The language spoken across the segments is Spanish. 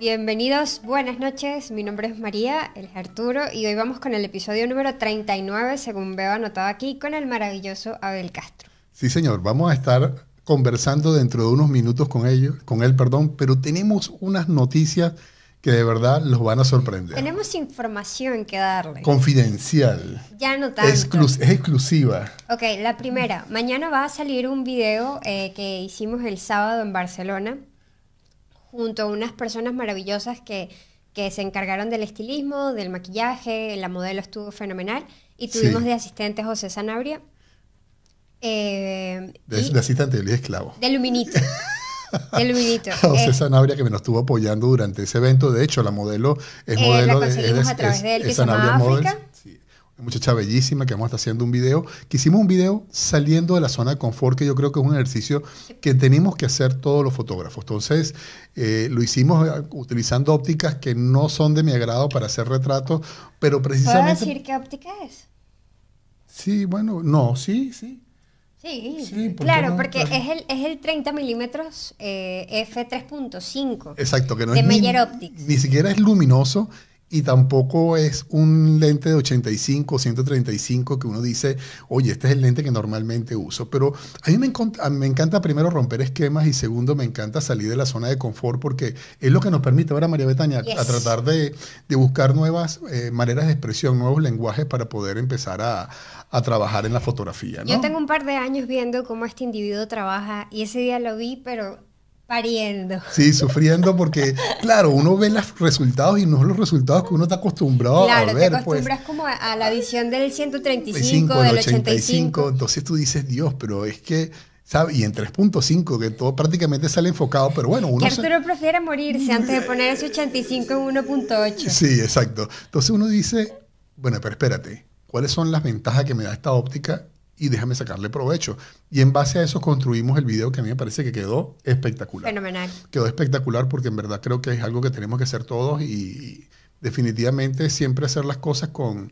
Bienvenidos, buenas noches. Mi nombre es María, el Arturo, y hoy vamos con el episodio número 39, según veo anotado aquí, con el maravilloso Abel Castro. Sí, señor, vamos a estar conversando dentro de unos minutos con ellos, con él, perdón, pero tenemos unas noticias que de verdad los van a sorprender. Tenemos información que darle. Confidencial. Ya no tanto. es exclusiva. Ok, la primera. Mañana va a salir un video eh, que hicimos el sábado en Barcelona junto a unas personas maravillosas que, que se encargaron del estilismo, del maquillaje, la modelo estuvo fenomenal y tuvimos de asistente José Sanabria. Eh, de, asistente de Esclavo. De Luminito. de Luminito. José eh, Sanabria que me nos estuvo apoyando durante ese evento. De hecho, la modelo es eh, modelo la de, a través de él, que se llama África muchacha bellísima que vamos a estar haciendo un video, que hicimos un video saliendo de la zona de confort, que yo creo que es un ejercicio que tenemos que hacer todos los fotógrafos. Entonces, eh, lo hicimos eh, utilizando ópticas que no son de mi agrado para hacer retratos, pero precisamente... ¿Puedo decir qué óptica es? Sí, bueno, no, sí, sí. Sí, claro, porque es el, es el 30 milímetros eh, f3.5. Exacto, que no de es Meyer Optics. Ni siquiera es luminoso y tampoco es un lente de 85 o 135 que uno dice, oye, este es el lente que normalmente uso. Pero a mí me, me, encanta primero romper esquemas y segundo me encanta salir de la zona de confort porque es lo que nos permite, ahora María Betania, a tratar de, de buscar nuevas eh, maneras de expresión, nuevos lenguajes para poder empezar a, a trabajar en la fotografía. Yo tengo un par de años viendo cómo este individuo trabaja y ese día lo vi, pero Pariendo. Sí, sufriendo porque, claro, uno ve los resultados y no los resultados que uno está acostumbrado a ver. Claro, te pues. acostumbras como a, la visión del 135, del 85. Entonces tú dices, Dios, pero es que, ¿sabes? Y en 3.5, que todo prácticamente sale enfocado, pero bueno, uno... Que Arturo prefiere morirse antes de poner ese 85 en 1.8. Sí, exacto. Entonces uno dice, bueno, pero espérate, ¿cuáles son las ventajas que me da esta óptica y déjame sacarle provecho. Y en base a eso construimos el video que a mí me parece que quedó espectacular. Fenomenal. Quedó espectacular porque en verdad creo que es algo que tenemos que hacer todos y definitivamente siempre hacer las cosas con,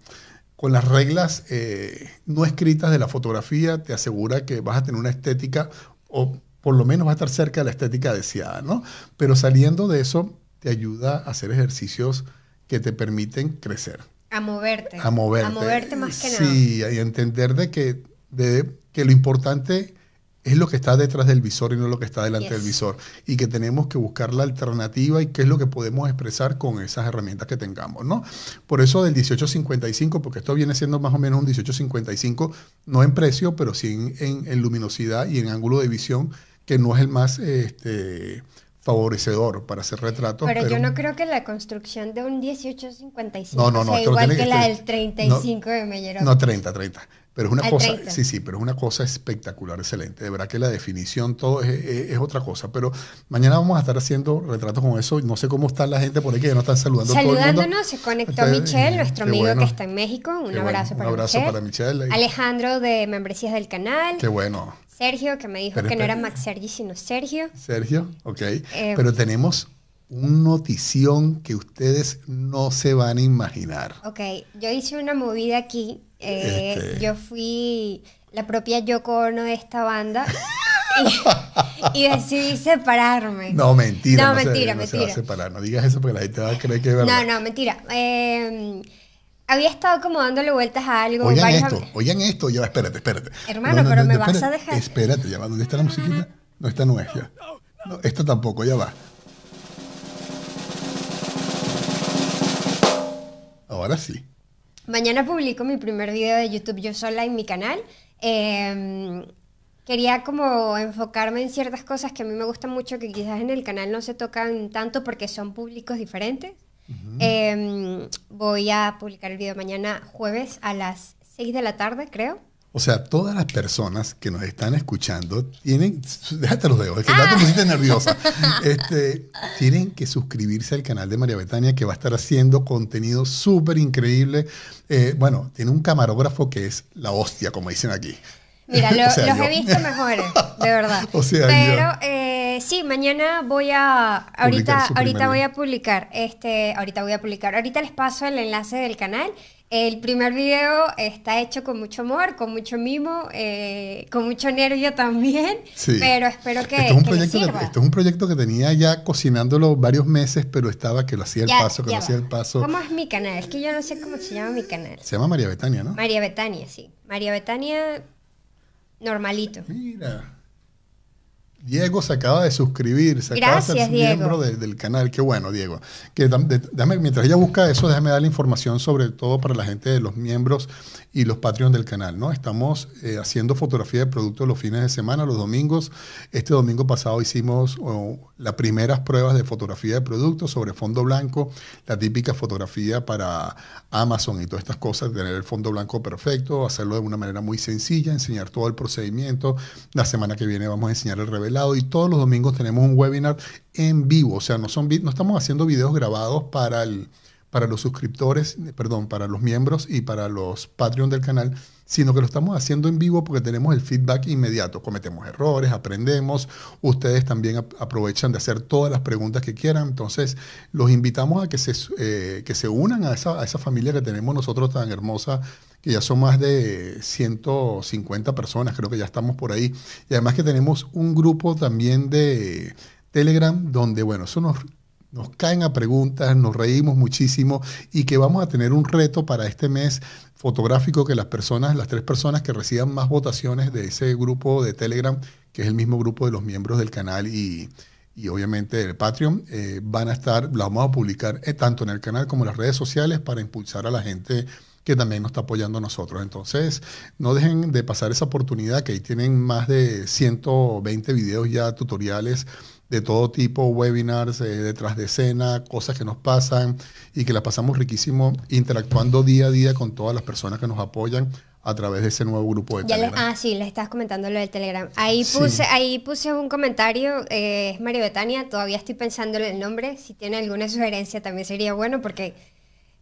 con las reglas eh, no escritas de la fotografía te asegura que vas a tener una estética o por lo menos va a estar cerca de la estética deseada, ¿no? Pero saliendo de eso te ayuda a hacer ejercicios que te permiten crecer. A moverte. A moverte. A moverte más que nada. Sí, y entender de que de que lo importante es lo que está detrás del visor y no lo que está delante del visor. Y que tenemos que buscar la alternativa y qué es lo que podemos expresar con esas herramientas que tengamos, ¿no? Por eso del 1855, porque esto viene siendo más o menos un 1855, no en precio, pero sí en, luminosidad y en ángulo de visión, que no es el más este, favorecedor para hacer retratos. Pero, yo no creo que la construcción de un 1855 no, sea igual que, la del 35 de Meyer No, 30, 30. Pero es una cosa, sí, sí, pero es una cosa espectacular, excelente. De verdad que la definición, todo es, otra cosa. Pero mañana vamos a estar haciendo retratos con eso. No sé cómo está la gente por ahí que ya no están saludando. Saludándonos, se conectó Michelle, nuestro amigo que está en México. Un abrazo, para, un abrazo para Michelle. Alejandro de Membresías del Canal. Qué bueno. Sergio, que me dijo que no era Max Sergi, sino Sergio. Sergio, ok. Eh, pero tenemos un notición que ustedes no se van a imaginar. Ok, yo hice una movida aquí. Eh, este. Yo fui la propia Yoko Ono de esta banda. y, decidí separarme. No, mentira. No, mentira, mentira. Se va a separar. No digas eso porque la gente va a creer que es verdad. No, no, mentira. Eh, había estado como dándole vueltas a algo. Oigan esto, oigan esto, ya va, espérate, espérate. Hermano, pero me vas a dejar. Espérate, ya va, ¿dónde está la musiquita? No, esta no es ya. No, esta tampoco, ya va. Ahora sí. Mañana publico mi primer video de YouTube yo sola en mi canal. Em, quería como enfocarme en ciertas cosas que a mí me gustan mucho, que quizás en el canal no se tocan tanto porque son públicos diferentes. Em, voy a publicar el video mañana jueves a las 6 de la tarde, creo. O sea, todas las personas que nos están escuchando tienen, déjate los dedos, es que ya te ah. pusiste nerviosa, este, tienen que suscribirse al canal de María Betania que va a estar haciendo contenido súper increíble. Eh, bueno, tiene un camarógrafo que es la hostia, como dicen aquí. Mira, los he visto mejores, de verdad. O sea, Pero Eh, sí, mañana voy a ahorita ahorita voy a publicar este ahorita voy a publicar ahorita les paso el enlace del canal el primer video está hecho con mucho amor, con mucho mimo, eh, con mucho nervio también, pero espero que, esto es un proyecto Que, esto es un proyecto que tenía ya cocinándolo varios meses, pero estaba que lo hacía el paso, que lo hacía el paso. ¿Cómo es mi canal? Es que yo no sé cómo se llama mi canal. Se llama María Betania, ¿no? María Betania, sí. María Betania normalito. Mira. Diego se acaba de suscribir, se acaba de ser miembro del canal. Qué bueno, Diego. Que, mientras ella busca eso, déjame dar la información sobre todo para la gente de los miembros y los Patreon del canal. ¿no? Estamos eh, haciendo fotografía de productos los fines de semana, los domingos. Este domingo pasado hicimos las primeras pruebas de fotografía de productos sobre fondo blanco, la típica fotografía para Amazon y todas estas cosas, tener el fondo blanco perfecto, hacerlo de una manera muy sencilla, enseñar todo el procedimiento. La semana que viene vamos a enseñar el revelado y todos los domingos tenemos un webinar en vivo, o sea, no, son, no estamos haciendo videos grabados para el para los suscriptores, perdón, para los miembros y para los Patreon del canal, sino que lo estamos haciendo en vivo porque tenemos el feedback inmediato. Cometemos errores, aprendemos, ustedes también aprovechan de hacer todas las preguntas que quieran. Entonces, los invitamos a que se, eh, que se unan a esa, a esa familia que tenemos nosotros tan hermosa que ya son más de 150 personas, creo que ya estamos por ahí. Y además que tenemos un grupo también de Telegram donde, bueno, eso nos nos caen a preguntas, nos reímos muchísimo y que vamos a tener un reto para este mes fotográfico que las personas, las tres personas que reciban más votaciones de ese grupo de Telegram, que es el mismo grupo de los miembros del canal y, obviamente el Patreon, eh, van a estar, la vamos a publicar eh, tanto en el canal como en las redes sociales para impulsar a la gente que también nos está apoyando a nosotros. Entonces, no dejen de pasar esa oportunidad, que ahí tienen más de 120 videos ya tutoriales de todo tipo, webinars, eh, detrás de escena, cosas que nos pasan y que la pasamos riquísimo interactuando día a día con todas las personas que nos apoyan a través de ese nuevo grupo de Telegram. ah, sí, le estás comentando lo del Telegram. Ahí puse, ahí puse un comentario, eh, es Mario Betania, todavía estoy pensando en el nombre, si tiene alguna sugerencia también sería bueno porque,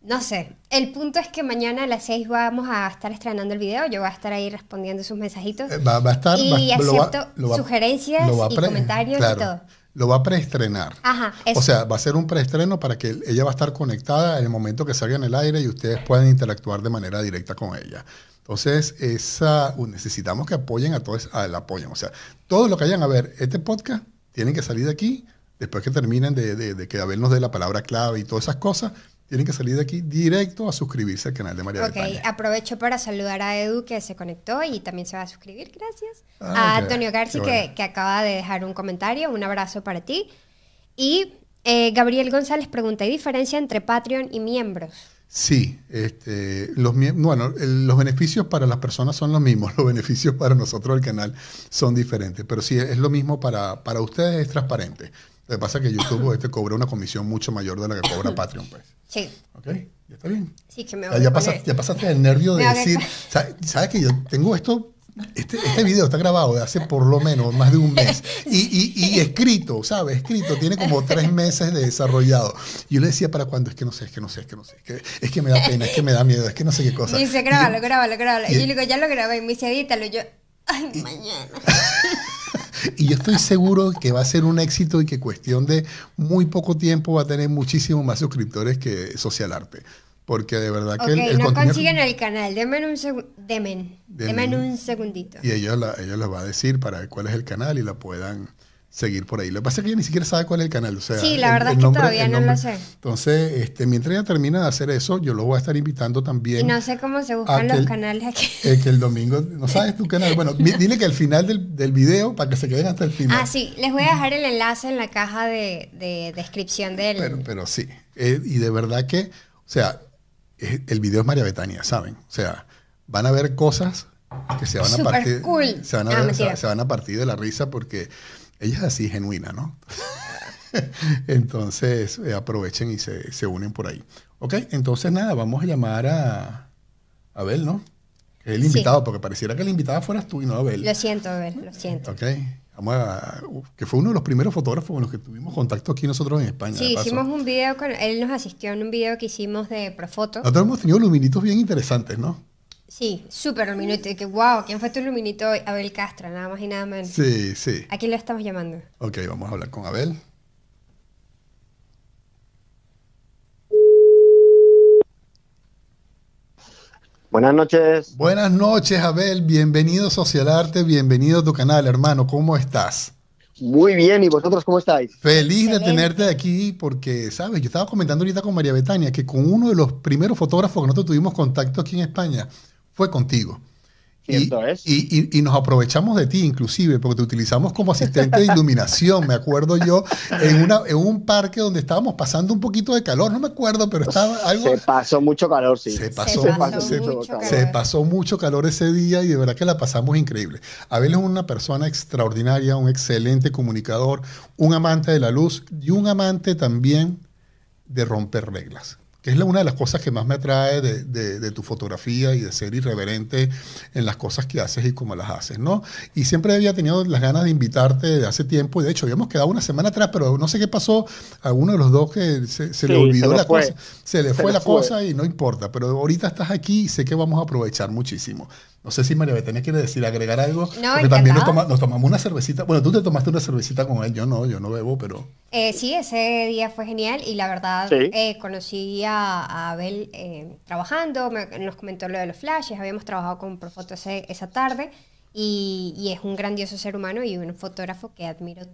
no sé, el punto es que mañana a las 6 vamos a estar estrenando el video, yo voy a estar ahí respondiendo sus mensajitos. Eh, va, a estar... Y acepto sugerencias y comentarios y todo lo va a preestrenar. Ajá, O sea, va a ser un preestreno para que ella va a estar conectada en el momento que salga en el aire y ustedes puedan interactuar de manera directa con ella. Entonces, esa, uh, necesitamos que apoyen a todos, a, la apoyen. O sea, todo lo que hayan a ver este podcast, tienen que salir de aquí, después que terminen de, de, de que Abel nos dé la palabra clave y todas esas cosas, tienen que salir de aquí directo a suscribirse al canal de María Ok, aprovecho para saludar a Edu que se conectó y también se va a suscribir, gracias. Ah, a Antonio Garci que, que, acaba de dejar un comentario, un abrazo para ti. Y eh, Gabriel González pregunta, ¿hay diferencia entre Patreon y miembros? Sí, este, los, bueno, los beneficios para las personas son los mismos, los beneficios para nosotros el canal son diferentes, pero sí es lo mismo para, para ustedes, es transparente. Lo que pasa es que YouTube este cobra una comisión mucho mayor de la que cobra Patreon, pues. Sí. ¿Ok? ¿Ya está bien? Sí, que me voy ya, pasaste, ya pasaste el nervio de decir, ¿sabes, que yo tengo esto? Este, este video está grabado de hace por lo menos más de un mes y, y, y escrito, ¿sabes? Escrito, tiene como tres meses de desarrollado. Y yo le decía, ¿para cuándo? Es que no sé, es que no sé, es que no sé. Es que, es que me da pena, es que me da miedo, es que no sé qué cosa. Y dice, grábalo, grábalo, grábalo. Y, yo le digo, ya lo grabé. Me dice, edítalo. Yo, ay, mañana. Y yo estoy seguro que va a ser un éxito y que cuestión de muy poco tiempo va a tener muchísimos más suscriptores que Social Arte. Porque de verdad que el, no consiguen el canal, denme un, demen, un segundito. Y ella, la, ella les va a decir para cuál es el canal y la puedan seguir por ahí. Lo que pasa es que ella ni siquiera sabe cuál es el canal. O sea, sí, la verdad es que todavía no lo sé. Entonces, este, mientras ella termina de hacer eso, yo lo voy a estar invitando también. Y no sé cómo se buscan los canales aquí. que el domingo, ¿no sabes tu canal? Bueno, dile que al final del, del, video, para que se queden hasta el final. Ah, sí, les voy a dejar el enlace en la caja de, de descripción del... Pero, pero sí, eh, y de verdad que, o sea, el video es María Betania, ¿saben? O sea, van a ver cosas que se van a partir... Cool. Se van a, ah, se van a partir de la risa porque ella es así genuina, ¿no? entonces eh, aprovechen y se, unen por ahí. Ok, entonces nada, vamos a llamar a Abel, ¿no? el invitado, porque pareciera que el invitado fueras tú y no Abel. Lo siento, Abel, lo siento. Ok, vamos a, que fue uno de los primeros fotógrafos con los que tuvimos contacto aquí nosotros en España. Sí, hicimos un video con él, nos asistió en un video que hicimos de Profoto. Nosotros hemos tenido luminitos bien interesantes, ¿no? Sí, súper luminito. Que, wow, ¿quién fue tu luminito? Abel Castro, nada más y nada menos. Sí, sí. Aquí lo estamos llamando. Ok, vamos a hablar con Abel. Buenas noches. Buenas noches, Abel. Bienvenido a Social Arte, bienvenido a tu canal, hermano. ¿Cómo estás? Muy bien, ¿y vosotros cómo estáis? Feliz de tenerte aquí porque, sabes, yo estaba comentando ahorita con María Betania que con uno de los primeros fotógrafos que nosotros tuvimos contacto aquí en España fue contigo. Es. Y, y, nos aprovechamos de ti, inclusive, porque te utilizamos como asistente de iluminación. me acuerdo yo en, una, en un parque donde estábamos pasando un poquito de calor, no me acuerdo, pero estaba algo. Se pasó mucho calor, sí. Se pasó, se pasó, mucho, calor. se pasó mucho calor ese día y de verdad que la pasamos increíble. Abel es una persona extraordinaria, un excelente comunicador, un amante de la luz y un amante también de romper reglas que es una de las cosas que más me atrae de, tu fotografía y de ser irreverente en las cosas que haces y cómo las haces, ¿no? Y siempre había tenido las ganas de invitarte de hace tiempo, y de hecho habíamos quedado una semana atrás, pero no sé qué pasó a uno de los dos que se, le olvidó la cosa, se le fue la cosa y no importa, pero ahorita estás aquí y sé que vamos a aprovechar muchísimo. No sé si María Betania quiere decir, agregar algo. No, porque también nos, tomamos una cervecita. Bueno, tú te tomaste una cervecita con él, yo no, yo no bebo, pero... Eh, sí, ese día fue genial y la verdad eh, conocí a, Abel eh, trabajando, nos comentó lo de los flashes, habíamos trabajado con Profoto esa tarde y, y es un grandioso ser humano y un fotógrafo que admiro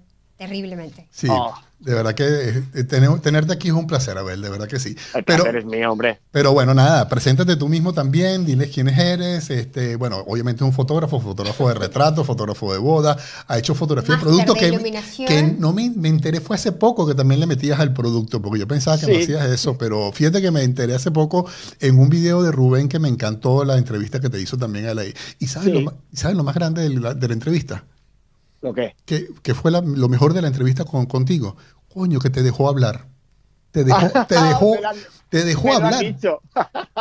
terriblemente. Sí, oh. de verdad que eh, tenerte aquí es un placer, Abel, de verdad que sí. El pero, placer es mío, hombre. Pero bueno, nada, preséntate tú mismo también, diles quiénes eres. Este, bueno, obviamente un fotógrafo, fotógrafo de retrato, fotógrafo de boda, ha hecho fotografía de producto que, que no me, me, enteré fue hace poco que también le metías al producto, porque yo pensaba que no hacías eso, pero fíjate que me enteré hace poco en un video de Rubén que me encantó la entrevista que te hizo también a la ¿Y sabes, lo, ¿sabes lo más grande de la entrevista? ¿Lo qué? Que, fue lo mejor de la entrevista con, contigo. Coño, que te dejó hablar. Te dejó, te dejó, te dejó hablar.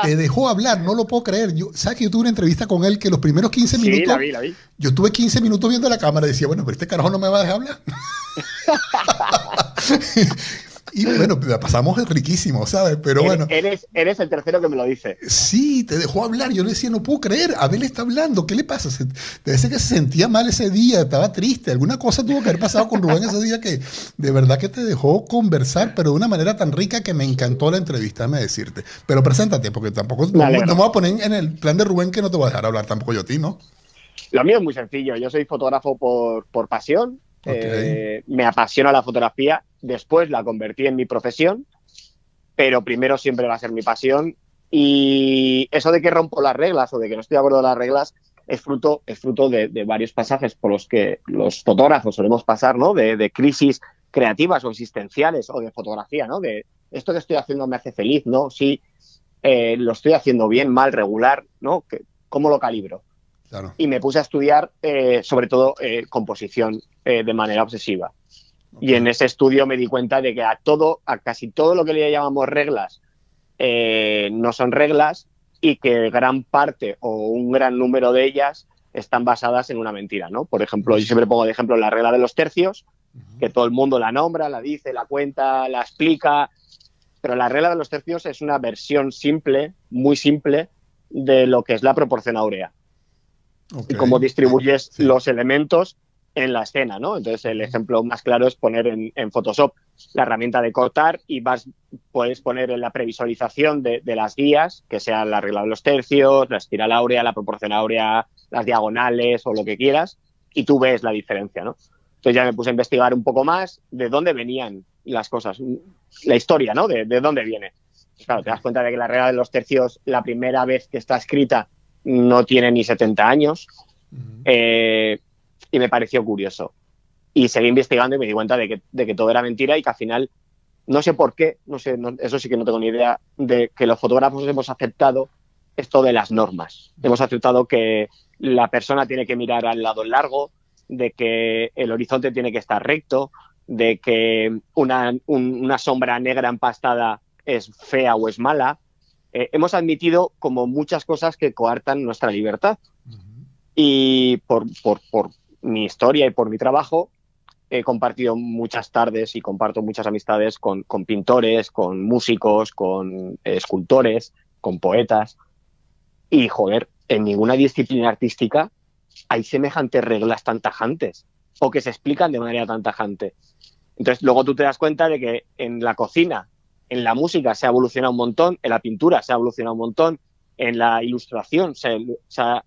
te dejó hablar, no lo puedo creer. Yo, ¿Sabes que yo tuve una entrevista con él que los primeros 15 minutos. Sí, la vi, la vi. Yo tuve 15 minutos viendo la cámara y decía, bueno, pero este carajo no me va a dejar hablar. Y bueno, la pasamos riquísimo, ¿sabes? Pero bueno. Eres, eres el tercero que me lo dice. Sí, te dejó hablar. Yo le decía, no puedo creer, Abel está hablando, ¿qué le pasa? debe ser que se sentía mal ese día, estaba triste. Alguna cosa tuvo que haber pasado con Rubén ese día que de verdad que te dejó conversar, pero de una manera tan rica que me encantó la entrevista, me decirte. Pero preséntate, porque tampoco no, me voy a poner en el plan de Rubén que no te voy a dejar hablar tampoco yo a ti, ¿no? Lo mío es muy sencillo. Yo soy fotógrafo por, por pasión. Eh, me apasiona la fotografía después la convertí en mi profesión, pero primero siempre va a ser mi pasión. Y eso de que rompo las reglas o de que no estoy de acuerdo con las reglas es fruto, es fruto de, varios pasajes por los que los fotógrafos solemos pasar, ¿no? De, crisis creativas o existenciales o de fotografía, ¿no? De esto que estoy haciendo me hace feliz, ¿no? Sí, eh, lo estoy haciendo bien, mal, regular, ¿no? ¿Cómo lo calibro? Y me puse a estudiar, eh, sobre todo, eh, composición de manera obsesiva. Y en ese estudio me di cuenta de que a todo, a casi todo lo que le llamamos reglas, eh, no son reglas y que gran parte o un gran número de ellas están basadas en una mentira, ¿no? Por ejemplo, yo siempre pongo de ejemplo la regla de los tercios, que todo el mundo la nombra, la dice, la cuenta, la explica, pero la regla de los tercios es una versión simple, muy simple, de lo que es la proporción áurea. Y cómo distribuyes los elementos en la escena, ¿no? Entonces el ejemplo más claro es poner en, Photoshop la herramienta de cortar y vas, puedes poner en la previsualización de, las guías, que sea la regla de los tercios, la espiral áurea, la proporción áurea, las diagonales o lo que quieras, y tú ves la diferencia, ¿no? Entonces ya me puse a investigar un poco más de dónde venían las cosas, la historia, ¿no? De, dónde viene. Pues claro, te das cuenta de que la regla de los tercios, la primera vez que está escrita, no tiene ni 70 años. eh, y me pareció curioso. Y seguí investigando y me di cuenta de que, de que todo era mentira y que al final, no sé por qué, no sé, eso sí que no tengo ni idea, de que los fotógrafos hemos aceptado esto de las normas. Hemos aceptado que la persona tiene que mirar al lado largo, de que el horizonte tiene que estar recto, de que una, una sombra negra empastada es fea o es mala. Eh, hemos admitido como muchas cosas que coartan nuestra libertad. Y por, por, por, mi historia y por mi trabajo, he compartido muchas tardes y comparto muchas amistades con, pintores, con músicos, con escultores, con poetas. Y joder, en ninguna disciplina artística hay semejantes reglas tan tajantes o que se explican de manera tan tajante. Entonces, luego tú te das cuenta de que en la cocina, en la música se ha evolucionado un montón, en la pintura se ha evolucionado un montón, en la ilustración se, ha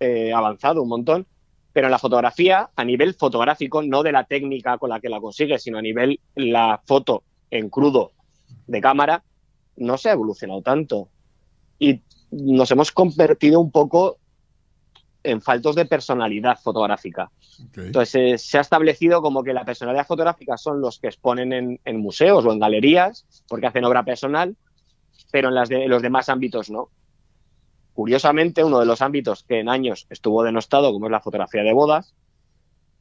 eh, avanzado un montón, pero en la fotografía, a nivel fotográfico, no de la técnica con la que la consigues, sino a nivel la foto en crudo de cámara, no se ha evolucionado tanto. Y nos hemos convertido un poco en faltos de personalidad fotográfica. Entonces eh, se ha establecido como que la personalidad fotográfica son los que exponen en, museos o en galerías porque hacen obra personal, pero en, las de, los demás ámbitos no. Curiosamente, uno de los ámbitos que en años estuvo denostado, como es la fotografía de bodas,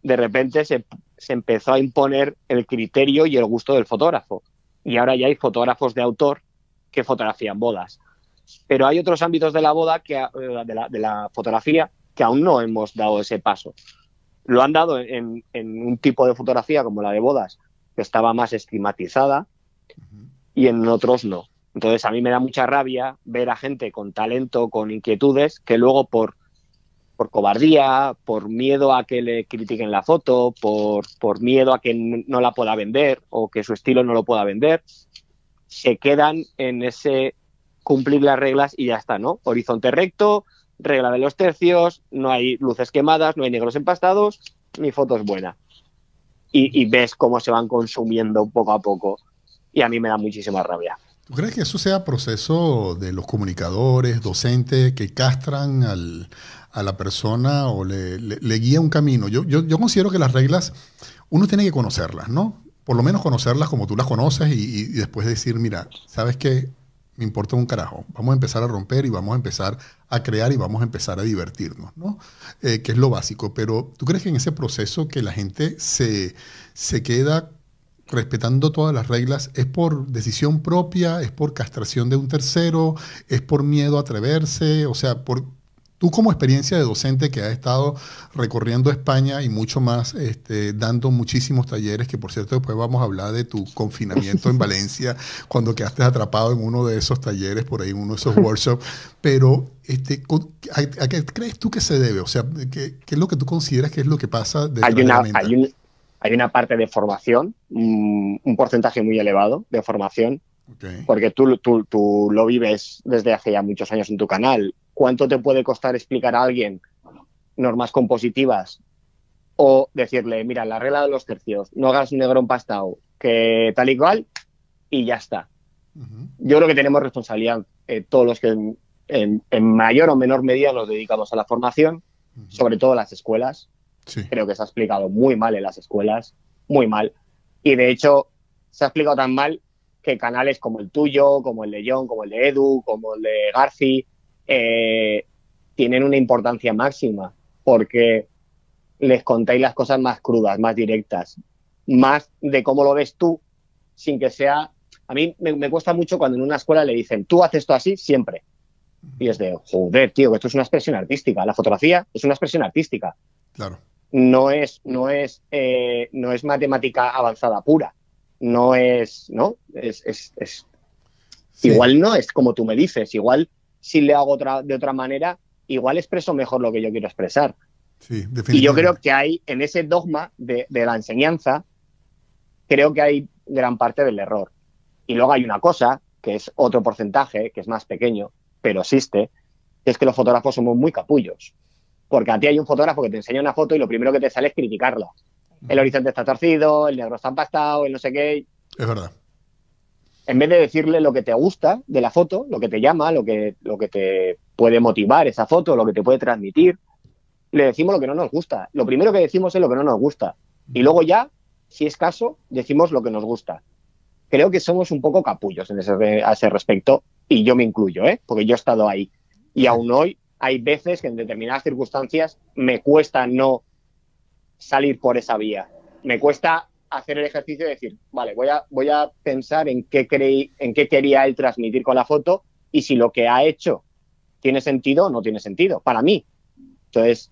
de repente se, se empezó a imponer el criterio y el gusto del fotógrafo. Y ahora ya hay fotógrafos de autor que fotografían bodas. Pero hay otros ámbitos de la boda, que, eh, de, la, fotografía, que aún no hemos dado ese paso. Lo han dado en, un tipo de fotografía como la de bodas, que estaba más estigmatizada, y en otros no. Entonces a mí me da mucha rabia ver a gente con talento, con inquietudes, que luego por, por cobardía, por miedo a que le critiquen la foto, por, por miedo a que no la pueda vender o que su estilo no lo pueda vender, se quedan en ese cumplir las reglas y ya está, ¿no? Horizonte recto, regla de los tercios, no hay luces quemadas, no hay negros empastados, mi foto es buena. Y, ves cómo se van consumiendo poco a poco. Y a mí me da muchísima rabia. ¿Tú crees que eso sea proceso de los comunicadores, docentes, que castran a la persona o le, guía un camino? Yo, yo, considero que las reglas uno tiene que conocerlas, ¿no? Por lo menos conocerlas como tú las conoces y, y después decir, mira, ¿sabes qué? Me importa un carajo. Vamos a empezar a romper y vamos a empezar a crear y vamos a empezar a divertirnos, ¿no? Eh, que es lo básico. Pero ¿tú crees que en ese proceso que la gente se, se queda respetando todas las reglas es por decisión propia, es por castración de un tercero, es por miedo a atreverse? O sea, por, Tú como experiencia de docente que has estado recorriendo España y mucho más, este, dando muchísimos talleres, que por cierto después vamos a hablar de tu confinamiento en Valencia, cuando quedaste atrapado en uno de esos talleres, por ahí en uno de esos workshops, pero este, ¿a, qué crees tú que se debe? O sea, ¿qué, es lo que tú consideras que es lo que pasa? De hay, una, hay, hay, una parte de formación, un, porcentaje muy elevado de formación, porque tú, tú, tú lo vives desde hace ya muchos años en tu canal cuánto te puede costar explicar a alguien normas compositivas o decirle, mira, la regla de los tercios, no hagas negro empastado, que tal y cual, y ya está. Yo creo que tenemos responsabilidad eh, todos los que en, mayor o menor medida nos dedicamos a la formación, sobre todo las escuelas. Creo que se ha explicado muy mal en las escuelas, muy mal. Y de hecho, se ha explicado tan mal que canales como el tuyo, como el de John, como el de Edu, como el de Garci, eh, tienen una importancia máxima porque les contáis las cosas más crudas, más directas, más de cómo lo ves tú, sin que sea... A mí me, cuesta mucho cuando en una escuela le dicen, tú haces esto así siempre. Y es de, joder, tío, que esto es una expresión artística. La fotografía es una expresión artística. Claro. No es, no es, eh, no es matemática avanzada pura. No es, ¿no? Es, es, Igual no es como tú me dices. Igual si le hago otra, de otra manera, igual expreso mejor lo que yo quiero expresar. y yo creo que hay, en ese dogma de, la enseñanza, creo que hay gran parte del error. Y luego hay una cosa, que es otro porcentaje, que es más pequeño, pero existe, que es que los fotógrafos somos muy capullos. Porque a ti hay un fotógrafo que te enseña una foto y lo primero que te sale es criticarla. El horizonte está torcido, el negro está empastado, el no sé qué. Es verdad en vez de decirle lo que te gusta de la foto, lo que te llama, lo que, lo que te puede motivar esa foto, lo que te puede transmitir, le decimos lo que no nos gusta. Lo primero que decimos es lo que no nos gusta. Y luego ya, si es caso, decimos lo que nos gusta. Creo que somos un poco capullos en ese, a ese respecto, y yo me incluyo, ¿eh? porque yo he estado ahí. Y aún hoy hay veces que en determinadas circunstancias me cuesta no salir por esa vía. Me cuesta hacer el ejercicio de decir, vale, voy a, voy a pensar en qué, creí, en qué quería él transmitir con la foto y si lo que ha hecho tiene sentido o no tiene sentido, para mí. Entonces,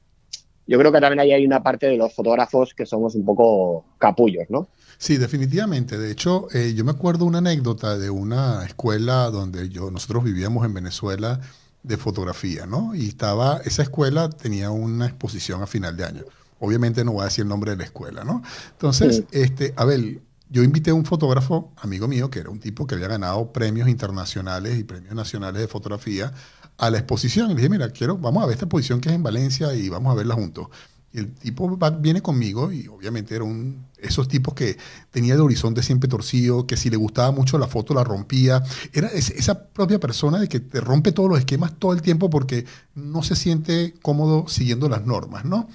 yo creo que también ahí hay una parte de los fotógrafos que somos un poco capullos, ¿no? Sí, definitivamente. De hecho, eh, yo me acuerdo una anécdota de una escuela donde yo, nosotros vivíamos en Venezuela de fotografía, ¿no? Y estaba, esa escuela tenía una exposición a final de año. Obviamente no voy a decir el nombre de la escuela, ¿no? Entonces, este, Abel, yo invité a un fotógrafo, amigo mío, que era un tipo que había ganado premios internacionales y premios nacionales de fotografía, a la exposición. Y le dije, mira, quiero, vamos a ver esta exposición que es en Valencia y vamos a verla juntos. Y el tipo viene conmigo y obviamente era un esos tipos que tenía el horizonte siempre torcido, que si le gustaba mucho la foto la rompía. Era esa propia persona de que te rompe todos los esquemas todo el tiempo porque no se siente cómodo siguiendo las normas, ¿no?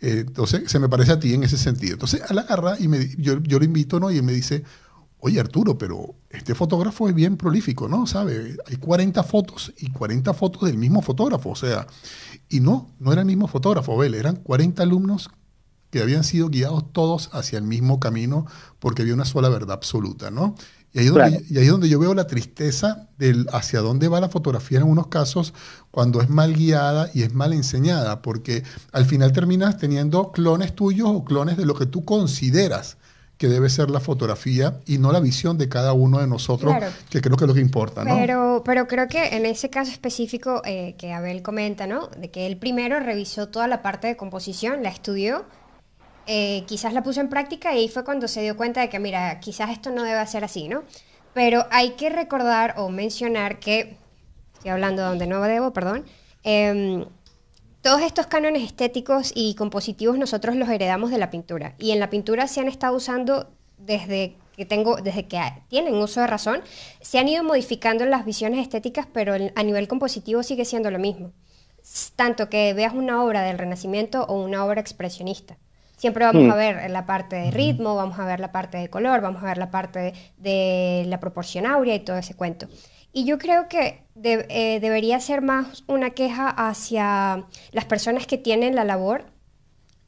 Eh, entonces, se me parece a ti en ese sentido. Entonces, la agarra y me, yo, yo lo invito, ¿no? Y él me dice, oye Arturo, pero este fotógrafo es bien prolífico, ¿no? ¿Sabe? Hay 40 fotos y 40 fotos del mismo fotógrafo, o sea, y no, no era el mismo fotógrafo, ¿vale? eran 40 alumnos que habían sido guiados todos hacia el mismo camino porque había una sola verdad absoluta, ¿no? Y ahí, donde, y ahí es donde yo veo la tristeza del hacia dónde va la fotografía en unos casos cuando es mal guiada y es mal enseñada, porque al final terminas teniendo clones tuyos o clones de lo que tú consideras que debe ser la fotografía y no la visión de cada uno de nosotros, que creo que es lo que importa, ¿no? Pero, pero creo que en ese caso específico eh, que Abel comenta, ¿no? De que él primero revisó toda la parte de composición, la estudió, eh, quizás la puso en práctica y ahí fue cuando se dio cuenta de que, mira, quizás esto no debe ser así, ¿no? Pero hay que recordar o mencionar que, estoy hablando donde no debo, perdón, eh, todos estos cánones estéticos y compositivos nosotros los heredamos de la pintura y en la pintura se han estado usando desde que tengo desde que tienen uso de razón, se han ido modificando las visiones estéticas, pero a nivel compositivo sigue siendo lo mismo. Tanto que veas una obra del Renacimiento o una obra expresionista. Siempre vamos mm. a ver la parte de ritmo, vamos a ver la parte de color, vamos a ver la parte de la proporción áurea y todo ese cuento. Y yo creo que eh, debería ser más una queja hacia las personas que tienen la labor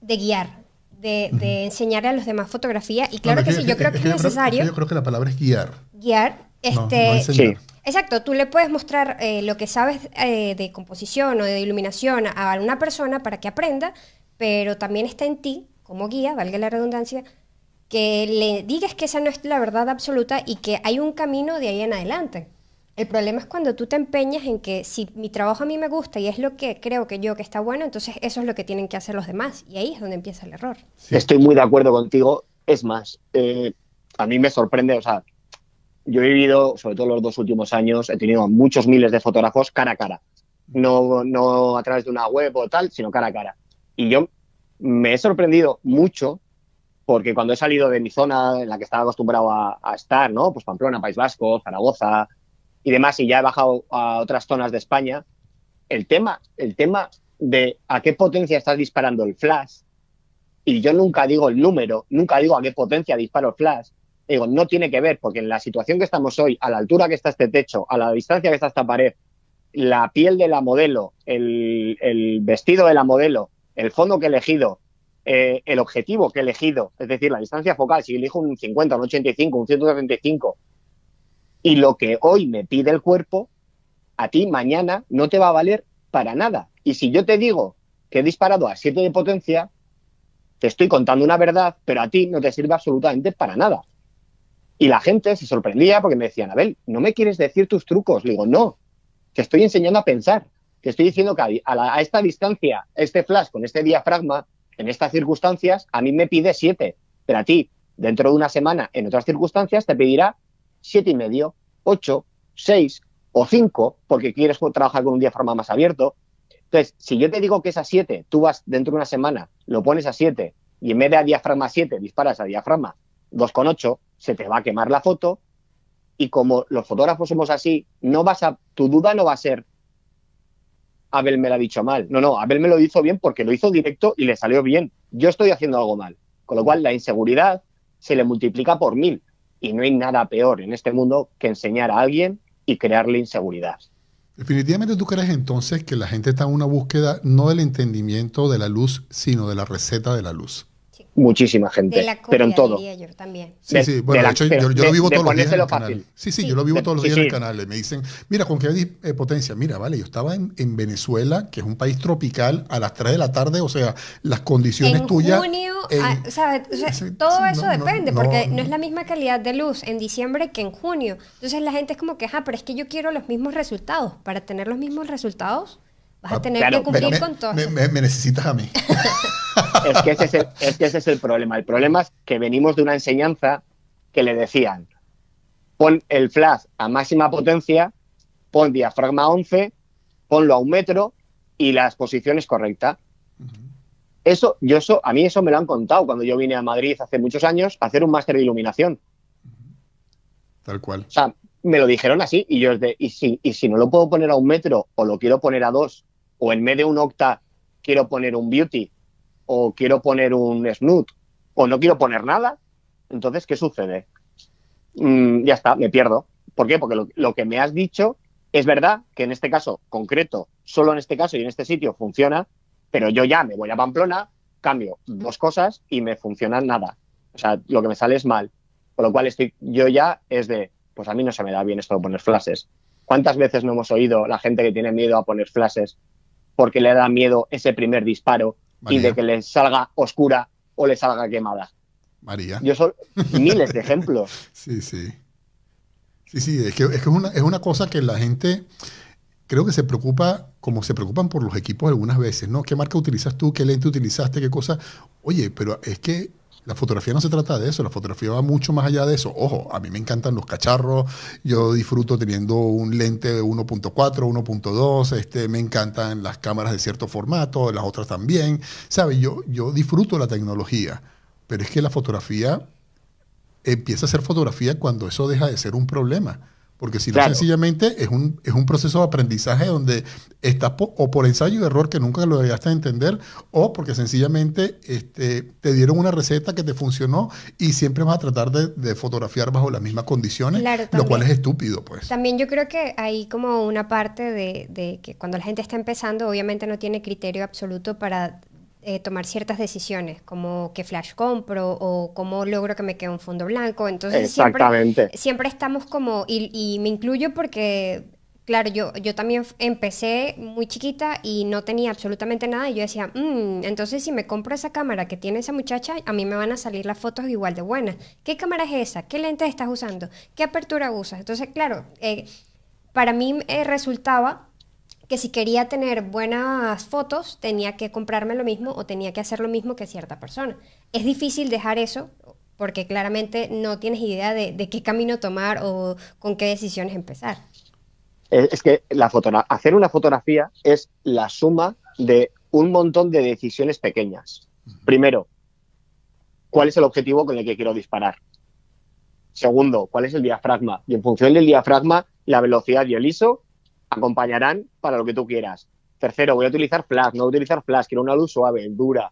de guiar, de, enseñar a los demás fotografía. Y claro que, sí, yo creo que es, necesario. yo creo que la palabra es guiar. Guiar. Este, sí. Exacto, tú le puedes mostrar eh, lo que sabes eh, de composición o de iluminación a una persona para que aprenda, pero también está en ti, como guía, valga la redundancia, que le digas que esa no es la verdad absoluta y que hay un camino de ahí en adelante. El problema es cuando tú te empeñas en que si mi trabajo a mí me gusta y es lo que creo que yo que está bueno, entonces eso es lo que tienen que hacer los demás. Y ahí es donde empieza el error. Estoy muy de acuerdo contigo. Es más, eh, a mí me sorprende, o sea, yo he vivido, sobre todo los dos últimos años, he tenido muchos miles de fotógrafos cara a cara. No, no a través de una web o tal, sino cara a cara. Y yo me he sorprendido mucho porque cuando he salido de mi zona en la que estaba acostumbrado a, estar, ¿no? Pues Pamplona, País Vasco, Zaragoza, y demás, y ya he bajado a otras zonas de España, el tema, el tema de a qué potencia estás disparando el flash, y yo nunca digo el número, nunca digo a qué potencia disparo el flash, digo, no tiene que ver, porque en la situación que estamos hoy, a la altura que está este techo, a la distancia que está esta pared, la piel de la modelo, el, vestido de la modelo, el fondo que he elegido, eh, el objetivo que he elegido, es decir, la distancia focal, si elijo un 50, un 85, un 175, y lo que hoy me pide el cuerpo, a ti mañana no te va a valer para nada. Y si yo te digo que he disparado a 7 de potencia, te estoy contando una verdad, pero a ti no te sirve absolutamente para nada. Y la gente se sorprendía porque me decían, Abel, ¿no me quieres decir tus trucos? Le digo, no, te estoy enseñando a pensar. Te estoy diciendo que a, esta distancia, este flash con este diafragma, en estas circunstancias, a mí me pide 7, pero a ti, dentro de una semana, en otras circunstancias, te pedirá siete y medio, ocho, seis o cinco, porque quieres trabajar con un diafragma más abierto. Entonces, si yo te digo que es a 7, tú vas dentro de una semana, lo pones a 7 y en vez de a diafragma 7 disparas a diafragma 2,8, se te va a quemar la foto. Y como los fotógrafos somos así, no vas a, tu duda no va a ser, Abel me lo ha dicho mal. No, no, Abel me lo hizo bien porque lo hizo directo y le salió bien. Yo estoy haciendo algo mal. Con lo cual, la inseguridad se le multiplica por mil. Y no hay nada peor en este mundo que enseñar a alguien y crearle inseguridad. Definitivamente tú crees entonces que la gente está en una búsqueda no del entendimiento de la luz, sino de la receta de la luz. Muchísima gente, pero en todo. Yo también. Sí, sí, bueno, de, hecho, yo, lo vivo todos los días en el canal. Sí, sí, yo lo vivo todos los días en el canal. Me dicen, mira, ¿con qué eh, potencia? Mira, vale, yo estaba en, en, Venezuela, que es un país tropical, a las 3 de la tarde, o sea, las condiciones en tuyas... Junio, ah, o sea, todo eso depende, porque no, es la misma calidad de luz en diciembre que en junio. Entonces la gente es como que, ah, pero es que yo quiero los mismos resultados. Para tener los mismos resultados, vas a ah, tener que cumplir con todo. Me, me necesitas a mí. es, que ese es, el, es que ese es el problema. El problema es que venimos de una enseñanza que le decían, pon el flash a máxima potencia, pon diafragma 11, ponlo a un metro y la exposición es correcta. Eso, yo eso, a mí eso me lo han contado cuando yo vine a Madrid hace muchos años a hacer un máster de iluminación. Tal cual. O sea, me lo dijeron así y yo de, y si, y si no lo puedo poner a un metro o lo quiero poner a dos o en vez de un octa quiero poner un beauty o quiero poner un snoot o no quiero poner nada, entonces, ¿qué sucede? Mm, ya está, me pierdo. ¿Por qué? Porque lo, que me has dicho es verdad que en este caso concreto, solo en este caso y en este sitio funciona, pero yo ya me voy a Pamplona, cambio dos cosas y me funciona nada. O sea, lo que me sale es mal. Con lo cual estoy, yo ya es de, pues a mí no se me da bien esto de poner flashes. ¿Cuántas veces no hemos oído la gente que tiene miedo a poner flashes porque le da miedo ese primer disparo y de que le salga oscura o le salga quemada. María. Yo soy miles de ejemplos. Sí, sí. Sí, sí, es que, es, una, es una cosa que la gente creo que se preocupa, como se preocupan por los equipos algunas veces, ¿no? ¿Qué marca utilizas tú? ¿Qué lente utilizaste? ¿Qué cosa? Oye, pero es que la fotografía no se trata de eso, la fotografía va mucho más allá de eso. Ojo, a mí me encantan los cacharros, yo disfruto teniendo un lente de 1.4, 1.2, este, me encantan las cámaras de cierto formato, las otras también. ¿Sabes? Yo, yo disfruto la tecnología, pero es que la fotografía empieza a ser fotografía cuando eso deja de ser un problema. Porque si no, sencillamente es un, es un proceso de aprendizaje donde estás o por ensayo y error que nunca lo llegaste a entender, o porque sencillamente este, te dieron una receta que te funcionó y siempre vas a tratar de, fotografiar bajo las mismas condiciones, lo cual es estúpido, pues. También yo creo que hay como una parte de, de que cuando la gente está empezando, obviamente no tiene criterio absoluto para eh, tomar ciertas decisiones, como qué flash compro o cómo logro que me quede un fondo blanco. Entonces siempre, siempre estamos como, y, me incluyo porque, claro, yo, yo también empecé muy chiquita y no tenía absolutamente nada y yo decía, mm, entonces si me compro esa cámara que tiene esa muchacha, a mí me van a salir las fotos igual de buenas. ¿Qué cámara es esa? ¿Qué lente estás usando? ¿Qué apertura usas? Entonces, claro, eh, para mí eh, resultaba que si quería tener buenas fotos tenía que comprarme lo mismo o tenía que hacer lo mismo que cierta persona. Es difícil dejar eso porque claramente no tienes idea de, qué camino tomar o con qué decisiones empezar. Es que la hacer una fotografía es la suma de un montón de decisiones pequeñas. Primero, ¿cuál es el objetivo con el que quiero disparar? Segundo, ¿cuál es el diafragma? Y en función del diafragma, la velocidad y el ISO acompañarán para lo que tú quieras. Tercero, voy a utilizar flash, no voy a utilizar flash, quiero una luz suave, dura,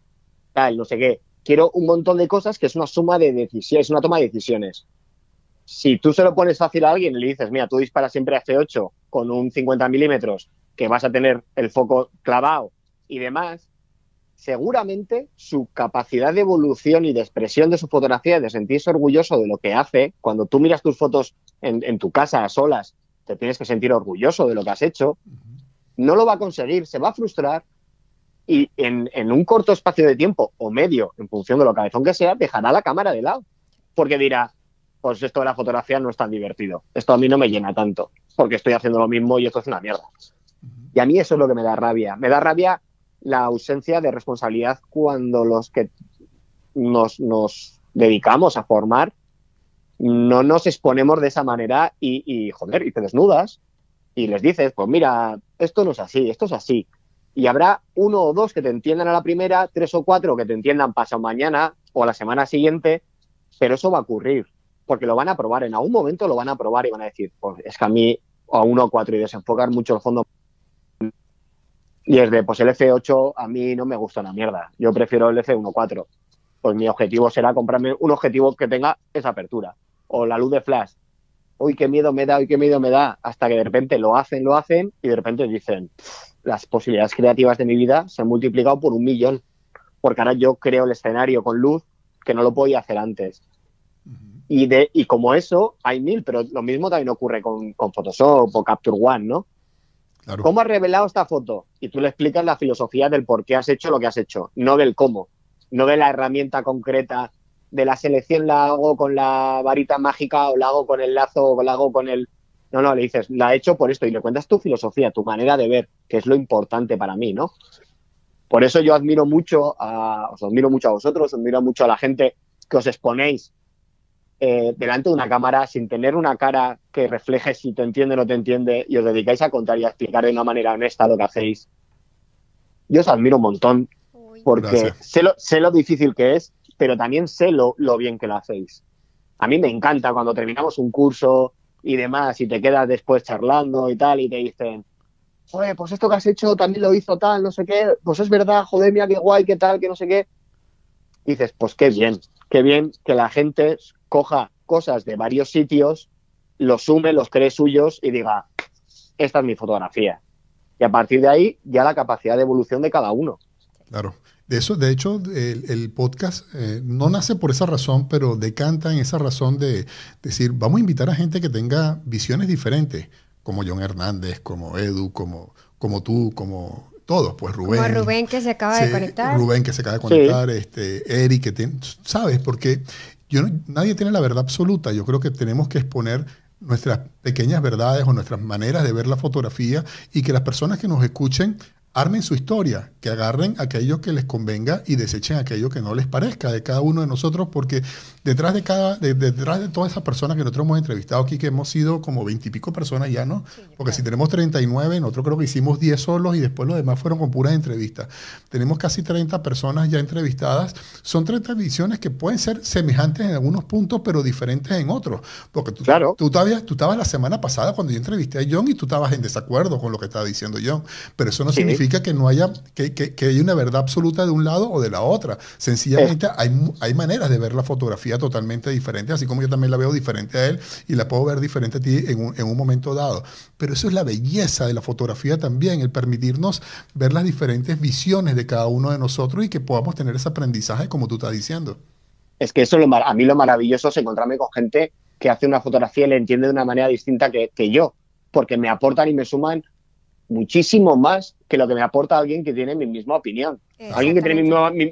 tal, no sé qué. Quiero un montón de cosas que es una suma de decisiones, es una toma de decisiones. Si tú se lo pones fácil a alguien y le dices, mira, tú disparas siempre a F8 con un 50 milímetros, que vas a tener el foco clavado y demás, seguramente su capacidad de evolución y de expresión de su fotografía, de sentirse orgulloso de lo que hace, cuando tú miras tus fotos en, en tu casa a solas te tienes que sentir orgulloso de lo que has hecho, no lo va a conseguir, se va a frustrar y en, un corto espacio de tiempo o medio, en función de lo cabezón que sea, dejará la cámara de lado. Porque dirá, pues esto de la fotografía no es tan divertido, esto a mí no me llena tanto, porque estoy haciendo lo mismo y esto es una mierda. Y a mí eso es lo que me da rabia. Me da rabia la ausencia de responsabilidad cuando los que nos, dedicamos a formar no nos exponemos de esa manera y, joder, y te desnudas y les dices, pues mira, esto no es así, esto es así. Y habrá uno o dos que te entiendan a la primera, tres o cuatro que te entiendan pasado mañana o a la semana siguiente, pero eso va a ocurrir, porque lo van a probar, en algún momento lo van a probar y van a decir, pues es que a mí, a uno o cuatro y desenfocar mucho el fondo. Y es de, pues el F8 a mí no me gusta una mierda, yo prefiero el F1.4. Pues mi objetivo será comprarme un objetivo que tenga esa apertura o la luz de flash. Uy, qué miedo me da, uy, qué miedo me da. Hasta que de repente lo hacen, lo hacen y de repente dicen, las posibilidades creativas de mi vida se han multiplicado por un millón porque ahora yo creo el escenario con luz que no lo podía hacer antes. Y, de, y como eso, hay mil, pero lo mismo también ocurre con, con Photoshop o Capture One, ¿no? ¿Cómo has revelado esta foto? Y tú le explicas la filosofía del por qué has hecho lo que has hecho, no del cómo, no de la herramienta concreta de la selección la hago con la varita mágica o la hago con el lazo o la hago con el... No, no, le dices, la he hecho por esto y le cuentas tu filosofía, tu manera de ver, que es lo importante para mí, ¿no? Por eso yo admiro mucho a, os admiro mucho a vosotros, admiro mucho a la gente que os exponéis eh, delante de una cámara sin tener una cara que refleje si te entiende o no te entiende y os dedicáis a contar y a explicar de una manera honesta lo que hacéis. Yo os admiro un montón porque sé lo, sé lo, difícil que es, pero también sé lo, lo, bien que lo hacéis. A mí me encanta cuando terminamos un curso y demás y te quedas después charlando y tal y te dicen, oye, pues esto que has hecho también lo hizo tal, no sé qué, pues es verdad, joder, mira qué guay, qué tal, que no sé qué. Y dices, pues qué bien, qué bien que la gente coja cosas de varios sitios, los sume, los cree suyos y diga, esta es mi fotografía. Y a partir de ahí, ya la capacidad de evolución de cada uno. Claro. De eso, de hecho, el, podcast eh, no nace por esa razón, pero decanta en esa razón de decir, vamos a invitar a gente que tenga visiones diferentes, como John Hernández, como Edu, como, como tú, como todos, pues Rubén. Como Rubén que se acaba de conectar. Rubén que se acaba de conectar, este, Eric que tiene, ¿sabes? Porque yo nadie tiene la verdad absoluta. Yo creo que tenemos que exponer nuestras pequeñas verdades o nuestras maneras de ver la fotografía y que las personas que nos escuchen armen su historia, que agarren aquello que les convenga y desechen aquello que no les parezca de cada uno de nosotros, porque detrás de cada, detrás de todas esas personas que nosotros hemos entrevistado aquí, que hemos sido como veintipico personas ya, ¿no? porque si tenemos 39, nosotros creo que hicimos 10 solos y después los demás fueron con puras entrevistas. Tenemos casi 30 personas ya entrevistadas. Son 30 visiones que pueden ser semejantes en algunos puntos, pero diferentes en otros. Porque tú, claro. tú, tú estabas la semana pasada cuando yo entrevisté a John y tú estabas en desacuerdo con lo que estaba diciendo John, pero eso no significa que no haya, que, que, hay una verdad absoluta de un lado o de la otra. Sencillamente hay, hay maneras de ver la fotografía totalmente diferentes, así como yo también la veo diferente a él y la puedo ver diferente a ti en un, en un momento dado. Pero eso es la belleza de la fotografía también, el permitirnos ver las diferentes visiones de cada uno de nosotros y que podamos tener ese aprendizaje como tú estás diciendo. Es que eso lo, a mí lo maravilloso es encontrarme con gente que hace una fotografía y le entiende de una manera distinta que, que yo, porque me aportan y me suman muchísimo más que lo que me aporta alguien que tiene mi misma opinión. Alguien que tiene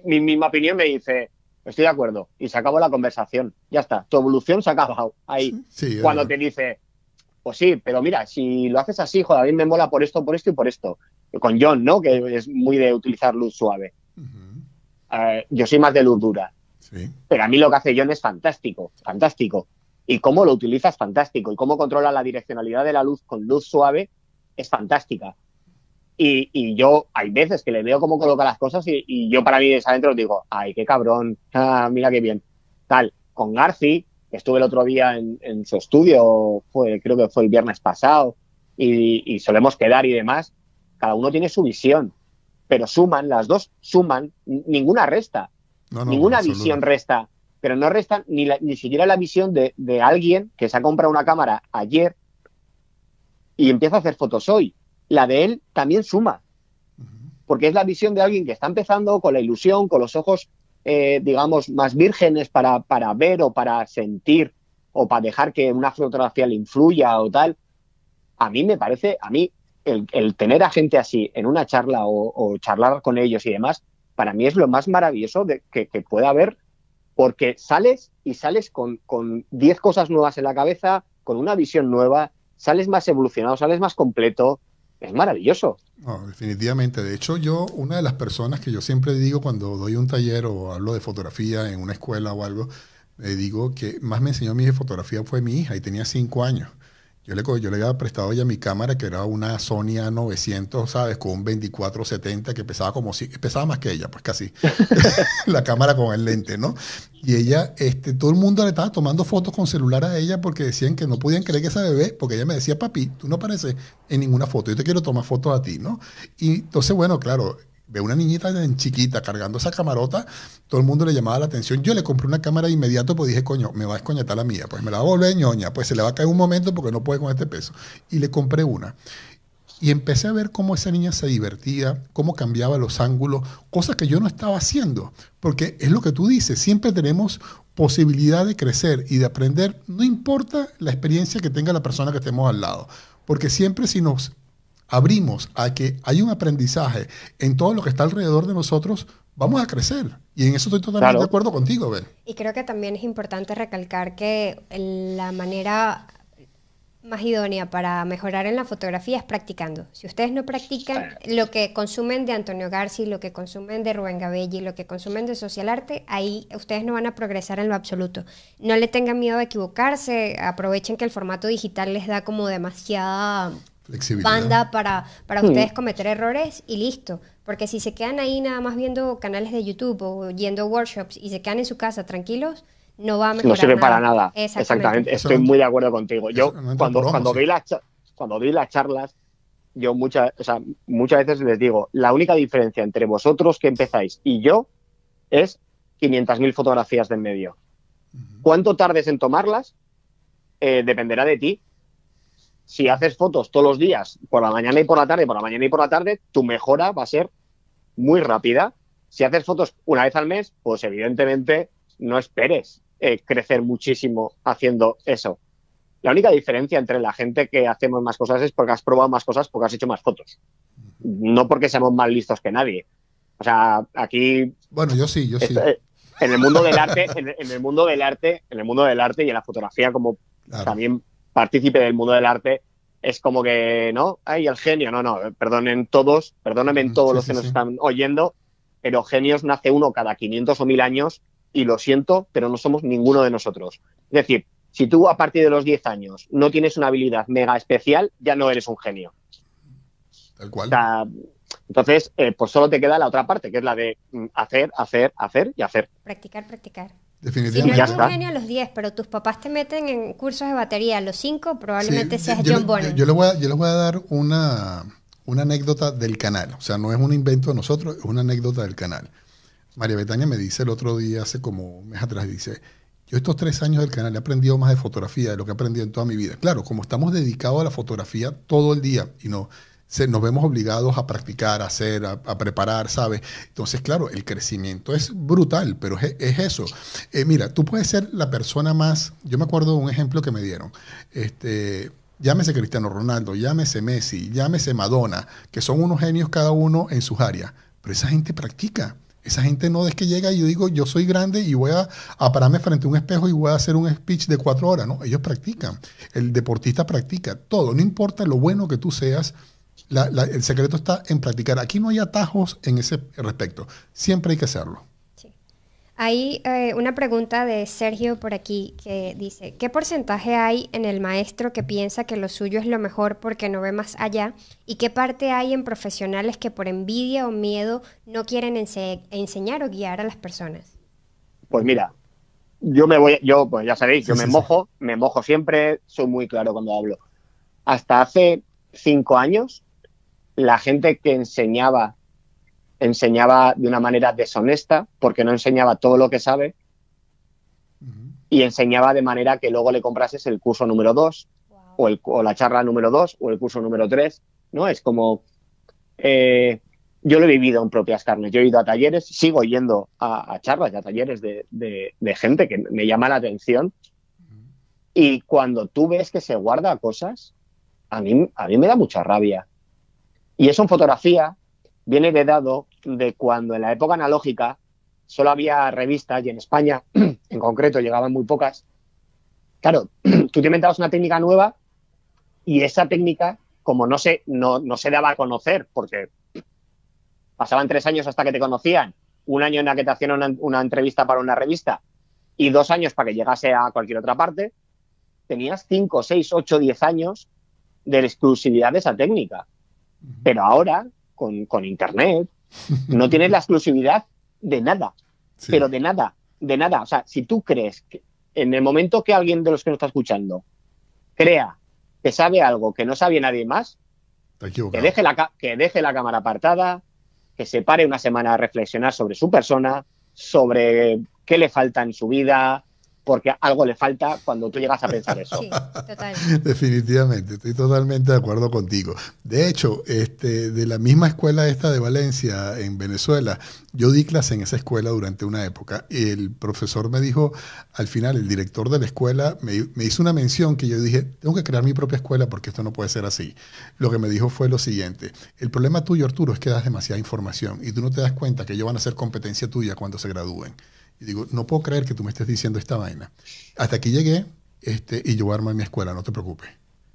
mi misma, opinión me dice, estoy de acuerdo, y se acabó la conversación. Ya está, tu evolución se ha acabado ahí. Cuando te dice, pues sí, pero mira, si lo haces así, joder, a mí me mola por esto, por esto y por esto. Con John, ¿no? Que es muy de utilizar luz suave. Eh, yo soy más de luz dura. Pero a mí lo que hace John es fantástico, fantástico. Y cómo lo utilizas, fantástico. Y cómo controla la direccionalidad de la luz con luz suave, es fantástica. Y, yo, hay veces que le veo cómo coloca las cosas y, yo para mí desde adentro digo, ay, qué cabrón, ah, mira qué bien. Tal, con Garci, estuve el otro día en, su estudio, fue, creo que fue el viernes pasado, y, solemos quedar y demás, cada uno tiene su visión, pero suman, las dos suman, ninguna resta, ninguna visión resta, pero no resta ni, ni siquiera la visión de, de alguien que se ha comprado una cámara ayer y empieza a hacer fotos hoy. La de él también suma, porque es la visión de alguien que está empezando con la ilusión, con los ojos, eh, digamos, más vírgenes para, para ver o para sentir o para dejar que una fotografía le influya o tal. A mí me parece, a mí, el, tener a gente así en una charla o, charlar con ellos y demás, para mí es lo más maravilloso de, que, que pueda haber, porque sales y sales con 10 cosas nuevas en la cabeza, con una visión nueva, sales más evolucionado, sales más completo. Es maravilloso. No, definitivamente. De hecho, yo, una de las personas que yo siempre digo cuando doy un taller o hablo de fotografía en una escuela o algo, le digo que más me enseñó de fotografía fue mi hija y tenía cinco años. Yo le, yo le había prestado ya mi cámara, que era una Sony A900, ¿sabes? Con un 2470 que pesaba como si, pesaba más que ella, pues casi. la cámara con el lente, ¿no? Y ella, este, todo el mundo le estaba tomando fotos con celular a ella porque decían que no podían creer que esa bebé, porque ella me decía, papi, tú no apareces en ninguna foto, yo te quiero tomar fotos a ti, ¿no? Y entonces, bueno, claro, ve una niñita en chiquita cargando esa camarota, todo el mundo le llamaba la atención. Yo le compré una cámara de inmediato, pues dije, coño, me va a escoñetar la mía, pues me la va a volver ñoña, pues se le va a caer un momento porque no puede con este peso. Y le compré una. y empecé a ver cómo esa niña se divertía, cómo cambiaba los ángulos, cosas que yo no estaba haciendo, porque es lo que tú dices, siempre tenemos posibilidad de crecer y de aprender, no importa la experiencia que tenga la persona que estemos al lado, porque siempre si nos abrimos a que hay un aprendizaje en todo lo que está alrededor de nosotros, vamos a crecer. Y en eso estoy totalmente de acuerdo contigo, Ben. Y creo que también es importante recalcar que la manera más idónea para mejorar en la fotografía es practicando. Si ustedes no practican lo que consumen de Antonio Garci, lo que consumen de Rubén Gabelli, lo que consumen de Social Arte, ahí ustedes no van a progresar en lo absoluto. No le tengan miedo a equivocarse, aprovechen que el formato digital les da como demasiada banda para, para mm. ustedes cometer errores y listo. Porque si se quedan ahí nada más viendo canales de YouTube o yendo a workshops y se quedan en su casa tranquilos, no va a mejorar. No sirve para nada. Exactamente. Estoy muy de acuerdo contigo. Yo, cuando, cuando, doy las, cuando doy las charlas, yo muchas, o sea, muchas veces les digo, la única diferencia entre vosotros que empezáis y yo es 500.000 fotografías de en medio. ¿Cuánto tardes en tomarlas? Eh, dependerá de ti. Si haces fotos todos los días, por la mañana y por la tarde, por la mañana y por la tarde, tu mejora va a ser muy rápida. Si haces fotos una vez al mes, pues evidentemente no esperes eh, crecer muchísimo haciendo eso. La única diferencia entre la gente que hacemos más cosas es porque has probado más cosas, porque has hecho más fotos. No porque seamos más listos que nadie. O sea, aquí. Bueno, yo sí, yo sí. Eh, en el mundo del arte, en, el mundo del arte, en el mundo del arte y en la fotografía, como también partícipe del mundo del arte, es como que, ¿no? Ay, el genio. No, no, perdonen todos, perdónenme todos los que nos están oyendo, pero genios nace uno cada 500 o 1000 años y lo siento, pero no somos ninguno de nosotros. Es decir, si tú a partir de los 10 años no tienes una habilidad mega especial, ya no eres un genio. Tal cual. entonces, eh, pues solo te queda la otra parte, que es la de mm, hacer, hacer, hacer y hacer. Practicar, practicar. Definitivamente. Si no eres un genio a los 10, pero tus papás te meten en cursos de batería a los 5, probablemente seas John Bonham. Yo, les voy a, yo les voy a dar una, una anécdota del canal. O sea, no es un invento de nosotros, es una anécdota del canal. María Betania me dice el otro día, hace como un mes atrás, dice, yo estos tres años del canal he aprendido más de fotografía de lo que he aprendido en toda mi vida. Claro, como estamos dedicados a la fotografía todo el día y no se, nos vemos obligados a practicar, a hacer, a, preparar, ¿sabes? Entonces, claro, el crecimiento es brutal, pero es, eso. Eh, mira, tú puedes ser la persona más, yo me acuerdo de un ejemplo que me dieron, este, llámese Cristiano Ronaldo, llámese Messi, llámese Madonna, que son unos genios cada uno en sus áreas, pero esa gente practica. Esa gente no es que llega y yo digo, yo soy grande y voy a, pararme frente a un espejo y voy a hacer un speech de cuatro horas. No, ellos practican. El deportista practica todo. No importa lo bueno que tú seas, el secreto está en practicar. Aquí no hay atajos en ese respecto. Siempre hay que hacerlo. Hay eh, una pregunta de Sergio por aquí que dice, ¿qué porcentaje hay en el maestro que piensa que lo suyo es lo mejor porque no ve más allá? ¿Y qué parte hay en profesionales que por envidia o miedo no quieren enseñar o guiar a las personas? Pues mira, yo me voy, yo pues ya sabéis, yo me mojo, me mojo siempre, soy muy claro cuando hablo. Hasta hace cinco años, la gente que enseñaba enseñaba de una manera deshonesta porque no enseñaba todo lo que sabe y enseñaba de manera que luego le comprases el curso número 2 o, o, la charla número 2 o el curso número 3, ¿no? Es como... Eh, yo lo he vivido en propias carnes. Yo he ido a talleres, sigo yendo a, charlas y a talleres de, gente que me llama la atención. Y cuando tú ves que se guarda cosas, a mí, a mí me da mucha rabia. Y eso en fotografía viene heredado de cuando en la época analógica solo había revistas y en España en concreto llegaban muy pocas. Claro, tú te inventabas una técnica nueva y esa técnica, como no se, no, no se daba a conocer, porque pasaban tres años hasta que te conocían, un año en la que te hacían una, una entrevista para una revista y dos años para que llegase a cualquier otra parte, tenías cinco, seis, ocho, diez años de exclusividad de esa técnica. Pero ahora, con, Internet, no tienes la exclusividad de nada, pero de nada, de nada. O sea, si tú crees que en el momento que alguien de los que nos está escuchando crea que sabe algo que no sabe nadie más, que deje, la, que deje la cámara apartada, que se pare una semana a reflexionar sobre su persona, sobre qué le falta en su vida, porque algo le falta cuando tú llegas a pensar eso. Sí, total. Definitivamente, estoy totalmente de acuerdo contigo. De hecho, este, de la misma escuela esta de Valencia, en Venezuela, yo di clase en esa escuela durante una época y el profesor me dijo, al final, el director de la escuela me, me hizo una mención que yo dije, tengo que crear mi propia escuela porque esto no puede ser así. Lo que me dijo fue lo siguiente, el problema tuyo, Arturo, es que das demasiada información y tú no te das cuenta que ellos van a ser competencia tuya cuando se gradúen. Y digo, no puedo creer que tú me estés diciendo esta vaina. Hasta aquí llegué este, y yo voy a armar mi escuela, no te preocupes.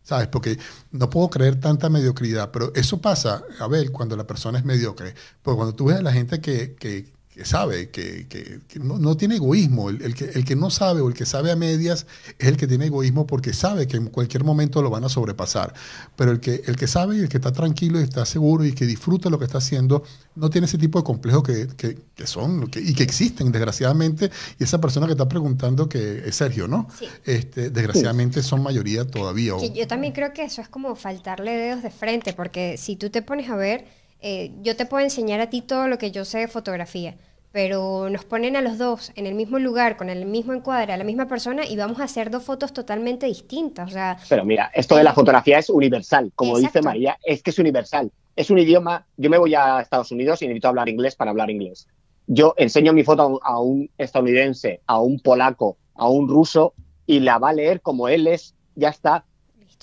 ¿Sabes? Porque no puedo creer tanta mediocridad, pero eso pasa, a ver, cuando la persona es mediocre. Porque cuando tú ves a la gente que, que, que sabe, que, que, no, tiene egoísmo. El, que, el que no sabe o el que sabe a medias es el que tiene egoísmo porque sabe que en cualquier momento lo van a sobrepasar. Pero el que, el que sabe y el que está tranquilo y está seguro y que disfruta lo que está haciendo, no tiene ese tipo de complejos que, que son y que existen, desgraciadamente. Y esa persona que está preguntando, que es Sergio, ¿no? Este, desgraciadamente son mayoría todavía. yo también creo que eso es como faltarle dedos de frente, porque si tú te pones a ver, eh, yo te puedo enseñar a ti todo lo que yo sé de fotografía pero nos ponen a los dos en el mismo lugar, con el mismo encuadre, a la misma persona y vamos a hacer dos fotos totalmente distintas. O sea, pero mira, esto de la fotografía es universal, como dice María, es que es universal. Es un idioma, yo me voy a Estados Unidos y necesito hablar inglés para hablar inglés. Yo enseño mi foto a un estadounidense, a un polaco, a un ruso y la va a leer como él es, ya está.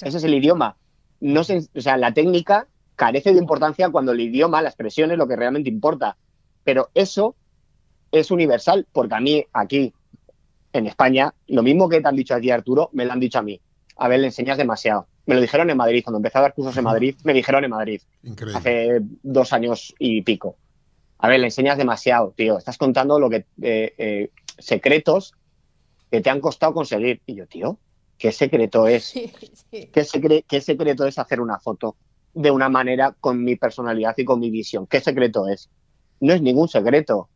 Ese es el idioma. No o sea, la técnica carece de importancia cuando el idioma, la expresión es lo que realmente importa. Pero eso es universal, porque a mí aquí, en España, lo mismo que te han dicho a ti, Arturo, me lo han dicho a mí. A ver, le enseñas demasiado. Me lo dijeron en Madrid, cuando empecé a dar cursos en Madrid, me dijeron en Madrid, hace dos años y pico. A ver, le enseñas demasiado, tío. Estás contando lo que eh, eh, secretos que te han costado conseguir. Y yo, tío, ¿qué secreto es? ¿Qué, ¿Qué secreto es hacer una foto de una manera con mi personalidad y con mi visión? ¿Qué secreto es? No es ningún secreto.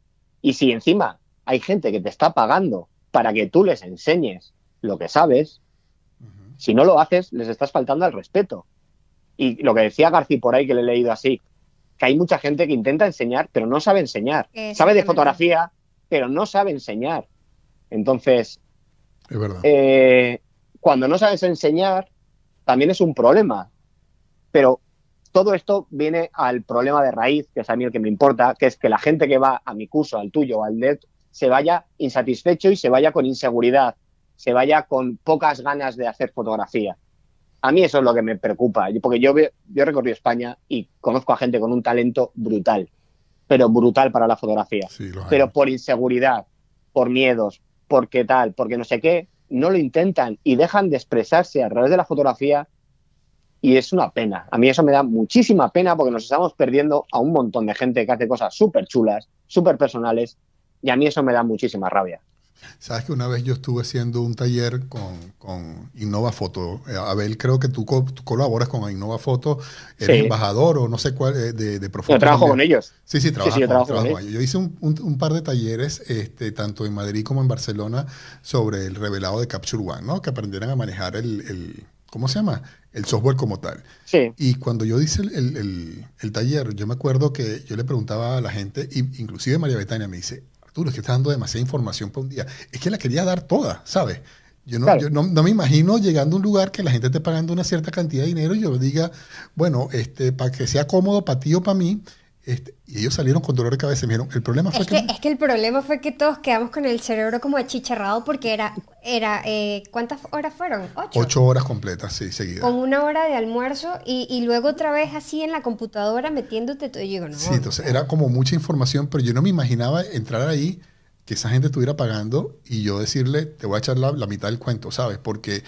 Y si encima hay gente que te está pagando para que tú les enseñes lo que sabes, si no lo haces, les estás faltando al respeto. Y lo que decía García por ahí, que le he leído así, que hay mucha gente que intenta enseñar, pero no sabe enseñar. Sabe de fotografía, pero no sabe enseñar. Entonces, eh, cuando no sabes enseñar, también es un problema. Pero todo esto viene al problema de raíz, que es a mí el que me importa, que es que la gente que va a mi curso, al tuyo al de se vaya insatisfecho y se vaya con inseguridad, se vaya con pocas ganas de hacer fotografía. A mí eso es lo que me preocupa, porque yo, yo he recorrido España y conozco a gente con un talento brutal, pero brutal para la fotografía. pero por inseguridad, por miedos, porque tal, porque no sé qué, no lo intentan y dejan de expresarse a través de la fotografía y es una pena. A mí eso me da muchísima pena porque nos estamos perdiendo a un montón de gente que hace cosas súper chulas, súper personales, y a mí eso me da muchísima rabia. Sabes que una vez yo estuve haciendo un taller con, con Innova Foto. Eh, Abel, creo que tú, colaboras con Innova Foto, eres embajador o no sé cuál eh, de, de Yo trabajo con ellos. Sí, sí, trabajo, sí, yo trabajo con, ellos. Yo hice un, un, par de talleres, este, tanto en Madrid como en Barcelona, sobre el revelado de Capture One, ¿no? Que aprendieran a manejar el, el ¿cómo se llama? el software como tal. Sí. Y cuando yo hice el, taller, yo me acuerdo que yo le preguntaba a la gente, inclusive María Betania me dice, Arturo, es que estás dando demasiada información para un día. Es que la quería dar toda, ¿sabes? Yo, no, yo no, me imagino llegando a un lugar que la gente esté pagando una cierta cantidad de dinero y yo diga, bueno, este, para que sea cómodo para ti o para mí, este, y ellos salieron con dolor de cabeza. Me el problema fue es que, Es que el problema fue que todos quedamos con el cerebro como achicharrado porque era... era eh, ¿Cuántas horas fueron? Ocho. Ocho horas completas, sí, seguidas. Con una hora de almuerzo y, y, luego otra vez así en la computadora metiéndote todo. Y digo, no, sí, entonces era como mucha información, pero yo no me imaginaba entrar ahí que esa gente estuviera pagando y yo decirle, te voy a echar la, mitad del cuento, ¿sabes? Porque,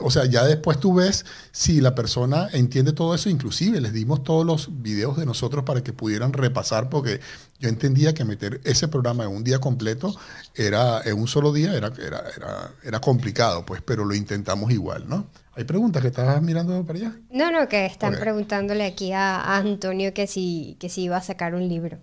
o, sea, ya después tú ves si la persona entiende todo eso, inclusive les dimos todos los videos de nosotros para que pudieran repasar, porque yo entendía que meter ese programa en un día completo era, en un solo día, era, era, era, era complicado, pues, pero lo intentamos igual, ¿no? ¿Hay preguntas que estás mirando para allá? No, no, que están preguntándole aquí a, Antonio que si, que si iba a sacar un libro.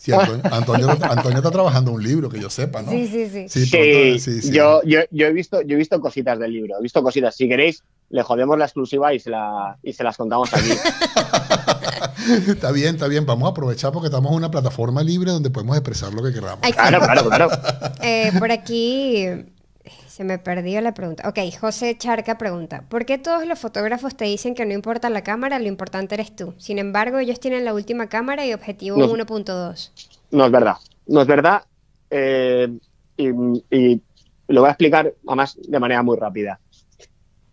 Sí, Antonio, está trabajando un libro, que yo sepa, ¿no? Sí, sí, sí. Sí, sí, Yo, yo, yo, he visto, yo he visto cositas del libro, he visto cositas. Si queréis, le jodemos la exclusiva y se, la, y se las contamos aquí. está bien, está bien. Vamos a aprovechar porque estamos en una plataforma libre donde podemos expresar lo que queramos. Claro, claro, claro. Eh, por aquí Se me perdió la pregunta. Ok, José Charca pregunta, ¿por qué todos los fotógrafos te dicen que no importa la cámara, lo importante eres tú? Sin embargo, ellos tienen la última cámara y objetivo 1.2. No es verdad, no es verdad. Eh, y, y lo voy a explicar además de manera muy rápida.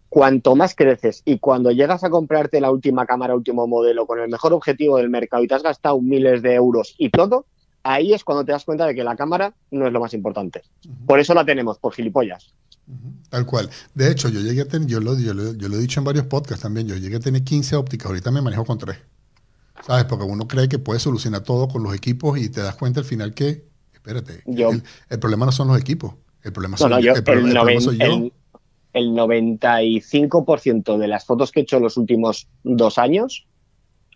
Cuanto más creces y cuando llegas a comprarte la última cámara, último modelo, con el mejor objetivo del mercado y te has gastado miles de euros y todo, ahí es cuando te das cuenta de que la cámara no es lo más importante. Por eso la tenemos, por gilipollas. Tal cual. De hecho, yo llegué a tener, yo lo, yo, lo, yo lo he dicho en varios podcasts también, yo llegué a tener 15 ópticas, ahorita me manejo con 3. ¿Sabes? Porque uno cree que puede solucionar todo con los equipos y te das cuenta al final que, espérate, Yo- el, el problema no son los equipos, el problema son No, no, yo, el, problema, el, el problema noven- soy yo. el- el 95% de las fotos que he hecho en los últimos dos años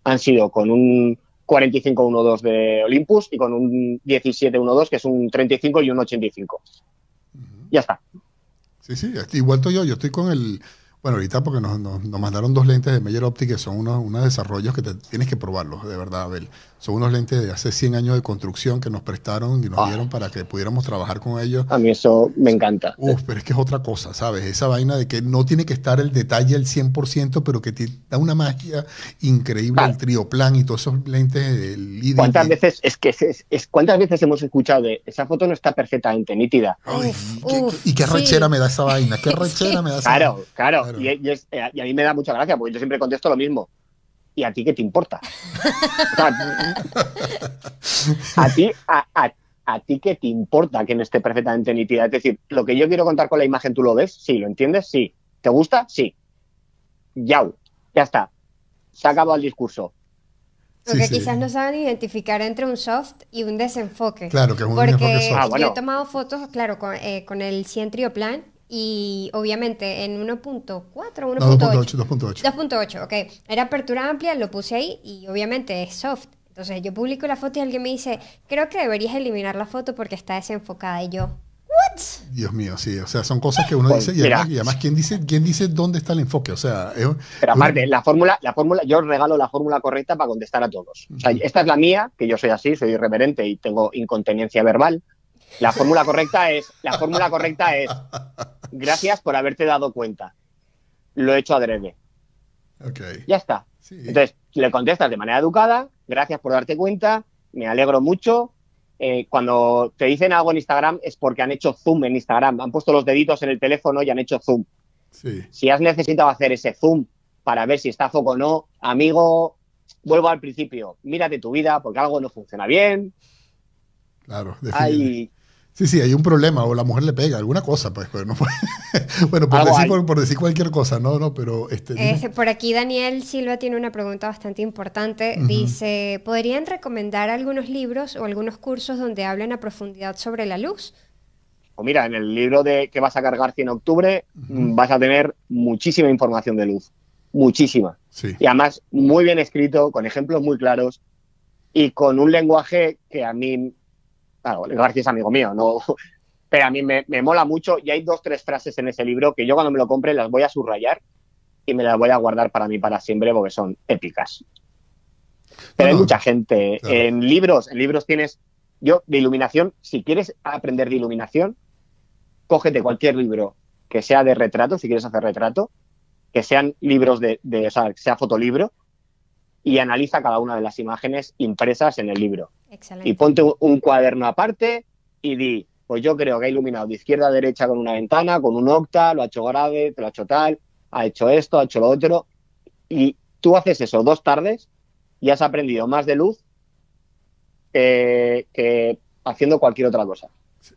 han sido con un 45-1.2 de Olympus y con un 17-1.2 que es un 35 y un 85. Ya está. Sí, sí, igual estoy yo, yo estoy con el, bueno, ahorita porque nos, nos- nos mandaron dos lentes de Meyer Optic que son unos, unos desarrollos que te- tienes que probarlos, de verdad, Abel. Son unos lentes de hace 100 años de construcción que nos prestaron y nos Ah. dieron para que pudiéramos trabajar con ellos. A mí eso me encanta. Uf, pero es que es otra cosa, ¿sabes? Esa vaina de que no tiene que estar el detalle al 100%, pero que te da una magia increíble Claro. el trioplan y todos esos lentes del. ¿Cuántas veces es que es, es- cuántas veces hemos escuchado de esa foto no está perfectamente nítida? Ay, Uf, qué- uf, y qué sí. rechera me da esa vaina, qué rechera me da esa Claro, vaina. claro. Claro. Y, y es- eh, y a mí me da mucha gracia porque yo siempre contesto lo mismo. ¿Y a ti qué te importa? O sea, a ti, a, a- a ti qué te importa que no esté perfectamente nítida. Es decir, lo que yo quiero contar con la imagen, ¿tú lo ves? Sí, ¿lo entiendes? Sí. ¿Te gusta? Sí. Yau. Ya está. Se ha acabado el discurso. Porque sí. quizás no saben identificar entre un soft y un desenfoque. Claro, que es un Porque desenfoque soft. Ah, yo he tomado fotos, claro, con, eh, con el 100 trioplan y obviamente en 1.4, 1.8. No, 2.8, 2.8. 2.8, ok. Era apertura amplia, lo puse ahí y obviamente es soft. Entonces yo publico la foto y alguien me dice, creo que deberías eliminar la foto porque está desenfocada. Y yo, ¿what? Dios mío, sí, o sea, son cosas que uno Pues, dice y mira. además, y además, ¿quién dice quién dice dónde está el enfoque? O sea, es- Pero aparte, la fórmula, la fórmula, yo regalo la fórmula correcta para contestar a todos. O sea, esta es la mía, que yo soy así, soy irreverente y tengo incontinencia verbal. La fórmula correcta es, la fórmula correcta es, gracias por haberte dado cuenta. Lo he hecho adrede. Ok. Ya está. Sí. Entonces, le contestas de manera educada, gracias por darte cuenta, me alegro mucho. Eh, cuando te dicen algo en Instagram es porque han hecho zoom en Instagram, han puesto los deditos en el teléfono y han hecho zoom. sí. Si has necesitado hacer ese zoom para ver si está foco o no, amigo, vuelvo al principio, mírate tu vida porque algo no funciona bien. Claro. Hay, Sí, sí, hay un problema o la mujer le pega, alguna cosa, pues, pero no puede- bueno, por decir, hay. por, por decir cualquier cosa, no, no, pero este. Este, por aquí Daniel Silva tiene una pregunta bastante importante. Dice, ¿podrían recomendar algunos libros o algunos cursos donde hablen a profundidad sobre la luz? o mira, en el libro de que va a sacar García en octubre mm, vas a tener muchísima información de luz, muchísima. sí, Y además muy bien escrito, con ejemplos muy claros y con un lenguaje que a mí, claro, García es amigo mío, no, pero a mí me, me mola mucho y hay dos, tres frases en ese libro que yo cuando me lo compre las voy a subrayar y me las voy a guardar para mí para siempre porque son épicas. Pero hay mucha gente. claro. En libros, en libros tienes, yo de iluminación, si quieres aprender de iluminación, cógete cualquier libro que sea de retrato, si quieres hacer retrato, que sean libros de, de o sea, que sea fotolibro, y analiza cada una de las imágenes impresas en el libro. Excelente. Y ponte un, cuaderno aparte y di, pues yo creo que ha iluminado de izquierda a derecha con una ventana, con un octa, lo ha hecho grave, te lo ha hecho tal, ha hecho esto, ha hecho lo otro. Y tú haces eso dos tardes y has aprendido más de luz que, que haciendo cualquier otra cosa.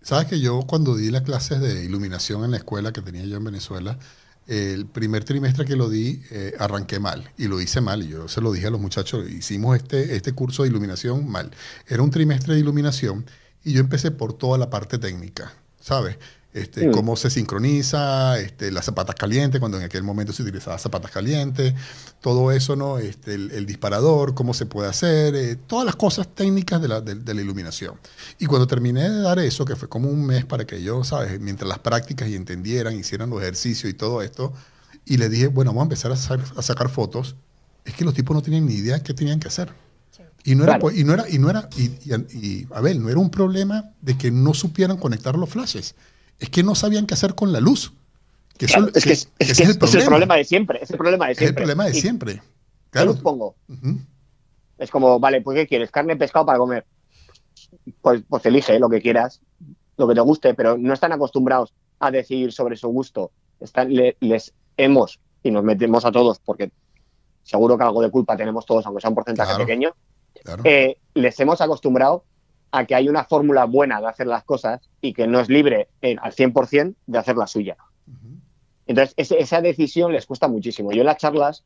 Sabes que yo cuando di las clases de iluminación en la escuela que tenía yo en Venezuela, el primer trimestre que lo di eh, arranqué mal y lo hice mal y yo se lo dije a los muchachos, hicimos este, este curso de iluminación mal. Era un trimestre de iluminación y yo empecé por toda la parte técnica, ¿sabes? Este, Mm. Cómo se sincroniza, este, las zapatas calientes, cuando en aquel momento se utilizaba zapatas calientes, todo eso, ¿no? Este, el, el disparador, cómo se puede hacer, eh, todas las cosas técnicas de la, de- de la iluminación. Y cuando terminé de dar eso, que fue como un mes para que yo, ¿sabes? Mientras las prácticas y entendieran, hicieran los ejercicios y todo esto, y le dije, bueno, vamos a empezar a, sa- a sacar fotos, es que los tipos no tenían ni idea qué tenían que hacer. Sí. Y no era, pues, y no era, y no era, y, y- y, a ver, no era un problema de que no supieran conectar los flashes. Es que no sabían qué hacer con la luz. Que es, que, es, el problema. de siempre. Es el problema de siempre. Es el problema de siempre. Claro. ¿Qué luz pongo? Es como, vale, pues ¿qué quieres? ¿Carne, pescado para comer? Pues, pues elige lo que quieras, lo que te guste, pero no están acostumbrados a decidir sobre su gusto. Están, les hemos, y nos metemos a todos, porque seguro que algo de culpa tenemos todos, aunque sea un porcentaje pequeño, eh, les hemos acostumbrado a que hay una fórmula buena de hacer las cosas y que no es libre al 100% de hacer la suya. Entonces, esa decisión les cuesta muchísimo. Yo en las charlas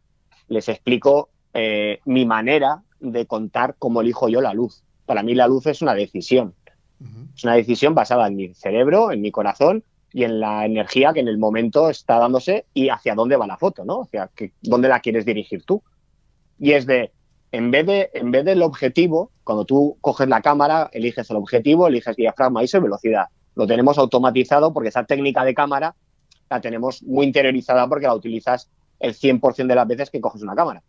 les explico eh, mi manera de contar cómo elijo yo la luz. Para mí la luz es una decisión. Es una decisión basada en mi cerebro, en mi corazón y en la energía que en el momento está dándose y hacia dónde va la foto, ¿no? Hacia que, dónde la quieres dirigir tú. Y es de, en vez, de, en vez del objetivo, cuando tú coges la cámara, eliges el objetivo, eliges diafragma, ISO y velocidad. Lo tenemos automatizado porque esa técnica de cámara la tenemos muy interiorizada porque la utilizas el 100% de las veces que coges una cámara.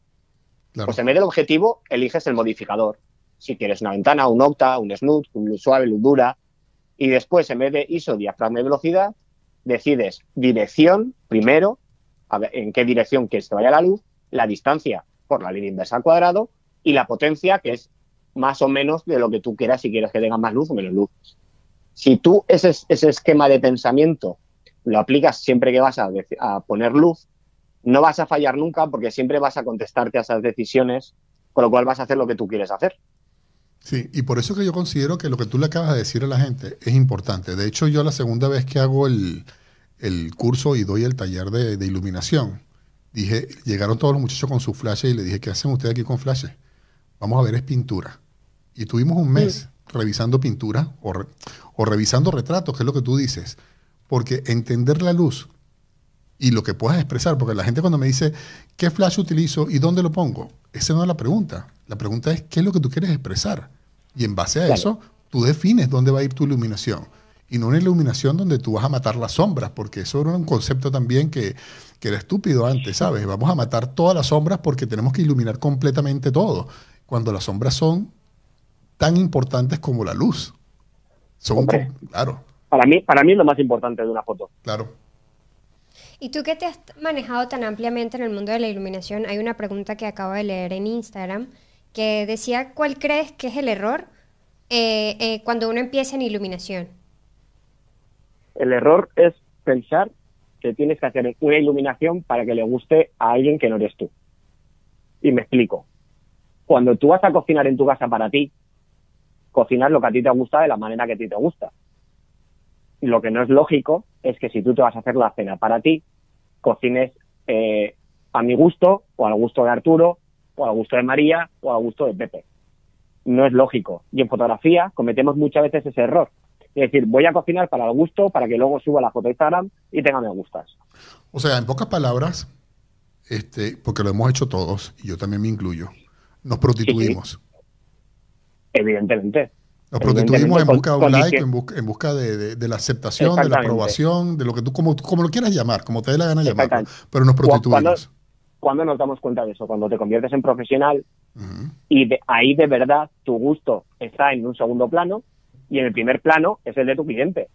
Pues en vez del objetivo, eliges el modificador. Si quieres una ventana, un octa, un snoot, un luz suave, luz dura. Y después, en vez de ISO, diafragma y velocidad, decides dirección primero, a ver, en qué dirección quieres que vaya la luz, la distancia por la línea inversa al cuadrado y la potencia, que es más o menos de lo que tú quieras si quieres que tenga más luz o menos luz. Si tú ese, ese esquema de pensamiento lo aplicas siempre que vas a, a poner luz, no vas a fallar nunca porque siempre vas a contestarte a esas decisiones, con lo cual vas a hacer lo que tú quieres hacer. Sí, y por eso que yo considero que lo que tú le acabas de decir a la gente es importante. De hecho, yo la segunda vez que hago el, curso y doy el taller de, iluminación, dije, llegaron todos los muchachos con sus flashes y le dije, ¿qué hacen ustedes aquí con flashes? Vamos a ver, es pintura. Y tuvimos un mes revisando pintura o, o revisando retratos, que es lo que tú dices. Porque entender la luz y lo que puedas expresar, porque la gente cuando me dice, ¿qué flash utilizo y dónde lo pongo? Esa no es la pregunta. La pregunta es, ¿qué es lo que tú quieres expresar? Y en base a eso, tú defines dónde va a ir tu iluminación. Y no una iluminación donde tú vas a matar las sombras, porque eso era un concepto también que, que era estúpido antes, ¿sabes? Vamos a matar todas las sombras porque tenemos que iluminar completamente todo, cuando las sombras son tan importantes como la luz. Son, claro. Para mí, para mí es lo más importante de una foto. Claro. Y tú que te has manejado tan ampliamente en el mundo de la iluminación, hay una pregunta que acabo de leer en Instagram que decía, ¿cuál crees que es el error eh, eh, cuando uno empieza en iluminación? El error es pensar que tienes que hacer una iluminación para que le guste a alguien que no eres tú. Y me explico. Cuando tú vas a cocinar en tu casa para ti, cocinar lo que a ti te gusta de la manera que a ti te gusta. Lo que no es lógico es que si tú te vas a hacer la cena para ti, cocines eh, a mi gusto, o al gusto de Arturo, o al gusto de María, o al gusto de Pepe. No es lógico. Y en fotografía cometemos muchas veces ese error. Es decir, voy a cocinar para el gusto, para que luego suba la foto a Instagram y tenga me gustas. O sea, en pocas palabras, este, porque lo hemos hecho todos, y yo también me incluyo, nos prostituimos. Evidentemente. Nos prostituimos en busca de un like, en busca, de, la aceptación, de la aprobación, de lo que tú, como, como lo quieras llamar, como te dé la gana llamarlo. Pero nos prostituimos. Cuando, nos damos cuenta de eso? Cuando te conviertes en profesional y de, ahí de verdad tu gusto está en un segundo plano y en el primer plano es el de tu cliente.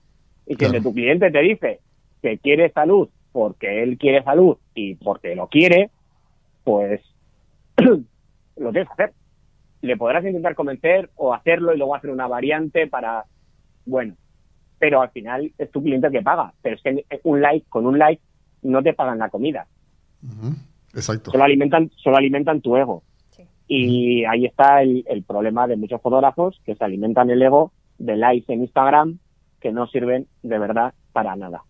Y si el de tu cliente te dice que quiere salud porque él quiere salud y porque lo quiere, pues lo tienes que hacer le podrás intentar convencer o hacerlo y luego hacer una variante para, bueno, pero al final es tu cliente el que paga. Pero es que un like, con un like, no te pagan la comida. Exacto. Solo alimentan, solo alimentan tu ego. Y ahí está el, el, problema de muchos fotógrafos que se alimentan el ego de likes en Instagram que no sirven de verdad para nada.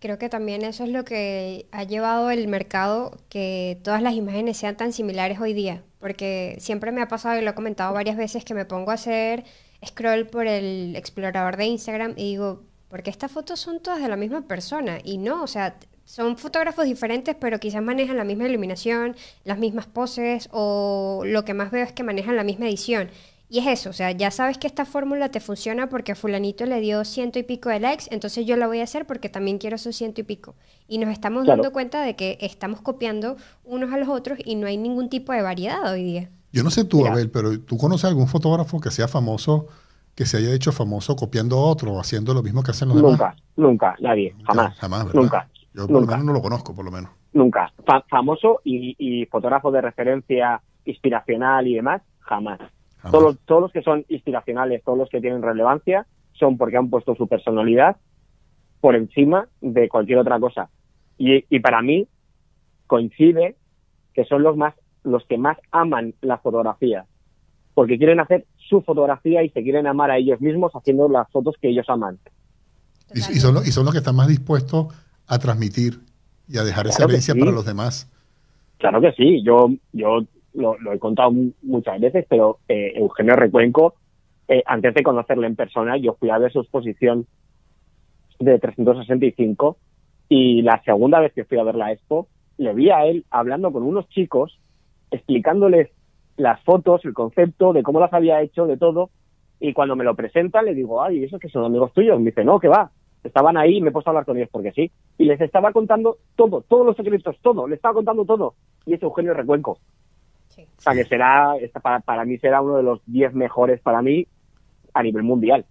Creo que también eso es lo que ha llevado el mercado que todas las imágenes sean tan similares hoy día, porque siempre me ha pasado y lo he comentado varias veces que me pongo a hacer scroll por el explorador de Instagram y digo, ¿por qué estas fotos son todas de la misma persona? Y no, o sea, son fotógrafos diferentes, pero quizás manejan la misma iluminación, las mismas poses o lo que más veo es que manejan la misma edición. Y es eso, o sea, ya sabes que esta fórmula te funciona porque a fulanito le dio ciento y pico de likes, entonces yo la voy a hacer porque también quiero esos ciento y pico. Y nos estamos dando cuenta de que estamos copiando unos a los otros y no hay ningún tipo de variedad hoy día. Yo no sé tú, Abel, pero ¿tú conoces algún fotógrafo que sea famoso que se haya hecho famoso copiando a otro o haciendo lo mismo que hacen los nunca, demás? Nunca, nunca, nadie, jamás. Jamás, ¿verdad? Nunca. Yo por lo menos no lo conozco, por lo menos. Nunca. famoso y, y, fotógrafo de referencia inspiracional y demás, jamás. Todos, todos los que son inspiracionales, todos los que tienen relevancia, son porque han puesto su personalidad por encima de cualquier otra cosa. Y, y para mí coincide que son los más los que más aman la fotografía, porque quieren hacer su fotografía y se quieren amar a ellos mismos haciendo las fotos que ellos aman. Y, son, y son los que están más dispuestos a transmitir y a dejar esa herencia para los demás. Claro que sí, yo, yo lo, he contado muchas veces, pero eh, Eugenio Recuenco, eh, antes de conocerle en persona, yo fui a ver su exposición de 365 y la segunda vez que fui a ver la expo, le vi a él hablando con unos chicos, explicándoles las fotos, el concepto, de cómo las había hecho, de todo, y cuando me lo presenta le digo, ay, ¿esos que son amigos tuyos? Me dice, no, que va, estaban ahí y me he puesto a hablar con ellos porque sí. Y les estaba contando todo, todos los secretos, todo, les estaba contando todo. Y es Eugenio Recuenco. O sea, que será, para, para mí será uno de los 10 mejores para mí a nivel mundial.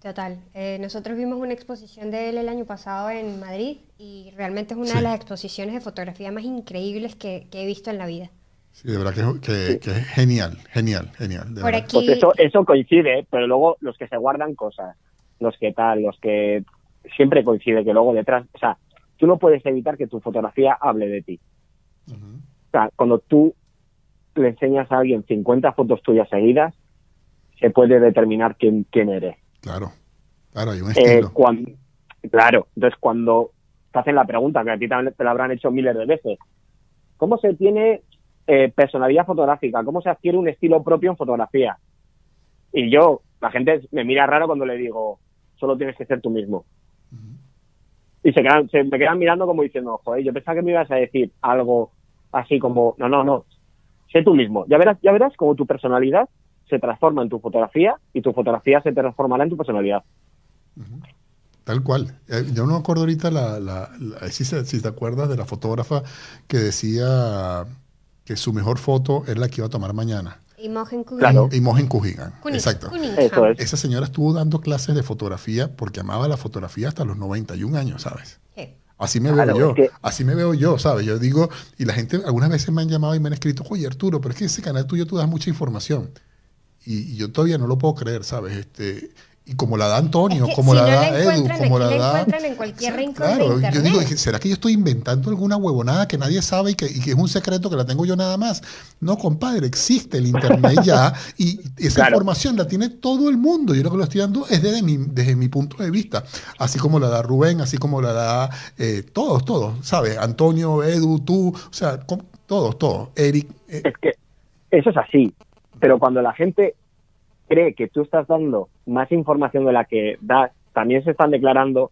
Total. Eh, nosotros vimos una exposición de él el año pasado en Madrid y realmente es una de las exposiciones de fotografía más increíbles que, he visto en la vida. Sí, de verdad que, es genial, genial, genial. Por aquí... Pues eso, eso coincide, pero luego los que se guardan cosas, los que tal, los que siempre coincide que luego detrás, o sea, tú no puedes evitar que tu fotografía hable de ti. O sea, cuando tú le enseñas a alguien 50 fotos tuyas seguidas, se puede determinar quién, quién eres. Claro, claro, hay un estilo. Eh, cuando, claro, entonces cuando te hacen la pregunta, que a ti también te la habrán hecho miles de veces, ¿cómo se tiene eh, personalidad fotográfica? ¿Cómo se adquiere un estilo propio en fotografía? Y yo, la gente me mira raro cuando le digo, solo tienes que ser tú mismo. Y se, quedan, se me quedan mirando como diciendo, joder, yo pensaba que me ibas a decir algo así como, no, no, no, sé tú mismo. Ya verás, ya verás como tu personalidad se transforma en tu fotografía y tu fotografía se transformará en tu personalidad. Tal cual. Eh, yo no me acuerdo ahorita, la, si, si, te acuerdas de la fotógrafa que decía que su mejor foto es la que iba a tomar mañana. Imogen Kujigan. Claro. Imogen Kujigan. Exacto. Esa señora estuvo dando clases de fotografía porque amaba la fotografía hasta los 91 años, ¿sabes? Así me veo yo, así me veo yo, ¿sabes? Yo digo, y la gente algunas veces me han llamado y me han escrito, oye Arturo, pero es que ese canal tuyo tú das mucha información y, yo todavía no lo puedo creer, ¿sabes? Este, y como la da Antonio, como la da Edu, como la, da. en cualquier rincón claro, yo digo, ¿será que yo estoy inventando alguna huevonada que nadie sabe y que, y que, es un secreto que la tengo yo nada más? No, compadre, existe el Internet ya y esa información la tiene todo el mundo. Yo lo que lo estoy dando es desde mi, desde mi punto de vista, así como la da Rubén, así como la da eh, todos, todos, ¿sabes? Antonio, Edu, tú, o sea, todos, todos, Eric. Eh. Es que eso es así pero cuando la gente cree que tú estás dando más información de la que das, también se están declarando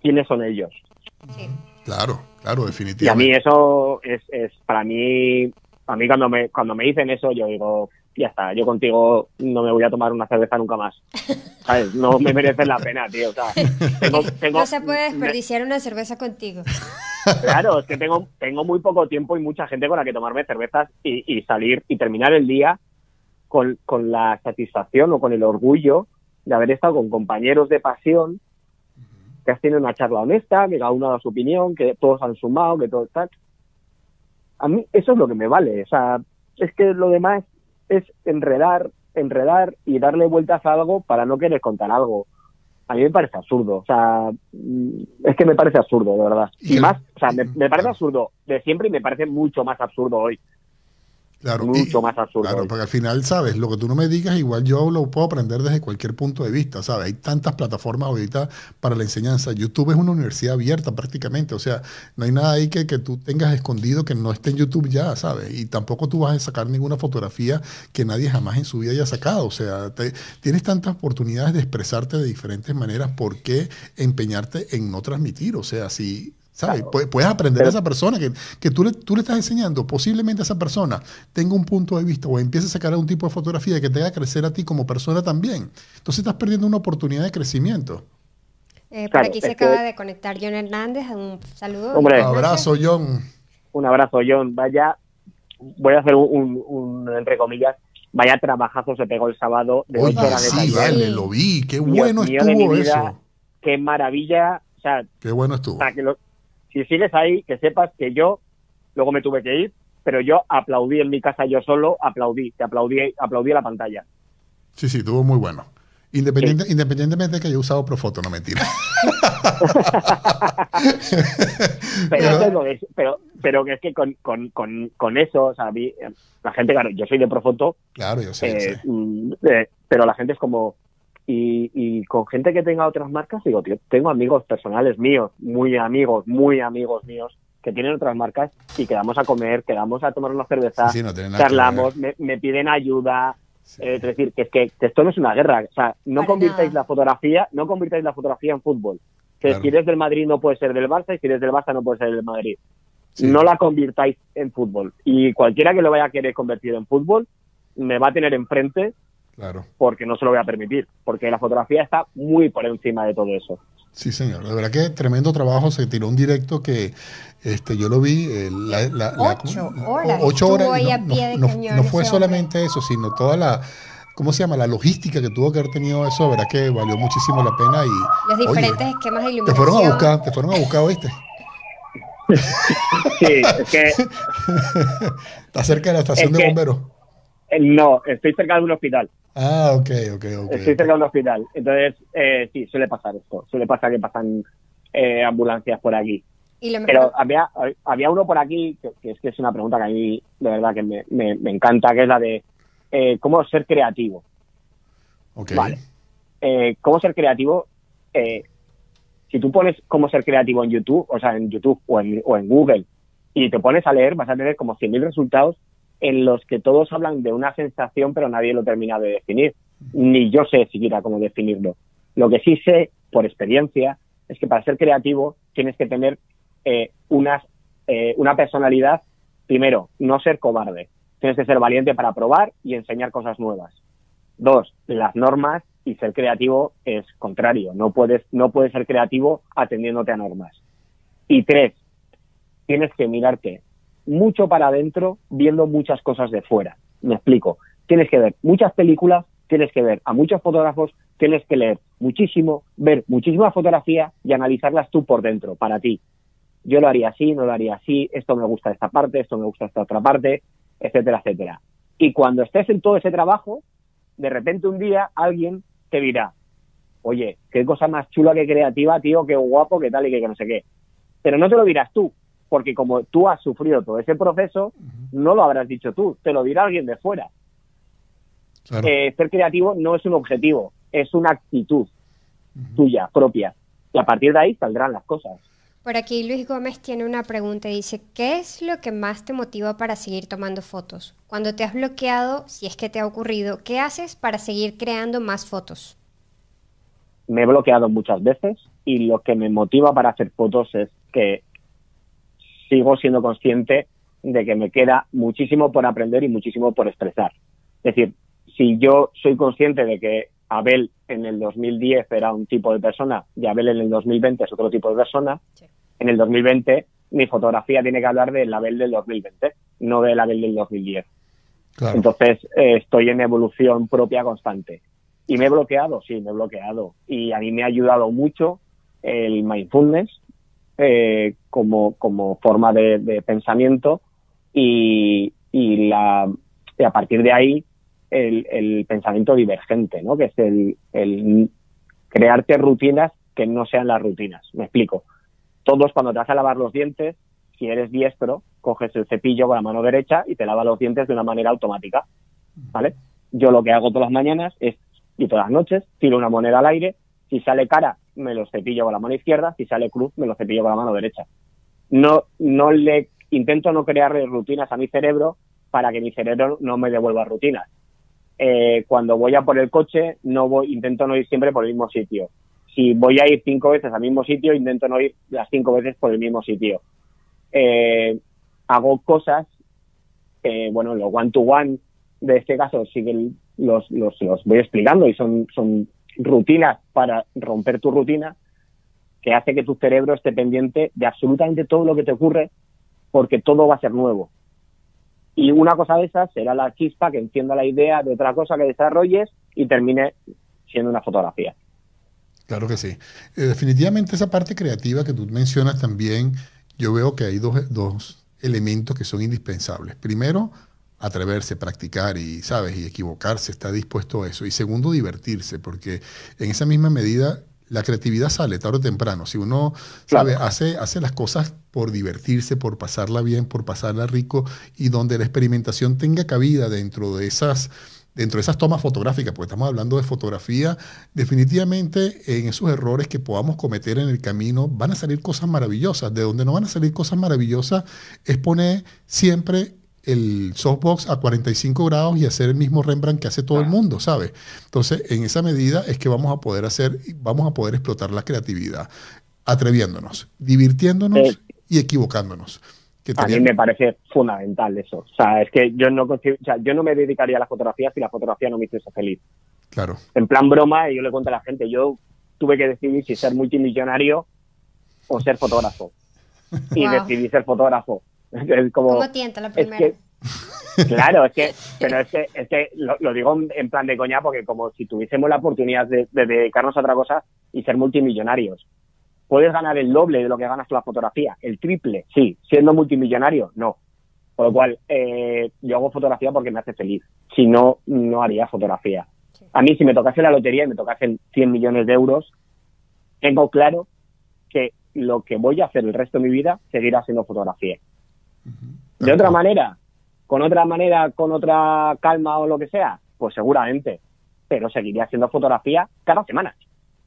quiénes son ellos. Claro, claro, definitivamente. Y a mí eso es, es, para mí, a mí cuando me, cuando me dicen eso, yo digo, ya está, yo contigo no me voy a tomar una cerveza nunca más. ¿Sabes? No me mereces la pena, tío. no se puede desperdiciar una cerveza contigo. Claro, es que tengo, tengo muy poco tiempo y mucha gente con la que tomarme cervezas y, y salir y terminar el día con, con la satisfacción o con el orgullo de haber estado con compañeros de pasión, que has tenido una charla honesta, que cada uno dado su opinión, que todos han sumado, que todo está. A mí eso es lo que me vale. O sea, es que lo demás es enredar, enredar y darle vueltas a algo para no querer contar algo. A mí me parece absurdo. O sea, mm, es que me parece absurdo, de verdad. Y, más, o sea, me, me parece absurdo de siempre y me parece mucho más absurdo hoy. Claro, mucho más absurdo. Claro, porque al final, ¿sabes? Lo que tú no me digas, igual yo lo puedo aprender desde cualquier punto de vista, ¿sabes? Hay tantas plataformas ahorita para la enseñanza. YouTube es una universidad abierta prácticamente, o sea, no hay nada ahí que, que tú tengas escondido que no esté en YouTube ya, ¿sabes? Y tampoco tú vas a sacar ninguna fotografía que nadie jamás en su vida haya sacado. O sea, tienes tantas oportunidades de expresarte de diferentes maneras, ¿por qué empeñarte en no transmitir? O sea, si ¿Sabes? Puedes aprender a esa persona que, que tú, le, tú le estás enseñando. Posiblemente esa persona tenga un punto de vista o empiece a sacar un tipo de fotografía que te haga crecer a ti como persona también. Entonces estás perdiendo una oportunidad de crecimiento. Eh, por aquí se acaba de conectar John Hernández. Un saludo. un abrazo, John. Un abrazo, John. Vaya, voy a hacer un, un, entre comillas, vaya trabajazo se pegó el sábado de Oye, horas sí, de vale, lo vi, qué bueno estuvo eso. Qué maravilla, o sea, qué bueno estuvo. que si sigues ahí, que sepas que yo luego me tuve que ir, pero yo aplaudí en mi casa yo solo, aplaudí, te aplaudí, aplaudí a la pantalla. Sí, sí, estuvo muy bueno. Independiente, Independientemente de que haya usado Profoto, no mentira. pero, pero, pero, que es que con, con, con, con eso, o sea, la gente, claro, yo soy de Profoto. Claro, yo sé. Eh, mm, eh, pero la gente es como. Y, y con gente que tenga otras marcas, digo, tío, tengo amigos personales míos, muy amigos, muy amigos míos, que tienen otras marcas y quedamos a comer, quedamos a tomar una cerveza, charlamos, me, me, piden ayuda, es decir, que es que, esto no es una guerra. O sea, no convirtáis la fotografía, no convirtáis la fotografía en fútbol. Que si eres del Madrid no puede ser del Barça y si eres del Barça no puede ser del Madrid. No la convirtáis en fútbol. Y cualquiera que lo vaya a querer convertir en fútbol me va a tener enfrente claro. porque no se lo voy a permitir. Porque la fotografía está muy por encima de todo eso. Sí, señor. De verdad que tremendo trabajo. Se tiró un directo que este, yo lo vi. Eh, ocho horas. Ocho horas. No, fue solamente eso, sino toda la. ¿Cómo se llama? La logística que tuvo que haber tenido eso, de verdad que valió muchísimo la pena. y Los diferentes esquemas de iluminación. Te fueron a buscar, te fueron a buscar, ¿oíste? sí, es que. ¿Estás cerca de la estación de bomberos? Eh, no, estoy cerca de un hospital. Ah, ok, ok, ok. Estoy cerca de un hospital. Entonces, eh, sí, suele pasar esto. Suele pasar que pasan eh, ambulancias por aquí. Pero había, había uno por aquí, que, es que es una pregunta que a mí de verdad que me, me, encanta, que es la de eh, cómo ser creativo. Okay. Vale. Eh, cómo ser creativo. Eh, si tú pones cómo ser creativo en YouTube, o sea, en YouTube o en, o en Google, y te pones a leer, vas a tener como 100.000 resultados en los que todos hablan de una sensación, pero nadie lo termina de definir. Ni yo sé siquiera cómo definirlo. Lo que sí sé, por experiencia, es que para ser creativo tienes que tener eh, unas, eh, una personalidad, primero, no ser cobarde. Tienes que ser valiente para probar y enseñar cosas nuevas. Dos, las normas y ser creativo es contrario. No puedes, no puedes ser creativo atendiéndote a normas. Y tres, tienes que mirarte mucho para adentro viendo muchas cosas de fuera. Me explico. Tienes que ver muchas películas, tienes que ver a muchos fotógrafos, tienes que leer muchísimo, ver muchísima fotografía y analizarlas tú por dentro, para ti. Yo lo haría así, no lo haría así, esto me gusta esta parte, esto me gusta esta otra parte, etcétera, etcétera. Y cuando estés en todo ese trabajo, de repente un día alguien te dirá, oye, qué cosa más chula que creativa, tío, qué guapo, qué tal y qué no sé qué. Pero no te lo dirás tú, porque como tú has sufrido todo ese proceso, no lo habrás dicho tú, te lo dirá alguien de fuera. Eh, ser creativo no es un objetivo, es una actitud tuya, propia. Y a partir de ahí saldrán las cosas. Por aquí Luis Gómez tiene una pregunta y dice, ¿qué es lo que más te motiva para seguir tomando fotos? Cuando te has bloqueado, si es que te ha ocurrido, ¿qué haces para seguir creando más fotos? Me he bloqueado muchas veces y lo que me motiva para hacer fotos es que sigo siendo consciente de que me queda muchísimo por aprender y muchísimo por expresar. Es decir, si yo soy consciente de que Abel en el 2010 era un tipo de persona y Abel en el 2020 es otro tipo de persona, en el 2020 mi fotografía tiene que hablar del Abel del 2020, no del Abel del 2010. Entonces eh, estoy en evolución propia constante. ¿Y me he bloqueado? Sí, me he bloqueado. Y a mí me ha ayudado mucho el mindfulness, eh, como, como forma de, pensamiento y, y, la, a partir de ahí el, pensamiento divergente, ¿no? que es el, el crearte rutinas que no sean las rutinas. Me explico. Todos cuando te vas a lavar los dientes, si eres diestro, coges el cepillo con la mano derecha y te lavas los dientes de una manera automática. ¿Vale? Yo lo que hago todas las mañanas es, y todas las noches, tiro una moneda al aire, si sale cara, me lo cepillo con la mano izquierda, si sale cruz, me lo cepillo con la mano derecha. No, no le intento no crear rutinas a mi cerebro para que mi cerebro no me devuelva rutinas. Eh, cuando voy a por el coche, no voy, intento no ir siempre por el mismo sitio. Si voy a ir cinco veces al mismo sitio, intento no ir las cinco veces por el mismo sitio. Eh, hago cosas, bueno, los one to one de este caso siguen los, los, los voy explicando y son, son rutinas para romper tu rutina que hace que tu cerebro esté pendiente de absolutamente todo lo que te ocurre porque todo va a ser nuevo. Y una cosa de esas será la chispa que encienda la idea de otra cosa que desarrolles y termine siendo una fotografía. Claro que sí. Eh, definitivamente esa parte creativa que tú mencionas también, yo veo que hay dos, dos elementos que son indispensables. Primero, atreverse, practicar y, ¿sabes? Y equivocarse, está dispuesto a eso. Y segundo, divertirse, porque en esa misma medida la creatividad sale tarde o temprano. Si uno sabe, hace, hace las cosas por divertirse, por pasarla bien, por pasarla rico, y donde la experimentación tenga cabida dentro de esas, dentro de esas tomas fotográficas, porque estamos hablando de fotografía, definitivamente en esos errores que podamos cometer en el camino van a salir cosas maravillosas. De donde no van a salir cosas maravillosas es poner siempre el softbox a 45 grados y hacer el mismo Rembrandt que hace todo el mundo, ¿sabes? Entonces, en esa medida es que vamos a poder hacer, vamos a poder explotar la creatividad, atreviéndonos, divirtiéndonos y equivocándonos. a mí me parece fundamental eso. O sea, es que yo no, o sea, yo no me dedicaría a la fotografía si la fotografía no me hiciese feliz. Claro. En plan broma, yo le cuento a la gente, yo tuve que decidir si ser multimillonario o ser fotógrafo. Y decidí ser fotógrafo como, ¿Cómo tienta la primera? claro, es que, pero es que, es que lo, digo en plan de coña porque como si tuviésemos la oportunidad de, dedicarnos a otra cosa y ser multimillonarios. ¿Puedes ganar el doble de lo que ganas con la fotografía? ¿El triple? Sí. ¿Siendo multimillonario? No. Por lo cual, eh, yo hago fotografía porque me hace feliz. Si no, no haría fotografía. A mí, si me tocase la lotería y me tocasen 100 millones de euros, tengo claro que lo que voy a hacer el resto de mi vida seguirá siendo fotografía. De otra manera, con otra manera, con otra calma o lo que sea, pues seguramente. Pero seguiría haciendo fotografía cada semana.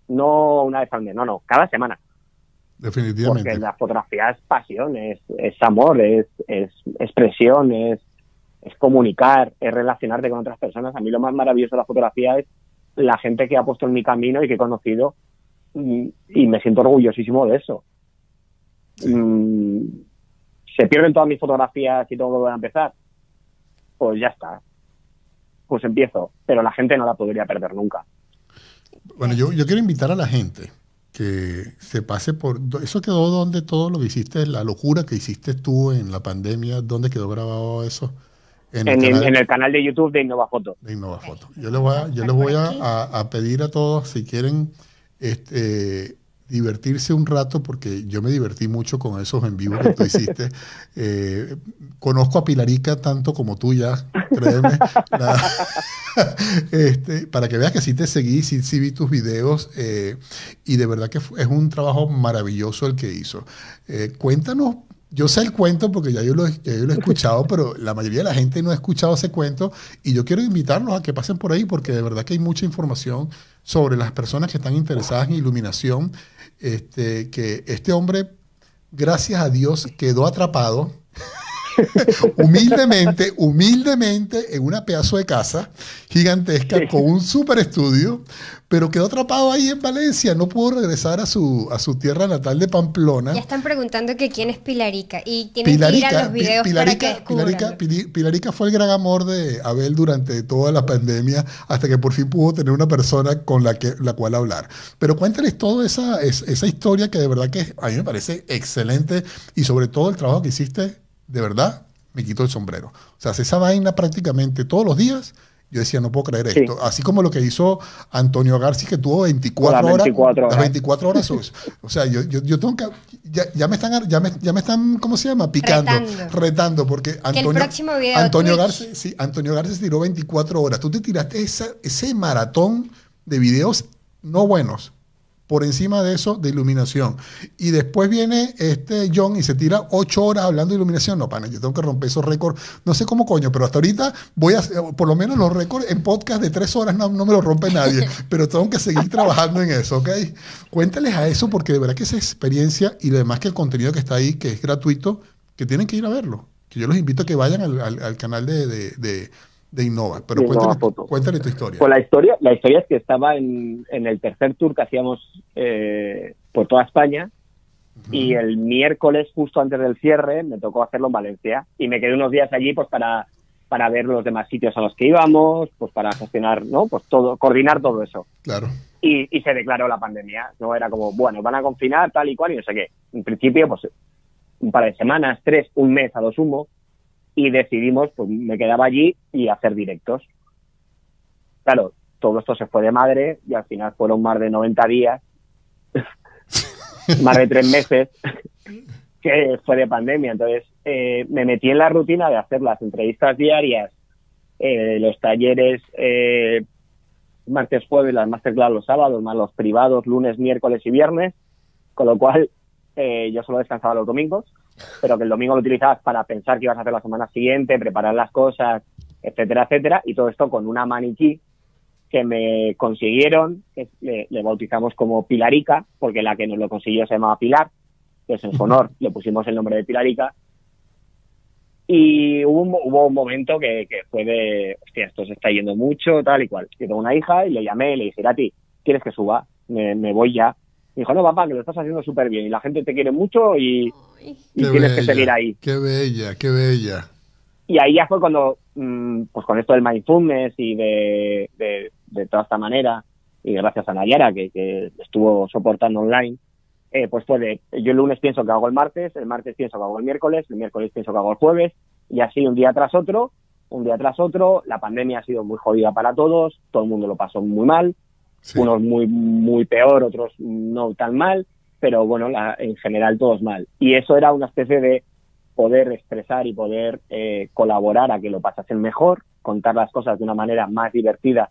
No una vez al mes, no, no, cada semana. Definitivamente. Porque la fotografía es pasión, es, amor, es, expresión, es, es comunicar, es relacionarte con otras personas. A mí lo más maravilloso de la fotografía es la gente que ha puesto en mi camino y que he conocido y, me siento orgullosísimo de eso. Mm, se pierden todas mis fotografías y todo que a empezar, pues ya está. Pues empiezo, pero la gente no la podría perder nunca. Bueno, yo, yo quiero invitar a la gente que se pase por... ¿Eso quedó donde todo lo que hiciste, la locura que hiciste tú en la pandemia? ¿Dónde quedó grabado eso? En el, canal, de YouTube de Innovafoto. De Innovafoto. Yo les voy a, yo les voy a, a pedir a todos, si quieren este, divertirse un rato, porque yo me divertí mucho con esos en vivo que tú hiciste. Eh, conozco a Pilarica tanto como tú ya, créeme. este, para que veas que sí te seguí, sí, sí vi tus videos eh, y de verdad que es un trabajo maravilloso el que hizo. Eh, cuéntanos yo sé el cuento porque ya yo, lo, ya yo, lo, he escuchado, pero la mayoría de la gente no ha escuchado ese cuento y yo quiero invitarlos a que pasen por ahí porque de verdad que hay mucha información sobre las personas que están interesadas en iluminación este, que este hombre, gracias a Dios, quedó atrapado humildemente, humildemente en una pedazo de casa gigantesca con un super estudio, pero quedó atrapado ahí en Valencia, no pudo regresar a su, a su tierra natal de Pamplona. Ya están preguntando que quién es Pilarica y tienen que ir a los videos Pilarica, para que Pilarica, fue el gran amor de Abel durante toda la pandemia hasta que por fin pudo tener una persona con la, que, la cual hablar. Pero cuéntales toda esa, esa historia que de verdad que a mí me parece excelente y sobre todo el trabajo que hiciste de verdad, me quito el sombrero. O sea, hace esa vaina prácticamente todos los días. Yo decía, no puedo creer esto. Así como lo que hizo Antonio García, que tuvo 24, horas. Las 24 horas. o sea, yo, yo, tengo que. Ya, me están, ya, me, ya me están, ¿cómo se llama? Picando, retando. porque Antonio, Antonio García, sí, Antonio García se tiró 24 horas. Tú te tiraste esa, ese maratón de videos no buenos, por encima de eso de iluminación. Y después viene este John y se tira ocho horas hablando de iluminación. No, pana, yo tengo que romper esos récords. No sé cómo coño, pero hasta ahorita voy a, por lo menos los récords en podcast de tres horas no, me los rompe nadie, pero tengo que seguir trabajando en eso, ¿ok? Cuéntales a eso porque de verdad que esa experiencia y además que el contenido que está ahí, que es gratuito, que tienen que ir a verlo. Que yo los invito a que vayan al, canal de de Innova. Pero cuéntale, tu historia. Pues la historia, la historia es que estaba en, el tercer tour que hacíamos eh, por toda España y el miércoles, justo antes del cierre, me tocó hacerlo en Valencia y me quedé unos días allí pues para, para ver los demás sitios a los que íbamos, pues para gestionar, ¿no? Pues todo, coordinar todo eso. Claro. Y, y se declaró la pandemia, ¿no? Era como, bueno, van a confinar tal y cual y no sé qué. En principio, pues un par de semanas, tres, un mes a lo sumo, y decidimos, pues me quedaba allí y hacer directos. Claro, todo esto se fue de madre y al final fueron más de 90 días, más de tres meses que fue de pandemia. Entonces eh, me metí en la rutina de hacer las entrevistas diarias, eh, los talleres eh, martes, jueves, las masterclass los sábados, más los privados lunes, miércoles y viernes, con lo cual yo solo descansaba los domingos, pero que el domingo lo utilizabas para pensar qué ibas a hacer la semana siguiente, preparar las cosas, etcétera, etcétera, y todo esto con una maniquí que me consiguieron, que le, le bautizamos como Pilarica, porque la que nos lo consiguió se llamaba Pilar, que es en su honor, le pusimos el nombre de Pilarica, y hubo un, hubo un momento que, que fue de, hostia, esto se está yendo mucho, tal y cual. Yo tengo una hija y le llamé y le dije, ti ¿quieres que suba? Me, me voy ya. Me dijo, no, papá, que lo estás haciendo súper bien y la gente te quiere mucho y, y tienes que bella, seguir ahí. Qué bella, qué bella. Y ahí ya fue cuando, mm, pues con esto del mindfulness y de, de, de toda esta manera, y gracias a Nayara que, que estuvo soportando online, eh, pues fue de, yo el lunes pienso que hago el martes, el martes pienso que hago el miércoles, el miércoles pienso que hago el jueves, y así un día tras otro, un día tras otro, la pandemia ha sido muy jodida para todos, todo el mundo lo pasó muy mal, Sí. unos muy, muy peor, otros no tan mal, pero bueno, la- en general todos mal. Y eso era una especie de poder expresar y poder eh, colaborar a que lo pasasen mejor, contar las cosas de una manera más divertida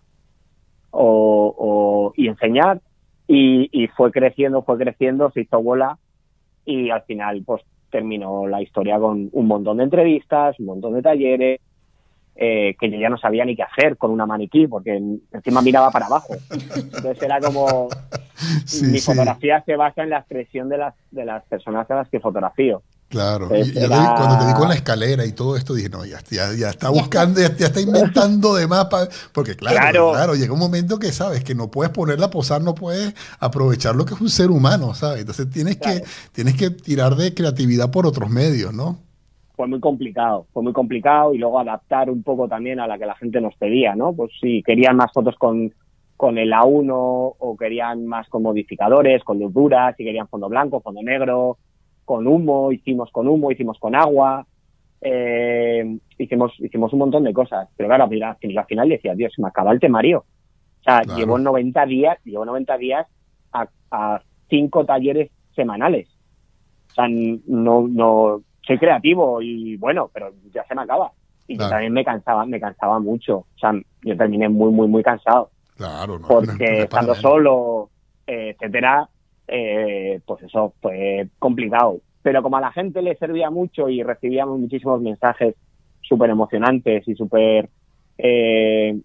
o, o- y enseñar. Y, y fue creciendo, fue creciendo, se hizo bola y al final pues terminó la historia con un montón de entrevistas, un montón de talleres, eh, que yo ya no sabía ni qué hacer con una maniquí, porque en- encima miraba para abajo. Entonces era como, Sí, mi sí, fotografía se basa en la expresión de las, de las personas a las que fotografío. claro. Y- era- cuando te vi con la escalera y todo esto, dije, no, ya, ya, ya está buscando, ya, ya está inventando de más. pa- porque claro, Claro. claro. llega un momento que sabes que no puedes ponerla a posar, no puedes aprovechar lo que es un ser humano, ¿sabes? Entonces tienes, Claro. que, tienes que tirar de creatividad por otros medios, ¿no? Fue muy complicado, fue muy complicado y luego adaptar un poco también a la que la gente nos pedía, ¿no? Pues si querían más fotos con, con el A1 o querían más con modificadores, con luz dura, si querían fondo blanco, fondo negro, con humo, hicimos con humo, hicimos con agua, eh, hicimos, hicimos un montón de cosas. Pero claro, mira, al final decía, Dios, se me acaba el temario. O sea, Claro. llevo 90 días, llevo 90 días a, a cinco talleres semanales. O sea, no, no, soy creativo y bueno, pero ya se me acaba. Y yo también me cansaba, me cansaba mucho. O sea, yo terminé muy, muy, muy cansado Claro, no. porque no estando solo, eh, etcétera, eh, pues eso fue complicado. Pero como a la gente le servía mucho y recibíamos muchísimos mensajes súper emocionantes y súper eh,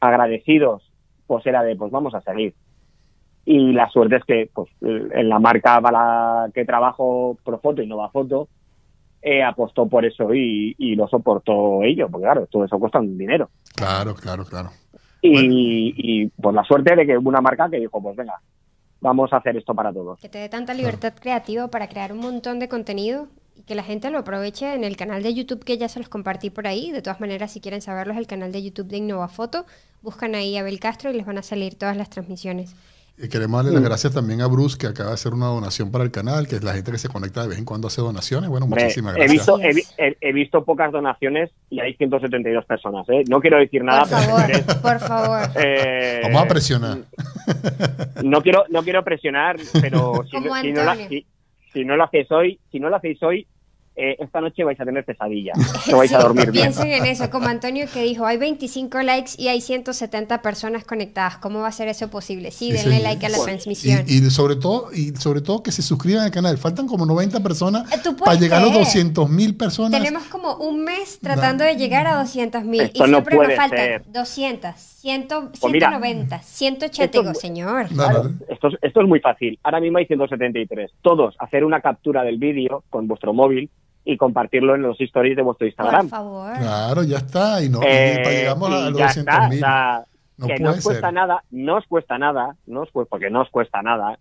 agradecidos, pues era de, pues vamos a seguir. Y la suerte es que, pues, en la marca para la que trabajo, Profoto y Nova Foto, eh, apostó por eso y, y lo soportó ello, porque claro, todo eso cuesta un dinero. Claro, claro, claro. Y, Bueno. y pues la suerte de que hubo una marca que dijo, pues venga, vamos a hacer esto para todos. Que te dé tanta libertad creativa para crear un montón de contenido y que la gente lo aproveche en el canal de YouTube que ya se los compartí por ahí. De todas maneras, si quieren saberlo, es el canal de YouTube de Innova Foto. Buscan ahí a Abel Castro y les van a salir todas las transmisiones. Y queremos darle las gracias también a Bruce, que acaba de hacer una donación para el canal, que es la gente que se conecta de vez en cuando hace donaciones. Bueno, muchísimas he, gracias. visto, he, visto pocas donaciones y hay 172 personas. ¿eh? No quiero decir nada, Por pero favor, señores, por favor. eh, Vamos a presionar. No quiero, no quiero presionar, pero si, Como no- si no, la- Antonio. si- si no lo hacéis hoy, si no lo hacéis hoy, eh, esta noche vais a tener pesadilla. No vais a Sí, dormir bien. Piensen en eso, como Antonio que dijo, hay 25 likes y hay 170 personas conectadas. ¿Cómo va a ser eso posible? Sí, Sí, denle sí. like a la transmisión. Y, y sobre todo, y sobre todo que se suscriban al canal. Faltan como 90 personas Eh, ¿tú para llegar a los creer? 200 mil personas. Tenemos como un mes tratando de llegar a 200 mil y no siempre nos faltan ser. 200, 100, Pues mira, 190, 180. esto- Digo, señor. Claro, esto, es, esto es muy fácil. Ahora mismo hay 173. Todos hacer una captura del vídeo con vuestro móvil y compartirlo en los stories de vuestro Por Instagram. favor. Claro, ya está. Y no, Eh, llegamos a y los ya 200 está, mil. o sea, No que no os cuesta ser. nada, no os cuesta nada, no os cuesta, porque no os cuesta nada.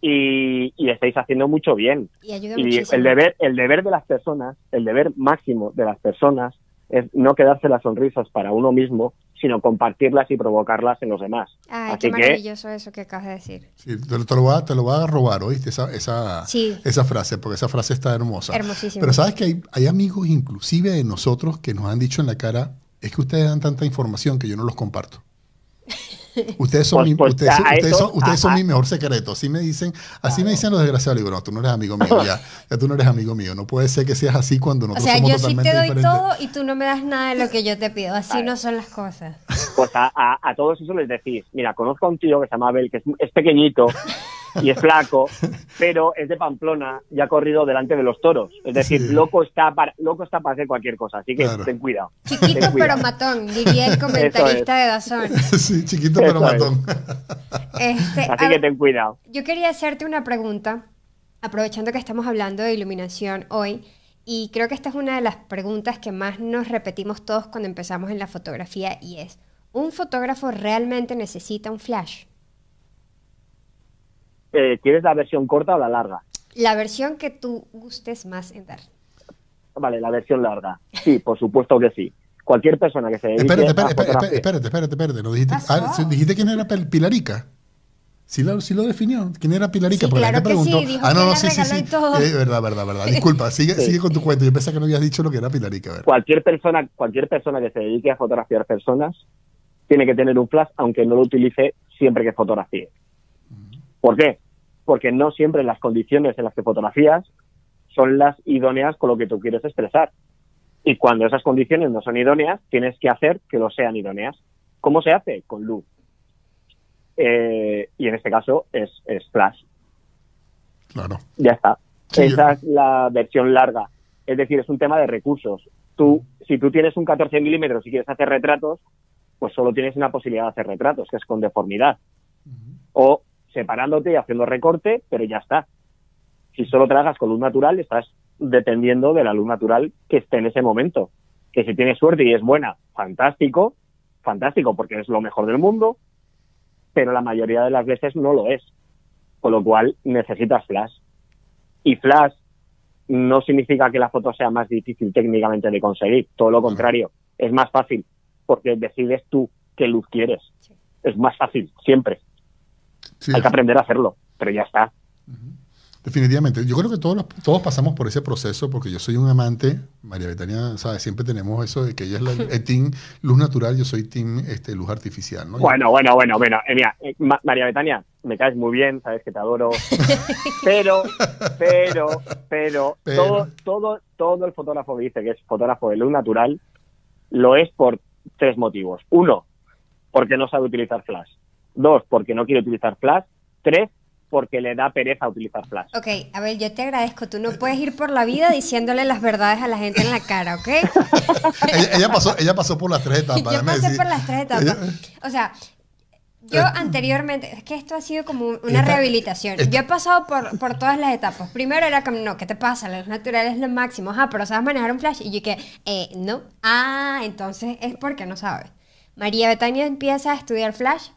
Y, y estáis haciendo mucho bien. Y ayuda Y el deber, el deber de las personas, el deber máximo de las personas es no quedarse las sonrisas para uno mismo, sino compartirlas y provocarlas en los demás. Ay, qué maravilloso eso que acabas de decir. Sí, te, lo voy a, te lo voy a robar, ¿oíste? Esa, esa, esa frase, porque esa frase está hermosa. Hermosísima. Pero sabes que hay, hay amigos inclusive de nosotros que nos han dicho en la cara, es que ustedes dan tanta información que yo no los comparto. Ustedes son, pues, mi, pues, ustedes, son, mi mejor secreto. Así me dicen, así me dicen los desgraciados. Digo, no, tú no eres amigo mío, ya, ya tú no eres amigo mío. No puede ser que seas así cuando nosotros somos O sea, yo sí te doy todo y tú no me das nada de lo que yo te pido. Así no son las cosas. Pues a, a, todos eso les decís, mira, conozco a un tío que se llama Abel, que es pequeñito, y es flaco, pero es de Pamplona y ha corrido delante de los toros. Es decir, loco, está para, loco está para hacer cualquier cosa, así que ten cuidado. Chiquito pero matón, diría el comentarista de Dazón. Sí, chiquito pero matón. Este, así que ten cuidado. Yo quería hacerte una pregunta, aprovechando que estamos hablando de iluminación hoy. Y creo que esta es una de las preguntas que más nos repetimos todos cuando empezamos en la fotografía y es, ¿un fotógrafo realmente necesita un flash? Eh, ¿quieres la versión corta o la larga? La versión que tú gustes más en dar. Vale, la versión larga. Sí, por supuesto que sí. Cualquier persona que se dedique espérate, espérate, espérate, espérate, espérate, espérate, ¿no dijiste, ah, dijiste quién era Pilarica. Sí lo, sí lo definió. ¿Quién era Pilarica? Sí, Porque claro preguntó. Sí, ah, no, no, sí, sí, sí. Eh, verdad, verdad, verdad. Disculpa, sigue, sigue con tu cuento. Yo pensé que no habías dicho lo que era Pilarica. Cualquier persona, cualquier persona que se dedique a fotografiar personas tiene que tener un flash, aunque no lo utilice siempre que fotografíe. ¿Por qué? Porque no siempre las condiciones en las que fotografías son las idóneas con lo que tú quieres expresar. Y cuando esas condiciones no son idóneas, tienes que hacer que lo sean idóneas. ¿Cómo se hace? Con luz. Eh, y en este caso es, flash. Claro. Ya está. Esa es la versión larga. Es decir, es un tema de recursos. Tú, si tú tienes un 14 milímetros y quieres hacer retratos, pues solo tienes una posibilidad de hacer retratos, que es con deformidad. O separándote y haciendo recorte, pero ya está. Si solo trabajas con luz natural, estás dependiendo de la luz natural que esté en ese momento. Que si tienes suerte y es buena, fantástico, fantástico, porque es lo mejor del mundo, pero la mayoría de las veces no lo es. Con lo cual necesitas flash. Y flash no significa que la foto sea más difícil técnicamente de conseguir, todo lo contrario, es más fácil, porque decides tú qué luz quieres. Es más fácil, siempre. Hay que aprender a hacerlo, pero ya está. Definitivamente. Yo creo que todos, todos pasamos por ese proceso porque yo soy un amante. María Betania, ¿sabes? Siempre tenemos eso de que ella es la, el team luz natural, yo soy team este, luz artificial, ¿no? Bueno, bueno, bueno, bueno. Eh, mira, eh, María Betania, me caes muy bien, sabes que te adoro. pero, pero, pero, Todo, todo, todo el fotógrafo que dice que es fotógrafo de luz natural lo es por tres motivos. Uno, porque no sabe utilizar flash. Dos, porque no quiere utilizar Flash. Tres, porque le da pereza utilizar Flash. Ok, a ver, yo te agradezco. Tú no puedes ir por la vida diciéndole las verdades a la gente en la cara, ¿ok? ella, pasó, ella pasó por las tres etapas. Yo pasé por las tres etapas. O sea, yo eh, anteriormente, es que esto ha sido como una rehabilitación. Yo he pasado por, por, todas las etapas. Primero era como, no, ¿qué te pasa? La luz natural es lo máximo. Ah, pero sabes manejar un flash. Y yo que, eh, no. Ah, entonces es porque no sabes. María Betania empieza a estudiar flash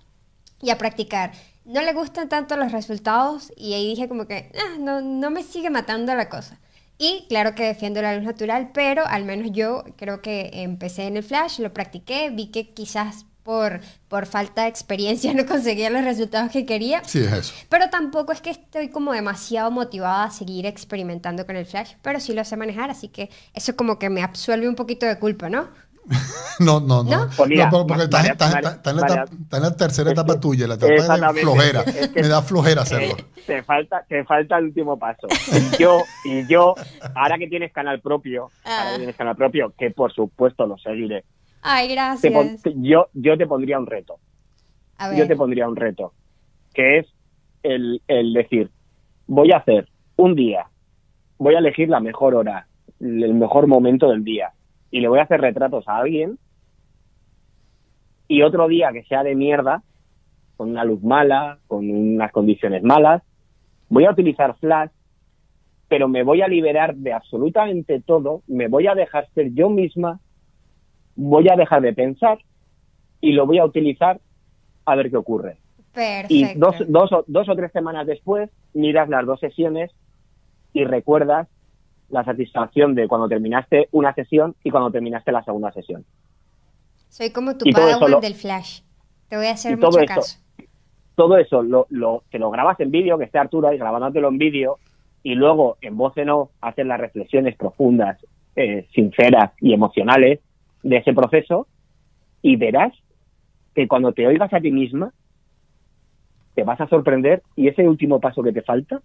y a practicar. No le gustan tanto los resultados y ahí dije como que ah, no, no me sigue matando la cosa. Y claro que defiendo la luz natural, pero al menos yo creo que empecé en el flash, lo practiqué, vi que quizás por, por falta de experiencia no conseguía los resultados que quería. Sí, es eso. Pero tampoco es que estoy como demasiado motivada a seguir experimentando con el flash, pero sí lo sé manejar, así que eso como que me absuelve un poquito de culpa, ¿no? no, no, no. no porque está, en la tercera etapa tuya, la etapa de flojera. Me da flojera hacerlo. te, falta, te falta el último paso. Y yo, y yo, ahora que tienes canal propio, ahora que ah. tienes canal propio, que por supuesto lo seguiré. Ay, gracias. yo, yo te pondría un reto. Yo te pondría un reto, que es el, el decir, voy a hacer un día, voy a elegir la mejor hora, el mejor momento del día y le voy a hacer retratos a alguien y otro día que sea de mierda, con una luz mala, con unas condiciones malas, voy a utilizar flash, pero me voy a liberar de absolutamente todo, me voy a dejar ser yo misma, voy a dejar de pensar y lo voy a utilizar a ver qué ocurre. Y dos, dos, dos o tres semanas después miras las dos sesiones y recuerdas la satisfacción de cuando terminaste una sesión y cuando terminaste la segunda sesión. Soy como tu padawan del flash. Te voy a hacer mucho caso. Todo eso lo, lo, te lo grabas en vídeo, que esté Arturo ahí grabándotelo en vídeo, y luego en voz en off hacer las reflexiones profundas, eh, sinceras y emocionales de ese proceso, y verás que cuando te oigas a ti misma, te vas a sorprender y ese último paso que te falta,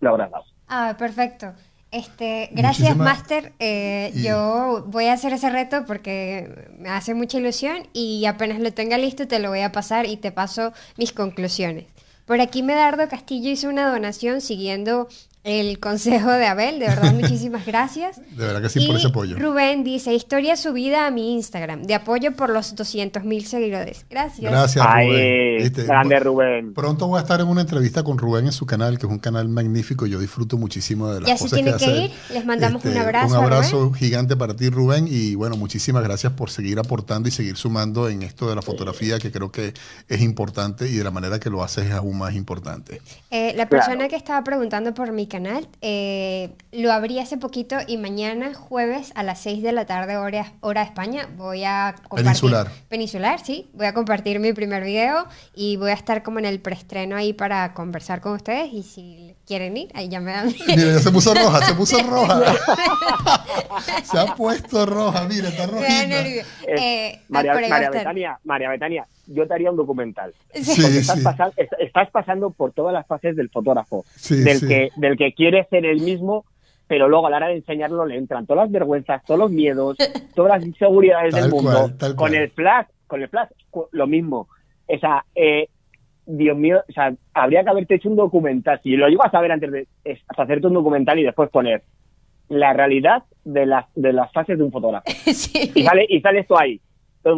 lo habrás dado. Ah, perfecto. Este, gracias, Master. Eh, yo voy a hacer ese reto porque me hace mucha ilusión y apenas lo tenga listo te lo voy a pasar y te paso mis conclusiones. Por aquí Medardo Castillo hizo una donación siguiendo el consejo de Abel. De verdad, muchísimas gracias. De verdad que sí, por ese apoyo. Rubén dice, historia subida a mi Instagram, de apoyo por los 200 mil seguidores. Gracias. Gracias, Rubén. Grande, Rubén. Pronto voy a estar en una entrevista con Rubén en su canal, que es un canal magnífico. Yo disfruto muchísimo de las ya cosas se tiene que, ir. Les mandamos un este, abrazo. Un abrazo gigante para ti, Rubén. Y bueno, muchísimas gracias por seguir aportando y seguir sumando en esto de la fotografía, que creo que es importante y de la manera que lo haces es aún más importante. Eh, la persona que estaba preguntando por mi canal, eh, lo abrí hace poquito y mañana, jueves, a las 6 de la tarde, hora, hora España, voy a compartir. Peninsular. Peninsular, sí. Voy a compartir mi primer video y voy a estar como en el preestreno ahí para conversar con ustedes. Y si quieren ir, ahí ya me dan. Mira, ya se puso roja, se puso roja. se ha puesto roja, mira, está rojita. Eh, eh, María, María Betania, María Betania, yo te haría un documental. Sí, estás, Pasando, estás, pasando por todas las fases del fotógrafo, del, Que, del que quiere ser el mismo, pero luego a la hora de enseñarlo le entran todas las vergüenzas, todos los miedos, todas las inseguridades del mundo. con el flash, con el flash, lo mismo. O sea, eh, Dios mío, o sea, habría que haberte hecho un documental. Si lo llevas a saber antes de hacerte un documental y después poner la realidad de las, de las fases de un fotógrafo. Y sale, y sale esto ahí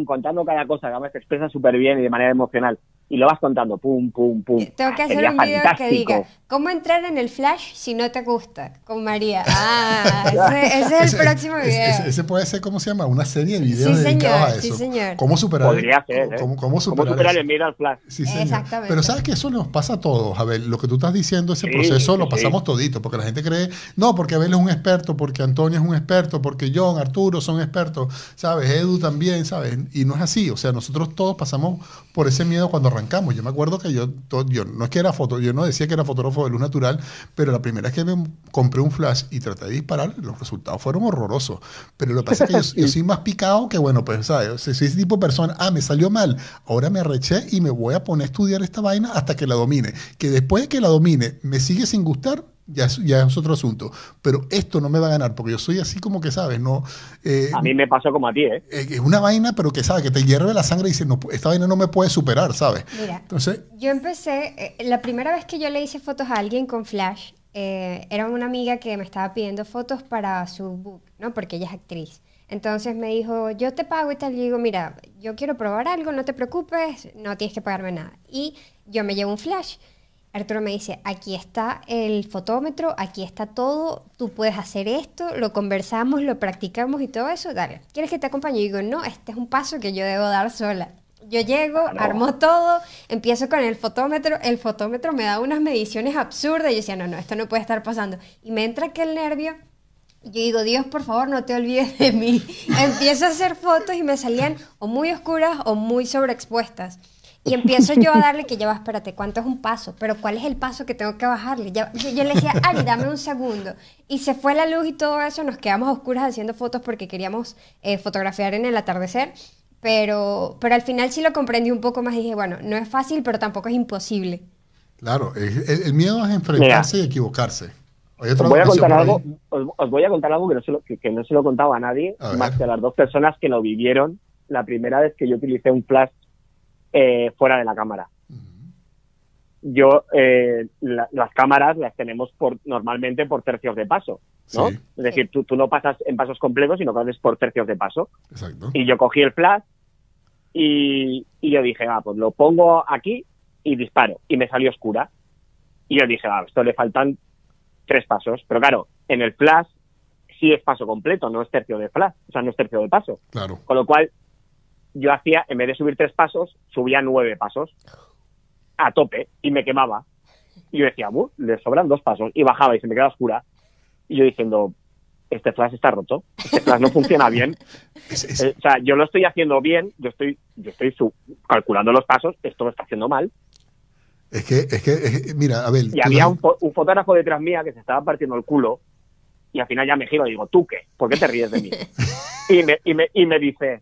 contando cada cosa, que además se expresa súper bien y de manera emocional. Y lo vas contando, pum, pum, pum. Tengo que hacer un video que diga, ¿cómo entrar en el flash si no te gusta? Con María. Ah, ese, es el próximo video. Ese, puede ser, ¿cómo se llama? Una serie de videos dedicados a eso. Sí, señor. ¿Cómo superar, Podría ser, ¿eh? ¿cómo, superar, el miedo al flash? Sí, Exactamente. Pero sabes que eso nos pasa a todos. A ver, lo que tú estás diciendo, ese proceso lo pasamos todito, porque la gente cree, no, porque Abel es un experto, porque Antonio es un experto, porque John, Arturo son expertos, ¿sabes? Edu también, ¿sabes? Y no es así. O sea, nosotros todos pasamos por ese miedo cuando arrancamos. Yo me acuerdo que yo, yo no es que era foto, yo no decía que era fotógrafo de luz natural, pero la primera vez que me compré un flash y traté de disparar, los resultados fueron horrorosos. Pero lo que pasa es que yo, soy más picado que, bueno, pues, ¿sabes? Soy ese tipo de persona, ah, me salió mal, ahora me arreché y me voy a poner a estudiar esta vaina hasta que la domine. Que después de que la domine, me sigue sin gustar, ya es, ya es otro asunto. Pero esto no me va a ganar, porque yo soy así como que, ¿sabes? No, eh, a mí me pasó como a ti, ¿eh? ¿eh? Es una vaina, pero que, ¿sabes? Que te hierve la sangre y dices, no, esta vaina no me puede superar, ¿sabes? Mira, Entonces, yo empecé, eh, la primera vez que yo le hice fotos a alguien con flash, era una amiga que me estaba pidiendo fotos para su book, ¿no? Porque ella es actriz. Entonces me dijo, yo te pago y tal. Y digo, mira, yo quiero probar algo, no te preocupes, no tienes que pagarme nada. Y yo me llevo un flash. Arturo me dice, aquí está el fotómetro, aquí está todo, tú puedes hacer esto, lo conversamos, lo practicamos y todo eso, dale. ¿Quieres que te acompañe? Y digo, no, este es un paso que yo debo dar sola. Yo llego, armo todo, empiezo con el fotómetro, el fotómetro me da unas mediciones absurdas y yo decía, no, no, esto no puede estar pasando. Y me entra aquel nervio yo digo, Dios, por favor, no te olvides de mí. Empiezo a hacer fotos y me salían o muy oscuras o muy sobreexpuestas. Y empiezo yo a darle que ya va, espérate, ¿cuánto es un paso? Pero ¿cuál es el paso que tengo que bajarle? yo, le decía, Ari, dame un segundo. Y se fue la luz y todo eso, nos quedamos a oscuras haciendo fotos porque queríamos eh, fotografiar en el atardecer. Pero, pero al final sí lo comprendí un poco más y dije, bueno, no es fácil, pero tampoco es imposible. Claro, el, miedo es enfrentarse y equivocarse. Os voy, a contar algo, os, voy a contar algo que no se lo, que, no se lo contaba a nadie, más que a las dos personas que lo vivieron la primera vez que yo utilicé un flash eh, fuera de la cámara. Yo, eh, las cámaras las tenemos por, normalmente por tercios de paso, ¿no? Es decir, tú, tú, no pasas en pasos completos, sino que haces por tercios de paso. Y yo cogí el flash y, y yo dije, ah, pues lo pongo aquí y disparo. Y me salió oscura. Y yo dije, ah, esto le faltan tres pasos. Pero claro, en el flash sí es paso completo, no es tercio de flash, o sea, no es tercio de paso. Claro. Con lo cual, yo hacía, en vez de subir tres pasos, subía nueve pasos a tope y me quemaba. Y yo decía, le sobran dos pasos. Y bajaba y se me quedaba oscura. Y yo diciendo, este flash está roto, este flash no funciona bien. Eh, o sea, yo lo estoy haciendo bien, yo estoy, yo estoy calculando los pasos, esto lo está haciendo mal. Es que, es que, mira, a ver. Y había un, fotógrafo detrás mía que se estaba partiendo el culo y al final ya me giro y digo, ¿tú qué? ¿Por qué te ríes de mí? y, me, y, me, y me dice,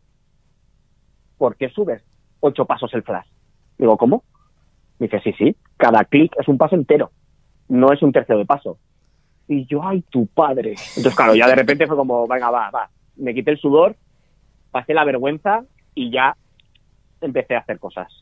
¿por qué subes ocho pasos el flash? Digo, ¿cómo? Dice, sí, sí, cada clic es un paso entero, no es un tercio de paso. Y yo, ay, tu padre. Entonces, claro, ya de repente fue como, venga, va, va. Me quité el sudor, pasé la vergüenza y ya empecé a hacer cosas.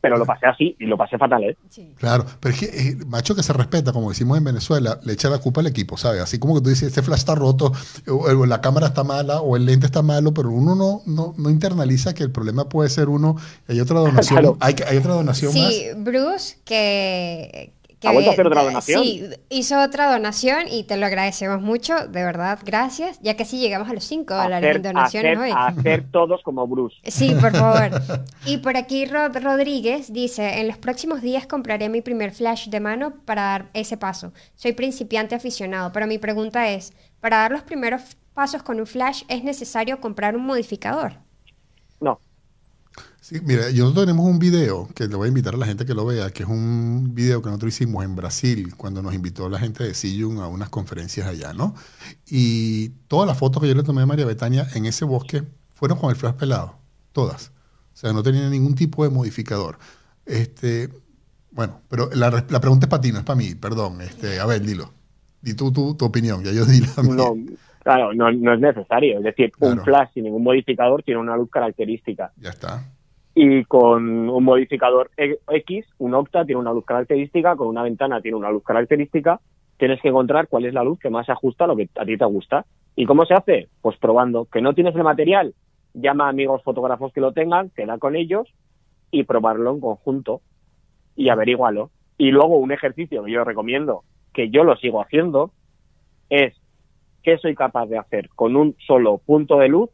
Pero lo pasé así y lo pasé fatal, ¿eh? Claro, pero es que, eh, macho que se respeta, como decimos en Venezuela, le echa la culpa al equipo, ¿sabes? Así como que tú dices, este flash está roto, o, la cámara está mala, o el lente está malo, pero uno no, no, no internaliza que el problema puede ser uno. Hay otra donación, hay, hay otra donación más. Sí, Bruce, que, ¿Ha vuelto a hacer otra donación? Sí, hizo otra donación y te lo agradecemos mucho, de verdad, gracias, ya que sí llegamos a los 5 dólares en donaciones hoy. A hacer todos como Bruce. Sí, por favor. y por aquí Rod Rodríguez dice, en los próximos días compraré mi primer flash de mano para dar ese paso. Soy principiante aficionado, pero mi pregunta es, para dar los primeros pasos con un flash, ¿es necesario comprar un modificador? No. Sí, mira, nosotros tenemos un video que le voy a invitar a la gente que lo vea, que es un video que nosotros hicimos en Brasil cuando nos invitó la gente de Sillun a unas conferencias allá, ¿no? Y todas las fotos que yo le tomé a María Betania en ese bosque fueron con el flash pelado, todas. O sea, no tenía ningún tipo de modificador. Este, bueno, pero la, pregunta es para ti, no es para mí, perdón. Este, a ver, dilo. Di tú tu, opinión, ya yo di la mía. No, claro, no, es necesario. Es decir, un flash sin ningún modificador tiene una luz característica. Ya está y con un modificador X, un octa tiene una luz característica, con una ventana tiene una luz característica, tienes que encontrar cuál es la luz que más se ajusta a lo que a ti te gusta. ¿Y cómo se hace? Pues probando. ¿Que no tienes el material? Llama a amigos fotógrafos que lo tengan, queda con ellos y probarlo en conjunto y averígualo. Y luego un ejercicio que yo recomiendo, que yo lo sigo haciendo, es qué soy capaz de hacer con un solo punto de luz,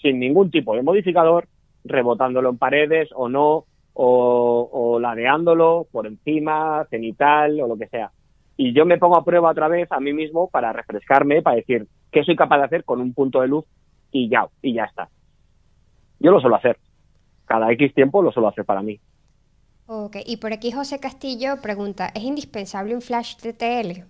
sin ningún tipo de modificador, rebotándolo en paredes o no, o, ladeándolo por encima, cenital o lo que sea. Y yo me pongo a prueba otra vez a mí mismo para refrescarme, para decir qué soy capaz de hacer con un punto de luz y ya, y ya está. Yo lo suelo hacer. Cada X tiempo lo suelo hacer para mí. Ok, y por aquí José Castillo pregunta, ¿es indispensable un flash TTL?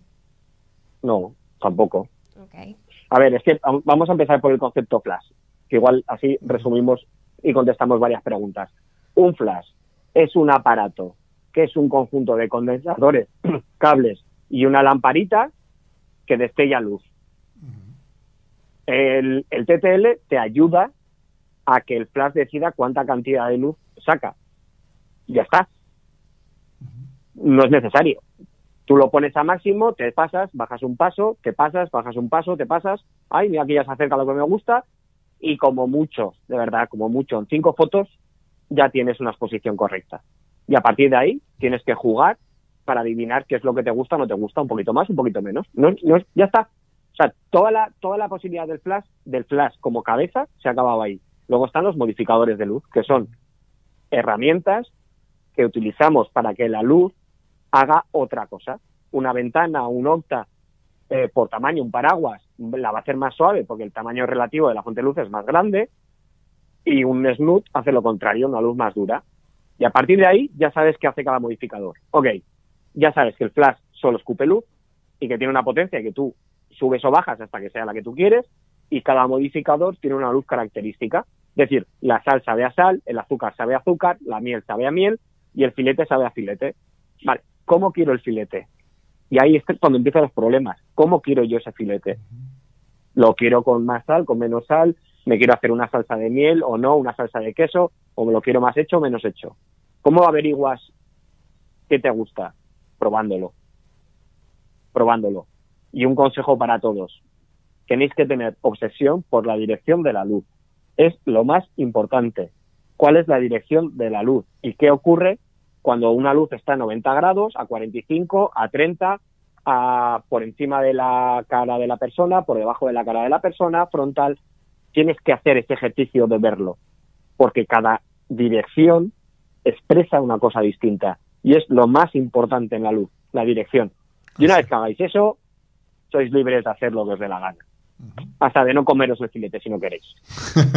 No, tampoco. Okay. A ver, es que vamos a empezar por el concepto flash, que igual así resumimos y contestamos varias preguntas. Un flash es un aparato que es un conjunto de condensadores, cables y una lamparita que destella luz. El, el, TTL te ayuda a que el flash decida cuánta cantidad de luz saca. Ya está. No es necesario. Tú lo pones a máximo, te pasas, bajas un paso, te pasas, bajas un paso, te pasas. Ay, mira, aquí ya se acerca lo que me gusta y como mucho, de verdad, como mucho, en cinco fotos ya tienes una exposición correcta. Y a partir de ahí tienes que jugar para adivinar qué es lo que te gusta no te gusta, un poquito más, un poquito menos. No, no, ya está. O sea, toda la, toda la posibilidad del flash, del flash como cabeza se ha acabado ahí. Luego están los modificadores de luz, que son herramientas que utilizamos para que la luz haga otra cosa. Una ventana, un octa, eh, por tamaño, un paraguas, la va a hacer más suave porque el tamaño relativo de la fuente de luz es más grande y un snoot hace lo contrario, una luz más dura. Y a partir de ahí ya sabes qué hace cada modificador. Ok, ya sabes que el flash solo escupe luz y que tiene una potencia que tú subes o bajas hasta que sea la que tú quieres y cada modificador tiene una luz característica. Es decir, la sal sabe a sal, el azúcar sabe a azúcar, la miel sabe a miel y el filete sabe a filete. Vale, ¿cómo quiero el filete? Y ahí es cuando empiezan los problemas. ¿Cómo quiero yo ese filete? ¿Lo quiero con más sal, con menos sal? ¿Me quiero hacer una salsa de miel o no? ¿Una salsa de queso? ¿O me lo quiero más hecho o menos hecho? ¿Cómo averiguas qué te gusta? Probándolo. Probándolo. Y un consejo para todos. Tenéis que tener obsesión por la dirección de la luz. Es lo más importante. ¿Cuál es la dirección de la luz? ¿Y qué ocurre cuando una luz está a 90 grados, a 45, a 30, a, por encima de la cara de la persona, por debajo de la cara de la persona, frontal, tienes que hacer ese ejercicio de verlo, porque cada dirección expresa una cosa distinta y es lo más importante en la luz, la dirección. Y una vez que hagáis eso, sois libres de hacer lo que os dé la gana. Hasta de no comeros el filete si no queréis.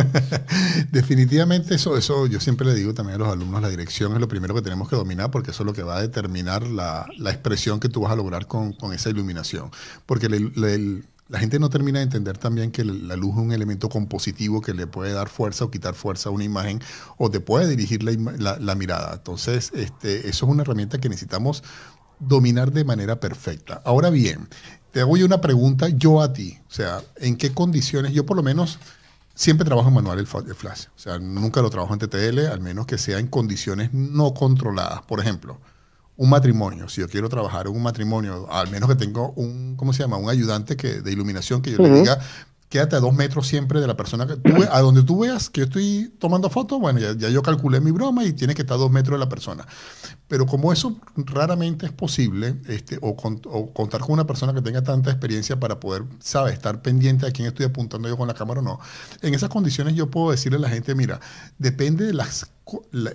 Definitivamente eso, eso yo siempre le digo también a los alumnos, la dirección es lo primero que tenemos que dominar porque eso es lo que va a determinar la, expresión que tú vas a lograr con, esa iluminación. Porque la gente no termina de entender también que la luz es un elemento compositivo que le puede dar fuerza o quitar fuerza a una imagen o te puede dirigir la, la mirada. Entonces, este, eso es una herramienta que necesitamos dominar de manera perfecta. Ahora bien, te hago yo una pregunta yo a ti. O sea, ¿en qué condiciones? Yo por lo menos siempre trabajo en manual el flash. O sea, nunca lo trabajo en TTL, al menos que sea en condiciones no controladas. Por ejemplo, un matrimonio. Si yo quiero trabajar en un matrimonio, al menos que tengo un, ¿cómo se llama? Un ayudante que, de iluminación que yo le diga, quédate a dos metros siempre de la persona que tú a donde tú veas que yo estoy tomando fotos, bueno, ya, yo calculé mi broma y tiene que estar a dos metros de la persona. Pero como eso raramente es posible, este, o, contar con una persona que tenga tanta experiencia para poder, ¿sabes?, estar pendiente a quién estoy apuntando yo con la cámara o no. En esas condiciones yo puedo decirle a la gente, mira, depende de las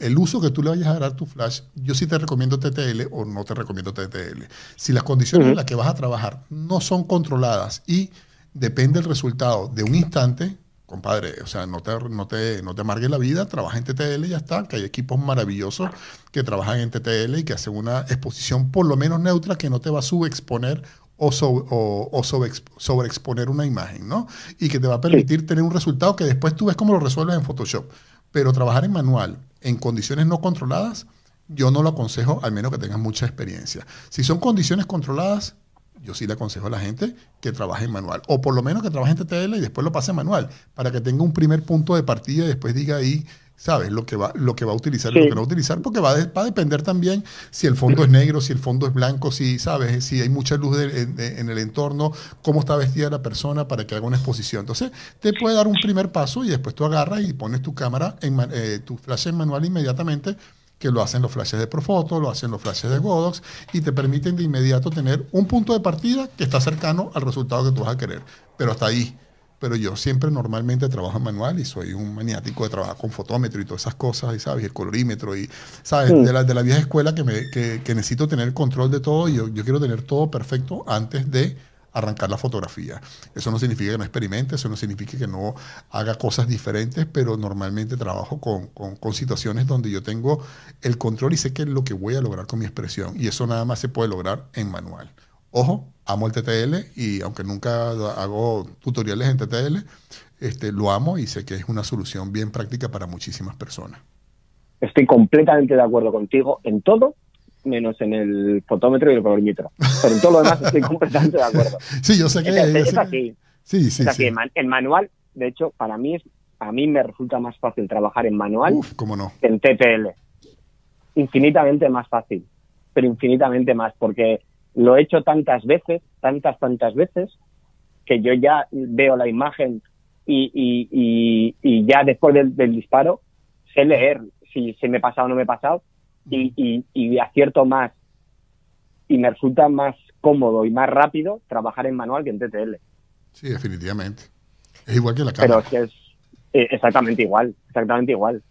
el uso que tú le vayas a dar a tu flash, yo sí te recomiendo TTL o no te recomiendo TTL. Si las condiciones en las que vas a trabajar no son controladas y depende el resultado de un instante, compadre, o sea, no te, no te, no te amargues la vida, trabaja en TTL y ya está, que hay equipos maravillosos que trabajan en TTL y que hacen una exposición por lo menos neutra que no te va a subexponer o, sobre, o, sobreexponer una imagen, ¿no? Y que te va a permitir tener un resultado que después tú ves cómo lo resuelves en Photoshop. Pero trabajar en manual, en condiciones no controladas, yo no lo aconsejo, al menos que tengas mucha experiencia. Si son condiciones controladas, yo sí le aconsejo a la gente que trabaje en manual, o por lo menos que trabaje en TTL y después lo pase en manual, para que tenga un primer punto de partida y después diga ahí, ¿sabes? Lo que va, lo que va a utilizar y lo que no va a utilizar, porque va, a depender también si el fondo es negro, si el fondo es blanco, si, ¿sabes? Si hay mucha luz en el entorno, cómo está vestida la persona para que haga una exposición. Entonces, te puede dar un primer paso y después tú agarras y pones tu cámara, en eh, tu flash en manual inmediatamente que lo hacen los flashes de Profoto, lo hacen los flashes de Godox y te permiten de inmediato tener un punto de partida que está cercano al resultado que tú vas a querer. Pero hasta ahí. Pero yo siempre normalmente trabajo en manual y soy un maniático de trabajar con fotómetro y todas esas cosas, y sabes, el colorímetro y, sabes, de, la, de la vieja escuela que, me, que, que necesito tener control de todo y yo, yo quiero tener todo perfecto antes de arrancar la fotografía. Eso no significa que no experimente, eso no significa que no haga cosas diferentes, pero normalmente trabajo con, con, situaciones donde yo tengo el control y sé qué es lo que voy a lograr con mi expresión. Y eso nada más se puede lograr en manual. Ojo, amo el TTL y aunque nunca hago tutoriales en TTL, este, lo amo y sé que es una solución bien práctica para muchísimas personas. Estoy completamente de acuerdo contigo en todo, menos en el fotómetro y el colorímetro. Pero en todo lo demás estoy completamente de acuerdo. Sí, yo sé que es, así. Sí, sí, es así. En, manual, de hecho, para mí es, a mí me resulta más fácil trabajar en manual ¿cómo no? que en TTL. Infinitamente más fácil, pero infinitamente más, porque lo he hecho tantas veces, tantas, tantas veces, que yo ya veo la imagen y, y, y, ya después del, del disparo sé leer si se me ha pasado o no me ha pasado y, y, acierto más y me resulta más cómodo y más rápido trabajar en manual que en TTL. Sí, definitivamente. Es igual que la cámara. Pero es que es exactamente igual, exactamente igual.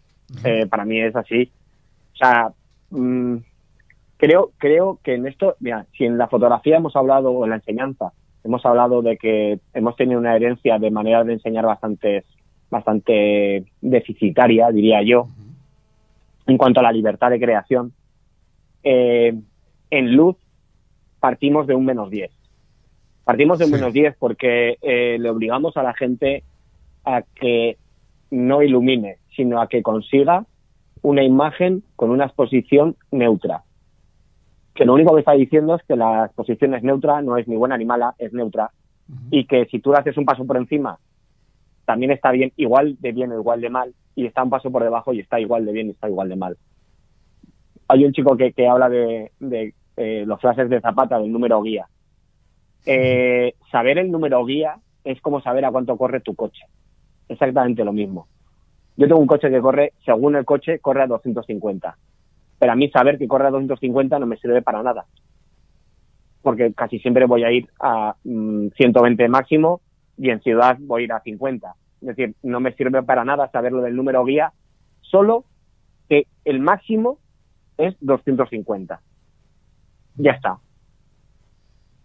Eh, para mí es así. O sea, mm, creo, creo que en esto, mira, si en la fotografía hemos hablado, o en la enseñanza, hemos hablado de que hemos tenido una herencia de manera de enseñar bastante, bastante deficitaria, diría yo en cuanto a la libertad de creación. Eh, en luz partimos de un menos 10. Partimos de un menos 10 porque eh, le obligamos a la gente a que no ilumine, sino a que consiga una imagen con una exposición neutra. Que lo único que está diciendo es que la exposición es neutra, no es ni buena ni mala, es neutra. Y que si tú haces un paso por encima, también está bien, igual de bien o igual de mal, y está un paso por debajo y está igual de bien y está igual de mal. Hay un chico que, que habla de, eh, los flashes de Zapata, del número guía. Eh, saber el número guía es como saber a cuánto corre tu coche. Exactamente lo mismo. Yo tengo un coche que corre, según el coche, corre a 250. Pero a mí saber que corre a 250 no me sirve para nada. Porque casi siempre voy a ir a 120 mm, máximo y en ciudad voy a ir a 50. Es decir, no me sirve para nada saber lo del número guía, solo que el máximo es 250. Ya está.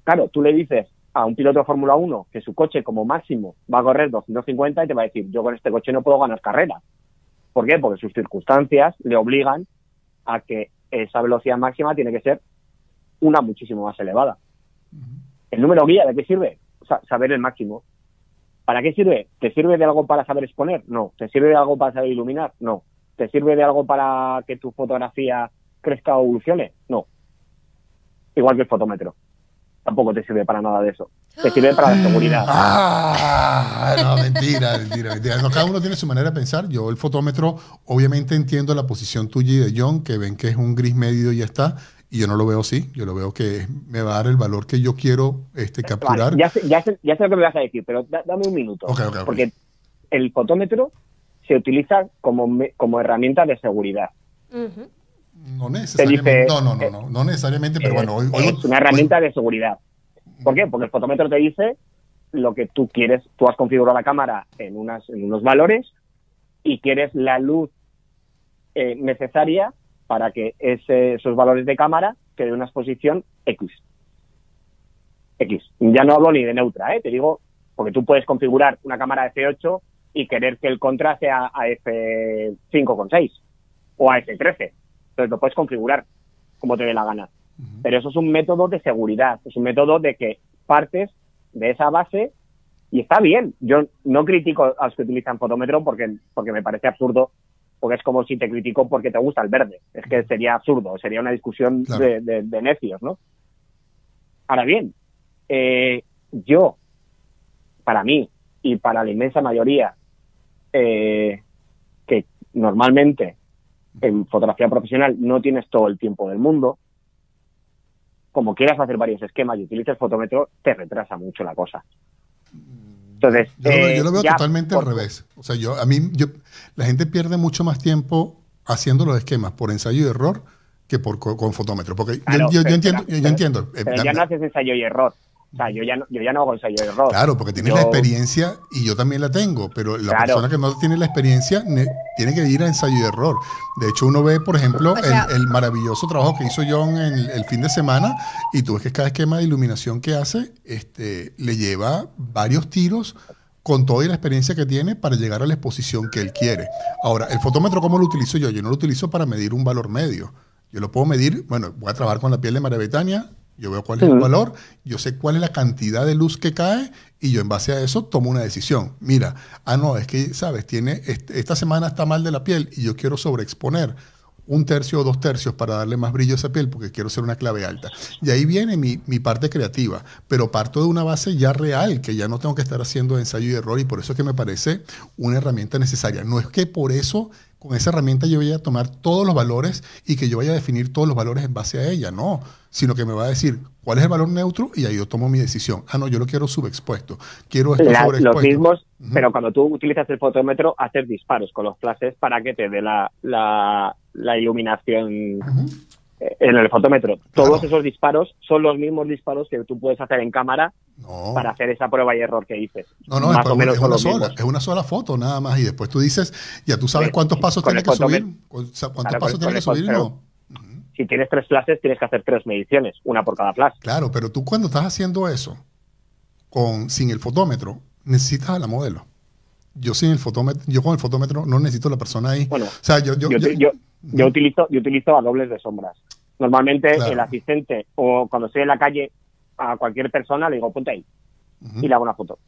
Claro, tú le dices a un piloto de Fórmula 1 que su coche como máximo va a correr 250 y te va a decir, yo con este coche no puedo ganar carrera. ¿Por qué? Porque sus circunstancias le obligan a que esa velocidad máxima tiene que ser una muchísimo más elevada. ¿El número guía de qué sirve? saber el máximo. ¿Para qué sirve? ¿Te sirve de algo para saber exponer? No. ¿Te sirve de algo para saber iluminar? No. ¿Te sirve de algo para que tu fotografía crezca o evolucione? No. Igual que el fotómetro. Tampoco te sirve para nada de eso. Te sirve para la seguridad. Ah, no, mentira, mentira, mentira. cada uno tiene su manera de pensar. Yo el fotómetro, obviamente entiendo la posición tuya y de John, que ven que es un gris medio y ya está. Y yo no lo veo así, yo lo veo que me va a dar el valor que yo quiero este, capturar. ya, sé, ya, sé, ya, sé, lo que me vas a decir, pero dame un minuto. porque el fotómetro se utiliza como, como herramienta de seguridad. No necesariamente. no, no, no, no, no necesariamente, pero bueno. es una herramienta de seguridad. ¿Por qué? Porque el fotómetro te dice lo que tú quieres. Tú has configurado la cámara en, unas, en unos valores y quieres la luz eh, necesaria para que esos valores de cámara queden en una exposición X. X. Ya no hablo ni de neutra, ¿eh? te digo, porque tú puedes configurar una cámara F8 y querer que el contra sea a F5,6 o a F13. Entonces lo puedes configurar como te dé la gana. Pero eso es un método de seguridad, es un método de que partes de esa base y está bien. Yo no critico a los que utilizan fotómetro porque, porque me parece absurdo porque es como si te critico porque te gusta el verde. Es que sería absurdo, sería una discusión de, necios, ¿no? Ahora bien, eh, yo, para mí y para la inmensa mayoría, eh, que normalmente en fotografía profesional no tienes todo el tiempo del mundo, como quieras hacer varios esquemas y utilices fotómetro, te retrasa mucho la cosa. Entonces, yo, lo veo eh, totalmente al revés. O sea, yo, a mí, yo, la gente pierde mucho más tiempo haciendo los esquemas por ensayo y error que por con, fotómetro. Porque yo, entiendo, yo entiendo. Eh, pero ya no haces ensayo y error. O sea, yo ya no, yo ya no hago ensayo y error. Claro, porque tienes la experiencia y yo también la tengo, pero la persona que no tiene la experiencia tiene que ir a ensayo y error. De hecho, uno ve, por ejemplo, el, maravilloso trabajo que hizo John en el, fin de semana y tú ves que cada esquema de iluminación que hace este, le lleva varios tiros con toda la experiencia que tiene para llegar a la exposición que él quiere. Ahora, el fotómetro, ¿cómo lo utilizo yo? Yo no lo utilizo para medir un valor medio. Yo lo puedo medir, bueno, voy a trabajar con la piel de María Betania, yo veo cuál es el valor, yo sé cuál es la cantidad de luz que cae y yo en base a eso tomo una decisión. Mira, ah, no, es que, sabes, tiene esta semana está mal de la piel y yo quiero sobreexponer un tercio o dos tercios para darle más brillo a esa piel porque quiero ser una clave alta. Y ahí viene mi, mi, parte creativa, pero parto de una base ya real, que ya no tengo que estar haciendo ensayo y error y por eso es que me parece una herramienta necesaria. No es que por eso con esa herramienta yo vaya a tomar todos los valores y que yo vaya a definir todos los valores en base a ella, no, sino que me va a decir cuál es el valor neutro y ahí yo tomo mi decisión. Ah, no, yo lo quiero subexpuesto, quiero esto sobreexpuesto. Los mismos, pero cuando tú utilizas el fotómetro, hacer disparos con los flashes para que te dé la, la, iluminación en el fotómetro. Todos esos disparos son los mismos disparos que tú puedes hacer en cámara para hacer esa prueba y error que dices. No, no, más o menos es, una sola, es una sola foto nada más y después tú dices, ya tú sabes cuántos pasos tienes que subir, cuántos pasos tienes que subir no. Si tienes tres flashes, tienes que hacer tres mediciones, una por cada flash. Claro, pero tú cuando estás haciendo eso, con, sin el fotómetro, necesitas a la modelo. Yo sin el fotómetro, yo con el fotómetro no necesito a la persona ahí. Bueno, o sea, yo, yo, yo, yo utilizo, yo utilizo a dobles de sombras. Normalmente el asistente o cuando estoy en la calle a cualquier persona le digo ponte ahí y le hago una foto.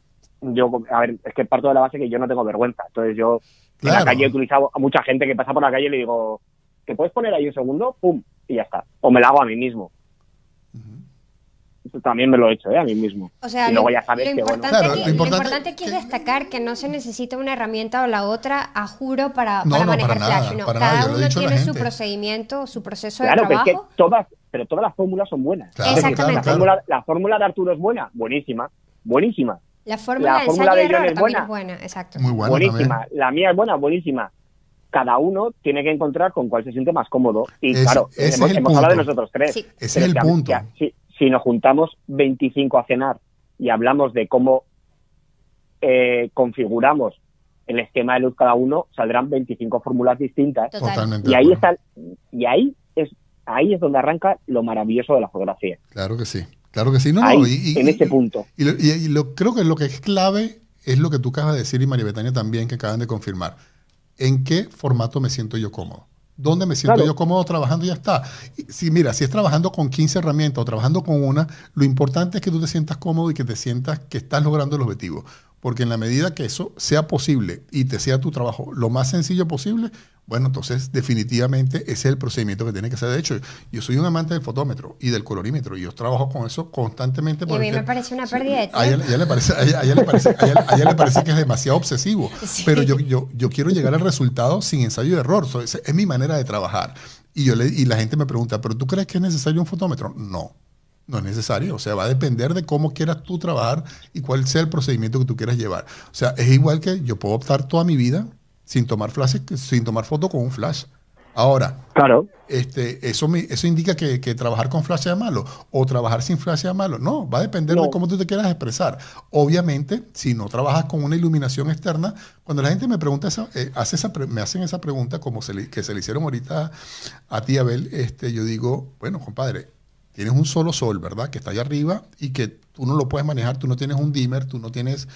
Yo, a ver, es que parto de la base que yo no tengo vergüenza. Entonces yo en la calle he utilizado a mucha gente que pasa por la calle y le digo, ¿te puedes poner ahí un segundo? ¡Pum! Y ya está. O me la hago a mí mismo también me lo he hecho ¿eh? a mí mismo. O sea, y luego ya sabes lo, que, importante lo, importante aquí es destacar que no se necesita una herramienta o la otra a juro para, para manejar Flash. no, cada uno tiene su procedimiento, su proceso de trabajo. Pero, que todas, pero todas las fórmulas son buenas. Exactamente. La fórmula, de Arturo es buena, buenísima, buenísima. La fórmula, de, John es buena. es buena, exacto. Muy buena buenísima. La mía es buena, buenísima cada uno tiene que encontrar con cuál se siente más cómodo. Y claro, hemos, hablado de nosotros tres. Ese es el punto si nos juntamos 25 a cenar y hablamos de cómo eh, configuramos el esquema de luz cada uno, saldrán 25 fórmulas distintas. Totalmente. Y ahí está, y ahí es, ahí es donde arranca lo maravilloso de la fotografía. Claro que sí. Claro que sí, no, no, y, en ese punto. Y, lo, creo que lo que es clave es lo que tú acabas de decir y María Betania también, que acaban de confirmar. ¿En qué formato me siento yo cómodo? ¿Dónde me siento yo cómodo trabajando y ya está? Si mira, si es trabajando con 15 herramientas o trabajando con una, lo importante es que tú te sientas cómodo y que te sientas que estás logrando el objetivo. Porque en la medida que eso sea posible y te sea tu trabajo lo más sencillo posible, bueno, entonces definitivamente ese es el procedimiento que tiene que ser. De hecho, yo soy un amante del fotómetro y del colorímetro y yo trabajo con eso constantemente. Y a mí me parece una pérdida de tiempo. A ella, le parece, a ella, le parece, le parece que es demasiado obsesivo. Pero yo, yo, yo quiero llegar al resultado sin ensayo de error. es, mi manera de trabajar. Y, yo le, y la gente me pregunta, ¿pero tú crees que es necesario un fotómetro? No. No es necesario, o sea, va a depender de cómo quieras tú trabajar y cuál sea el procedimiento que tú quieras llevar. O sea, es igual que yo puedo optar toda mi vida sin tomar flash, sin tomar foto con un flash. Ahora, claro. este, eso, eso indica que, trabajar con flash es malo o trabajar sin flash es malo. No, va a depender de cómo tú te quieras expresar. Obviamente, si no trabajas con una iluminación externa, cuando la gente me pregunta esa, eh, hace esa me hacen esa pregunta como se que se le hicieron ahorita a ti, Abel, este, yo digo, bueno, compadre, tienes un solo sol, ¿verdad? Que está allá arriba y que tú no lo puedes manejar, tú no tienes un dimmer, tú no tienes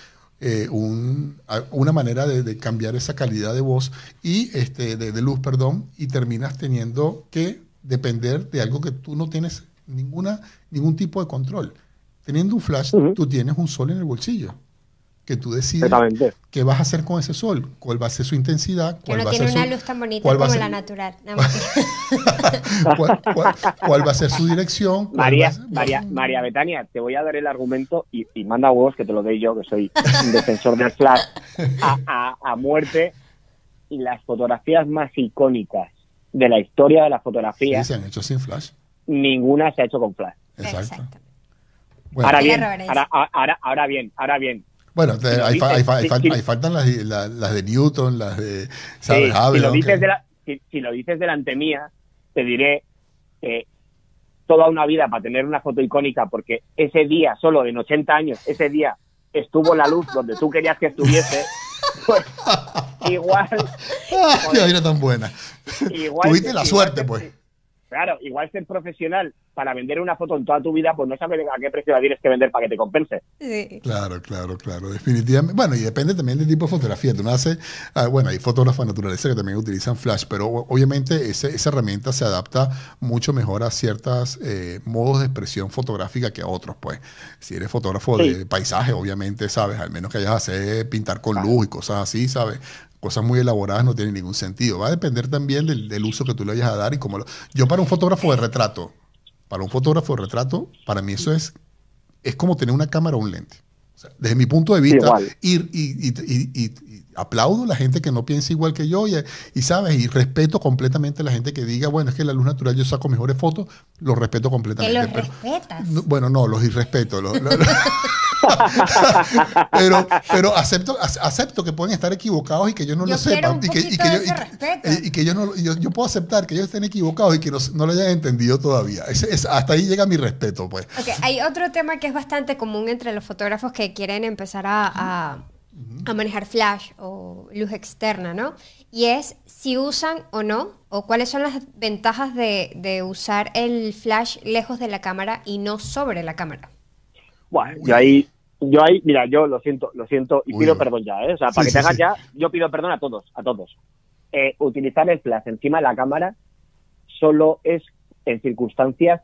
eh, una manera de, cambiar esa calidad de voz y este, de, luz, perdón, y terminas teniendo que depender de algo que tú no tienes ninguna, ningún tipo de control. Teniendo un flash, tú tienes un sol en el bolsillo que tú decides qué vas a hacer con ese sol, cuál va a ser su intensidad. Que no tiene una luz tan bonita como la natural. ¿Cuál, va a ser su dirección? María, María, María Betania, te voy a dar el argumento y, manda huevos que te lo doy yo, que soy un defensor del flash a, a, muerte. Y las fotografías más icónicas de la historia de la fotografía. se han hecho sin flash. Ninguna se ha hecho con flash. Exacto. ahora, bien, ahora, ahora, ahora bien, ahora bien, bueno, hay, faltan las, de Newton, las de ¿sabes? si, lo dices si, lo dices delante mía, te diré que toda una vida para tener una foto icónica, porque ese día, solo en 80 años, ese día estuvo la luz donde tú querías que estuviese, pues igual... ¡Qué vida tan buena! Tuviste la suerte, pues. Claro, igual ser profesional para vender una foto en toda tu vida, pues no sabes a qué precio la tienes que vender para que te compense. Sí. Claro, claro, claro, definitivamente. Bueno, y depende también del tipo de fotografía. Tú no haces, ah, bueno, hay fotógrafos de naturaleza que también utilizan flash, pero obviamente esa herramienta se adapta mucho mejor a ciertos eh, modos de expresión fotográfica que a otros, pues. Si eres fotógrafo de paisaje, obviamente, sabes, al menos que hayas a hacer pintar con luz y cosas así, sabes cosas muy elaboradas no tienen ningún sentido. Va a depender también del, uso que tú le vayas a dar y cómo lo... Yo para un fotógrafo de retrato, para un fotógrafo de retrato, para mí eso es, es como tener una cámara o un lente. desde mi punto de vista, ir y, aplaudo a la gente que no piensa igual que yo y, sabes, y respeto completamente a la gente que diga, bueno, es que la luz natural yo saco mejores fotos, lo respeto completamente. Que los respetas. bueno, no, los irrespeto. pero, pero acepto, acepto que pueden estar equivocados y que yo no lo sepan. Y que, y, que yo, y, que yo, no, yo, puedo aceptar que ellos estén equivocados y que no, lo hayan entendido todavía. Es, hasta ahí llega mi respeto, pues. hay otro tema que es bastante común entre los fotógrafos que quieren empezar a, a manejar flash o luz externa, ¿no? Y es si usan o no, o cuáles son las ventajas de, de usar el flash lejos de la cámara y no sobre la cámara. Bueno, yo ahí, yo ahí, mira, yo lo siento, lo siento y pido perdón ya, ¿eh? O sea, para que te hagas ya, yo pido perdón a todos, a todos. Eh, utilizar el flash encima de la cámara solo es en circunstancias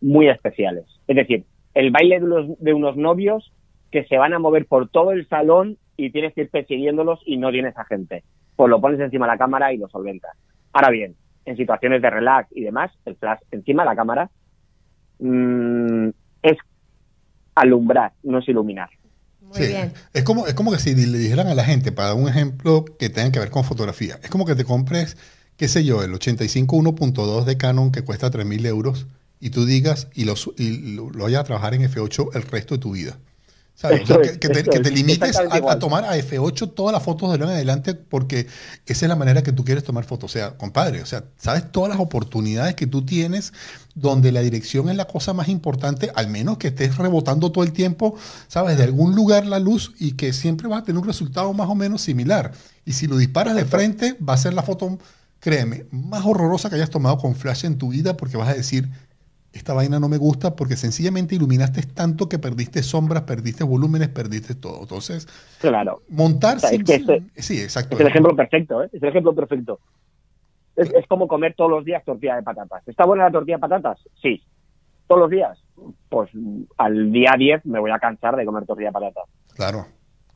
muy especiales. Es decir, el baile de unos, de unos novios que se van a mover por todo el salón y tienes que ir persiguiéndolos y no tienes a gente. Pues lo pones encima de la cámara y lo solventas. Ahora bien, en situaciones de relax y demás, el flash encima de la cámara mmm, es alumbrar, no es iluminar. Muy bien. Es como, es como que si le dijeran a la gente, para un ejemplo que tenga que ver con fotografía, es como que te compres, qué sé yo, el 85 1.2 de Canon que cuesta 3.000 euros y tú digas y, lo, y lo, lo vayas a trabajar en F8 el resto de tu vida que, te, limites a, tomar a F8 todas las fotos de lo en adelante porque esa es la manera que tú quieres tomar fotos. O sea, compadre, o sea, sabes todas las oportunidades que tú tienes donde la dirección es la cosa más importante, al menos que estés rebotando todo el tiempo, sabes, de algún lugar la luz y que siempre vas a tener un resultado más o menos similar. Y si lo disparas de frente, va a ser la foto, créeme, más horrorosa que hayas tomado con flash en tu vida porque vas a decir, esta vaina no me gusta porque sencillamente iluminaste tanto que perdiste sombras, perdiste volúmenes, perdiste todo. Entonces, claro. montar... sí, exacto. Es el ejemplo perfecto, ¿eh? Es el ejemplo perfecto. Es, es, como comer todos los días tortilla de patatas. ¿Está buena la tortilla de patatas? Sí. ¿Todos los días? Pues al día 10 me voy a cansar de comer tortilla de patatas. Claro,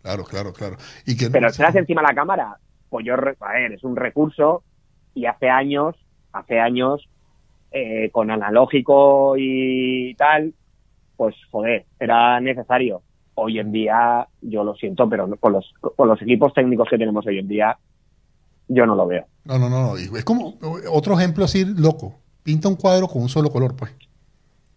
claro, claro, claro. Y que, Pero estás encima de la cámara, pues yo, a ver, es un recurso y hace años, hace años eh, con analógico y tal, pues joder, era necesario. Hoy en día, yo lo siento, pero con los, con los equipos técnicos que tenemos hoy en día, yo no lo veo. No, no, no. Es como otro ejemplo así, loco. Pinta un cuadro con un solo color, pues.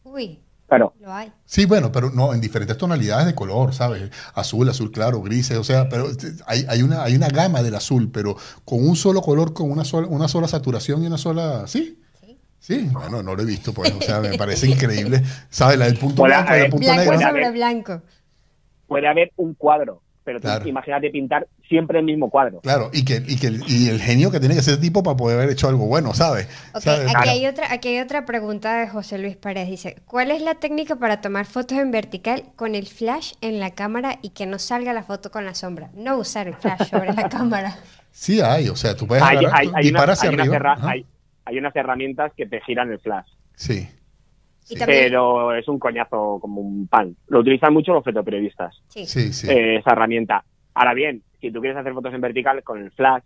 Uy. Claro. Lo hay. Sí, bueno, pero no, en diferentes tonalidades de color, ¿sabes? Azul, azul claro, grises, o sea, pero hay, hay, una, hay una gama del azul, pero con un solo color, con una sola, una sola saturación y una sola. ¿Sí? Sí, bueno, no lo he visto, pues, o sea, me parece increíble. ¿Sabes? La del punto blanco y el punto blanco negro. sobre blanco. Puede haber un cuadro, pero Claro. imagínate pintar siempre el mismo cuadro. Claro, y, que, y, que, y el genio que tiene que ser tipo para poder haber hecho algo bueno, ¿sabes? Ok, ¿Sabes? aquí, Claro. hay otra, aquí hay otra pregunta de José Luis Pérez. Dice, ¿cuál es la técnica para tomar fotos en vertical con el flash en la cámara y que no salga la foto con la sombra? No usar el flash sobre la cámara. Sí hay, o sea, tú puedes Hay, agarrar, hay- tú hay hacia unas arriba. Hay- unas herramientas que te giran el flash, Sí. Pero es un coñazo como un pan. Lo utilizan mucho los fotoperiodistas, sí. Sí, sí. eh, esa herramienta. Ahora bien, si tú quieres hacer fotos en vertical con el flash,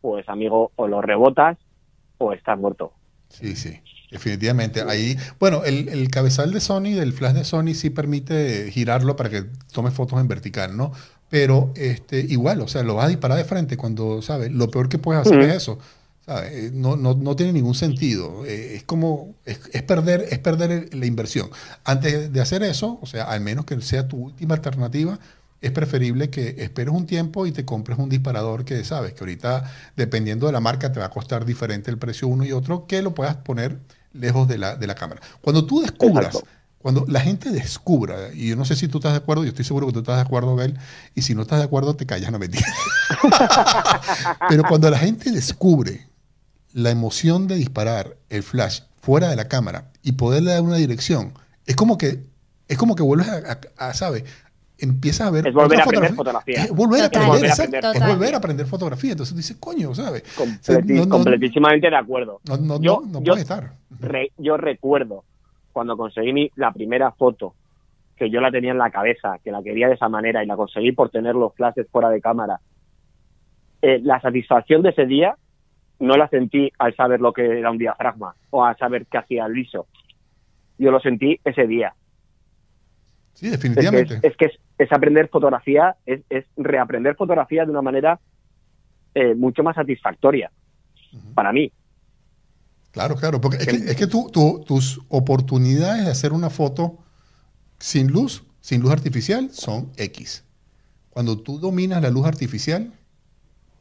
pues amigo, o lo rebotas o estás muerto. Sí, sí, definitivamente. Ahí, bueno, el, el cabezal de Sony, del flash de Sony, sí permite girarlo para que tome fotos en vertical, ¿no? Pero este, igual, o sea, lo vas a disparar de frente cuando, ¿sabes? Lo peor que puedes hacer es eso. ¿Sabes? Eh, No, no, no tiene ningún sentido. Eh, es como, es, es perder, es perder la inversión. Antes de hacer eso, o sea, al menos que sea tu última alternativa, es preferible que esperes un tiempo y te compres un disparador que sabes que ahorita, dependiendo de la marca, te va a costar diferente el precio uno y otro, que lo puedas poner lejos de la, de la cámara. Cuando tú descubras, Exacto. cuando la gente descubra, y yo no sé si tú estás de acuerdo, yo estoy seguro que tú estás de acuerdo, Bel, y si no estás de acuerdo, te callas, no mentira. Pero cuando la gente descubre la emoción de disparar el flash fuera de la cámara y poderle dar una dirección, es como que, es como que vuelves a, a- a, ¿sabes? Empiezas a ver. Es volver a aprender fotografía. Es volver a aprender, Volver a aprender. Es Total. volver a aprender fotografía. Entonces dices, coño, ¿sabes? Completi- no, no, completísimamente de acuerdo. No, no, Yo- no, no yo- puede estar. Re- yo recuerdo cuando conseguí mi- la primera foto, que yo la tenía en la cabeza, que la quería de esa manera y la conseguí por tener los flashes fuera de cámara. Eh, la satisfacción de ese día no la sentí al saber lo que era un diafragma o al saber qué hacía el liso. Yo lo sentí ese día. Sí, Es que, definitivamente. es, es que es- es aprender fotografía, es, reaprender fotografía de una manera eh, mucho más satisfactoria para mí. Claro, claro, porque es que, es que tú- tú- tus oportunidades de hacer una foto sin luz, sin luz artificial, son X. Cuando tú dominas la luz artificial,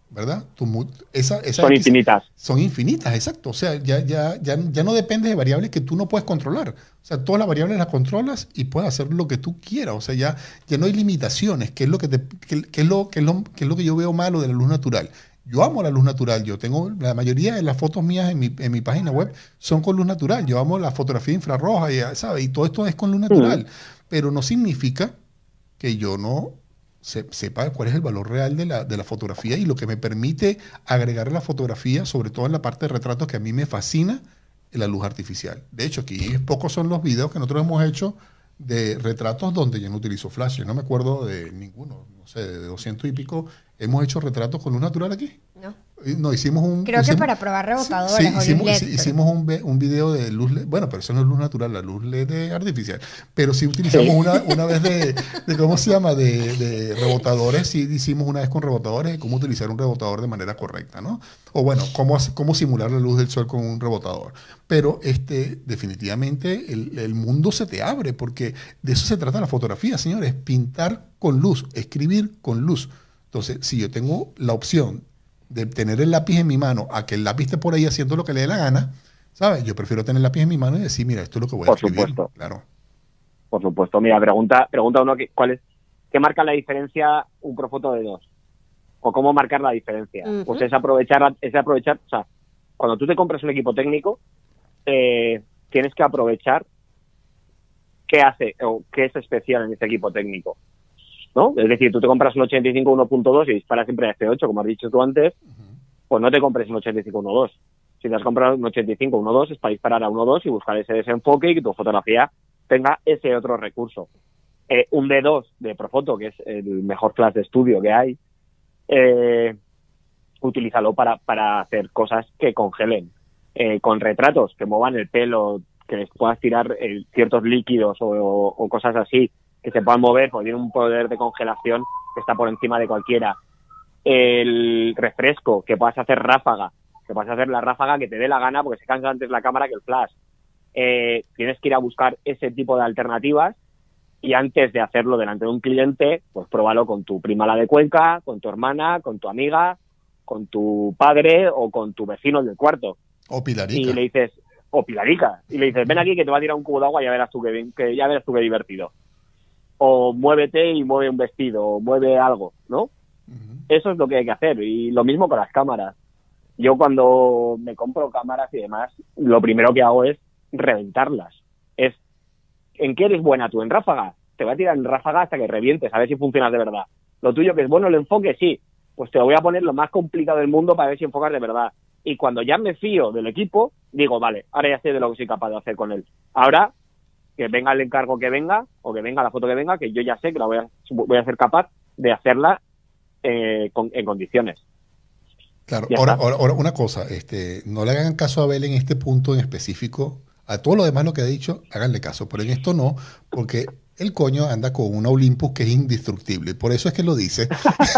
¿verdad? Tu mu- esa, esa Son X infinitas. son infinitas, exacto. O sea, ya, ya, ya, ya no depende de variables que tú no puedes controlar. O sea, todas las variables las controlas y puedes hacer lo que tú quieras. O sea, ya, ya no hay limitaciones, que es lo que, te, que, que es lo, que, es lo, que es lo que yo veo malo de la luz natural. Yo amo la luz natural. Yo tengo la mayoría de las fotos mías en mi, en mi página web son con luz natural. Yo amo la fotografía infrarroja y, ¿sabes? y todo esto es con luz natural. Pero no significa que yo no se- sepa cuál es el valor real de la, de la fotografía y lo que me permite agregar la fotografía, sobre todo en la parte de retratos que a mí me fascina, la luz artificial. De hecho, aquí pocos son los videos que nosotros hemos hecho de retratos donde yo no utilizo flash. Yo no me acuerdo de ninguno, no sé, de 200 y pico. Hemos hecho retratos con luz natural aquí. ¿No? Hicimos un... Creo que hicimos- para probar rebotadores Sí, hicimos, LED, hici- pero- hicimos un, un video de luz LED. Bueno, pero eso no es luz natural, la luz LED es artificial. Pero sí utilizamos Sí. una, una vez de, de, ¿cómo se llama? De, de rebotadores. Sí hicimos una vez con rebotadores de cómo utilizar un rebotador de manera correcta, ¿no? O bueno, cómo, cómo simular la luz del sol con un rebotador. Pero este, definitivamente el, el mundo se te abre porque de eso se trata la fotografía, señores. Pintar con luz, escribir con luz. Entonces, si yo tengo la opción de tener el lápiz en mi mano a que el lápiz esté por ahí haciendo lo que le dé la gana, ¿sabes? Yo prefiero tener el lápiz en mi mano y decir, mira, esto es lo que voy a Por escribir. supuesto. Claro. Por supuesto. Mira, pregunta, pregunta uno que, cuál es, ¿qué marca la diferencia un Profoto de dos? O cómo marcar la diferencia. Pues es aprovechar, es aprovechar, o sea, cuando tú te compras un equipo técnico, eh, tienes que aprovechar qué hace o qué es especial en este equipo técnico. ¿No? Es decir, tú te compras un 85 1.2 y disparas siempre a F8, como has dicho tú antes, pues no te compres un 85 1.2. Si te has comprado un 85 1.2 es para disparar a 1.2 y buscar ese desenfoque y que tu fotografía tenga ese otro recurso. Eh, un D2 de Profoto, que es el mejor flash de estudio que hay, eh, utilízalo para, para hacer cosas que congelen. Eh, con retratos que muevan el pelo, que les puedas tirar eh, ciertos líquidos o, cosas así que se puedan mover, porque tiene un poder de congelación que está por encima de cualquiera. El refresco, que puedas hacer ráfaga, que puedas hacer la ráfaga que te dé la gana porque se cansa antes la cámara que el flash. Eh, tienes que ir a buscar ese tipo de alternativas y antes de hacerlo delante de un cliente, pues pruébalo con tu prima la de Cuenca, con tu hermana, con tu amiga, con tu padre o con tu vecino del cuarto. O Pilarica. Y le dices, o Pilarica. Y le dices, ven aquí que te va a tirar un cubo de agua y ya verás tú que, que ya verás tú qué divertido. O muévete y mueve un vestido, o mueve algo, ¿no? Eso es lo que hay que hacer. Y lo mismo con las cámaras. Yo cuando me compro cámaras y demás, lo primero que hago es reventarlas. Es, ¿en qué eres buena tú? ¿En ráfaga? Te voy a tirar en ráfaga hasta que revientes, a ver si funcionas de verdad. Lo tuyo que es bueno el enfoque, sí. Pues te lo voy a poner lo más complicado del mundo para ver si enfocas de verdad y cuando ya me fío del equipo, digo, vale, ahora ya sé de lo que soy capaz de hacer con él. Ahora, que venga el encargo que venga, o que venga la foto que venga, que yo ya sé que la voy a, voy a ser capaz de hacerla eh, en condiciones. Claro, ahora, ahora, una cosa, este, no le hagan caso a Abel en este punto en específico. A todo lo demás lo que ha dicho, háganle caso, pero en esto no, porque el coño anda con una Olympus que es indestructible. Por eso es que lo dice.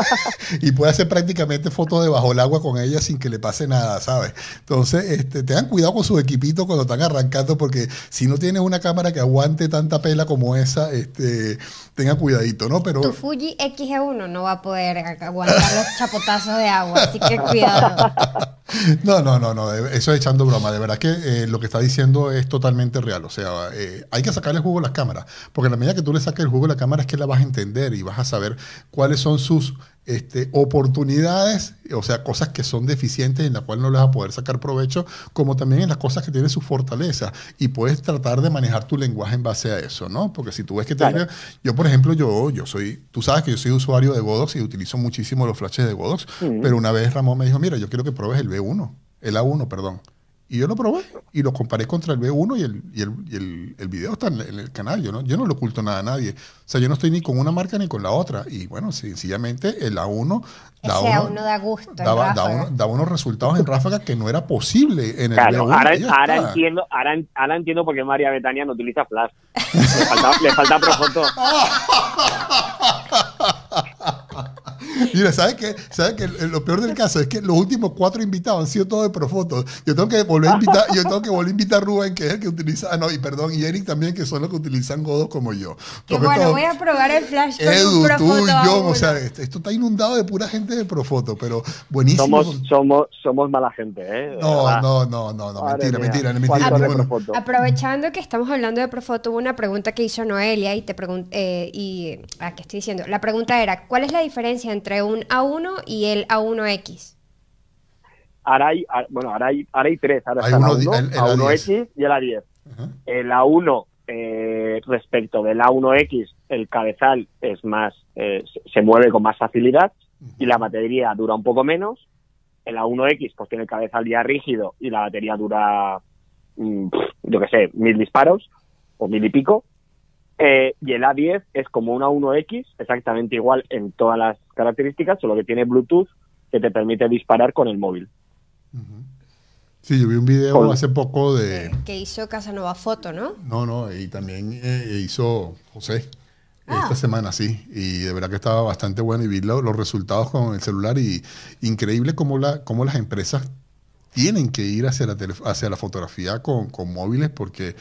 y puede hacer prácticamente fotos debajo del agua con ella sin que le pase nada, ¿sabes? Entonces, este, tengan cuidado con su equipito cuando están arrancando, porque si no tienes una cámara que aguante tanta pela como esa, este, tengan cuidadito, ¿no? Pero. Tu Fuji XG1 no va a poder aguantar los chapotazos de agua, así que cuidado. No, no, no, no, eso es echando broma. De verdad que eh, lo que está diciendo es totalmente real. O sea, eh, hay que sacarle jugo a las cámaras, porque la medida que tú le saques el jugo a la cámara es que la vas a entender y vas a saber cuáles son sus este, oportunidades, o sea, cosas que son deficientes en las cuales no les vas a poder sacar provecho, como también en las cosas que tienen su fortaleza. Y puedes tratar de manejar tu lenguaje en base a eso, ¿no? Porque si tú ves que te... Yo, por ejemplo, yo, yo soy, tú sabes que yo soy usuario de Godox y utilizo muchísimo los flashes de Godox, pero una vez Ramón me dijo, mira, yo quiero que pruebes el B1, el A1, perdón. Y yo lo probé y lo comparé contra el B1 y el, y el, y el, el video está en el canal. Yo no, yo no le oculto nada a nadie. O sea, yo no estoy ni con una marca ni con la otra. Y bueno, sencillamente el A1 da, uno, da gusto. Daba, da, unos resultados en ráfaga que no era posible en el claro, B1. Ahora, ahora entiendo, ahora, ahora, entiendo por qué María Betania no utiliza flash. le falta, le falta. Mira, ¿sabes qué? ¿Sabes qué? Lo peor del caso es que los últimos cuatro invitados han sido todos de Profoto. Yo tengo que volver a invitar, yo tengo que volver a invitar a Rubén, que es el que utiliza, ah, no, y perdón, y Eric también, que son los que utilizan Godo como yo. Qué bueno, voy a probar el flash con Edu, un Profoto tú y yo, o sea, esto, está inundado de pura gente de Profoto, pero buenísimo. Somos, somos, somos mala gente, ¿eh? No, no, no, no, no, mentira, mentira, mentira. Aprovechando que estamos hablando de Profoto, hubo una pregunta que hizo Noelia y te pregunté, eh, y, ah, ¿qué estoy diciendo? La pregunta era, ¿cuál es la diferencia entre un A1 y el A1X? Ahora hay, bueno, ahora hay, ahora hay tres. Ahora está el A1, A1X y el A10. El A1, eh, respecto del A1X, el cabezal es más, eh, se mueve con más facilidad y la batería dura un poco menos. El A1X, pues tiene el cabezal ya rígido y la batería dura, mm, yo qué sé, mil disparos o mil y pico. Eh, y el A10 es como una 1X, exactamente igual en todas las características, solo que tiene Bluetooth que te permite disparar con el móvil. Sí, yo vi un video hace poco de... Que hizo Casanova Foto, ¿no? No, no, y también eh, hizo José ah. esta semana, sí. Y de verdad que estaba bastante bueno y vi los resultados con el celular y increíble cómo, la, cómo las empresas tienen que ir hacia la, hacia la fotografía con, con móviles porque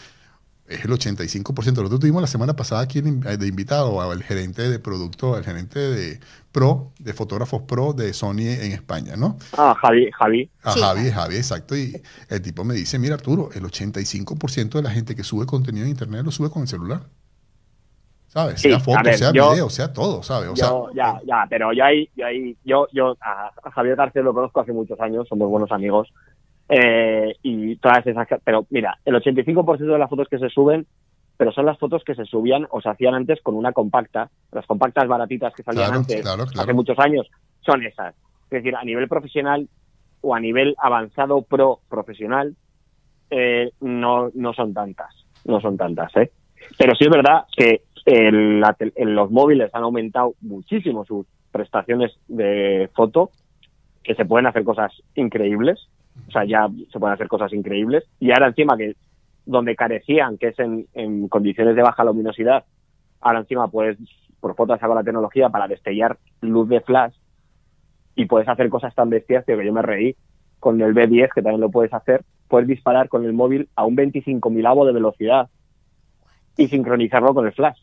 es el 85%. Nosotros tuvimos la semana pasada aquí de invitado al gerente de producto, al gerente de pro, de fotógrafos pro de Sony en España, ¿no? Ah, Javi, Javi. A Javi, Javi, exacto. Y el tipo me dice, mira Arturo, el 85% de la gente que sube contenido en internet lo sube con el celular. ¿Sabes? sea foto, sea video, sea todo, ¿sabes? O ya, ya, pero yo ahí, yo ahí, yo, yo a, Javier García lo conozco hace muchos años, somos buenos amigos. Eh, y todas esas, pero mira, el 85% de las fotos que se suben, pero son las fotos que se subían o se hacían antes con una compacta, las compactas baratitas que salían antes, hace muchos años, son esas. Es decir, a nivel profesional o a nivel avanzado pro profesional, eh, no, no son tantas, no son tantas, ¿eh? Pero sí es verdad que en los móviles han aumentado muchísimo sus prestaciones de foto, que se pueden hacer cosas increíbles, o sea, ya se pueden hacer cosas increíbles, y ahora encima que donde carecían, que es en, condiciones de baja luminosidad, ahora encima puedes, por fotos hago la tecnología para destellar luz de flash, y puedes hacer cosas tan bestias que yo me reí con el B10, que también lo puedes hacer, puedes disparar con el móvil a un 25 milavo de velocidad y sincronizarlo con el flash.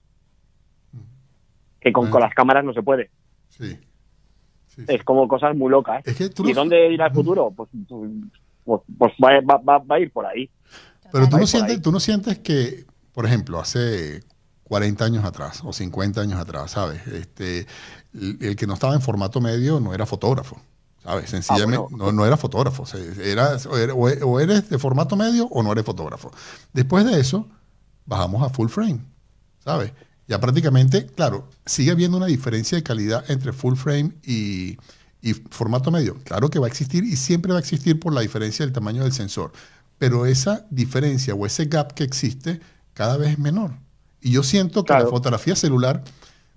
Que con, con las cámaras no se puede. Sí. Es como cosas muy locas. ¿Y dónde irá el futuro? Pues, pues, pues va, a ir por ahí. Pero tú no, sientes, tú no sientes que, por ejemplo, hace 40 años atrás o 50 años atrás, ¿sabes? Este, el, que no estaba en formato medio no era fotógrafo. ¿Sabes? Sencillamente ah, no, era fotógrafo. Era, o eres de formato medio o no eres fotógrafo. Después de eso, bajamos a full frame. ¿Sabes? Ya prácticamente, claro, sigue habiendo una diferencia de calidad entre full frame y, formato medio. Claro que va a existir y siempre va a existir por la diferencia del tamaño del sensor. Pero esa diferencia o ese gap que existe cada vez es menor. Y yo siento que la fotografía celular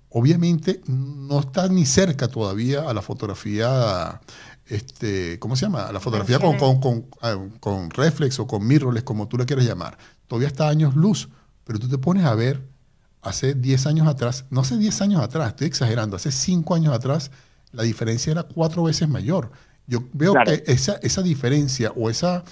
obviamente no está ni cerca todavía a la fotografía, este, ¿cómo se llama? A la fotografía con, con, con, ah, con, reflex o con mirrorless, como tú le quieras llamar. Todavía está años luz, pero tú te pones a ver hace 10 años atrás, no hace 10 años atrás, estoy exagerando, hace 5 años atrás, la diferencia era cuatro veces mayor. Yo veo que esa, esa diferencia o esas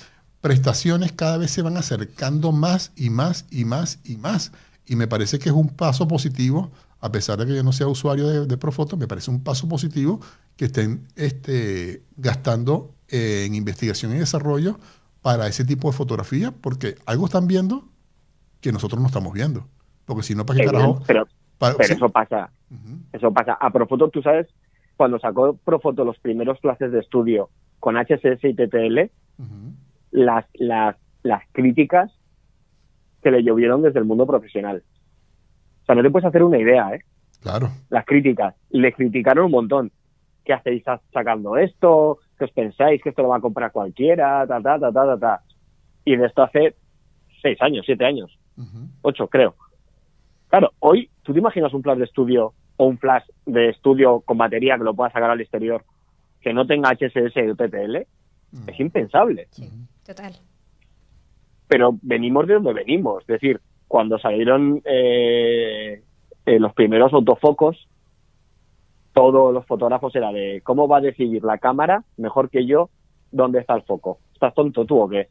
prestaciones cada vez se van acercando más y más y más y más. Y me parece que es un paso positivo, a pesar de que yo no sea usuario de, de Profoto, me parece un paso positivo que estén este, gastando en investigación y desarrollo para ese tipo de fotografía, porque algo están viendo que nosotros no estamos viendo. Porque si no, ¿para qué carajo? Pero, eso pasa. Eso pasa. A Profoto, tú sabes, cuando sacó Profoto los primeros clases de estudio con HSS y TTL, las, las, las críticas que le llovieron desde el mundo profesional. O sea, no te puedes hacer una idea, ¿eh? Claro. Las críticas. Le criticaron un montón. ¿Qué hacéis sacando esto? ¿Qué os pensáis que esto lo va a comprar cualquiera? Ta, ta, ta, ta, ta, ta. Y de esto hace seis años, siete años. Ocho, creo. Claro, hoy, ¿tú te imaginas un flash de estudio o un flash de estudio con batería que lo pueda sacar al exterior que no tenga HSS o TTL? Mm. Es impensable. Sí, total. Pero venimos de donde venimos. Es decir, cuando salieron eh, eh, los primeros autofocos, todos los fotógrafos era de cómo va a decidir la cámara mejor que yo dónde está el foco. ¿Estás tonto tú o qué?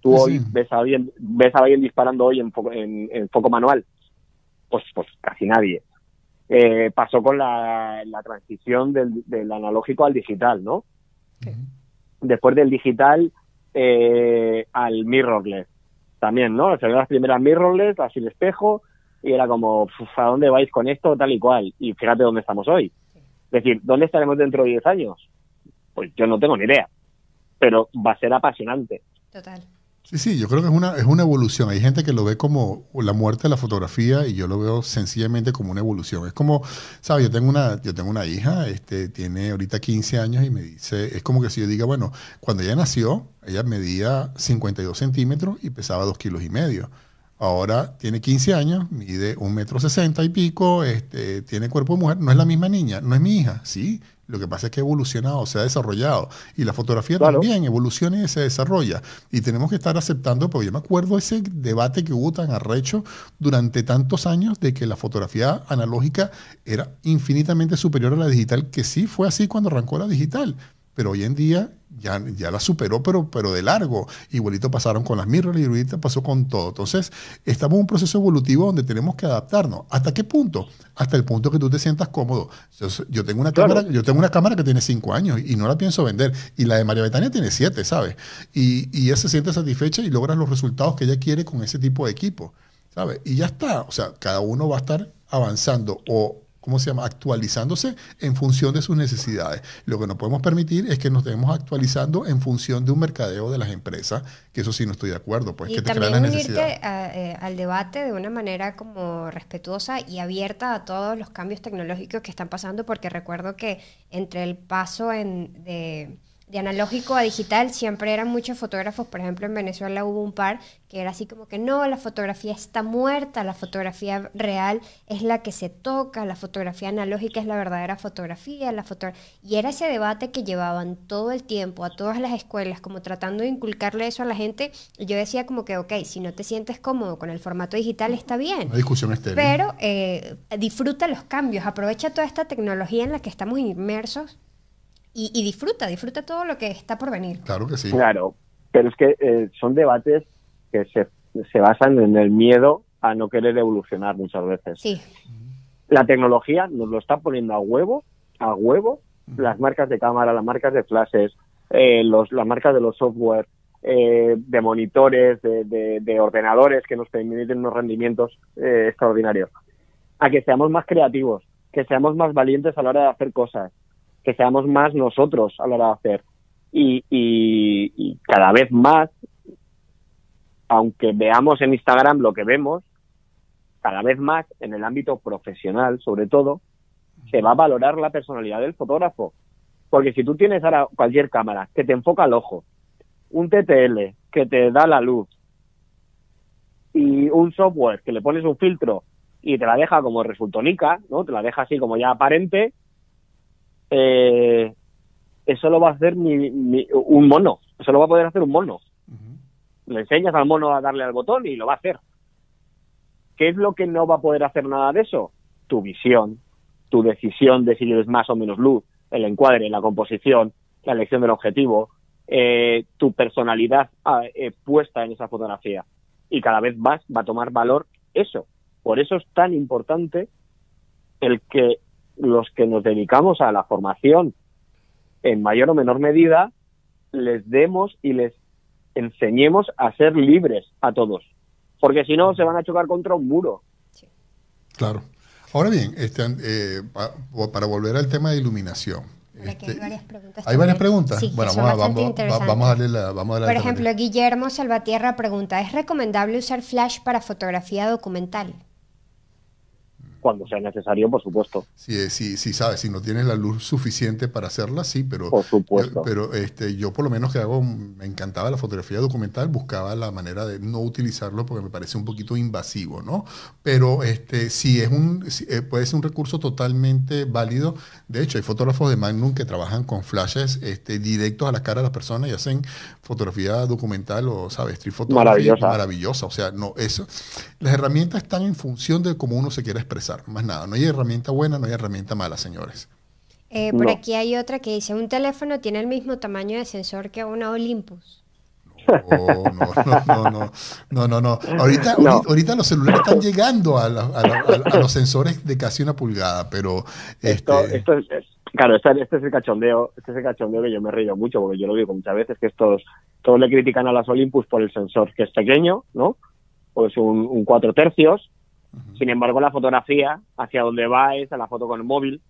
Tú hoy ves a alguien, ves a alguien disparando hoy en, en foco manual pues, pues casi nadie. Eh, pasó con la, transición del, analógico al digital, ¿no? Después del digital eh, al mirrorless también, ¿no? Salieron las primeras mirrorless, así el espejo, y era como, ¿a dónde vais con esto? Tal y cual. Y fíjate dónde estamos hoy. Es decir, ¿dónde estaremos dentro de 10 años? Pues yo no tengo ni idea. Pero va a ser apasionante. Total. Sí, sí, yo creo que es una, es una evolución. Hay gente que lo ve como la muerte de la fotografía y yo lo veo sencillamente como una evolución. Es como, ¿sabes? Yo tengo una, yo tengo una hija, este, tiene ahorita 15 años y me dice, es como que si yo diga, bueno, cuando ella nació, ella medía 52 centímetros y pesaba 2 kilos y medio. Ahora tiene 15 años, mide un metro sesenta y pico, este, tiene cuerpo de mujer, no es la misma niña, no es mi hija, sí, lo que pasa es que ha evolucionado, se ha desarrollado. Y la fotografía también evoluciona y se desarrolla. Y tenemos que estar aceptando, porque yo me acuerdo ese debate que hubo tan arrecho durante tantos años de que la fotografía analógica era infinitamente superior a la digital, que sí fue así cuando arrancó la digital. Pero hoy en día ya, ya la superó, pero, pero de largo. Igualito pasaron con las mirrorless y ahorita pasó con todo. Entonces, estamos en un proceso evolutivo donde tenemos que adaptarnos. ¿Hasta qué punto? Hasta el punto que tú te sientas cómodo. Yo, tengo una cámara, yo tengo una cámara que tiene cinco años y no la pienso vender. Y la de María Betania tiene siete, ¿sabes? Y, y ella se siente satisfecha y logra los resultados que ella quiere con ese tipo de equipo, ¿sabes? Y ya está. O sea, cada uno va a estar avanzando o ¿cómo se llama? Actualizándose en función de sus necesidades. Lo que no podemos permitir es que nos estemos actualizando en función de un mercadeo de las empresas, que eso sí no estoy de acuerdo, pues y que te también unirte eh, al debate de una manera como respetuosa y abierta a todos los cambios tecnológicos que están pasando, porque recuerdo que entre el paso en, de de analógico a digital siempre eran muchos fotógrafos, por ejemplo en Venezuela hubo un par que era así como que no, la fotografía está muerta, la fotografía real es la que se toca, la fotografía analógica es la verdadera fotografía, la foto y era ese debate que llevaban todo el tiempo a todas las escuelas como tratando de inculcarle eso a la gente y yo decía como que ok, si no te sientes cómodo con el formato digital está bien. Una discusión estéril. Pero eh, disfruta los cambios, aprovecha toda esta tecnología en la que estamos inmersos y, disfruta, disfruta todo lo que está por venir. Claro que sí. Claro, pero es que eh, son debates que se, se basan en el miedo a no querer evolucionar muchas veces. Sí. La tecnología nos lo está poniendo a huevo, a huevo, las marcas de cámara, las marcas de flashes, eh, los, las marcas de los software, eh, de monitores, de, de, ordenadores que nos permiten unos rendimientos extraordinarios. A que seamos más creativos, que seamos más valientes a la hora de hacer cosas, que seamos más nosotros a la hora de hacer. Y, y, cada vez más, aunque veamos en Instagram lo que vemos, cada vez más en el ámbito profesional, sobre todo, se va a valorar la personalidad del fotógrafo. Porque si tú tienes ahora cualquier cámara que te enfoca al ojo, un TTL que te da la luz y un software que le pones un filtro y te la deja como resultonica, ¿no? Te la deja así como ya aparente, eh, eso lo va a hacer un mono, eso lo va a poder hacer un mono. Le enseñas al mono a darle al botón y lo va a hacer. ¿Qué es lo que no va a poder hacer nada de eso? Tu visión, tu decisión de si quieres más o menos luz, el encuadre, la composición, la elección del objetivo, eh, tu personalidad ah, eh, puesta en esa fotografía. Y cada vez más va a tomar valor eso. Por eso es tan importante el que los que nos dedicamos a la formación en mayor o menor medida, les demos y les enseñemos a ser libres a todos. Porque si no, se van a chocar contra un muro. Claro. Ahora bien, este, eh, para volver al tema de iluminación. Este, hay varias preguntas. ¿Hay varias preguntas? bueno, vamos, vamos, a darle la. Vamos Por ejemplo, Guillermo Salvatierra pregunta: ¿es recomendable usar flash para fotografía documental? Cuando sea necesario, por supuesto. Sí, sí, sí, sabes, si no tienes la luz suficiente para hacerla, sí, pero, por supuesto. pero este, yo por lo menos que hago, me encantaba la fotografía documental, buscaba la manera de no utilizarlo porque me parece un poquito invasivo, ¿no? Pero este, sí es un, eh, puede ser un recurso totalmente válido. De hecho, hay fotógrafos de Magnum que trabajan con flashes este, directos a la cara de las personas y hacen fotografía documental o, ¿sabes? Street maravillosa. maravillosa. O sea, no, eso, las herramientas están en función de cómo uno se quiere expresar más nada. No hay herramienta buena, no hay herramienta mala, señores. Eh, por aquí hay otra que dice, un teléfono tiene el mismo tamaño de sensor que una Olympus. No, no, no, no, no, no, Ahorita, ahorita los celulares están llegando a, los sensores de casi una pulgada, pero... Esto, este esto es, claro, este, este, es el cachondeo, este es el cachondeo que yo me río mucho, porque yo lo digo muchas veces, que estos, todos le critican a las Olympus por el sensor, que es pequeño, ¿no? Pues un, un 4 tercios, sin embargo, la fotografía, hacia donde va es a la foto con el móvil,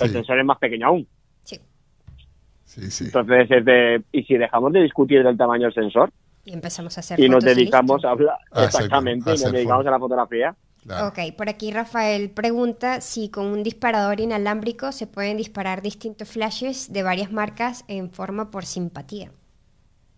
el sensor es más pequeño aún. Sí. Sí, sí. Entonces, es de, y si dejamos de discutir del tamaño del sensor, y empezamos a hacer y nos dedicamos a hablar, exactamente, y nos dedicamos a la fotografía. Ok, por aquí Rafael pregunta si con un disparador inalámbrico se pueden disparar distintos flashes de varias marcas en forma por simpatía.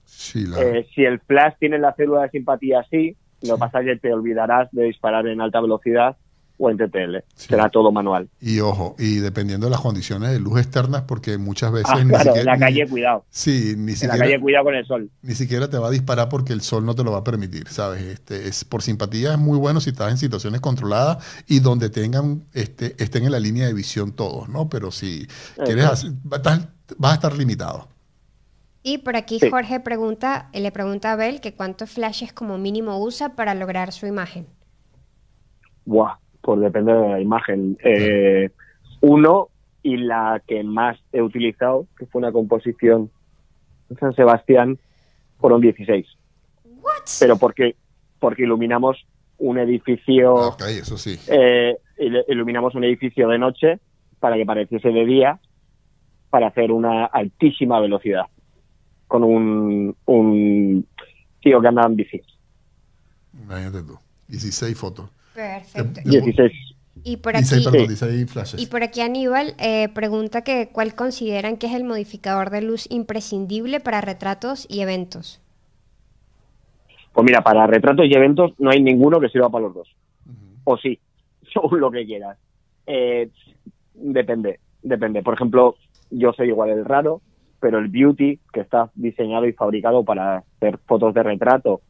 Sí, eh, si el flash tiene la célula de simpatía, sí. Lo que pasa es que te olvidarás de disparar en alta velocidad o en TTL. Será todo manual. Y ojo, y dependiendo de las condiciones de luz externas, porque muchas veces... Ah, claro, en la calle cuidado. Sí, ni siquiera... En la calle cuidado con el sol. Ni siquiera te va a disparar porque el sol no te lo va a permitir, ¿sabes? Este, es, por simpatía es muy bueno si estás en situaciones controladas y donde tengan este, estén en la línea de visión todos, ¿no? Pero si quieres hacer, vas a estar limitado. Y por aquí Jorge pregunta, le pregunta a Abel que cuántos flashes como mínimo usa para lograr su imagen. Buah, pues depende de la imagen. Eh, uno y la que más he utilizado, que fue una composición en San Sebastián, fueron 16. ¿What? Pero porque, porque iluminamos un edificio ah, eso sí. Eh, iluminamos un edificio de noche para que pareciese de día, para hacer una altísima velocidad con un, un tío que anda en bici. Imagínate tú. 16 fotos. Perfecto. 16. Y por aquí, 16, perdón, 16 flashes. y por aquí Aníbal eh, pregunta que cuál consideran que es el modificador de luz imprescindible para retratos y eventos. Pues mira, para retratos y eventos no hay ninguno que sirva para los dos. O sí, según lo que quieras. Eh, depende, depende. Por ejemplo, yo soy igual el raro, pero el beauty, que está diseñado y fabricado para hacer fotos de retrato,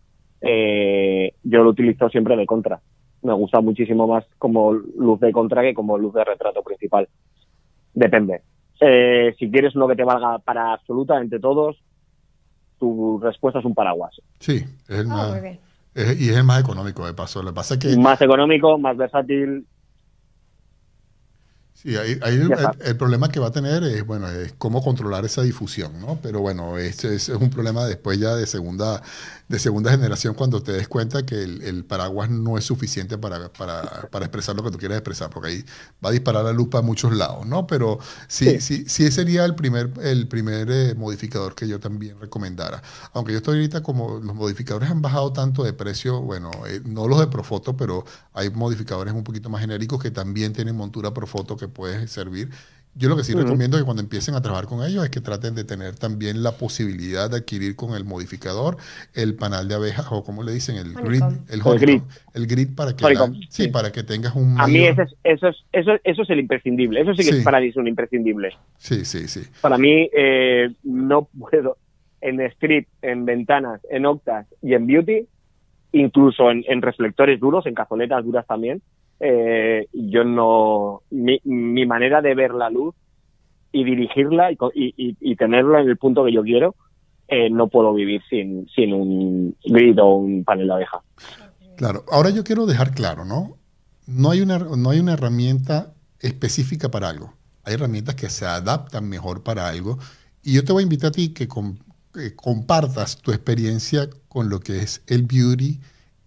eh, yo lo utilizo siempre de contra. Me gusta muchísimo más como luz de contra que como luz de retrato principal. Depende. Eh, si quieres uno que te valga para absolutamente todos, tu respuesta es un paraguas. Sí, es el Ah, más, es- y es el más económico de paso. Lo que pasa es que Más económico, más versátil. Sí, ahí, ahí el, problema que va a tener es, bueno, es cómo controlar esa difusión, ¿no? Pero bueno, ese es, un problema después ya de segunda, de segunda generación cuando te des cuenta que el, el paraguas no es suficiente para, para, para expresar lo que tú quieres expresar, porque ahí va a disparar la luz para muchos lados, ¿no? Pero sí, sí, sí, ese sería el primer, el primer eh, modificador que yo también recomendara. Aunque yo estoy ahorita como los modificadores han bajado tanto de precio, bueno, eh, no los de Profoto, pero hay modificadores un poquito más genéricos que también tienen montura Profoto que puede servir. Yo lo que sí recomiendo es que cuando empiecen a trabajar con ellos es que traten de tener también la posibilidad de adquirir con el modificador el panal de abejas o como le dicen el grid, el, El grid. el grid para que la- sí, sí. para que tengas un A mí es, eso, es, eso, eso es el imprescindible. Eso sí que Sí. es para mí es un imprescindible. sí, sí, sí. Para mí eh, no puedo en strip, en ventanas, en octas y en beauty, incluso en, en reflectores duros, en cazoletas duras también. Eh, yo no mi, mi manera de ver la luz y dirigirla y, y- y tenerla en el punto que yo quiero eh, no puedo vivir sin, sin un grid o un panel de abeja. Claro, ahora yo quiero dejar claro, ¿no? No hay una, no hay una herramienta específica para algo. Hay herramientas que se adaptan mejor para algo. Y yo te voy a invitar a ti que, com- que compartas tu experiencia con lo que es el beauty,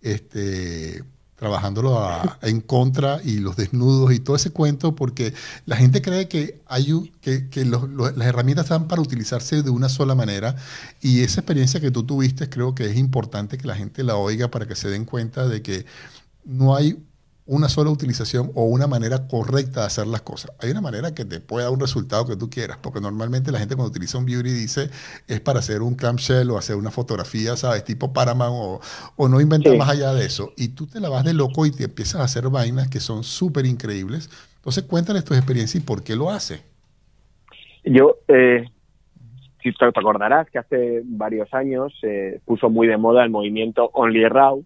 este, trabajándolo a- en contra y los desnudos y todo ese cuento, porque la gente cree que, hay, u- que, que las herramientas están para utilizarse de una sola manera. Y esa experiencia que tú tuviste creo que es importante que la gente la oiga para que se den cuenta de que no hay una sola utilización o una manera correcta de hacer las cosas. Hay una manera que te pueda dar un resultado que tú quieras, porque normalmente la gente cuando utiliza un beauty dice es para hacer un clamshell o hacer una fotografía, ¿sabes? Tipo Paramount o, o no inventa Sí. más allá de eso. Y tú te la vas de loco y te empiezas a hacer vainas que son súper increíbles. Entonces cuéntales tu experiencia y por qué lo hace. Yo, eh, si te acordarás que hace varios años se puso muy de moda el movimiento Only Raw,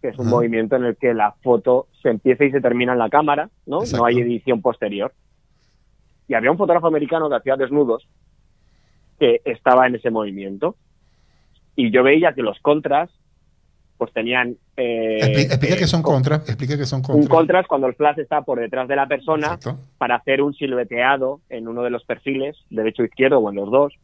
que es un Ajá. movimiento en el que la foto se empieza y se termina en la cámara, ¿no? Exacto. No hay edición posterior. Y había un fotógrafo americano que hacía desnudos que estaba en ese movimiento. Y yo veía que los contras, pues tenían... eh, explica eh, que son contras, explica que son un contras. contras cuando el flash está por detrás de la persona Exacto. para hacer un silueteado en uno de los perfiles, derecho o izquierdo o en los dos,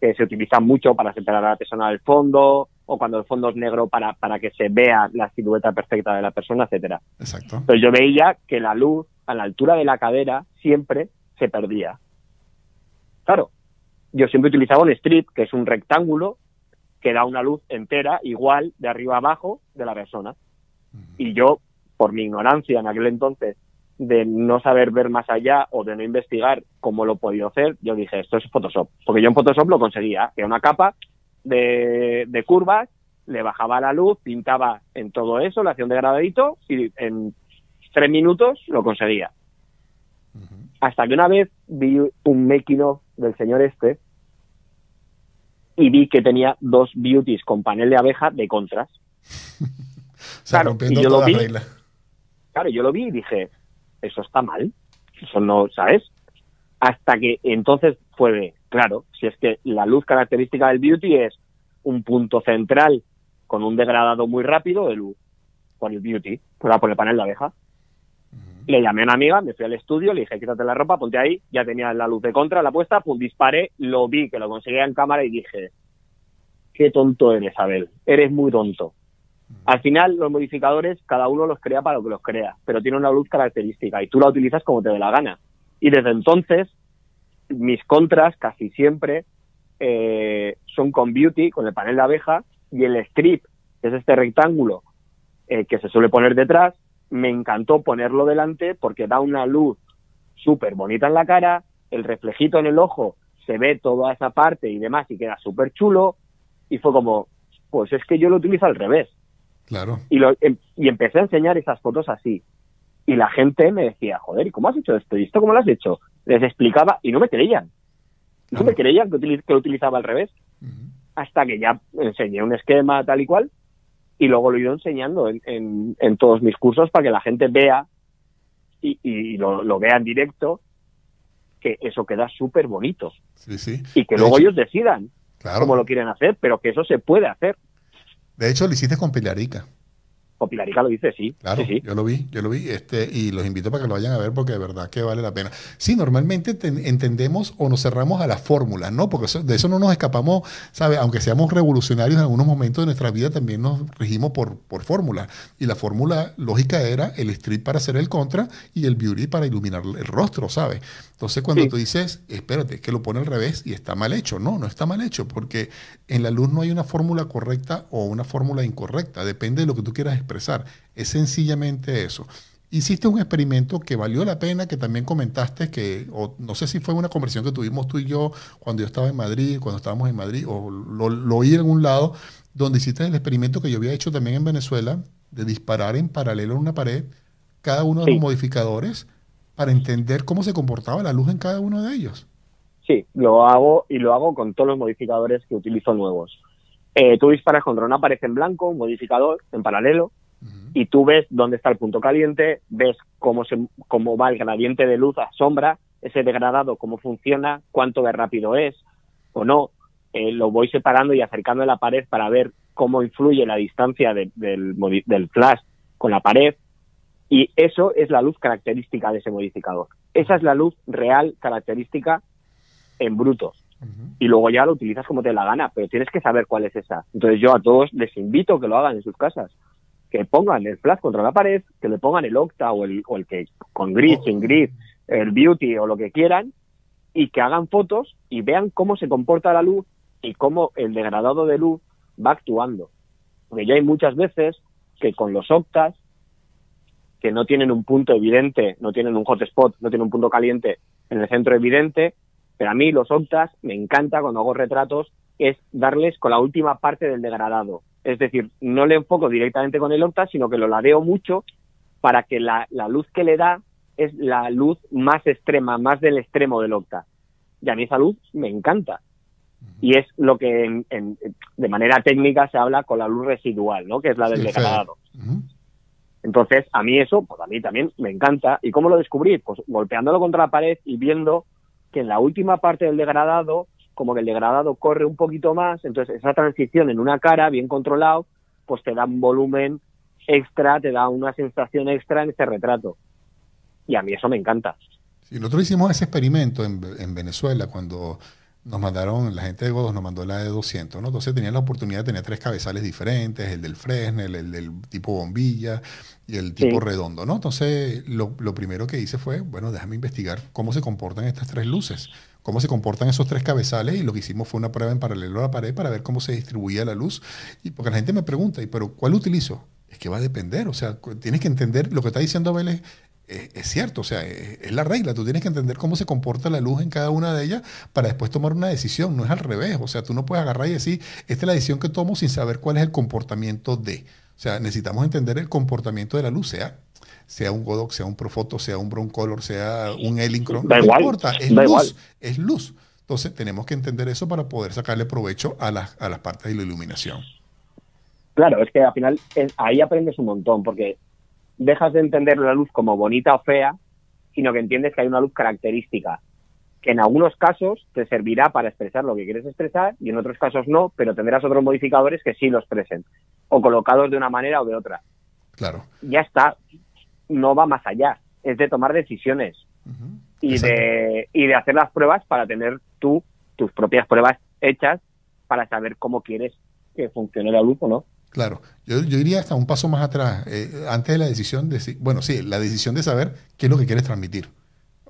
que se utilizan mucho para separar a la persona del fondo o cuando el fondo es negro para, para que se vea la silueta perfecta de la persona, etcétera. Exacto. Entonces yo veía que la luz a la altura de la cadera siempre se perdía. Claro, yo siempre utilizaba un strip, que es un rectángulo que da una luz entera, igual, de arriba a abajo, de la persona. Y yo, por mi ignorancia en aquel entonces, de no saber ver más allá o de no investigar cómo lo podía hacer, yo dije, esto es Photoshop. Porque yo en Photoshop lo conseguía, que una capa de, de curvas, le bajaba la luz, pintaba en todo eso, le hacía un degradadito y en tres minutos lo conseguía. Hasta que una vez vi un making of del señor este y vi que tenía dos beauties con panel de abeja de contras. O sea, Claro, y yo lo vi. reglas. Claro, yo lo vi y dije, eso está mal, eso no, ¿sabes? Hasta que entonces fue de, claro, si es que la luz característica del beauty es un punto central con un degradado muy rápido de luz por el beauty, por por el panel de abeja. Le llamé a una amiga, me fui al estudio, le dije, quítate la ropa, ponte ahí, ya tenía la luz de contra, la puesta, pum, disparé, lo vi, que lo conseguía en cámara y dije, qué tonto eres, Abel, eres muy tonto. Al final, los modificadores, cada uno los crea para lo que los crea, pero tiene una luz característica y tú la utilizas como te dé la gana. Y desde entonces, mis contras casi siempre eh, son con Beauty, con el panel de abeja, y el strip, que es este rectángulo eh, que se suele poner detrás, me encantó ponerlo delante porque da una luz súper bonita en la cara, el reflejito en el ojo se ve toda esa parte y demás y queda súper chulo. Y fue como, pues es que yo lo utilizo al revés. Claro. Y, lo, em, y empecé a enseñar esas fotos así. Y la gente me decía, joder, ¿y cómo has hecho esto? ¿Y esto cómo lo has hecho? Les explicaba y no me creían. No me creían que, que, lo utilizaba al revés. Hasta que ya enseñé un esquema tal y cual. Y luego lo he ido enseñando en, en, en todos mis cursos para que la gente vea y, y lo, lo, vea en directo que eso queda súper bonito. Sí, sí. Y que De luego hecho, ellos decidan Claro. cómo lo quieren hacer, pero que eso se puede hacer. De hecho, lo hiciste con Pilarica. O Pilarica lo dice, sí. Claro, sí, sí. yo lo vi, yo lo vi, este, y los invito para que lo vayan a ver porque de verdad que vale la pena. Sí, normalmente te- entendemos o nos cerramos a las fórmulas, ¿no? Porque eso- de eso no nos escapamos, ¿sabes? Aunque seamos revolucionarios en algunos momentos de nuestra vida, también nos regimos por, por fórmulas. Y la fórmula lógica era el strip para hacer el contra y el beauty para iluminar el rostro, ¿sabes? Entonces, cuando Sí. tú dices, espérate, que lo pone al revés y está mal hecho, no, no está mal hecho, porque en la luz no hay una fórmula correcta o una fórmula incorrecta, depende de lo que tú quieras expresar. Es sencillamente eso. Hiciste un experimento que valió la pena, que también comentaste que, o no sé si fue una conversación que tuvimos tú y yo cuando yo estaba en Madrid, cuando estábamos en Madrid, o lo, lo oí en algún lado, donde hiciste el experimento que yo había hecho también en Venezuela, de disparar en paralelo en una pared cada uno de Sí. los modificadores para entender cómo se comportaba la luz en cada uno de ellos. Sí, lo hago y lo hago con todos los modificadores que utilizo nuevos. Eh, tú disparas contra una pared en blanco, un modificador en paralelo, y tú ves dónde está el punto caliente, ves cómo, se, cómo va el gradiente de luz a sombra, ese degradado, cómo funciona, cuánto de rápido es o no. Eh, lo voy separando y acercando a la pared para ver cómo influye la distancia de- del, del flash con la pared. Y eso es la luz característica de ese modificador. Esa es la luz real característica en bruto. Y luego ya lo utilizas como te dé la gana, pero tienes que saber cuál es esa. Entonces yo a todos les invito a que lo hagan en sus casas. Que pongan el flash contra la pared, que le pongan el octa o el, o el que con gris, Oh. sin gris, el beauty o lo que quieran, y que hagan fotos y vean cómo se comporta la luz y cómo el degradado de luz va actuando. Porque ya hay muchas veces que con los octas, que no tienen un punto evidente, no tienen un hotspot, no tienen un punto caliente en el centro evidente, pero a mí los octas me encanta cuando hago retratos es darles con la última parte del degradado. Es decir, no le enfoco directamente con el octa, sino que lo ladeo mucho para que la, la luz que le da es la luz más extrema, más del extremo del octa. Y a mí esa luz me encanta. Y es lo que en- en- de manera técnica se habla con la luz residual, ¿no? Que es la del Sí, degradado. Entonces, a mí eso, pues a mí también me encanta. ¿Y cómo lo descubrí? Pues golpeándolo contra la pared y viendo que en la última parte del degradado, como que el degradado corre un poquito más, entonces esa transición en una cara, bien controlado, pues te da un volumen extra, te da una sensación extra en este retrato. Y a mí eso me encanta. Sí, nosotros hicimos ese experimento en, en Venezuela cuando nos mandaron, la gente de Godos nos mandó la de 200, ¿no? Entonces tenían la oportunidad de tener tres cabezales diferentes, el del Fresnel, el del tipo bombilla y el tipo Sí. redondo, ¿no? Entonces lo, lo primero que hice fue, bueno, déjame investigar cómo se comportan estas tres luces, cómo se comportan esos tres cabezales y lo que hicimos fue una prueba en paralelo a la pared para ver cómo se distribuía la luz. Y porque la gente me pregunta, ¿y pero cuál utilizo? Es que va a depender, o sea, tienes que entender lo que está diciendo Vélez es, es cierto, o sea, es, es la regla. Tú tienes que entender cómo se comporta la luz en cada una de ellas para después tomar una decisión. No es al revés. O sea, tú no puedes agarrar y decir, esta es la decisión que tomo sin saber cuál es el comportamiento de. O sea, necesitamos entender el comportamiento de la luz, sea, sea un Godox, sea un Profoto, sea un Broncolor, sea un Elincron. Da no igual, importa, es da luz. igual. Es luz. Entonces, tenemos que entender eso para poder sacarle provecho a las, a las partes de la iluminación. Claro, es que al final es- ahí aprendes un montón, porque dejas de entender la luz como bonita o fea, sino que entiendes que hay una luz característica, que en algunos casos te servirá para expresar lo que quieres expresar y en otros casos no, pero tendrás otros modificadores que sí lo expresen, o colocados de una manera o de otra. Claro. Ya está, no va más allá, es de tomar decisiones y de, y de hacer las pruebas para tener tú tus propias pruebas hechas para saber cómo quieres que funcione la luz o no. Claro, yo, yo iría hasta un paso más atrás, eh, antes de la decisión de, bueno, sí, la decisión de saber qué es lo que quieres transmitir.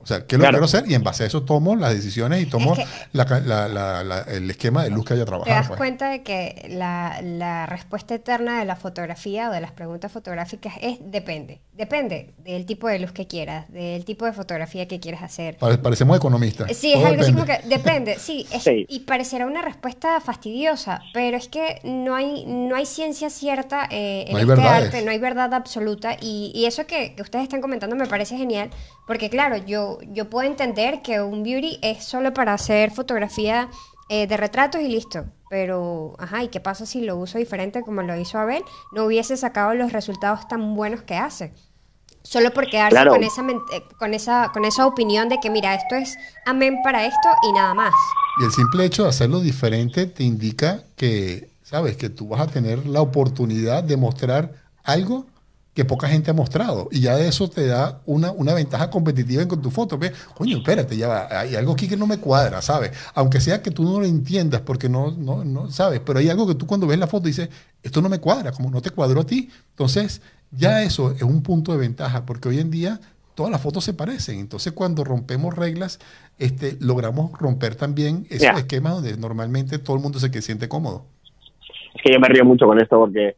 O sea, ¿qué es lo que quiero hacer? Y en base a eso tomo las decisiones y tomo el esquema de luz que haya trabajado. Te das pues. cuenta de que la, respuesta eterna de la fotografía o de las preguntas fotográficas es depende. Depende del tipo de luz que quieras, del tipo de fotografía que quieras hacer. parecemos economistas. Sí, es algo así como que depende, sí, Y parecerá una respuesta fastidiosa, pero es que no hay, no hay ciencia cierta eh, en este arte, no hay verdad absoluta. Y, y eso que, que ustedes están comentando me parece genial, porque claro, yo, yo puedo entender que un beauty es solo para hacer fotografía eh, de retratos y listo. Pero, ajá, ¿y qué pasa si lo uso diferente como lo hizo Abel? No hubiese sacado los resultados tan buenos que hace. Solo por quedarse con, esa, eh, con, esa, con esa opinión de que, mira, esto es amén para esto y nada más. Y el simple hecho de hacerlo diferente te indica que, sabes, que tú vas a tener la oportunidad de mostrar algo que poca gente ha mostrado. Y ya de eso te da una, una ventaja competitiva en con tu foto. ¿Ves? Coño, espérate, ya Hay algo aquí que no me cuadra, ¿sabes? Aunque sea que tú no lo entiendas porque no, no, no sabes, pero hay algo que tú cuando ves la foto dices, esto no me cuadra, como no te cuadró a ti. Entonces, ya eso es un punto de ventaja, porque hoy en día todas las fotos se parecen. Entonces, cuando rompemos reglas, este, logramos romper también esos esquemas donde normalmente todo el mundo se siente cómodo. Es que yo me río mucho con esto porque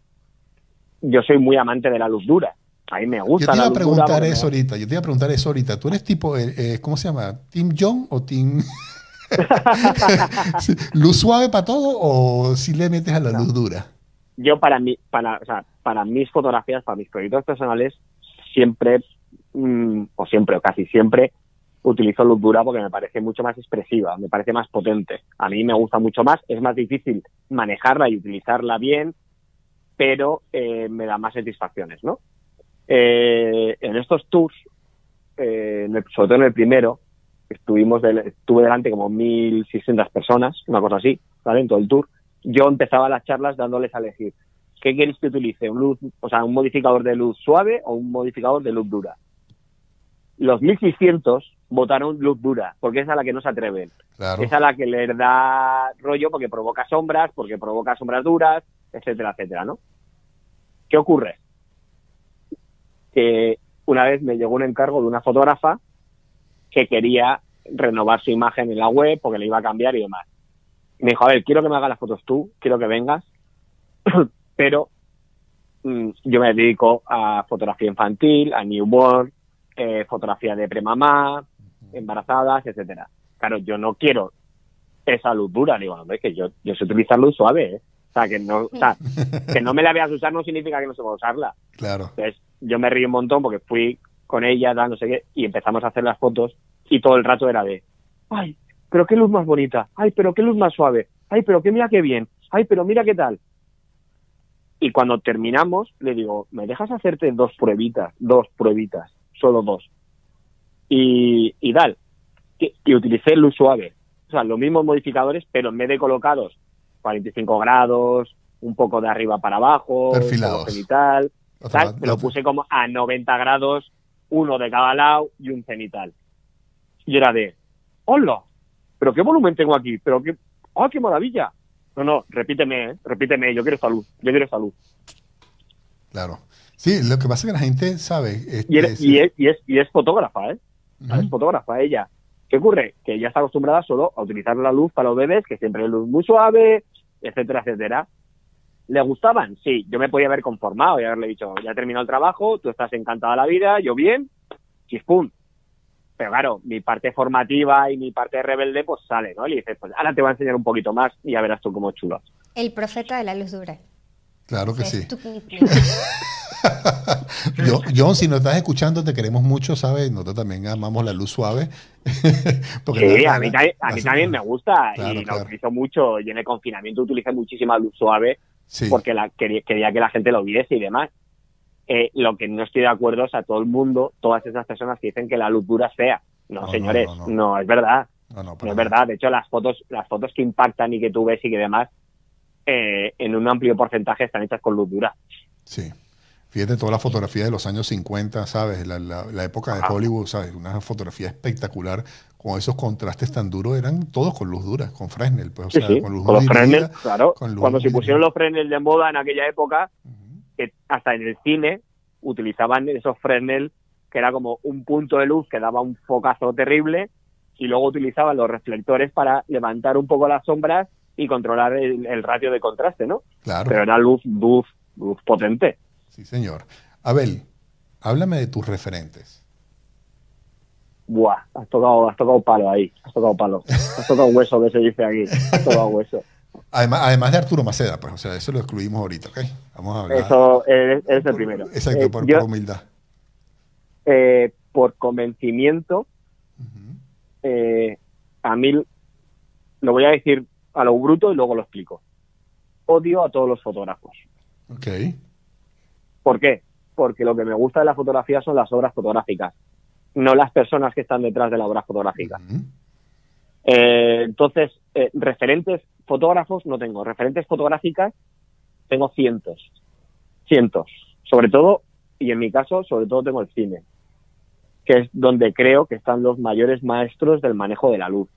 yo soy muy amante de la luz dura. A mí me gusta. Yo te iba a preguntar eso ahorita. Yo te iba a preguntar eso ahorita. ¿Tú eres tipo, eh, eh, ¿cómo se llama? ¿Team John o Team luz suave para todo o si le metes a la luz dura? Yo para mí, para, o sea, para mis fotografías, para mis proyectos personales, siempre mm, o siempre o casi siempre utilizo luz dura porque me parece mucho más expresiva, me parece más potente. A mí me gusta mucho más, es más difícil manejarla y utilizarla bien pero eh, me da más satisfacciones, ¿no? Eh, en estos tours, eh, sobre todo en el primero, estuvimos estuve delante como 1.600 personas, una cosa así, ¿vale? En todo el tour. Yo empezaba las charlas dándoles a elegir, ¿qué queréis que utilice? ¿Un luz, o sea, un modificador de luz suave o un modificador de luz dura? Los 1.600 votaron luz dura, porque es a la que no se atreven. Es a la que les da rollo porque provoca sombras, porque provoca sombras duras, etcétera, etcétera, ¿no? ¿Qué ocurre? Que una vez me llegó un encargo de una fotógrafa que quería renovar su imagen en la web porque le iba a cambiar y demás. Me dijo, a ver, quiero que me hagas las fotos tú, quiero que vengas, pero mm, yo me dedico a fotografía infantil, a newborn, eh, fotografía de premamá, embarazadas, etcétera. Claro, yo no quiero esa luz dura, digo, no, es que yo, yo sé utilizar luz suave, ¿eh? O sea, que no, o sea, que no me la veas usar no significa que no se pueda usarla. Claro. Entonces, yo me río un montón porque fui con ella, no sé qué, y empezamos a hacer las fotos y todo el rato era de, ay, pero qué luz más bonita, ay, pero qué luz más suave, ay, pero qué mira qué bien, ay, pero mira qué tal. Y cuando terminamos, le digo, ¿me dejas hacerte dos pruebitas? Dos pruebitas, solo dos. Y, y tal. Y, utilicé luz suave. O sea, los mismos modificadores, pero en vez de colocados 45 grados, un poco de arriba para abajo, perfilados. cenital, tal, lo puse como a 90 grados, uno de cada lado y un cenital. Y era de, hola, pero qué volumen tengo aquí, pero qué, ¡oh, qué maravilla! No, no, repíteme, ¿eh? repíteme, yo quiero salud, yo quiero salud. Claro. Sí, lo que pasa es que la gente sabe. Este, y, es, y, es, y, es, fotógrafa, ¿eh? Es fotógrafa ella. ¿Qué ocurre? Que ella está acostumbrada solo a utilizar la luz para los bebés, que siempre es luz muy suave, etcétera, etcétera. ¿Le gustaban? Sí, yo me podía haber conformado y haberle dicho, ya he terminado el trabajo, tú estás encantada de la vida, yo bien, chispum. Pero claro, mi parte formativa y mi parte rebelde pues sale, ¿no? Y dices, pues ahora te voy a enseñar un poquito más y ya verás tú cómo chulo. El profeta de la luz dura. Claro que sí. John, si nos estás escuchando, te queremos mucho, ¿sabes? Nosotros también amamos la luz suave. sí, a mí, también me gusta y lo utilizo mucho. Y en el confinamiento utilicé muchísima luz suave porque la, quería, que la gente lo viese y demás. Eh, lo que no estoy de acuerdo es a todo el mundo, todas esas personas que dicen que la luz dura es fea. No, señores, no, es verdad. No, es verdad. De hecho, las fotos, las fotos que impactan y que tú ves y que demás, eh, en un amplio porcentaje están hechas con luz dura. Sí. Fíjate toda la fotografía de los años 50, ¿sabes? La, la, época de Hollywood, ¿sabes? Una fotografía espectacular con esos contrastes tan duros, eran todos con luz dura, con Fresnel, pues, o sea, con luz con los Fresnel, claro. Cuando se pusieron los Fresnel de moda en aquella época, que hasta en el cine utilizaban esos Fresnel que era como un punto de luz que daba un focazo terrible y luego utilizaban los reflectores para levantar un poco las sombras y controlar el, ratio de contraste, ¿no? Claro. Pero era luz, luz, luz potente. Sí, señor. Abel, háblame de tus referentes. Buah, has tocado, has tocado palo ahí, has tocado palo. Has tocado hueso, que se dice aquí. Has tocado hueso. Además, además de Arturo Maceda, pues, o sea, eso lo excluimos ahorita, ¿ok? Vamos a hablar. Eso es, el primero. Exacto, eh, por, humildad. Eh, por convencimiento, eh, a mí lo voy a decir a lo bruto y luego lo explico. Odio a todos los fotógrafos. Ok. ¿Por qué? Porque lo que me gusta de la fotografía son las obras fotográficas, no las personas que están detrás de la obra fotográfica. Eh, entonces, eh, referentes fotógrafos no tengo. Referentes fotográficas tengo cientos. Cientos. Sobre todo, y en mi caso, sobre todo tengo el cine, que es donde creo que están los mayores maestros del manejo de la luz.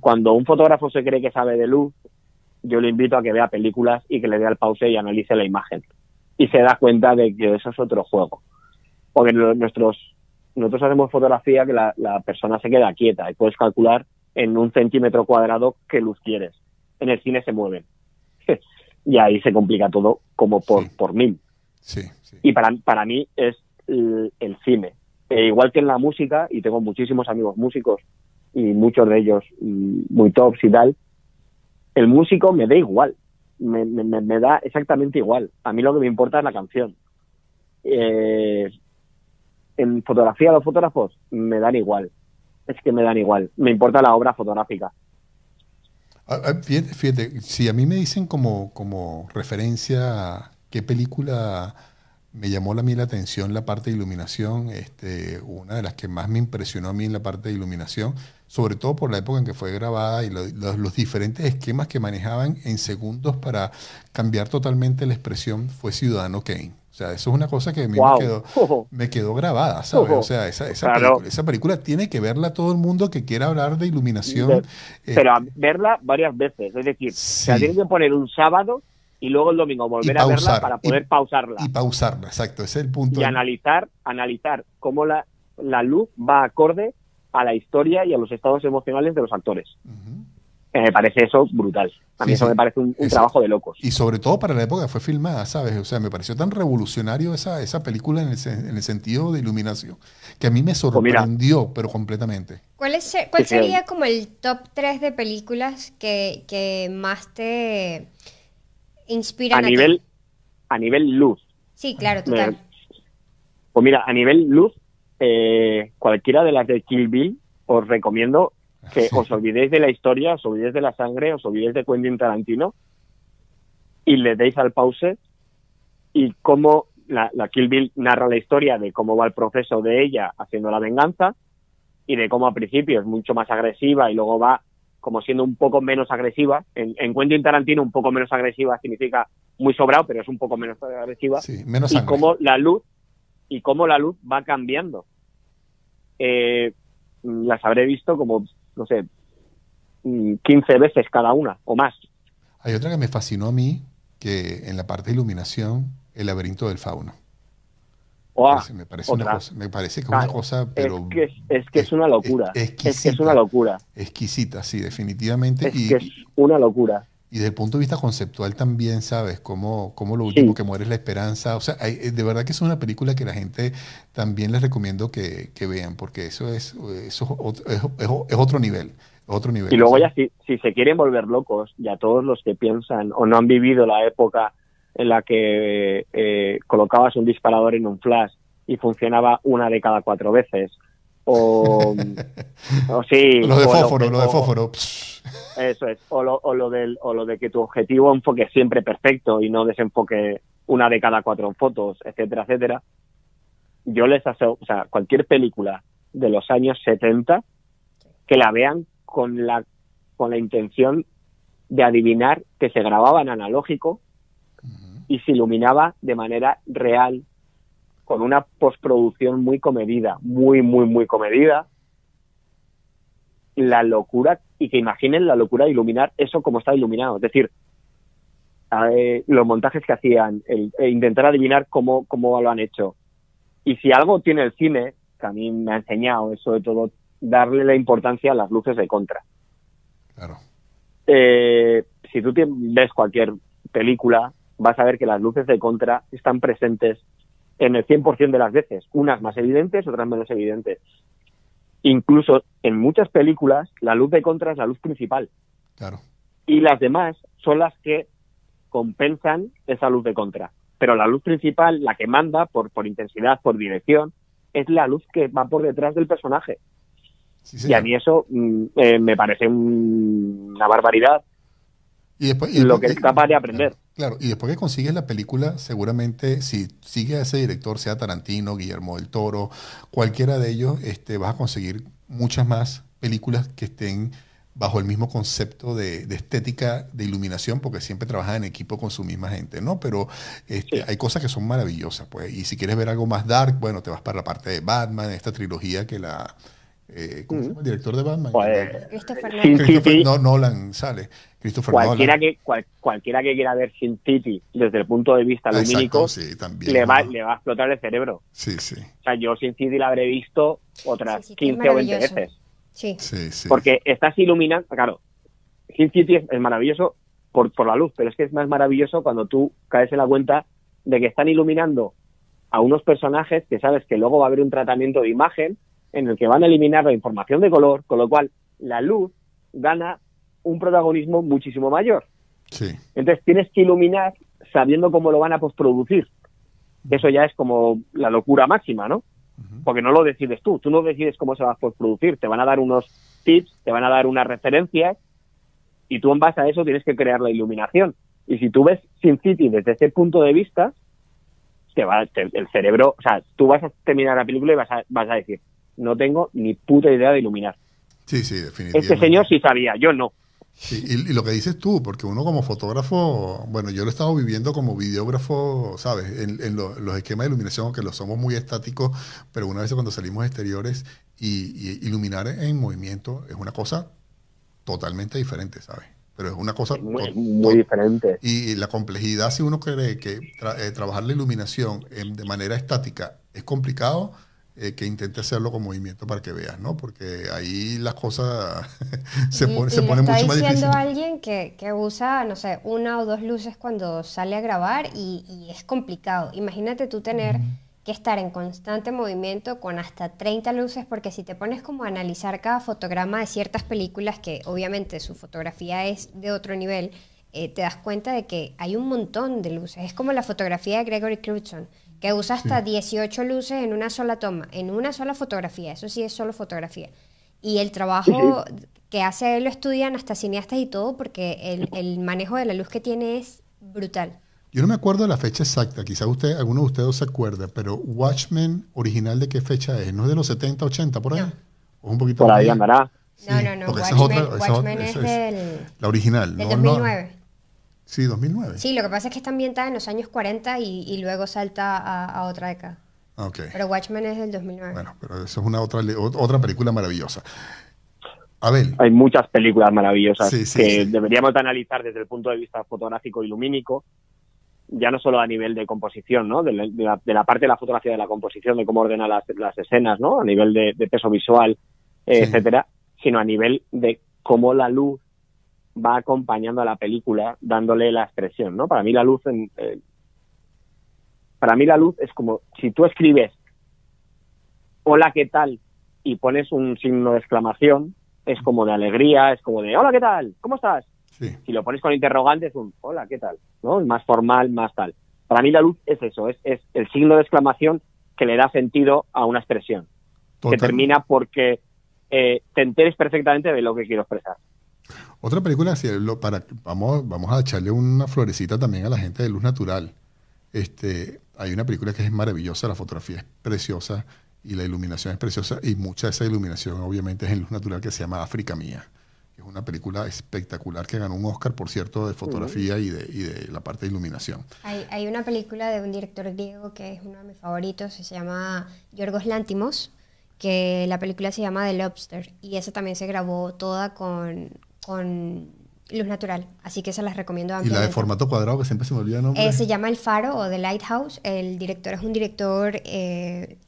Cuando un fotógrafo se cree que sabe de luz, yo le invito a que vea películas y que le dé al pause y analice la imagen. Y se da cuenta de que eso es otro juego. Porque nuestros, nosotros hacemos fotografía que la, persona se queda quieta y puedes calcular en un centímetro cuadrado qué luz quieres. En el cine se mueven. y ahí se complica todo como por, por mil. Y para, para mí es el, cine. E igual que en la música, y tengo muchísimos amigos músicos y muchos de ellos mm, muy tops y tal, el músico me da igual, me, me, da exactamente igual. A mí lo que me importa es la canción. Eh, en fotografía los fotógrafos me dan igual, es que me dan igual, me importa la obra fotográfica. Ah, ah, fíjate, fíjate, si a mí me dicen como, como referencia qué película me llamó a mí la atención la parte de iluminación, este, una de las que más me impresionó a mí en la parte de iluminación, sobre todo por la época en que fue grabada y los diferentes esquemas que manejaban en segundos para cambiar totalmente la expresión, fue Ciudadano Kane. O sea, eso es una cosa que a mí me, quedó, me quedó grabada, ¿sabes? O sea, esa, esa, película, esa, película, tiene que verla todo el mundo que quiera hablar de iluminación. pero eh, verla varias veces, es decir, se tiene que poner un sábado y luego el domingo volver a verla para poder pausarla. Y pausarla, exacto, ese es el punto. Y analizar, analizar cómo la, la luz va acorde a la historia y a los estados emocionales de los actores. me parece eso brutal. A mí eso me parece un, trabajo de locos. Y sobre todo para la época que fue filmada, ¿sabes? O sea, me pareció tan revolucionario esa, esa película en el, en el sentido de iluminación, que a mí me pues sorprendió, pero completamente. ¿Cuál, es, cuál sería como el top 3 de películas que, que más te inspiran a, nivel a nivel luz. Sí, claro, total. pues mira, a nivel luz, eh, cualquiera de las de Kill Bill os recomiendo que os olvidéis de la historia, os olvidéis de la sangre, os olvidéis de Quentin Tarantino y le deis al pause y cómo la, la, Kill Bill narra la historia de cómo va el proceso de ella haciendo la venganza y de cómo al principio es mucho más agresiva y luego va como siendo un poco menos agresiva. En, en Quentin Tarantino un poco menos agresiva significa muy sobrado, pero es un poco menos agresiva. Sí, menos y cómo la luz y cómo la luz va cambiando. Eh, las habré visto como, no sé, 15 veces cada una o más. Hay otra que me fascinó a mí, que en la parte de iluminación, el laberinto del fauno me, parece una cosa, me parece que una cosa, pero... Es que es, que es una locura. Es, que es una locura. Exquisita, sí, definitivamente. Es y, que es una locura. Y desde el punto de vista conceptual también, ¿sabes? Cómo, cómo lo último que muere es la esperanza. O sea, de verdad que es una película que la gente también les recomiendo que, que vean, porque eso es, eso es, es, otro nivel. Otro nivel. Y luego ya si, si se quieren volver locos, ya todos los que piensan o no han vivido la época en la que eh, colocabas un disparador en un flash y funcionaba una de cada cuatro veces. O, o sí. Lo de fósforo, lo, de fósforo. Eso es. O lo, o, lo del, o lo de que tu objetivo enfoque siempre perfecto y no desenfoque una de cada cuatro fotos, etcétera, etcétera. Yo les aseguro, o sea, cualquier película de los años 70 que la vean con la, con la intención de adivinar que se grababa en analógico y se iluminaba de manera real, con una postproducción muy comedida, muy, muy, muy comedida. La locura, y que imaginen la locura de iluminar eso como está iluminado. Es decir, eh, los montajes que hacían, el, e intentar adivinar cómo, cómo lo han hecho. Y si algo tiene el cine, que a mí me ha enseñado, es sobre todo darle la importancia a las luces de contra. Claro. Eh, si tú ves cualquier película, vas a ver que las luces de contra están presentes en el 100% de las veces, unas más evidentes, otras menos evidentes. Incluso en muchas películas, la luz de contra es la luz principal. Claro. Y las demás son las que compensan esa luz de contra. Pero la luz principal, la que manda por, por intensidad, por dirección, es la luz que va por detrás del personaje. y a mí eso mm, eh, me parece una barbaridad. Y después, lo que es capaz de aprender. Claro, y después que consigues la película, seguramente si sigues a ese director, sea Tarantino, Guillermo del Toro, cualquiera de ellos, este, vas a conseguir muchas más películas que estén bajo el mismo concepto de, estética, de iluminación, porque siempre trabajan en equipo con su misma gente, ¿no? Pero este, hay cosas que son maravillosas, pues. Y si quieres ver algo más dark, bueno, te vas para la parte de Batman, esta trilogía que la... Eh, ¿Cómo se llama el director de Batman? Pues, Christopher, Nolan. Nolan sale. Christopher cualquiera Que, cualquiera que quiera ver Sin City desde el punto de vista lumínico, le, va, le va a explotar el cerebro. Sí, sí. O sea, yo Sin City la habré visto otras 15 o 20 veces. Sí. Porque estás iluminando, claro, Sin City es, maravilloso por, por la luz, pero es que es más maravilloso cuando tú caes en la cuenta de que están iluminando a unos personajes que sabes que luego va a haber un tratamiento de imagen en el que van a eliminar la información de color, con lo cual la luz gana un protagonismo muchísimo mayor. Sí. Entonces tienes que iluminar sabiendo cómo lo van a postproducir. Eso ya es como la locura máxima, ¿no? porque no lo decides tú, tú no decides cómo se va a producir, te van a dar unos tips, te van a dar unas referencias y tú en base a eso tienes que crear la iluminación. Y si tú ves Sin City desde ese punto de vista, te va el cerebro, o sea, tú vas a terminar la película y vas a, vas a decir, no tengo ni puta idea de iluminar. Sí, sí, definitivamente. Este señor sí sabía, yo no y, lo que dices tú, porque uno como fotógrafo, bueno, yo lo he estado viviendo como videógrafo, ¿sabes? En, los esquemas de iluminación, aunque los somos muy estáticos, pero una vez cuando salimos exteriores y, iluminar en movimiento es una cosa totalmente diferente, ¿sabes? Pero es una cosa muy, diferente. Y la complejidad, si uno cree que eh, trabajar la iluminación de manera estática es complicado, eh, que intente hacerlo con movimiento para que veas, ¿no? Porque ahí las cosas se, pone, se ponen mucho más difíciles. diciendo alguien que, que, usa, no sé, una o dos luces cuando sale a grabar y, es complicado. Imagínate tú tener que estar en constante movimiento con hasta 30 luces, porque si te pones como a analizar cada fotograma de ciertas películas, que obviamente su fotografía es de otro nivel, eh, te das cuenta de que hay un montón de luces. Es como la fotografía de Gregory Crewdson que usa hasta 18 luces en una sola toma, en una sola fotografía, eso sí es solo fotografía. Y el trabajo que hace él lo estudian hasta cineastas y todo porque el, manejo de la luz que tiene es brutal. Yo no me acuerdo de la fecha exacta, quizás usted, alguno de ustedes se acuerde, pero Watchmen original de qué fecha es, ¿no es de los 70, 80 por ahí? ¿O un poquito por ahí andará. no, no, no, Watchmen, es, del, la original, del 2009. Sí, 2009. Sí, lo que pasa es que está ambientada en los años 40 y, luego salta a, otra década. Okay. Pero Watchmen es del 2009. Bueno, pero eso es una otra, otra película maravillosa. Abel. Hay muchas películas maravillosas que deberíamos analizar desde el punto de vista fotográfico y lumínico, ya no solo a nivel de composición, ¿no? De la, parte de la fotografía de la composición, de cómo ordena las, escenas, ¿no? A nivel de, peso visual, etcétera, sino a nivel de cómo la luz va acompañando a la película dándole la expresión, ¿no? Para mí la luz, en, eh, para mí la luz es como si tú escribes hola, ¿qué tal? y pones un signo de exclamación, es como de alegría, es como de hola, ¿qué tal? ¿Cómo estás? Si lo pones con interrogante es un hola, ¿qué tal? ¿No? Más formal, más tal. Para mí la luz es eso, es, es el signo de exclamación que le da sentido a una expresión, que termina porque eh, te enteres perfectamente de lo que quiero expresar. Otra película, para, vamos, vamos a echarle una florecita también a la gente de Luz Natural. Este, hay una película que es maravillosa, la fotografía es preciosa y la iluminación es preciosa y mucha de esa iluminación obviamente es en Luz Natural que se llama África Mía. Es una película espectacular que ganó un Oscar, por cierto, de fotografía y, de, y, de, la parte de iluminación. Hay, hay, una película de un director griego que es uno de mis favoritos, se llama Yorgos Lántimos, que la película se llama The Lobster y esa también se grabó toda con, con luz natural, así que se las recomiendo ampliamente. ¿Y la de formato cuadrado que siempre se me olvida el nombre? Eh, se llama El Faro o The Lighthouse. El director es un director eh,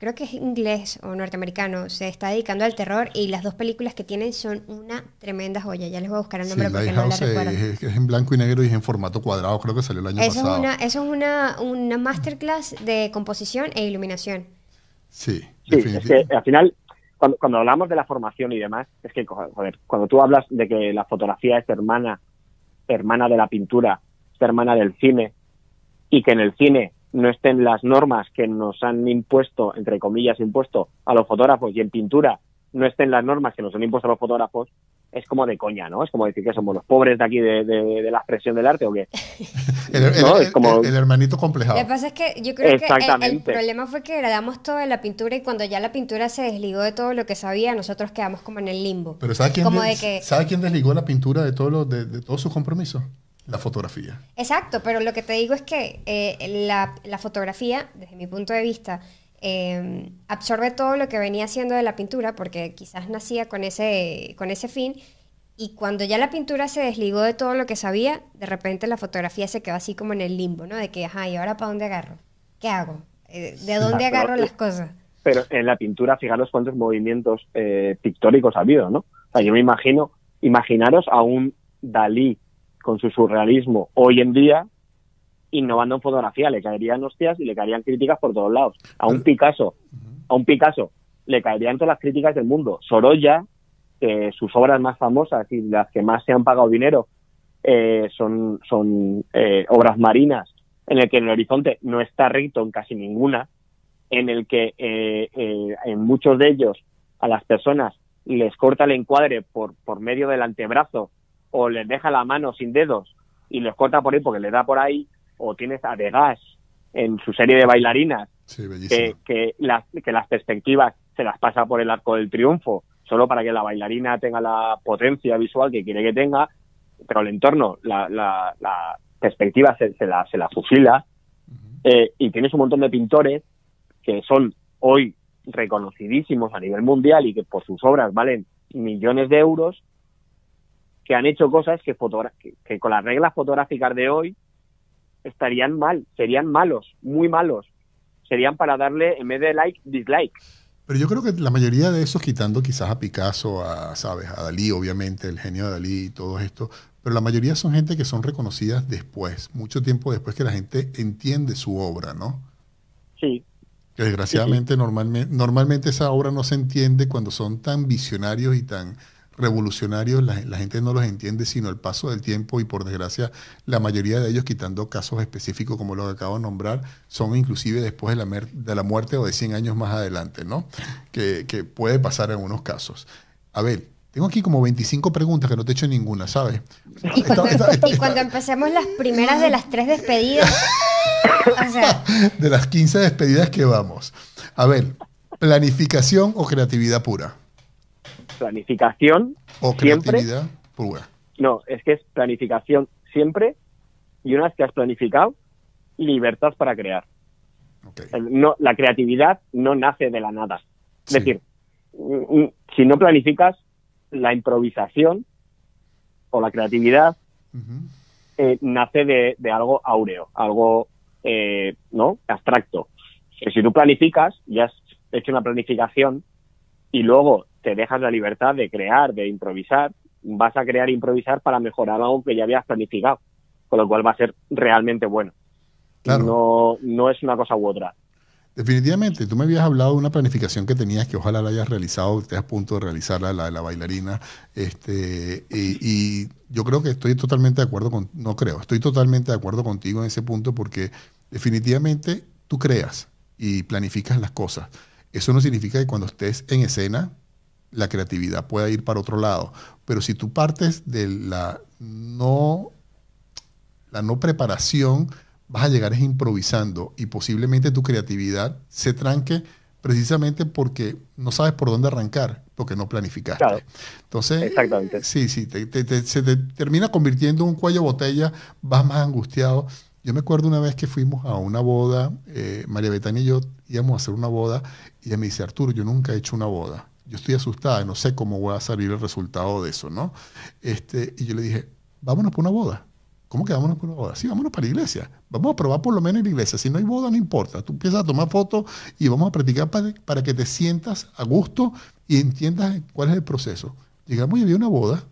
creo que es inglés o norteamericano, se está dedicando al terror y las dos películas que tienen son una tremenda joya. Ya les voy a buscar el nombre porque no la recuerdo. Es, es, en blanco y negro y es en formato cuadrado, creo que salió el año eso pasado. Es una, eso es una, una masterclass de composición e iluminación. Sí, sí es que al final, cuando, hablamos de la formación y demás, es que, joder, cuando tú hablas de que la fotografía es hermana, hermana de la pintura, es hermana del cine, y que en el cine no estén las normas que nos han impuesto, entre comillas, impuesto a los fotógrafos y en pintura no estén las normas que nos han impuesto a los fotógrafos, es como de coña, ¿no? Es como decir que somos los pobres de aquí de, la expresión del arte o qué. el, es como... el, hermanito complejado. Lo que pasa es que yo creo que el, problema fue que heredamos toda la pintura y cuando ya la pintura se desligó de todo lo que sabía, nosotros quedamos como en el limbo. Pero ¿sabe quién, ¿sabe quién desligó la pintura de, todo de, de todos sus compromisos? la fotografía. Exacto, pero lo que te digo es que eh, la, fotografía, desde mi punto de vista, em, absorbe todo lo que venía haciendo de la pintura, porque quizás nacía con ese, con ese fin, y cuando ya la pintura se desligó de todo lo que sabía, de repente la fotografía se quedó así como en el limbo, ¿no? De que, ajá, ¿y ahora para dónde agarro? ¿Qué hago? Eh, ¿De dónde agarro las cosas? Pero en la pintura, fijaros cuántos movimientos eh, pictóricos ha habido, ¿no? O sea, yo me imagino, imaginaros a un Dalí con su surrealismo hoy en día, innovando en fotografía, le caerían hostias y le caerían críticas por todos lados. A un Picasso, a un Picasso le caerían todas las críticas del mundo. Sorolla, que sus obras más famosas y las que más se han pagado dinero eh, son, son eh, obras marinas, en el que el horizonte no está recto en casi ninguna, en el que eh, en muchos de ellos a las personas les corta el encuadre por, por medio del antebrazo o les deja la mano sin dedos y les corta por ahí porque le da por ahí, o tienes a Degas en su serie de bailarinas, que, que, las, que las perspectivas se las pasa por el arco del triunfo, solo para que la bailarina tenga la potencia visual que quiere que tenga, pero el entorno, la, la, perspectiva se, la, se la fusila, eh, y tienes un montón de pintores que son hoy reconocidísimos a nivel mundial y que por sus obras valen millones de euros que han hecho cosas que, que, con las reglas fotográficas de hoy estarían mal, serían malos, muy malos. Serían para darle, en vez de like, dislike. Pero yo creo que la mayoría de esos, quitando quizás a Picasso, a, ¿sabes? a Dalí, obviamente, el genio de Dalí y todo esto, pero la mayoría son gente que son reconocidas después, mucho tiempo después que la gente entiende su obra, ¿no? Sí. Que desgraciadamente, Normalmente, normalmente esa obra no se entiende cuando son tan visionarios y tan revolucionarios, la, gente no los entiende sino el paso del tiempo y por desgracia la mayoría de ellos, quitando casos específicos como lo que acabo de nombrar, son inclusive después de la, de la muerte o de 100 años más adelante, ¿no? Que, puede pasar en unos casos. A ver, tengo aquí como 25 preguntas que no te he hecho ninguna, ¿sabes? Y cuando, empecemos las primeras de las tres despedidas, de las 15 despedidas que vamos. A ver, planificación o creatividad pura planificación o siempre. pura. No, es que es planificación siempre y una vez que has planificado, libertad para crear. No, la creatividad no nace de la nada. Es decir, mm, mm, si no planificas, la improvisación o la creatividad eh, nace de, algo áureo, algo eh, no abstracto. Si tú planificas, ya has hecho una planificación y luego te dejas la libertad de crear, de improvisar, vas a crear e improvisar para mejorar algo que ya habías planificado, con lo cual va a ser realmente bueno. No, no es una cosa u otra. Definitivamente, tú me habías hablado de una planificación que tenías que ojalá la hayas realizado, estés a punto de realizarla, la de la bailarina, este, y, y, yo creo que estoy totalmente de acuerdo con, no creo, estoy totalmente de acuerdo contigo en ese punto porque definitivamente tú creas y planificas las cosas. Eso no significa que cuando estés en escena la creatividad pueda ir para otro lado. Pero si tú partes de la no, la no preparación, vas a llegar improvisando y posiblemente tu creatividad se tranque precisamente porque no sabes por dónde arrancar. porque no planificaste. Entonces, Exactamente. sí, sí, se te termina convirtiendo en un cuello botella, vas más angustiado. Yo me acuerdo una vez que fuimos a una boda, eh, María Betania y yo íbamos a hacer una boda, y ella me dice, Arturo, yo nunca he hecho una boda. Yo estoy asustada, no sé cómo va a salir el resultado de eso, ¿no? Este, y yo le dije, vámonos por una boda. ¿Cómo que vámonos por una boda? Sí, vámonos para la iglesia. Vamos a probar por lo menos en la iglesia. Si no hay boda, no importa. Tú empiezas a tomar fotos y vamos a practicar para, para que te sientas a gusto y entiendas cuál es el proceso. Llegamos y había una boda.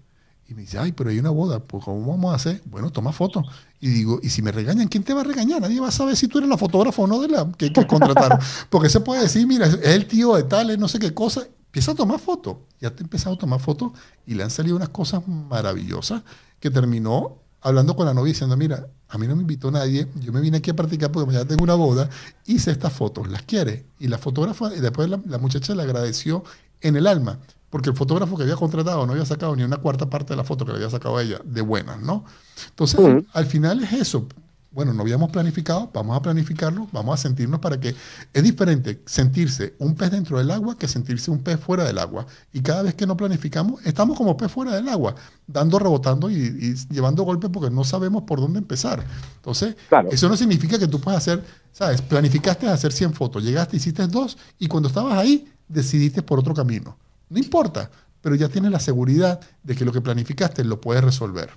Y me dice, ay, pero hay una boda, pues ¿cómo vamos a hacer? Bueno, toma fotos. Y digo, y si me regañan, ¿quién te va a regañar? Nadie va a saber si tú eres la fotógrafa o no de la que, que contrataron. Porque se puede decir, mira, es el tío de tal, no sé qué cosa. Empieza a tomar fotos. Ya te he empezado a tomar fotos y le han salido unas cosas maravillosas que terminó hablando con la novia diciendo, mira, a mí no me invitó nadie, yo me vine aquí a practicar porque mañana tengo una boda, hice estas fotos, las quiere. Y la fotógrafa, y después la, muchacha le agradeció en el alma, porque el fotógrafo que había contratado no había sacado ni una cuarta parte de la foto que le había sacado a ella de buenas, ¿no? Entonces, al final es eso, bueno, no habíamos planificado, vamos a planificarlo, vamos a sentirnos para que es diferente sentirse un pez dentro del agua que sentirse un pez fuera del agua. Y cada vez que no planificamos, estamos como pez fuera del agua, dando, rebotando y, llevando golpes porque no sabemos por dónde empezar. Entonces, eso no significa que tú puedas hacer, ¿sabes? Planificaste hacer 100 fotos, llegaste, hiciste dos y cuando estabas ahí decidiste por otro camino. No importa, pero ya tienes la seguridad de que lo que planificaste lo puedes resolver.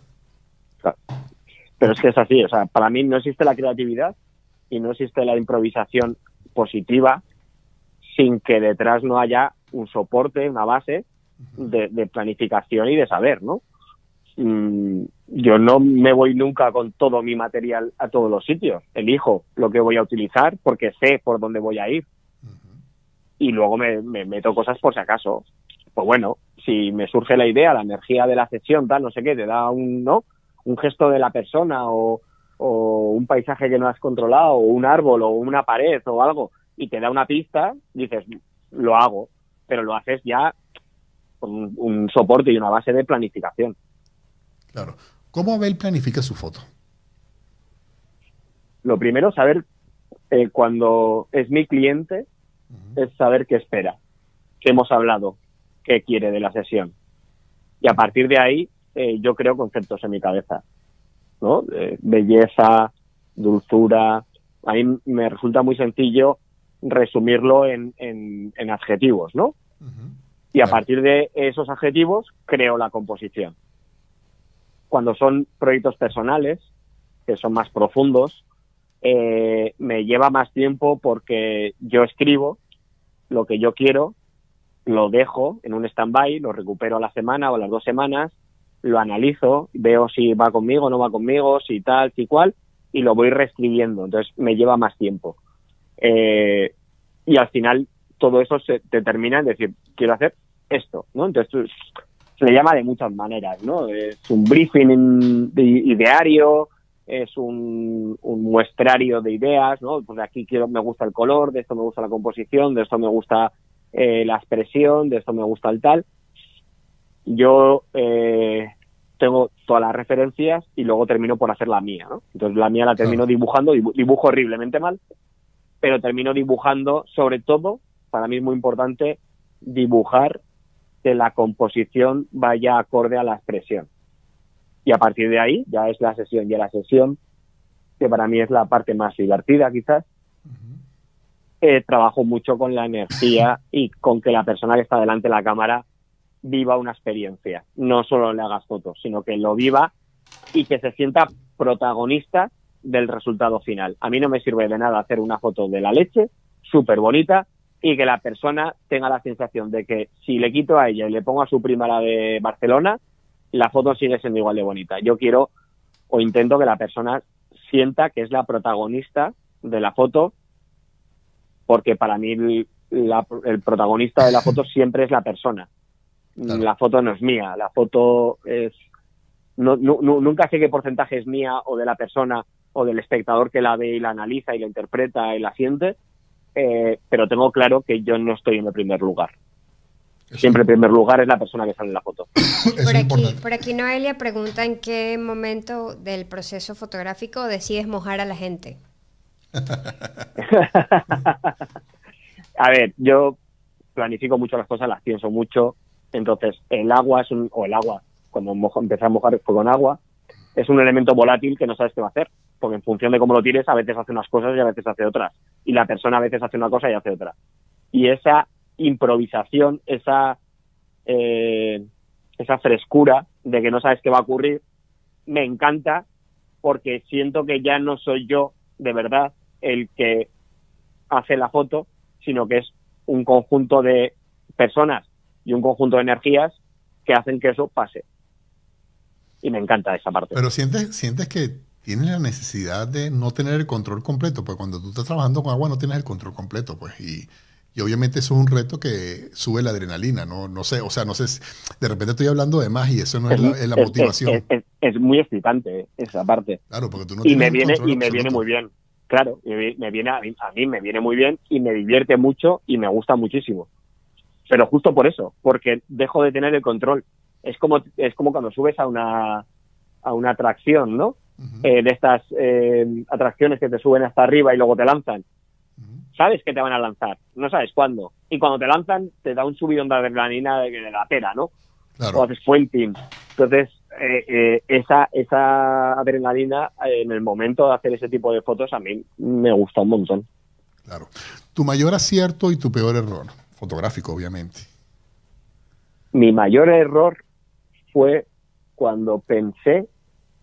Claro. Pero es que es así, o sea, para mí no existe la creatividad y no existe la improvisación positiva sin que detrás no haya un soporte, una base de, planificación y de saber, ¿no? Mm, yo no me voy nunca con todo mi material a todos los sitios. Elijo lo que voy a utilizar porque sé por dónde voy a ir. Y luego me, me, meto cosas por si acaso. Pues bueno, si me surge la idea, la energía de la sesión, tal, no sé qué, te da un, ¿no? Un gesto de la persona o, un paisaje que no has controlado o un árbol o una pared o algo y te da una pista, dices, lo hago, pero lo haces ya con un, soporte y una base de planificación. Claro. ¿Cómo Abel planifica su foto? Lo primero, saber eh, cuando es mi cliente, es saber qué espera, qué hemos hablado, qué quiere de la sesión. Y a partir de ahí, eh, yo creo conceptos en mi cabeza, ¿no? belleza, dulzura. A mí me resulta muy sencillo resumirlo en, en, adjetivos, ¿no? Y a partir de esos adjetivos creo la composición. Cuando son proyectos personales, que son más profundos, eh, me lleva más tiempo porque yo escribo lo que yo quiero, lo dejo en un stand-by, lo recupero a la semana o a las dos semanas lo analizo, veo si va conmigo, no va conmigo, si tal, si cual, y lo voy reescribiendo. Entonces me lleva más tiempo. Eh, y al final todo eso se determina en decir, quiero hacer esto, ¿no? Entonces se le llama de muchas maneras, ¿no? Es un briefing ideario, es un, muestrario de ideas, ¿no? Pues de aquí quiero, me gusta el color, de esto me gusta la composición, de esto me gusta eh, la expresión, de esto me gusta el tal yo eh, tengo todas las referencias y luego termino por hacer la mía, ¿no? Entonces la mía la termino dibujando, dibujo horriblemente mal, pero termino dibujando, sobre todo, para mí es muy importante dibujar que la composición vaya acorde a la expresión. Y a partir de ahí ya es la sesión, y la sesión, que para mí es la parte más divertida quizás, eh, trabajo mucho con la energía y con que la persona que está delante de la cámara viva una experiencia. No solo le hagas fotos, sino que lo viva y que se sienta protagonista del resultado final. A mí no me sirve de nada hacer una foto de la leche, súper bonita, y que la persona tenga la sensación de que si le quito a ella y le pongo a su prima la de Barcelona, la foto sigue siendo igual de bonita. Yo quiero o intento que la persona sienta que es la protagonista de la foto, porque para mí el protagonista de la foto siempre es la persona. La foto no es mía, la foto es... No, nunca sé qué porcentaje es mía o de la persona o del espectador que la ve y la analiza y la interpreta y la siente, eh, pero tengo claro que yo no estoy en el primer lugar. Siempre el primer lugar es la persona que sale en la foto. por, aquí, por aquí Noelia pregunta en qué momento del proceso fotográfico decides mojar a la gente. a ver, yo planifico mucho las cosas, las pienso mucho, Entonces, el agua es un, o el agua, cuando empezamos a mojar con agua, es un elemento volátil que no sabes qué va a hacer, porque en función de cómo lo tires, a veces hace unas cosas y a veces hace otras. Y la persona a veces hace una cosa y hace otra. Y esa improvisación, esa, eh, esa frescura de que no sabes qué va a ocurrir, me encanta porque siento que ya no soy yo de verdad el que hace la foto, sino que es un conjunto de personas y un conjunto de energías que hacen que eso pase. Y me encanta esa parte. Pero sientes, sientes que tienes la necesidad de no tener el control completo, pues cuando tú estás trabajando con agua no tienes el control completo, pues y, obviamente eso es un reto que sube la adrenalina, no no sé, o sea, no sé, de repente estoy hablando de más y eso no es, la, motivación. Es, muy excitante esa parte. Claro, porque tú no y me viene y me viene muy bien. Claro, me viene a mí, a mí me viene muy bien y me divierte mucho y me gusta muchísimo. Pero justo por eso, porque dejo de tener el control. Es como es como cuando subes a una a una atracción, ¿no? Eh, de estas eh, atracciones que te suben hasta arriba y luego te lanzan. Sabes que te van a lanzar, no sabes cuándo. Y cuando te lanzan, te da un subidón de adrenalina de, de la pera, ¿no? Claro. O haces puenting. Entonces, eh, esa, esa adrenalina en el momento de hacer ese tipo de fotos a mí me gusta un montón. Claro. Tu mayor acierto y tu peor error, fotográfico, obviamente. Mi mayor error fue cuando pensé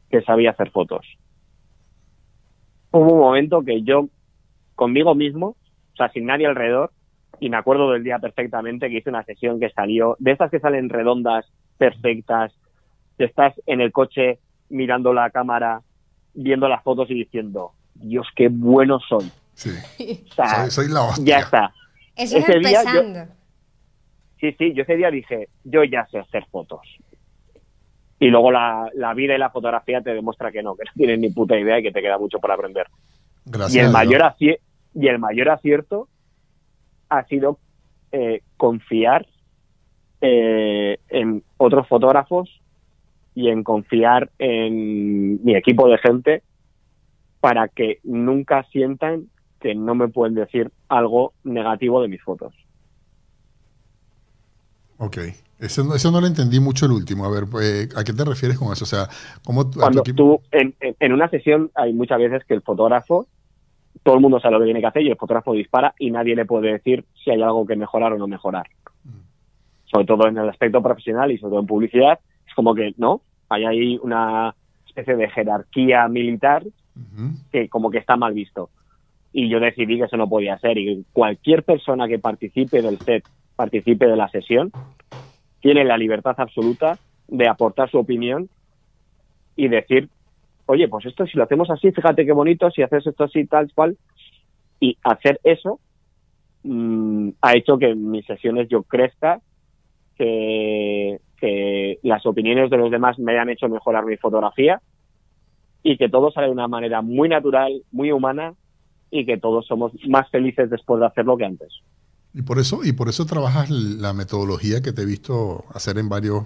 que sabía hacer fotos. Hubo un momento que yo, conmigo mismo, o sea, sin nadie alrededor, y me acuerdo del día perfectamente que hice una sesión que salió, de estas que salen redondas, perfectas, estás en el coche mirando la cámara, viendo las fotos y diciendo, Dios, qué bueno soy. Sí. soy, la hostia. Ya está. Eso ese Día sí, sí, yo ese día dije, yo ya sé hacer fotos. Y luego la, la, vida y la fotografía te demuestra que no, que no tienes ni puta idea y que te queda mucho por aprender. Gracias. Y el, mayor, y el mayor acierto ha sido eh, confiar eh, en otros fotógrafos y en confiar en mi equipo de gente para que nunca sientan que no me pueden decir algo negativo de mis fotos. Ok, eso, eso no lo entendí mucho el último. A ver, pues, ¿a qué te refieres con eso? O sea, ¿cómo Cuando tú, en, en, una sesión hay muchas veces que el fotógrafo, todo el mundo sabe lo que tiene que hacer y el fotógrafo dispara y nadie le puede decir si hay algo que mejorar o no mejorar. Mm. Sobre todo en el aspecto profesional y sobre todo en publicidad, es como que no, hay ahí una especie de jerarquía militar que como que está mal visto. Y yo decidí que eso no podía ser y cualquier persona que participe del set, participe de la sesión, tiene la libertad absoluta de aportar su opinión y decir, oye, pues esto si lo hacemos así, fíjate qué bonito, si haces esto así, tal cual. Y hacer eso mm, ha hecho que en mis sesiones yo crezca, que, que las opiniones de los demás me hayan hecho mejorar mi fotografía y que todo sale de una manera muy natural, muy humana y que todos somos más felices después de hacerlo que antes. Y por eso, y por eso trabajas la metodología que te he visto hacer en varios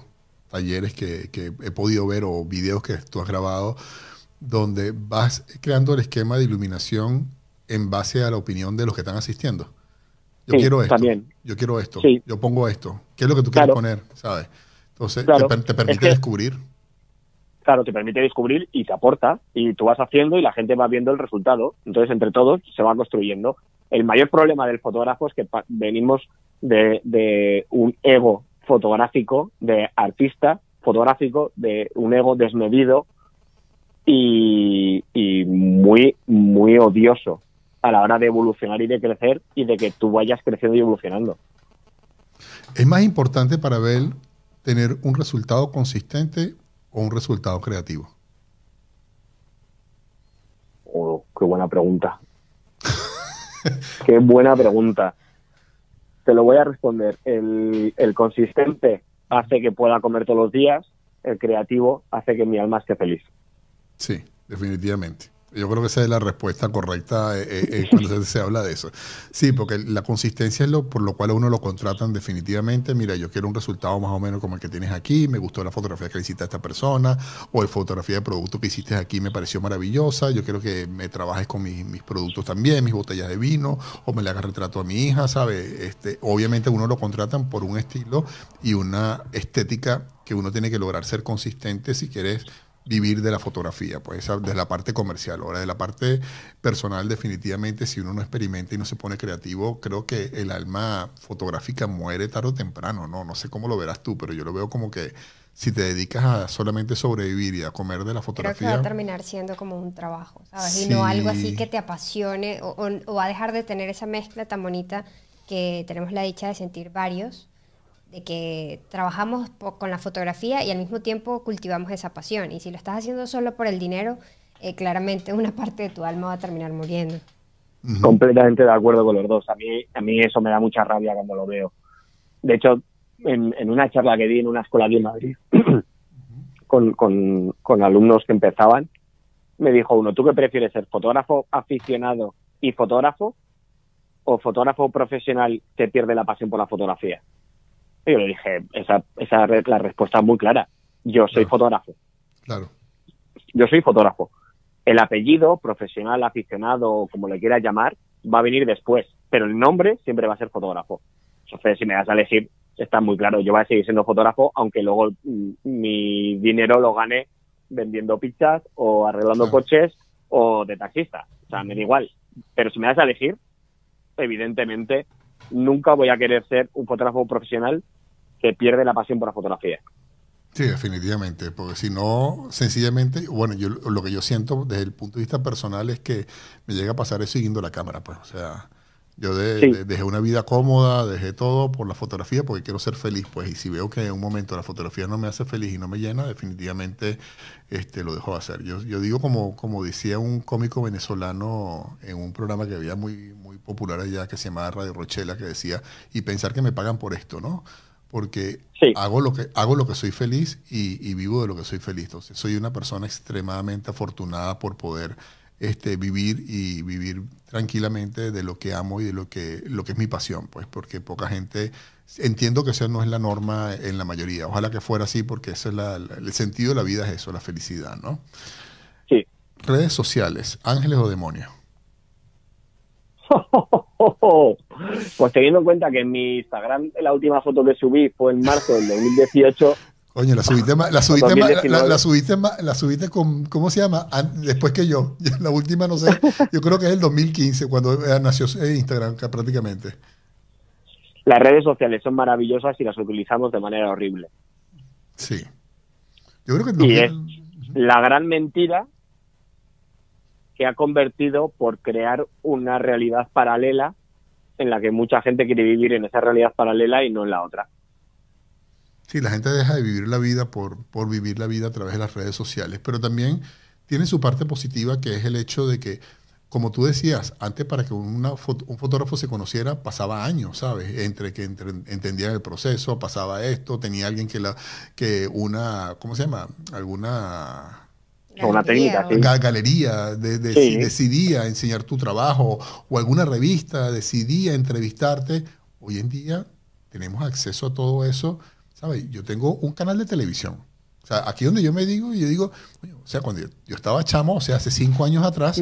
talleres que, he podido ver o videos que tú has grabado, donde vas creando el esquema de iluminación en base a la opinión de los que están asistiendo. Yo quiero esto. Yo quiero esto. Yo pongo esto. ¿Qué es lo que tú quieres poner? ¿Sabes? Entonces, te, permite descubrir. Claro, te permite descubrir y te aporta. Y tú vas haciendo y la gente va viendo el resultado. Entonces, entre todos se va construyendo. El mayor problema del fotógrafo es que venimos de, un ego fotográfico, de artista fotográfico, de un ego desmedido y, y, muy, muy odioso a la hora de evolucionar y de crecer y de que tú vayas creciendo y evolucionando. Es más importante para ver tener un resultado consistente o un resultado creativo? Oh, qué buena pregunta. qué buena pregunta. Te lo voy a responder. El, el, consistente hace que pueda comer todos los días, el creativo hace que mi alma esté feliz. Sí, definitivamente. Yo creo que esa es la respuesta correcta eh, eh, eh, cuando se, habla de eso. Sí, porque la consistencia es lo por lo cual a uno lo contratan definitivamente. Mira, yo quiero un resultado más o menos como el que tienes aquí, me gustó la fotografía que le esta persona, o la fotografía de producto que hiciste aquí me pareció maravillosa, yo quiero que me trabajes con mis, mis productos también, mis botellas de vino, o me le hagas retrato a mi hija, ¿sabes? Este, obviamente uno lo contratan por un estilo y una estética que uno tiene que lograr ser consistente si quieres vivir de la fotografía, pues de la parte comercial. Ahora, de la parte personal, definitivamente, si uno no experimenta y no se pone creativo, creo que el alma fotográfica muere tarde o temprano, ¿no? No sé cómo lo verás tú, pero yo lo veo como que si te dedicas a solamente sobrevivir y a comer de la fotografía... Creo que va a terminar siendo como un trabajo, ¿sabes? Y no algo así que te apasione o, o va a dejar de tener esa mezcla tan bonita que tenemos la dicha de sentir varios de que trabajamos con la fotografía y al mismo tiempo cultivamos esa pasión. Y si lo estás haciendo solo por el dinero, eh, claramente una parte de tu alma va a terminar muriendo. Completamente de acuerdo con los dos. A mí, a mí eso me da mucha rabia cuando lo veo. De hecho, en, en una charla que di en una escuela aquí en Madrid, con, con, con alumnos que empezaban, me dijo uno, ¿tú qué prefieres ser fotógrafo aficionado y fotógrafo o fotógrafo profesional que pierde la pasión por la fotografía? Yo le dije, esa, esa la respuesta es muy clara. Yo soy fotógrafo. Claro. Yo soy fotógrafo. El apellido, profesional, aficionado, como le quieras llamar, va a venir después. Pero el nombre siempre va a ser fotógrafo. Entonces, si me das a elegir, está muy claro. Yo voy a seguir siendo fotógrafo, aunque luego mm, mi dinero lo gane vendiendo pizzas o arreglando coches o de taxista. O sea, me da igual. Pero si me das a elegir, evidentemente nunca voy a querer ser un fotógrafo profesional que pierde la pasión por la fotografía. Sí, definitivamente, porque si no, sencillamente, bueno, yo lo que yo siento desde el punto de vista personal es que me llega a pasar eso siguiendo la cámara, pues, o sea, yo dejé una vida cómoda, dejé todo por la fotografía porque quiero ser feliz, pues, y si veo que en un momento la fotografía no me hace feliz y no me llena, definitivamente este, lo dejo de hacer. Yo, yo digo como, como decía un cómico venezolano en un programa que había muy, muy popular allá que se llamaba Radio Rochela, que decía, y pensar que me pagan por esto, ¿no? Porque hago, lo que, hago lo que soy feliz y, y vivo de lo que soy feliz. Entonces, soy una persona extremadamente afortunada por poder este, vivir y vivir tranquilamente de lo que amo y de lo que, lo que es mi pasión, pues, porque poca gente, entiendo que eso no es la norma en la mayoría, ojalá que fuera así, porque eso es el sentido de la vida es eso, la felicidad, ¿no? Sí. Redes sociales, ángeles o demonios. Pues teniendo en cuenta que en mi Instagram la última foto que subí fue en marzo del 2018, Coño, la subiste, la subiste, la, subiste, la subiste con, ¿cómo se llama? Después que yo. La última, no sé, yo creo que es el 2015, cuando nació Instagram prácticamente. Las redes sociales son maravillosas y las utilizamos de manera horrible. Sí. Yo creo que... Y es la gran mentira que ha convertido por crear una realidad paralela en la que mucha gente quiere vivir en esa realidad paralela y no en la otra. Sí, la gente deja de vivir la vida por, por vivir la vida a través de las redes sociales, pero también tiene su parte positiva que es el hecho de que, como tú decías, antes para que un fotógrafo se conociera pasaba años, ¿sabes? Entre que entendían el proceso, pasaba esto, tenía alguien que la que una, ¿cómo se llama? Alguna una técnica, galería decidía enseñar tu trabajo o alguna revista decidía entrevistarte. Hoy en día tenemos acceso a todo eso yo tengo un canal de televisión. O sea, aquí donde yo me digo, yo digo, o sea, cuando yo, estaba chamo, o sea, hace cinco años atrás,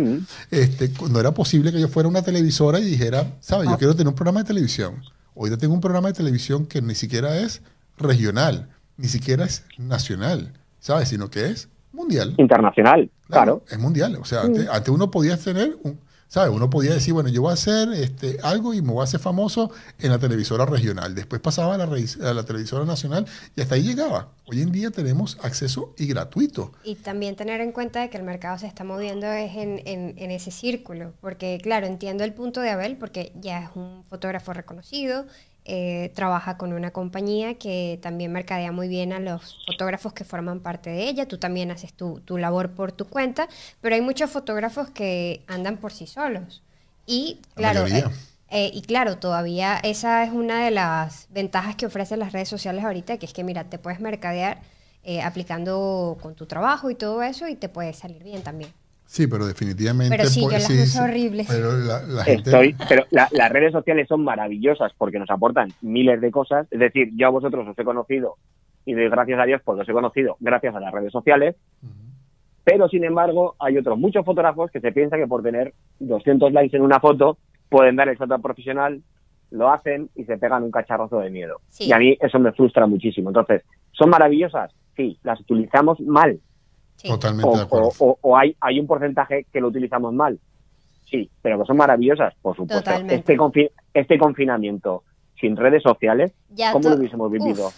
este, no era posible que yo fuera una televisora y dijera, ¿sabes? Yo ah. quiero tener un programa de televisión. Hoy ya tengo un programa de televisión que ni siquiera es regional, ni siquiera es nacional, ¿sabes? Sino que es mundial. Internacional, claro. Es mundial. O sea, antes, antes, uno podía tener un, ¿sabes? Uno podía decir, bueno, yo voy a hacer este, algo y me voy a hacer famoso en la televisora regional. Después pasaba a la, televisora nacional y hasta ahí llegaba. Hoy en día tenemos acceso y gratuito. Y también tener en cuenta de que el mercado se está moviendo es en ese círculo. Porque, claro, entiendo el punto de Abel, porque ya es un fotógrafo reconocido, eh, trabaja con una compañía que también mercadea muy bien a los fotógrafos que forman parte de ella. Tú también haces tu, tu labor por tu cuenta, pero hay muchos fotógrafos que andan por sí solos. Y claro, eh, eh, y claro, todavía esa es una de las ventajas que ofrecen las redes sociales ahorita, que es que mira, te puedes mercadear aplicando con tu trabajo y todo eso y te puede salir bien también. Sí, pero definitivamente. Pero sí, yo las uso horribles. Pero, la, gente... pero las redes sociales son maravillosas porque nos aportan miles de cosas. Es decir, yo a vosotros os he conocido y doy gracias a Dios porque os he conocido gracias a las redes sociales. Pero, sin embargo, hay otros muchos fotógrafos que se piensan que por tener 200 likes en una foto pueden dar el salto profesional, lo hacen y se pegan un cacharrozo de miedo. Y a mí eso me frustra muchísimo. Entonces, ¿son maravillosas? Sí, las utilizamos mal Totalmente de acuerdo. O, hay, hay un porcentaje que lo utilizamos mal. Sí, pero que son maravillosas, por supuesto. Este, este confinamiento sin redes sociales, ¿cómo lo hubiésemos vivido?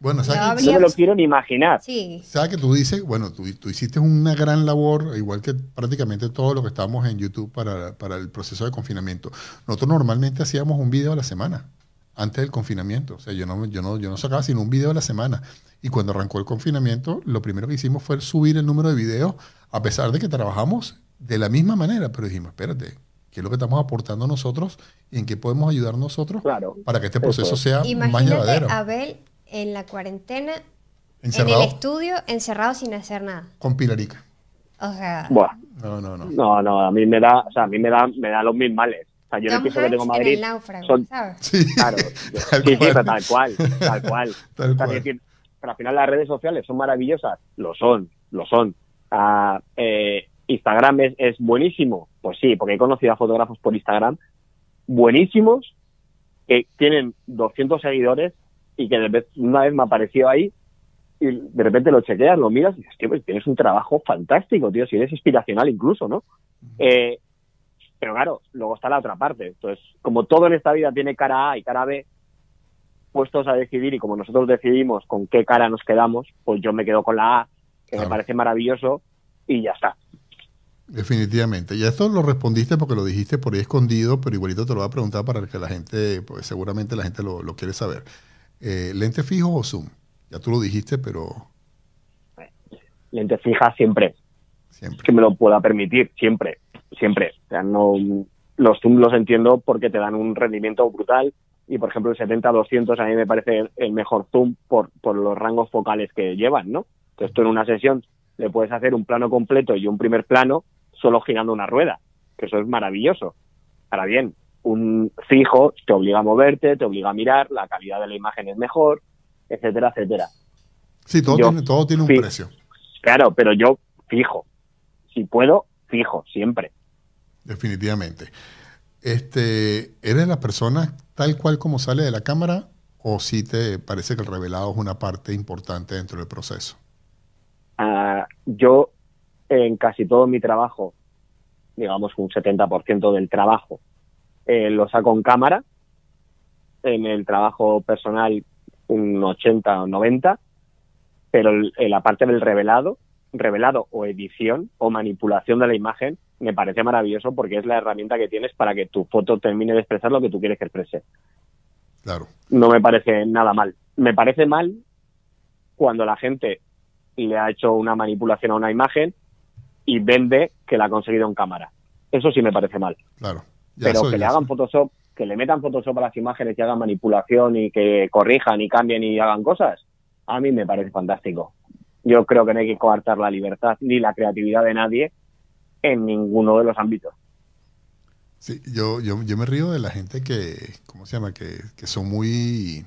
Bueno, ¿sabes no, me lo quiero ni imaginar. Sí. ¿Sabes que tú dices? Bueno, tú, tú, hiciste una gran labor, igual que prácticamente todo lo que estábamos en YouTube para, para el proceso de confinamiento. Nosotros normalmente hacíamos un video a la semana antes del confinamiento. O sea, yo no, yo no, yo no sacaba sino un video a la semana. Y cuando arrancó el confinamiento, lo primero que hicimos fue subir el número de videos, a pesar de que trabajamos de la misma manera, pero dijimos, espérate, ¿qué es lo que estamos aportando nosotros y en qué podemos ayudar nosotros para que este proceso sea más llevadero? Abel en la cuarentena, en el estudio, encerrado sin hacer nada. Con Pilarica. O sea, no, no, no. No, no, a mí me da, o sea, a mí me da, me da los mil males yo en el piso que tengo en Madrid. son, ¿sabes? Sí, claro. sí, tal cual, tal cual. pero al final las redes sociales son maravillosas. Lo son, lo son. Ah, eh, Instagram es, es, buenísimo. Pues sí, porque he conocido a fotógrafos por Instagram buenísimos que tienen 200 seguidores y que de vez, una vez me apareció ahí y de repente lo chequeas, lo miras y dices, tío, pues tienes un trabajo fantástico, tío, si eres inspiracional incluso, ¿no? Eh, pero claro, luego está la otra parte. Entonces, como todo en esta vida tiene cara A y cara B, puestos a decidir y como nosotros decidimos con qué cara nos quedamos, pues yo me quedo con la A, que me parece maravilloso, y ya está. Definitivamente. Y esto lo respondiste porque lo dijiste por ahí escondido, pero igualito te lo voy a preguntar para que la gente, pues seguramente la gente lo, quiere saber. Eh, ¿Lente fijo o zoom? Ya tú lo dijiste, pero... Lente fija siempre. Siempre. Que me lo pueda permitir, siempre siempre. O sea, no, los Zoom los entiendo porque te dan un rendimiento brutal y, por ejemplo, el 70-200 a mí me parece el mejor Zoom por, por los rangos focales que llevan, ¿no? Entonces tú en una sesión le puedes hacer un plano completo y un primer plano solo girando una rueda, que eso es maravilloso. Ahora bien, un fijo te obliga a moverte, te obliga a mirar, la calidad de la imagen es mejor, etcétera, etcétera. Sí, todo, tiene, todo tiene un precio. Claro, pero yo fijo. Si puedo, fijo, siempre. Definitivamente. Este, ¿Eres la persona tal cual como sale de la cámara o si te parece que el revelado es una parte importante dentro del proceso? Ah, yo en casi todo mi trabajo, digamos un 70% del trabajo, eh, lo saco en cámara. En el trabajo personal un 80 o 90, pero en la parte del revelado, revelado o edición o manipulación de la imagen, me parece maravilloso porque es la herramienta que tienes para que tu foto termine de expresar lo que tú quieres que exprese. Claro. No me parece nada mal. Me parece mal cuando la gente le ha hecho una manipulación a una imagen y vende que la ha conseguido en cámara. Eso sí me parece mal. Claro. Pero que le hagan Photoshop, que le metan Photoshop a las imágenes y hagan manipulación y que corrijan y cambien y hagan cosas, a mí me parece fantástico. Yo creo que no hay que coartar la libertad ni la creatividad de nadie en ninguno de los ámbitos. Sí, yo, yo, me río de la gente que, ¿cómo se llama? Que, que son muy,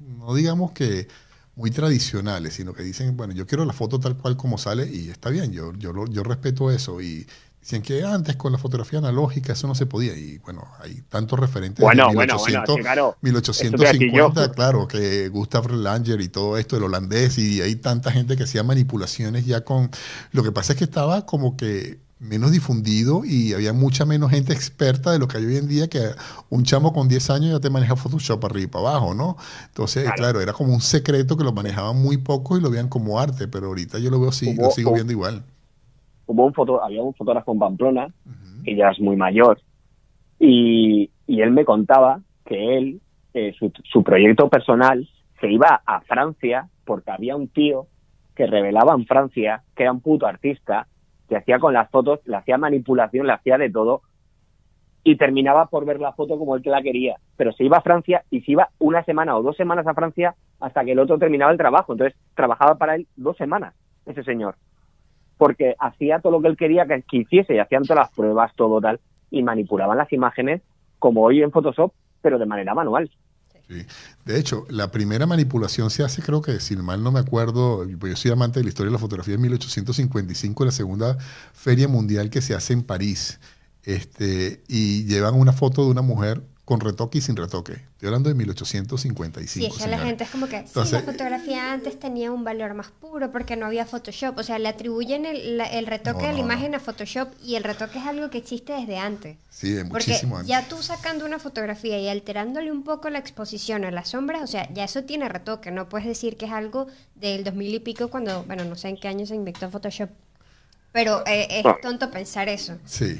no, digamos que muy tradicionales, sino que dicen, bueno, yo quiero la foto tal cual como sale y está bien, yo, yo, yo respeto eso y dicen que antes con la fotografía analógica eso no se podía y bueno, hay tantos referentes bueno, de 1800, bueno, claro, 1850, claro, que Gustav Langer y todo esto, el holandés y hay tanta gente que hacía manipulaciones ya con... Lo que pasa es que estaba como que menos difundido y había mucha menos gente experta de lo que hay hoy en día que un chamo con 10 años ya te maneja Photoshop arriba y para abajo, ¿no? Entonces, claro. era como un secreto que lo manejaban muy poco y lo veían como arte, pero ahorita yo lo veo así, lo sigo viendo igual hubo un foto, había un fotógrafo en Pamplona, que ya es muy mayor, y, él me contaba que él, eh, su, proyecto personal, se iba a Francia porque había un tío que revelaba en Francia que era un puto artista, que hacía con las fotos, le hacía manipulación, le hacía de todo, y terminaba por ver la foto como él que la quería. Pero se iba a Francia y se iba una semana o dos semanas a Francia hasta que el otro terminaba el trabajo. Entonces trabajaba para él dos semanas, ese señor. Porque hacía todo lo que él quería que, hiciese y hacían todas las pruebas, todo tal, y manipulaban las imágenes como hoy en Photoshop, pero de manera manual. Sí. De hecho, la primera manipulación se hace, creo que, si mal no me acuerdo, pues yo soy amante de la historia de la fotografía en 1855, la segunda feria mundial que se hace en París. Este, y llevan una foto de una mujer con retoque y sin retoque. Estoy hablando de 1855. Sí, es que la gente es como que sí, la fotografía antes tenía un valor más puro porque no había Photoshop. O sea, le atribuyen el, el retoque de la imagen a Photoshop y el retoque es algo que existe desde antes. Sí, de muchísimo porque Ya tú sacando una fotografía y alterándole un poco la exposición a las sombras, o sea, ya eso tiene retoque. No puedes decir que es algo del 2000 y pico cuando, bueno, no sé en qué año se inventó Photoshop. Pero eh, es tonto pensar eso. Sí.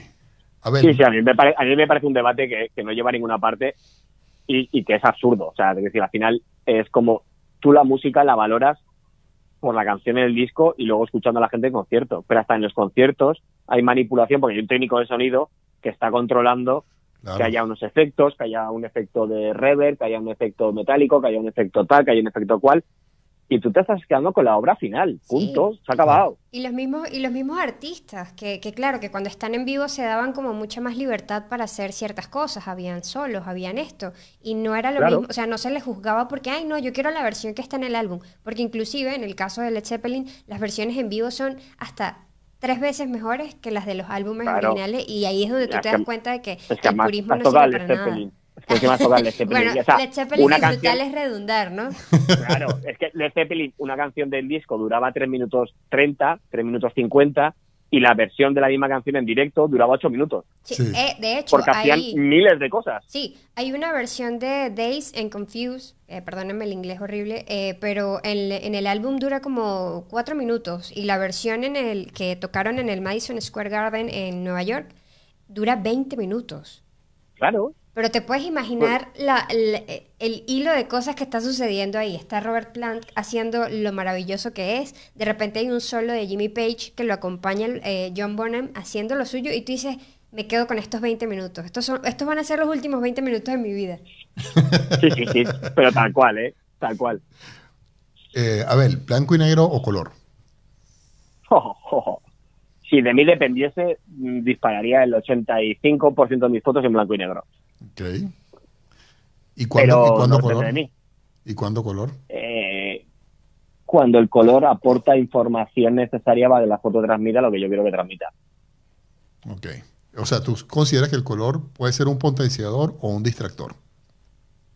Sí, sí, a mí me, a mí me parece un debate que, no lleva a ninguna parte y, que es absurdo. O sea, es decir, al final es como tú la música la valoras por la canción en el disco y luego escuchando a la gente en concierto. Pero hasta en los conciertos hay manipulación porque hay un técnico de sonido que está controlando que haya unos efectos, que haya un efecto de reverb, que haya un efecto metálico, que haya un efecto tal, que haya un efecto cual y tú te estás quedando con la obra final, punto, se ha acabado. Y los mismos, y los mismos artistas, que, que, claro, que cuando están en vivo se daban como mucha más libertad para hacer ciertas cosas, habían solos, habían esto, y no era lo mismo, o sea, no se les juzgaba porque, ay, no, yo quiero la versión que está en el álbum, porque inclusive en el caso de Led Zeppelin, las versiones en vivo son hasta tres veces mejores que las de los álbumes originales, y ahí es donde tú te das cuenta de que, el purismo no sirve para nada es que más toca Led Zeppelin. bueno, Led Zeppelin una canción... es redundar, ¿no? Claro, es que Led Zeppelin, una canción del disco duraba 3 minutos 30, 3 minutos 50 y la versión de la misma canción en directo duraba 8 minutos. Sí, Eh, de hecho, porque hacían miles de cosas. Sí, hay una versión de Days and Confuse, eh, perdónenme el inglés horrible, eh, pero en, en, el álbum dura como 4 minutos y la versión en el que tocaron en el Madison Square Garden en Nueva York dura 20 minutos. Claro, pero te puedes imaginar el, hilo de cosas que está sucediendo ahí. Está Robert Plant haciendo lo maravilloso que es. De repente hay un solo de Jimmy Page que lo acompaña eh, John Bonham haciendo lo suyo y tú dices, me quedo con estos 20 minutos. Estos, son, estos van a ser los últimos 20 minutos de mi vida. Sí, sí, sí. Pero tal cual, ¿eh? Tal cual. Eh, a ver, ¿blanco y negro o color? Si de mí dependiese, mm, dispararía el 85% de mis fotos en blanco y negro. Ok. ¿Y cuándo, color? ¿Y cuándo color? Eh, cuando el color aporta información necesaria para que la foto transmita lo que yo quiero que transmita. Ok. O sea, ¿tú consideras que el color puede ser un potenciador o un distractor?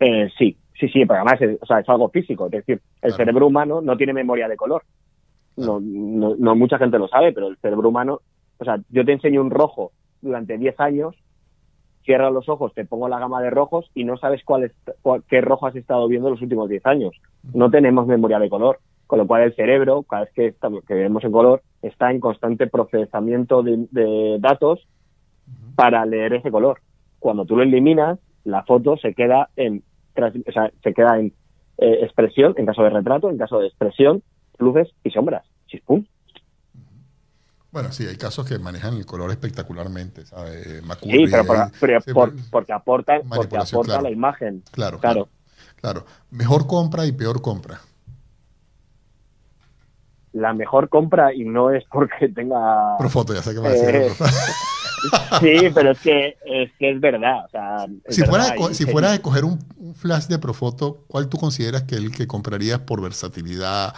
Eh, sí, sí, sí, pero además es, o sea, es algo físico. Es decir, el cerebro humano no tiene memoria de color. No, no, no mucha gente lo sabe, pero el cerebro humano, o sea, yo te enseño un rojo durante 10 años cierra los ojos, te pongo la gama de rojos y no sabes cuál, es, qué rojo has estado viendo los últimos 10 años. No tenemos memoria de color, con lo cual el cerebro, cada vez que, que vemos en color, está en constante procesamiento de, datos para leer ese color. Cuando tú lo eliminas, la foto se queda en, o sea, se queda en eh, expresión, en caso de retrato, en caso de expresión, luces y sombras. Chispum. Bueno, sí, hay casos que manejan el color espectacularmente, ¿sabes? sí, pero, porque aporta, porque aporta la imagen. Claro, claro, claro. Mejor compra y peor compra. La mejor compra, y no es porque tenga... Profoto, ya sé que va a decir. Eh, sí, pero es que es, que es verdad. O sea, si, fuera de, si fuera de coger un, flash de Profoto, ¿cuál tú consideras que el que comprarías por versatilidad?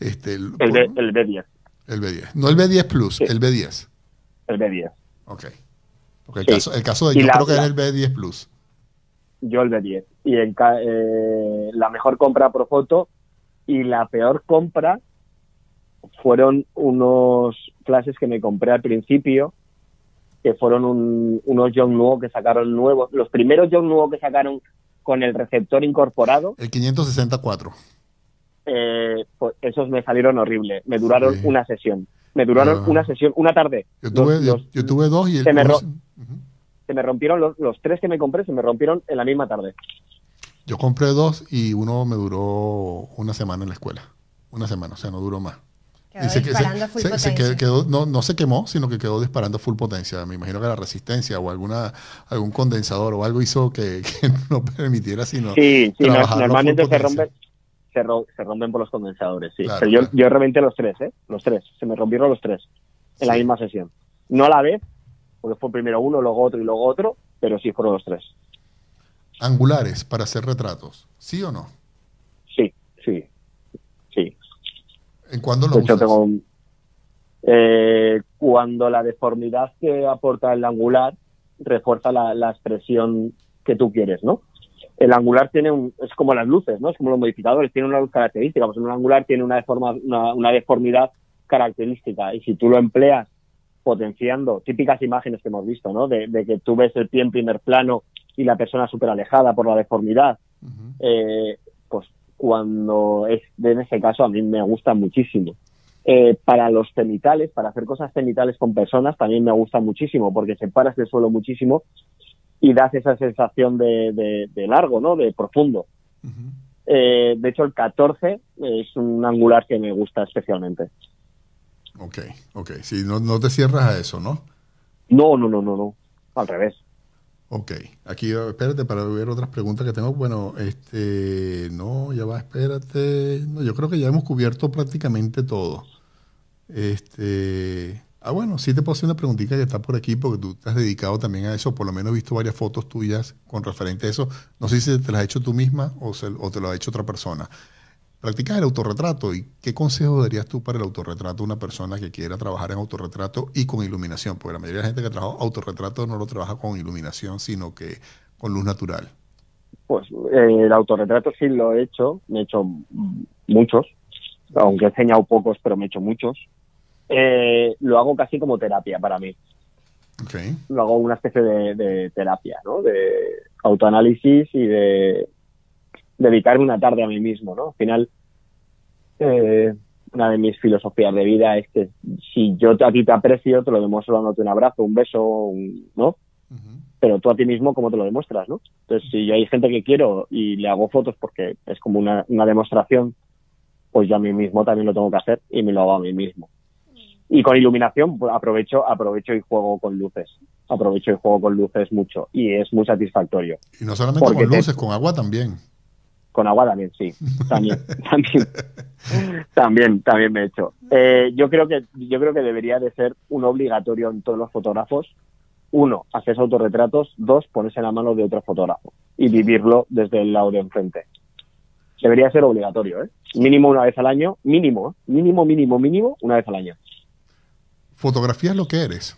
Este, el, el B10. El B10. No el B10 Plus, el B10. El B10. Ok. el, caso, el, caso, de yo creo que era el B10 Plus. Yo el B10. Y en, eh, la mejor compra por foto y la peor compra fueron unos flashes que me compré al principio, que fueron unos John Nuo que sacaron nuevos. Los primeros John Nuo que sacaron con el receptor incorporado. El 564 eh, pues esos me salieron horribles. Me duraron una sesión. Me duraron una sesión, una tarde. Yo tuve, yo, tuve dos y se, me se me rompieron los, los, tres que me compré, se me rompieron en la misma tarde. Yo compré dos y uno me duró una semana en la escuela. Una semana, o sea, no duró más. Quedó disparando full potencia. no, no se quemó, sino que quedó disparando full potencia. Me imagino que la resistencia o alguna algún condensador o algo hizo que, no permitiera sino. Sí, sí normalmente se rompe, se, rompen por los condensadores, sí. Yo, yo reventé los tres, ¿eh? Los tres. Se me rompieron los tres. en la misma sesión. No a la vez, porque fue primero uno, luego otro y luego otro, pero sí fueron los tres. Angulares para hacer retratos, ¿sí o no? Sí, sí, sí. ¿En cuándo lo usas? Eh, cuando la deformidad que aporta el angular refuerza la, la, expresión que tú quieres, ¿no? El angular tiene un, es como las luces, ¿no? Es como los modificadores, tiene una luz característica, pues un angular tiene una, deforma, una, una deformidad característica y si tú lo empleas potenciando típicas imágenes que hemos visto, ¿no? De, de, que tú ves el pie en primer plano y la persona súper alejada por la deformidad, uh -huh. eh, pues cuando es en ese caso a mí me gusta muchísimo. Eh, para los cenitales, para hacer cosas cenitales con personas, también me gusta muchísimo, porque separas el suelo muchísimo y das esa sensación de, de, de largo, ¿no? De profundo. Uh -huh. eh, de hecho, el 14 es un angular que me gusta especialmente. Ok, ok. Sí, no, no te cierras a eso, ¿no? No, no, no, no, no. Al revés. Ok, aquí espérate para ver otras preguntas que tengo. Bueno, este, no, ya va, espérate. No, yo creo que ya hemos cubierto prácticamente todo. Este, ah, bueno, sí te puedo hacer una preguntita que está por aquí porque tú te has dedicado también a eso. Por lo menos he visto varias fotos tuyas con referente a eso. No sé si te las has hecho tú misma o, se, o te lo ha hecho otra persona. Practicas el autorretrato y qué consejo darías tú para el autorretrato a una persona que quiera trabajar en autorretrato y con iluminación? Porque la mayoría de la gente que trabaja autorretrato no lo trabaja con iluminación, sino que con luz natural. Pues eh, el autorretrato sí lo he hecho, me he hecho muchos, aunque he enseñado pocos, pero me he hecho muchos. Eh, lo hago casi como terapia para mí. Okay. Lo hago una especie de, de terapia, ¿no? De autoanálisis y de dedicarme una tarde a mí mismo, ¿no? Al final, eh, una de mis filosofías de vida es que si yo a ti te aprecio, te lo demuestro dándote un abrazo, un beso, un, ¿no? Uh -huh. Pero tú a ti mismo, ¿cómo te lo demuestras, no? Entonces, si yo hay gente que quiero y le hago fotos porque es como una, una demostración, pues yo a mí mismo también lo tengo que hacer y me lo hago a mí mismo. Y con iluminación, pues aprovecho, aprovecho y juego con luces. Aprovecho y juego con luces mucho. Y es muy satisfactorio. Y no solamente con luces, te... con agua también con agua también, sí, también, también, también, también me he hecho. Eh, yo creo que, yo creo que debería de ser un obligatorio en todos los fotógrafos. Uno, hacer autorretratos. Dos, ponerse en la mano de otro fotógrafo y vivirlo desde el lado de enfrente. Debería ser obligatorio, ¿eh? Mínimo una vez al año, mínimo, mínimo, mínimo, mínimo, una vez al año. ¿Fotografías lo que eres?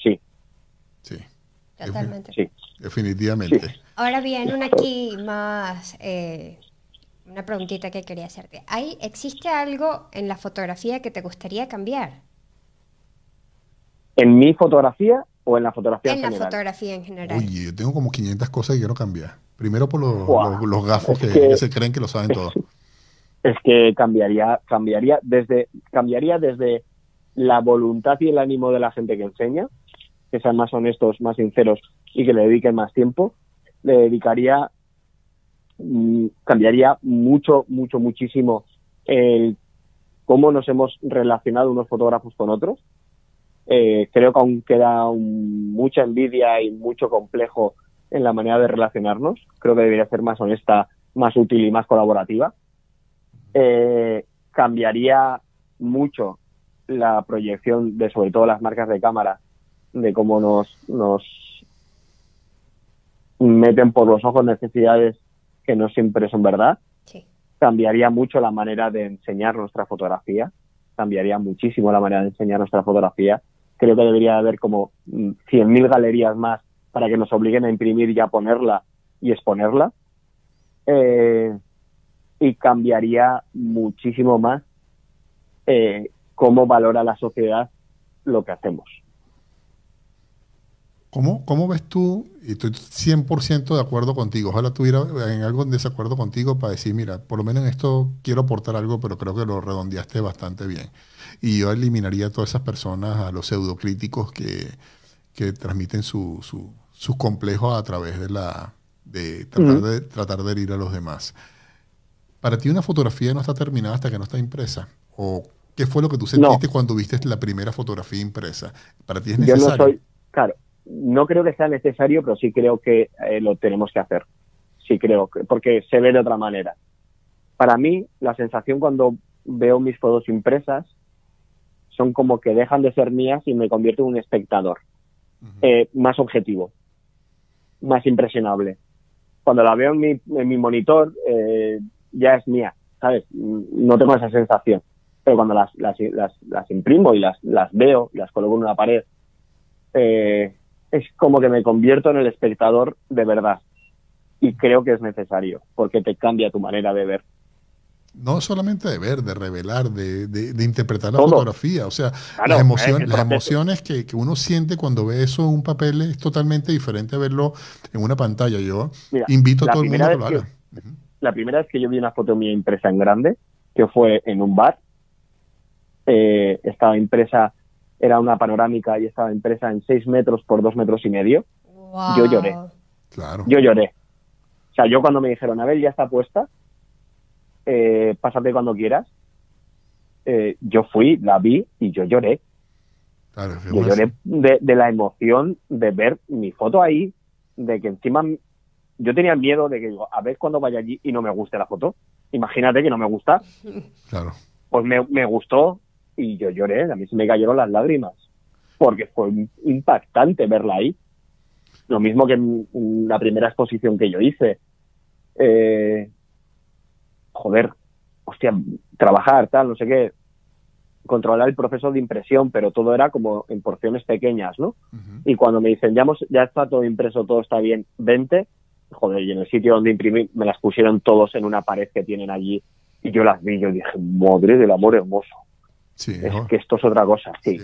Sí. Sí. Totalmente. Sí. Definitivamente. Sí. Ahora bien, una aquí más, eh, una preguntita que quería hacerte. ¿Hay, ¿Existe algo en la fotografía que te gustaría cambiar? ¿En mi fotografía o en la fotografía en, en general? la fotografía en general. Oye, yo tengo como 500 cosas que quiero cambiar. Primero por los, wow. los, los gafos que, que, que, se creen que lo saben todo. Es que cambiaría, cambiaría desde, cambiaría desde la voluntad y el ánimo de la gente que enseña, que sean más honestos, más sinceros y que le dediquen más tiempo, le dedicaría, mmm, cambiaría mucho, mucho, muchísimo el cómo nos hemos relacionado unos fotógrafos con otros. Eh, creo que aún queda mucha envidia y mucho complejo en la manera de relacionarnos. Creo que debería ser más honesta, más útil y más colaborativa. Eh, cambiaría mucho la proyección de sobre todo las marcas de cámara, de cómo nos, nos meten por los ojos necesidades que no siempre son verdad. Sí. Cambiaría mucho la manera de enseñar nuestra fotografía, cambiaría muchísimo la manera de enseñar nuestra fotografía. Creo que debería haber como 100.000 galerías más para que nos obliguen a imprimir y a ponerla y exponerla. Eh, y cambiaría muchísimo más eh, cómo valora la sociedad lo que hacemos. ¿Cómo, ¿Cómo ves tú? Y estoy 100% de acuerdo contigo. Ojalá tuviera en algo en desacuerdo contigo para decir, mira, por lo menos en esto quiero aportar algo, pero creo que lo redondeaste bastante bien. Y yo eliminaría a todas esas personas, a los pseudocríticos que, que transmiten su, su, sus complejos a través de la de tratar, mm. de tratar de herir a los demás. ¿Para ti una fotografía no está terminada hasta que no está impresa? ¿O qué fue lo que tú sentiste no. cuando viste la primera fotografía impresa? ¿Para ti es necesario? Yo no soy, claro, no creo que sea necesario, pero sí creo que eh, lo tenemos que hacer. Sí creo, que, porque se ve de otra manera. Para mí, la sensación cuando veo mis fotos impresas son como que dejan de ser mías y me convierto en un espectador eh, más objetivo, más impresionable. Cuando la veo en mi, en mi monitor, eh, ya es mía, ¿sabes? No tengo esa sensación. Pero cuando las, las, las, imprimo y las, las veo y las coloco en una pared, eh, es como que me convierto en el espectador de verdad. Y creo que es necesario, porque te cambia tu manera de ver no solamente de ver, de revelar, de, de, interpretar la fotografía. O sea, las, emociones, las emociones que, que, uno siente cuando ve eso en un papel es totalmente diferente a verlo en una pantalla. Yo invito a todo el mundo a que lo haga. La primera vez que yo vi una foto mía impresa en grande, que fue en un bar, eh, estaba impresa, era una panorámica y estaba impresa en 6 metros por 2 metros y medio. Yo lloré. Claro. Yo lloré. O sea, yo cuando me dijeron, a ver, ya está puesta, eh, pásate cuando quieras, eh, yo fui, la vi y yo lloré. yo lloré de, la emoción de ver mi foto ahí, de que encima yo tenía miedo de que digo, a ver cuando vaya allí y no me guste la foto. Imagínate que no me gusta. Claro. Pues me, gustó y yo lloré, a mí se me cayeron las lágrimas, porque fue impactante verla ahí. Lo mismo que en la primera exposición que yo hice. Eh, joder, hostia, trabajar, tal, no sé qué, controlar el proceso de impresión, pero todo era como en porciones pequeñas, ¿no? Y cuando me dicen, ya, ya está todo impreso, todo está bien, vente, joder, y en el sitio donde imprimí me las pusieron todos en una pared que tienen allí y yo las vi, yo dije, madre del amor hermoso. Sí, es que esto es otra cosa, sí.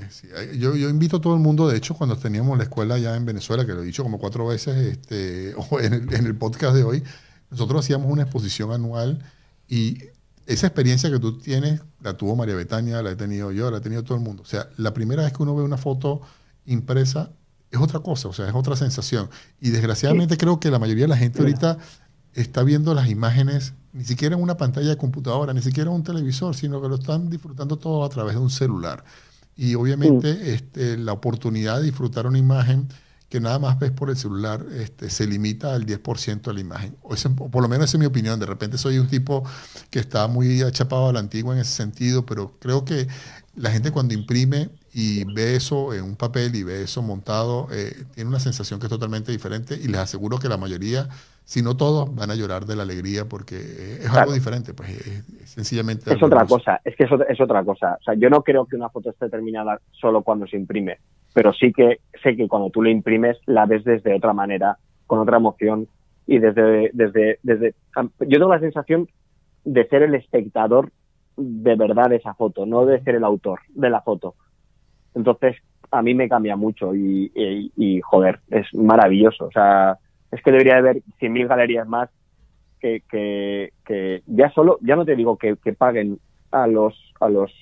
Yo, yo, invito a todo el mundo, de hecho, cuando teníamos la escuela ya en Venezuela, que lo he dicho como cuatro veces este, en, el, en el podcast de hoy, nosotros hacíamos una exposición anual y esa experiencia que tú tienes, la tuvo María Betania, la he tenido yo, la he tenido todo el mundo. O sea, la primera vez que uno ve una foto impresa es otra cosa, o sea, es otra sensación. Y desgraciadamente creo que la mayoría de la gente ahorita está viendo las imágenes ni siquiera en una pantalla de computadora, ni siquiera en un televisor, sino que lo están disfrutando todo a través de un celular. Y obviamente este, la oportunidad de disfrutar una imagen que nada más ves por el celular este, se limita al 10% de la imagen. O, por lo menos esa es mi opinión. De repente soy un tipo que está muy achapado a la antigua en ese sentido, pero creo que la gente cuando imprime y ve eso en un papel y ve eso montado, eh, tiene una sensación que es totalmente diferente y les aseguro que la mayoría, si no todos, van a llorar de la alegría porque es algo diferente, pues es, sencillamente... Es otra cosa, es que es, es otra cosa. O sea, yo no creo que una foto esté terminada solo cuando se imprime pero sí que sé que cuando tú la imprimes la ves desde otra manera, con otra emoción y desde, desde, desde, yo tengo la sensación de ser el espectador de verdad de esa foto, no de ser el autor de la foto. Entonces, a mí me cambia mucho y, y, joder, es maravilloso. O sea, es que debería haber 100.000 galerías más que, que, que, ya solo, ya no te digo que, que paguen a los, a los,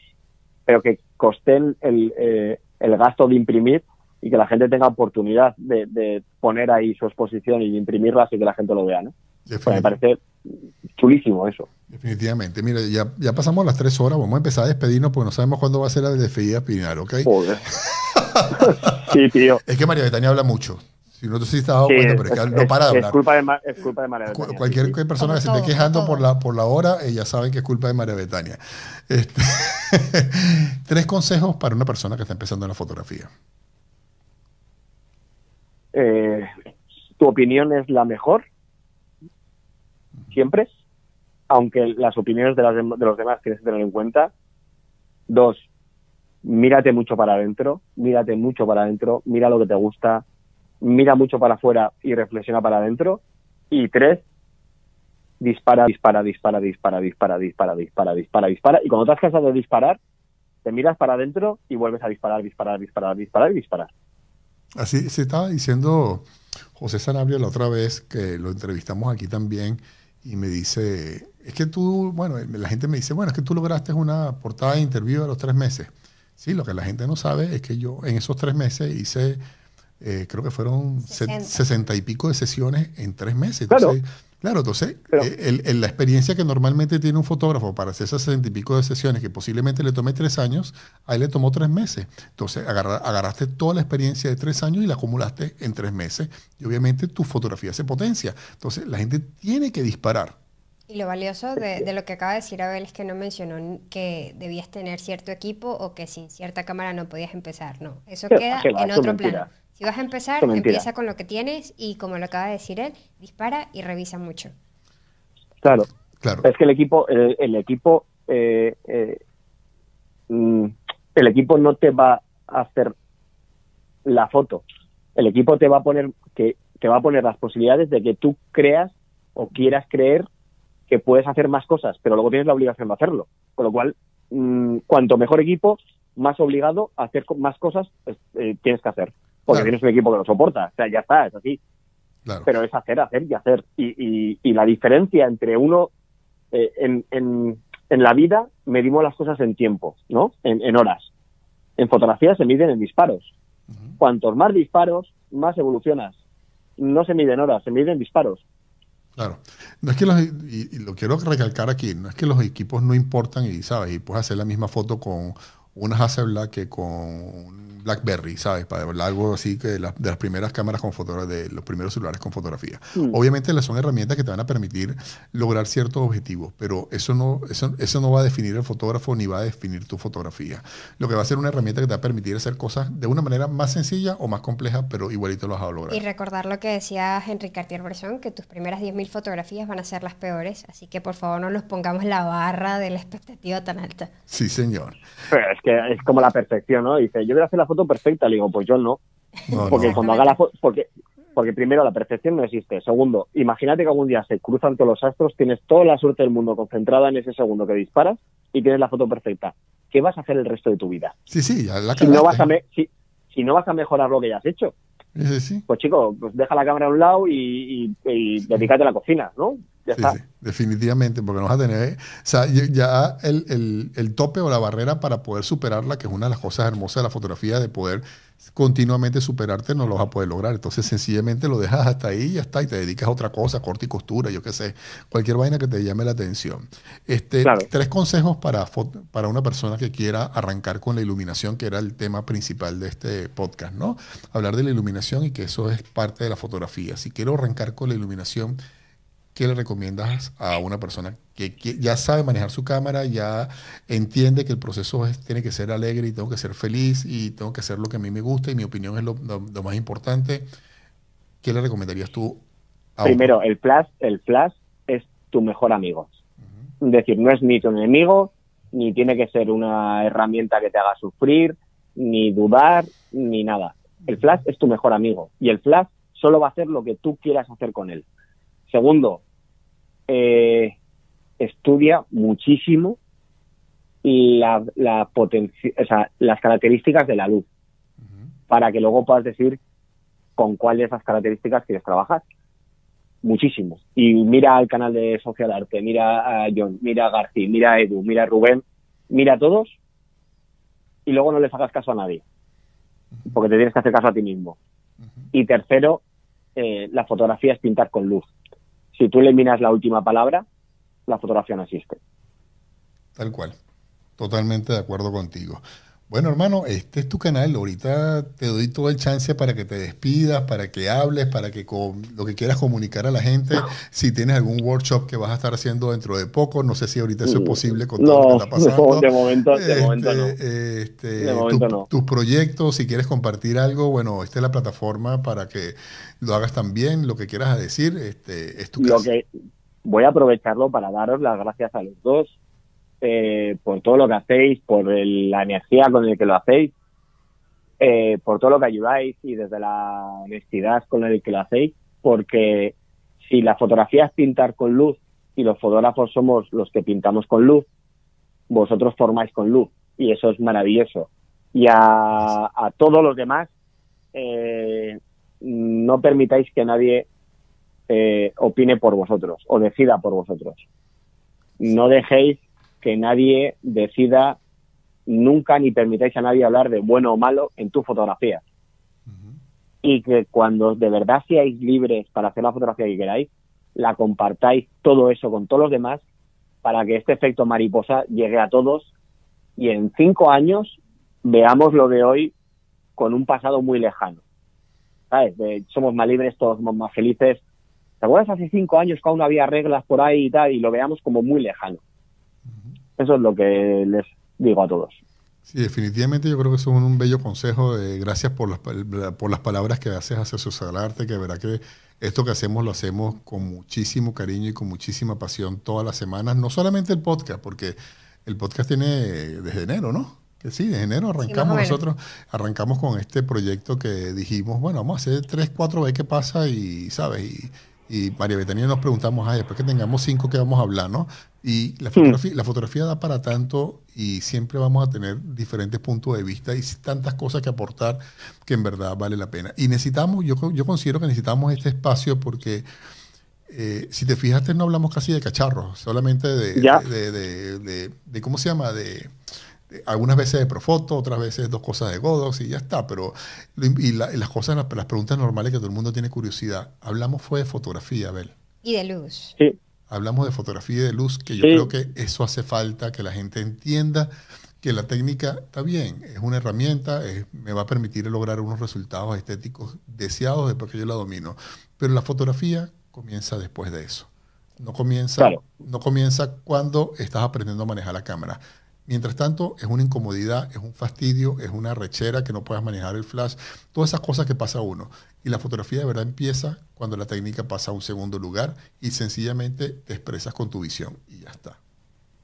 pero que costen el, eh, el gasto de imprimir y que la gente tenga oportunidad de, poner ahí su exposición y de imprimirla así que la gente lo vea, ¿no? Pues me parece chulísimo eso. Definitivamente. Mira, ya, ya pasamos las tres horas, vamos a empezar a despedirnos porque no sabemos cuándo va a ser la despedida Pinar, ¿ok? Joder. sí, tío. Es que María Betania habla mucho. Si no te has dado cuenta, pero es que no para de hablar. Es culpa de, es culpa de María Betania. Cualquier persona que se esté quejando por la, por la hora, ella sabe que es culpa de María Betania. Este, tres consejos para una persona que está empezando en la fotografía. Eh, tu opinión es la mejor, siempre, aunque las opiniones de, de los demás tienes que tener en cuenta. Dos, mírate mucho para adentro, mírate mucho para adentro, mira lo que te gusta, mira mucho para afuera y reflexiona para adentro. Y tres, dispara, dispara, dispara, dispara, dispara, dispara, dispara, dispara, dispara. Y cuando te has cansado de disparar, te miras para adentro y vuelves a disparar, disparar, disparar, disparar y disparar. Así se estaba diciendo José Sanabria la otra vez que lo entrevistamos aquí también y me dice, es que tú, bueno, la gente me dice, bueno, es que tú lograste una portada de interview a los tres meses. Sí, lo que la gente no sabe es que yo en esos tres meses hice eh, creo que fueron sesenta y pico de sesiones en tres meses. Entonces, claro. entonces eh, la experiencia que normalmente tiene un fotógrafo para hacer esas sesenta y pico de sesiones, que posiblemente le tome tres años, a él le tomó tres meses. Entonces agarraste toda la experiencia de tres años y la acumulaste en tres meses. Y obviamente tu fotografía se potencia. Entonces la gente tiene que disparar. Y lo valioso de, lo que acaba de decir Abel es que no mencionó que debías tener cierto equipo o que sin cierta cámara no podías empezar. No, eso queda en otro plano. Si vas a empezar, empieza con lo que tienes y como lo acaba de decir él, dispara y revisa mucho. Claro, claro. Es que el equipo, el, equipo, eh, eh, mm, el equipo no te va a hacer la foto. El equipo te va a poner que te va a poner las posibilidades de que tú creas o quieras creer que puedes hacer más cosas, pero luego tienes la obligación de hacerlo. Con lo cual, mm, cuanto mejor equipo, más obligado a hacer más cosas eh, tienes que hacer. Porque tienes un equipo que lo soporta. O sea, ya está, es así. Pero es hacer, hacer y hacer. Y, y, la diferencia entre uno eh, en, en, en, la vida medimos las cosas en tiempo, ¿no? En, en horas. En fotografía se miden en disparos. Cuantos más disparos, más evolucionas. No se miden horas, se miden disparos. Claro. No es que los, y, lo quiero recalcar aquí, no es que los equipos no importan y, ¿sabes? Y puedes hacer la misma foto con una Hasselblad que con BlackBerry, ¿sabes? Para algo así que de, las primeras cámaras con fotografía, de los primeros celulares con fotografía. Mm. Obviamente son herramientas que te van a permitir lograr ciertos objetivos, pero eso no, eso, eso no va a definir el fotógrafo ni va a definir tu fotografía. Lo que va a ser una herramienta que te va a permitir hacer cosas de una manera más sencilla o más compleja, pero igualito lo vas a lograr. Y recordar lo que decía Henry Cartier-Bresson, que tus primeras 10.000 fotografías van a ser las peores, así que por favor no nos pongamos la barra de la expectativa tan alta. Sí, señor. es que es como la perfección, ¿no? Dice, yo voy a hacer la foto perfecta. Le digo, pues yo no. porque cuando haga la foto, porque, porque primero la perfección no existe. Segundo, imagínate que algún día se cruzan todos los astros, tienes toda la suerte del mundo concentrada en ese segundo que disparas y tienes la foto perfecta. ¿Qué vas a hacer el resto de tu vida? Sí, sí, ya la si no, vas a si, si no vas a mejorar lo que ya has hecho. Pues chico, pues deja la cámara a un lado y, y, dedícate a la cocina, ¿no? Ya está. definitivamente, porque no vas a tener, o sea, ya el, el, el, tope o la barrera para poder superarla, que es una de las cosas hermosas de la fotografía, de poder continuamente superarte, no lo vas a poder lograr. Entonces, sencillamente lo dejas hasta ahí y ya está, y te dedicas a otra cosa, corte y costura, yo qué sé, cualquier vaina que te llame la atención. Este, Tres consejos para, para una persona que quiera arrancar con la iluminación, que era el tema principal de este podcast, ¿no? Hablar de la iluminación y que eso es parte de la fotografía. Si quiero arrancar con la iluminación, ¿qué le recomiendas a una persona que, ya sabe manejar su cámara, ya entiende que el proceso tiene que ser alegre y tengo que ser feliz y tengo que hacer lo que a mí me gusta y mi opinión es lo, más importante? ¿Qué le recomendarías tú? A Primero, el flash, el flash es tu mejor amigo. Es decir, no es ni tu enemigo, ni tiene que ser una herramienta que te haga sufrir, ni dudar, ni nada. El flash es tu mejor amigo y el flash solo va a hacer lo que tú quieras hacer con él. Segundo, eh, estudia muchísimo la, la o sea, las características de la luz para que luego puedas decir con cuál de esas características quieres trabajar. Muchísimo. Y mira al canal de Social Arte, mira a John, mira a García, mira a Edu, mira a Rubén, mira a todos y luego no les hagas caso a nadie. Porque te tienes que hacer caso a ti mismo. Y tercero, eh, la fotografía es pintar con luz si tú eliminas la última palabra, la fotografía no existe. Tal cual. Totalmente de acuerdo contigo. Bueno, hermano, este es tu canal. Ahorita te doy todo el chance para que te despidas, para que hables, para que lo que quieras comunicar a la gente. Si tienes algún workshop que vas a estar haciendo dentro de poco, no sé si ahorita eso es mm, posible con todo lo que está pasando. de momento, de momento no. Este, este, de momento no. Tus proyectos, si quieres compartir algo, bueno, esta es la plataforma para que lo hagas también, lo que quieras decir, este, es tu lo Que voy a aprovecharlo para daros las gracias a los dos eh, por todo lo que hacéis, por la energía con la que lo hacéis, eh, por todo lo que ayudáis y desde la honestidad con la que lo hacéis, porque si la fotografía es pintar con luz y los fotógrafos somos los que pintamos con luz, vosotros formáis con luz y eso es maravilloso. Y a, todos los demás, eh, no permitáis que nadie opine por vosotros o decida por vosotros. No dejéis que nadie decida nunca ni permitáis a nadie hablar de bueno o malo en tu fotografía. Y que cuando de verdad seáis libres para hacer la fotografía que queráis, la compartáis todo eso con todos los demás para que este efecto mariposa llegue a todos y en cinco años veamos lo de hoy con un pasado muy lejano. ¿Sabes? somos más libres, todos somos más felices, ¿te acuerdas hace cinco años que aún había reglas por ahí y tal? Y lo veamos como muy lejano. Eso es lo que les digo a todos. Sí, definitivamente yo creo que eso es un bello consejo. De, gracias por las, por las palabras que haces hacia su arte, que verá que esto que hacemos lo hacemos con muchísimo cariño y con muchísima pasión todas las semanas. No solamente el podcast, porque el podcast tiene desde enero, ¿no? Que sí, desde enero arrancamos nosotros, arrancamos con este proyecto que dijimos, bueno, vamos a hacer tres, cuatro veces qué pasa y, ¿sabes? Y, y María Betania nos preguntamos, ay, después que tengamos cinco, ¿qué vamos a hablar, no? Y la fotografía, la fotografía da para tanto y siempre vamos a tener diferentes puntos de vista y tantas cosas que aportar que en verdad vale la pena. Y necesitamos, yo, yo considero que necesitamos este espacio porque eh, si te fijaste no hablamos casi de cacharros, solamente de, de, de, ¿cómo se llama? De, algunas veces de Profoto, otras veces dos cosas de Godox y ya está, pero y, las cosas, las, las, preguntas normales que todo el mundo tiene curiosidad, hablamos fue de fotografía, Abel. Y de luz. Sí hablamos de fotografía y de luz, que yo creo que eso hace falta, que la gente entienda que la técnica está bien, es una herramienta, me va a permitir lograr unos resultados estéticos deseados después que yo la domino. Pero la fotografía comienza después de eso. No comienza, no comienza cuando estás aprendiendo a manejar la cámara. Mientras tanto, es una incomodidad, es un fastidio, es una rechera que no puedas manejar el flash, todas esas cosas que pasa uno. Y la fotografía de verdad empieza cuando la técnica pasa a un segundo lugar y sencillamente te expresas con tu visión y ya está.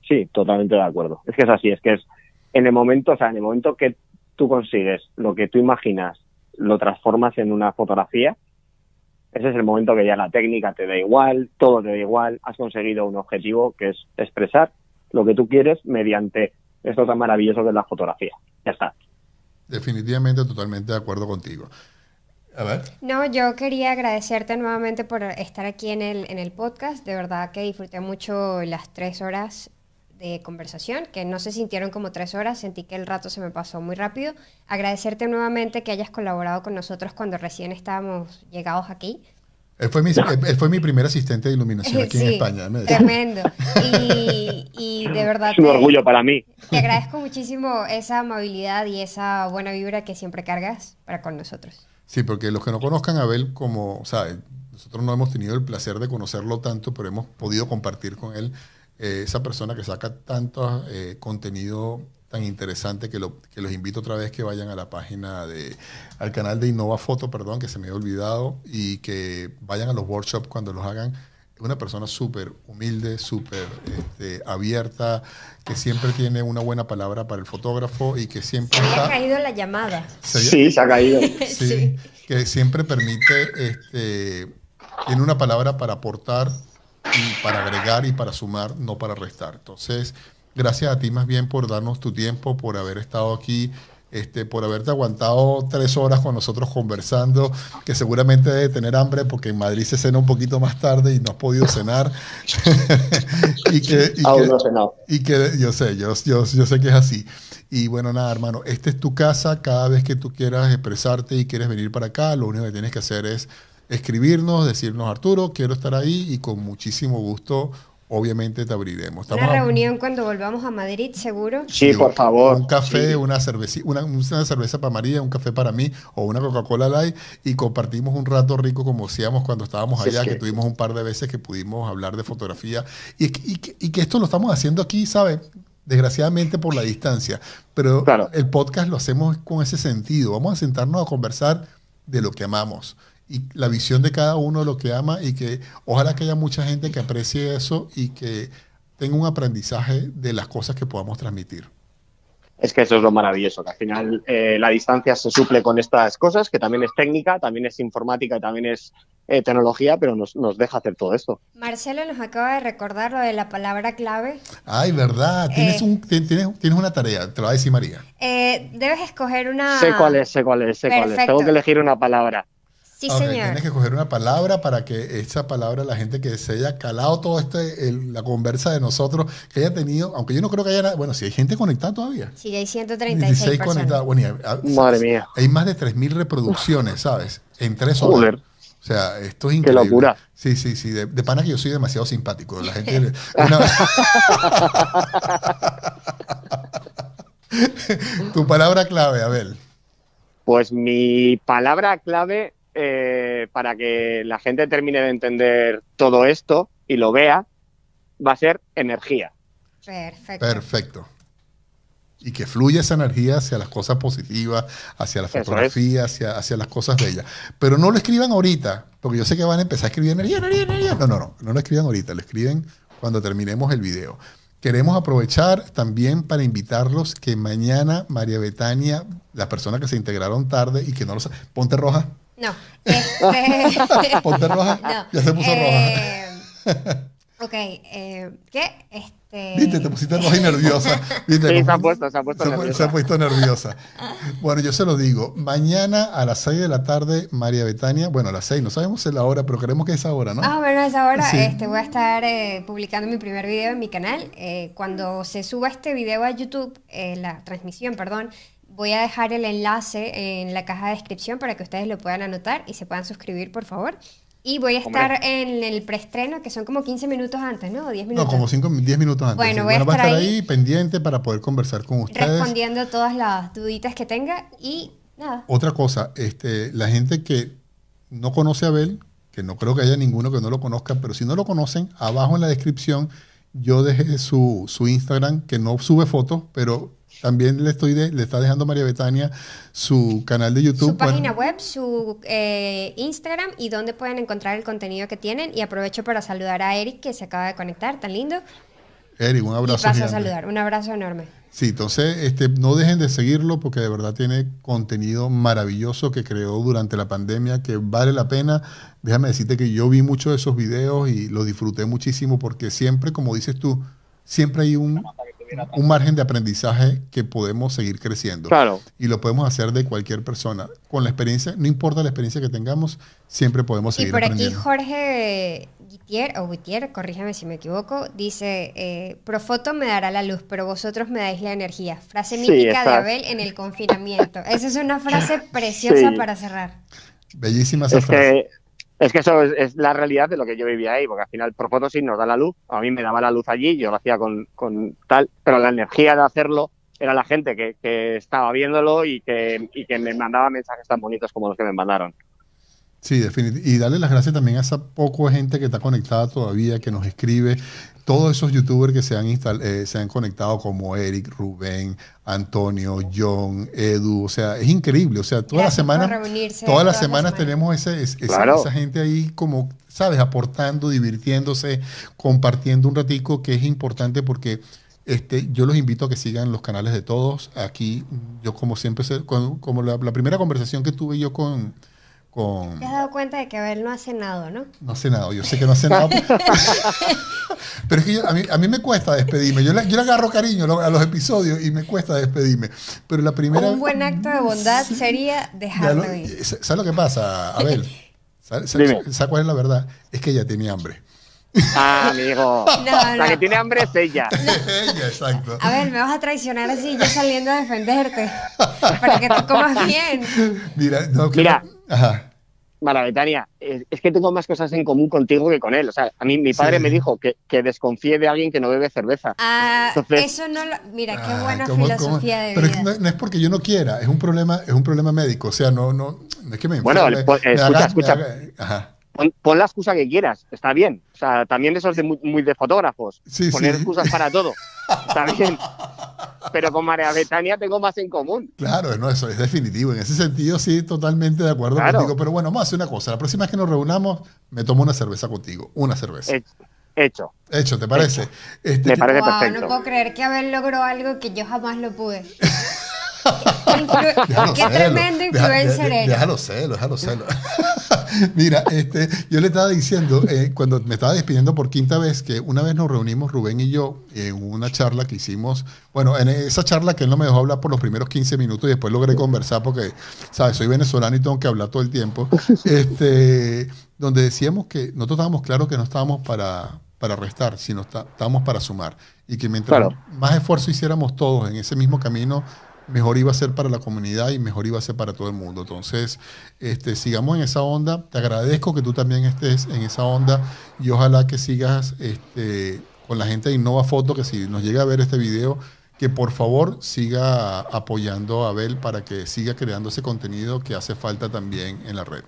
Sí, totalmente de acuerdo. Es que es así, es que es en el momento, o sea, en el momento que tú consigues lo que tú imaginas, lo transformas en una fotografía, ese es el momento que ya la técnica te da igual, todo te da igual, has conseguido un objetivo que es expresar lo que tú quieres mediante esto tan maravilloso que es la fotografía. Ya está. Definitivamente, totalmente de acuerdo contigo. A ver. No, yo quería agradecerte nuevamente por estar aquí en el, en el podcast. De verdad que disfruté mucho las tres horas de conversación, que no se sintieron como tres horas, sentí que el rato se me pasó muy rápido. Agradecerte nuevamente que hayas colaborado con nosotros cuando recién estábamos llegados aquí. Él fue mi, él fue mi primer asistente de iluminación aquí en España. tremendo. Y, de verdad. Es un orgullo para mí. Te agradezco muchísimo esa amabilidad y esa buena vibra que siempre cargas para con nosotros. Sí, porque los que no conozcan a Abel, como, o sea, nosotros no hemos tenido el placer de conocerlo tanto, pero hemos podido compartir con él eh, esa persona que saca tanto eh, contenido tan interesante que, lo, que los invito otra vez que vayan a la página de, al canal de Innova Foto, perdón, que se me había olvidado, y que vayan a los workshops cuando los hagan. Es una persona súper humilde, súper este, abierta, que siempre tiene una buena palabra para el fotógrafo y que siempre... Se ha caído la llamada. sí, se ha caído. Sí, que siempre permite, este, tiene una palabra para aportar y para agregar y para sumar, no para restar. Entonces, Gracias a ti más bien por darnos tu tiempo, por haber estado aquí, este, por haberte aguantado tres horas con nosotros conversando, que seguramente debe tener hambre porque en Madrid se cena un poquito más tarde y no has podido cenar. y que, y Aún no cenado. Y que yo sé, yo, yo, yo sé que es así. Y bueno, nada, hermano, esta es tu casa. Cada vez que tú quieras expresarte y quieres venir para acá, lo único que tienes que hacer es escribirnos, decirnos, Arturo, quiero estar ahí y con muchísimo gusto obviamente te abriremos. una reunión cuando volvamos a Madrid, seguro. Sí, por favor. Un café, una, cerveza, una, una, cerveza para María, un café para mí o una Coca-Cola Light y compartimos un rato rico como hacíamos cuando estábamos allá, que... tuvimos un par de veces que pudimos hablar de fotografía y, y, que esto lo estamos haciendo aquí, ¿sabes? Desgraciadamente por la distancia, pero el podcast lo hacemos con ese sentido. Vamos a sentarnos a conversar de lo que amamos y la visión de cada uno lo que ama y que ojalá que haya mucha gente que aprecie eso y que tenga un aprendizaje de las cosas que podamos transmitir. Es que eso es lo maravilloso, que al final eh, la distancia se suple con estas cosas, que también es técnica, también es informática y también es eh, tecnología, pero nos, deja hacer todo esto. Marcelo nos acaba de recordar lo de la palabra clave. Ay, verdad, tienes, eh, tienes, tienes una tarea, te lo va a decir María. debes escoger una... Sé cuál es, sé cuál es, sé cuál es. Tengo que elegir una palabra. Sí, señor. Tienes que coger una palabra para que esa palabra, la gente que se haya calado todo este, la conversa de nosotros, que haya tenido, aunque yo no creo que haya, bueno, si hay gente conectada todavía. Sí, hay 136 16 conectadas. Bueno, Madre mía. Hay más de 3.000 reproducciones, ¿sabes? En tres horas. O sea, esto es increíble. Qué locura. Sí, sí, sí. De, pana que yo soy demasiado simpático. La gente. tu palabra clave, Abel. Pues mi palabra clave eh, para que la gente termine de entender todo esto y lo vea, va a ser energía. Perfecto. Perfecto. Y que fluya esa energía hacia las cosas positivas, hacia la fotografía, hacia, hacia las cosas bellas. Pero no lo escriban ahorita, porque yo sé que van a empezar a escribir energía, energía, energía. No, no, no, no lo escriban ahorita, lo escriben cuando terminemos el video. Queremos aprovechar también para invitarlos que mañana María Betania, las personas que se integraron tarde y que no lo saben, ponte roja. No. Este... ponte roja. No. Ya se puso Eh, ok, eh, ¿qué? Este... Viste, te pusiste roja y nerviosa. ¿Viste? Sí, se ha puesto, se ha puesto se, nerviosa. se ha puesto nerviosa. Bueno, yo se lo digo. Mañana a las 6 de la tarde, María Betania, bueno, a las 6, no sabemos la hora, pero queremos que es esa hora, ¿no? Ah, bueno, a esa hora Sí. este, voy a estar eh, publicando mi primer video en mi canal. Eh, cuando se suba este video a YouTube, eh, la transmisión, perdón, voy a dejar el enlace en la caja de descripción para que ustedes lo puedan anotar y se puedan suscribir, por favor. Y voy a Hombre. estar en el preestreno, que son como 15 minutos antes, ¿no? O 10 No, minutos. como 5, 10 minutos antes. Bueno, sí. voy a va a estar estar ahí ahí pendiente para poder conversar con ustedes. respondiendo todas las duditas que tenga y nada. Otra cosa, este, la gente que no conoce a Abel, que no creo que haya ninguno que no lo conozca, pero si no lo conocen, abajo en la descripción yo dejé su, su Instagram, que no sube fotos, pero también le estoy de- le está dejando María Betania su canal de YouTube. Su página Bueno, web, su eh, Instagram y dónde pueden encontrar el contenido que tienen. Y aprovecho para saludar a Eric, que se acaba de conectar, tan lindo. Eric, un Y abrazo. paso a saludar. Un abrazo enorme. Sí, entonces este, no dejen de seguirlo porque de verdad tiene contenido maravilloso que creó durante la pandemia que vale la pena. Déjame decirte que yo vi muchos de esos videos y los disfruté muchísimo porque siempre, como dices tú, siempre hay un, un margen de aprendizaje que podemos seguir creciendo. Claro. Y lo podemos hacer de cualquier persona. Con la experiencia, no importa la experiencia que tengamos, siempre podemos Y seguir por aquí. Jorge Guitier, o Guitier, corrígeme si me equivoco, dice, eh, Profoto me dará la luz, pero vosotros me dais la energía. Frase Sí, mítica de Abel en el confinamiento. Esa es una frase preciosa Sí. para cerrar. Bellísima esa Es frase. que, es que eso es, la realidad de lo que yo vivía ahí, porque al final Profotosis nos da la luz, a mí me daba la luz allí, yo lo hacía con, con tal, pero la energía de hacerlo era la gente que, que estaba viéndolo y que, y que me mandaba mensajes tan bonitos como los que me mandaron. Sí, definitivamente. Y darle las gracias también a esa poco gente que está conectada todavía, que nos escribe. Todos esos youtubers que se han, instal- eh, se han conectado, como Eric, Rubén, Antonio, John, Edu. O sea, es increíble. O sea, todas las semanas, todas las semanas tenemos ese, esa, Claro. esa gente ahí como, ¿sabes? Aportando, divirtiéndose, compartiendo un ratico, que es importante porque este, yo los invito a que sigan los canales de todos. Aquí, yo como siempre, como la, la primera conversación que tuve yo con... con ¿Te has dado cuenta de que Abel no hace nada, no? no hace nada, yo sé que no hace nada. pero es que yo- a, mí, a mí me cuesta despedirme. Yo le, yo le agarro cariño a los, episodios y me cuesta despedirme. Pero la primera. Un buen acto de bondad sería dejarlo lo- ir. ¿Sabes lo que pasa, Abel? ¿Sabes, sabes cuál es la verdad? Es que ella tenía hambre. Ah, amigo. No, La que tiene hambre es ella. ella, exacto. A ver, me vas a traicionar así, yo saliendo a defenderte. Para que tú comas bien. Mira, no, que- Mira. Ajá. Mara Betania, es, es que tengo más cosas en común contigo que con él. O sea, a mí mi padre Sí. me dijo que, que desconfíe de alguien que no bebe cerveza. Ah, Entonces- eso no lo. Mira, qué buena ¿cómo- filosofía cómo? de Pero vida. es- no, no es porque yo no quiera, es un problema, es un problema médico. O sea, no, no, no es que me Bueno, pues, me escucha, haga- me escucha. haga- ajá. Pon, pon la excusa que quieras, está bien. O sea, también eso es de muy, muy de fotógrafos. Sí, Poner sí. excusas para todo. Está bien. Pero con María Betania tengo más en común. Claro, no, eso es definitivo. En ese sentido, sí, totalmente de acuerdo Claro. contigo. Pero bueno, vamos a hacer una cosa. La próxima vez que nos reunamos, me tomo una cerveza contigo. Una cerveza. He- Hecho. Hecho, ¿te parece? Este, Me parece Wow, perfecto. no puedo creer que Abel logró algo que yo jamás lo pude. Qué serlo. tremendo influencer eres. Déjalo serlo, déjalo serlo. Mira, este, yo le estaba diciendo, eh, cuando me estaba despidiendo por quinta vez, que una vez nos reunimos Rubén y yo en una charla que hicimos, bueno, en esa charla que él no me dejó hablar por los primeros 15 minutos y después logré conversar porque, ¿sabes? Soy venezolano y tengo que hablar todo el tiempo, este, donde decíamos que nosotros estábamos claros que no estábamos para, para restar, sino está- estábamos para sumar. Y que mientras Claro. más esfuerzo hiciéramos todos en ese mismo camino, mejor iba a ser para la comunidad y mejor iba a ser para todo el mundo. Entonces, este, sigamos en esa onda. Te agradezco que tú también estés en esa onda y ojalá que sigas este, con la gente de Innova Foto, que si nos llega a ver este video, que por favor siga apoyando a Abel para que siga creando ese contenido que hace falta también en la red.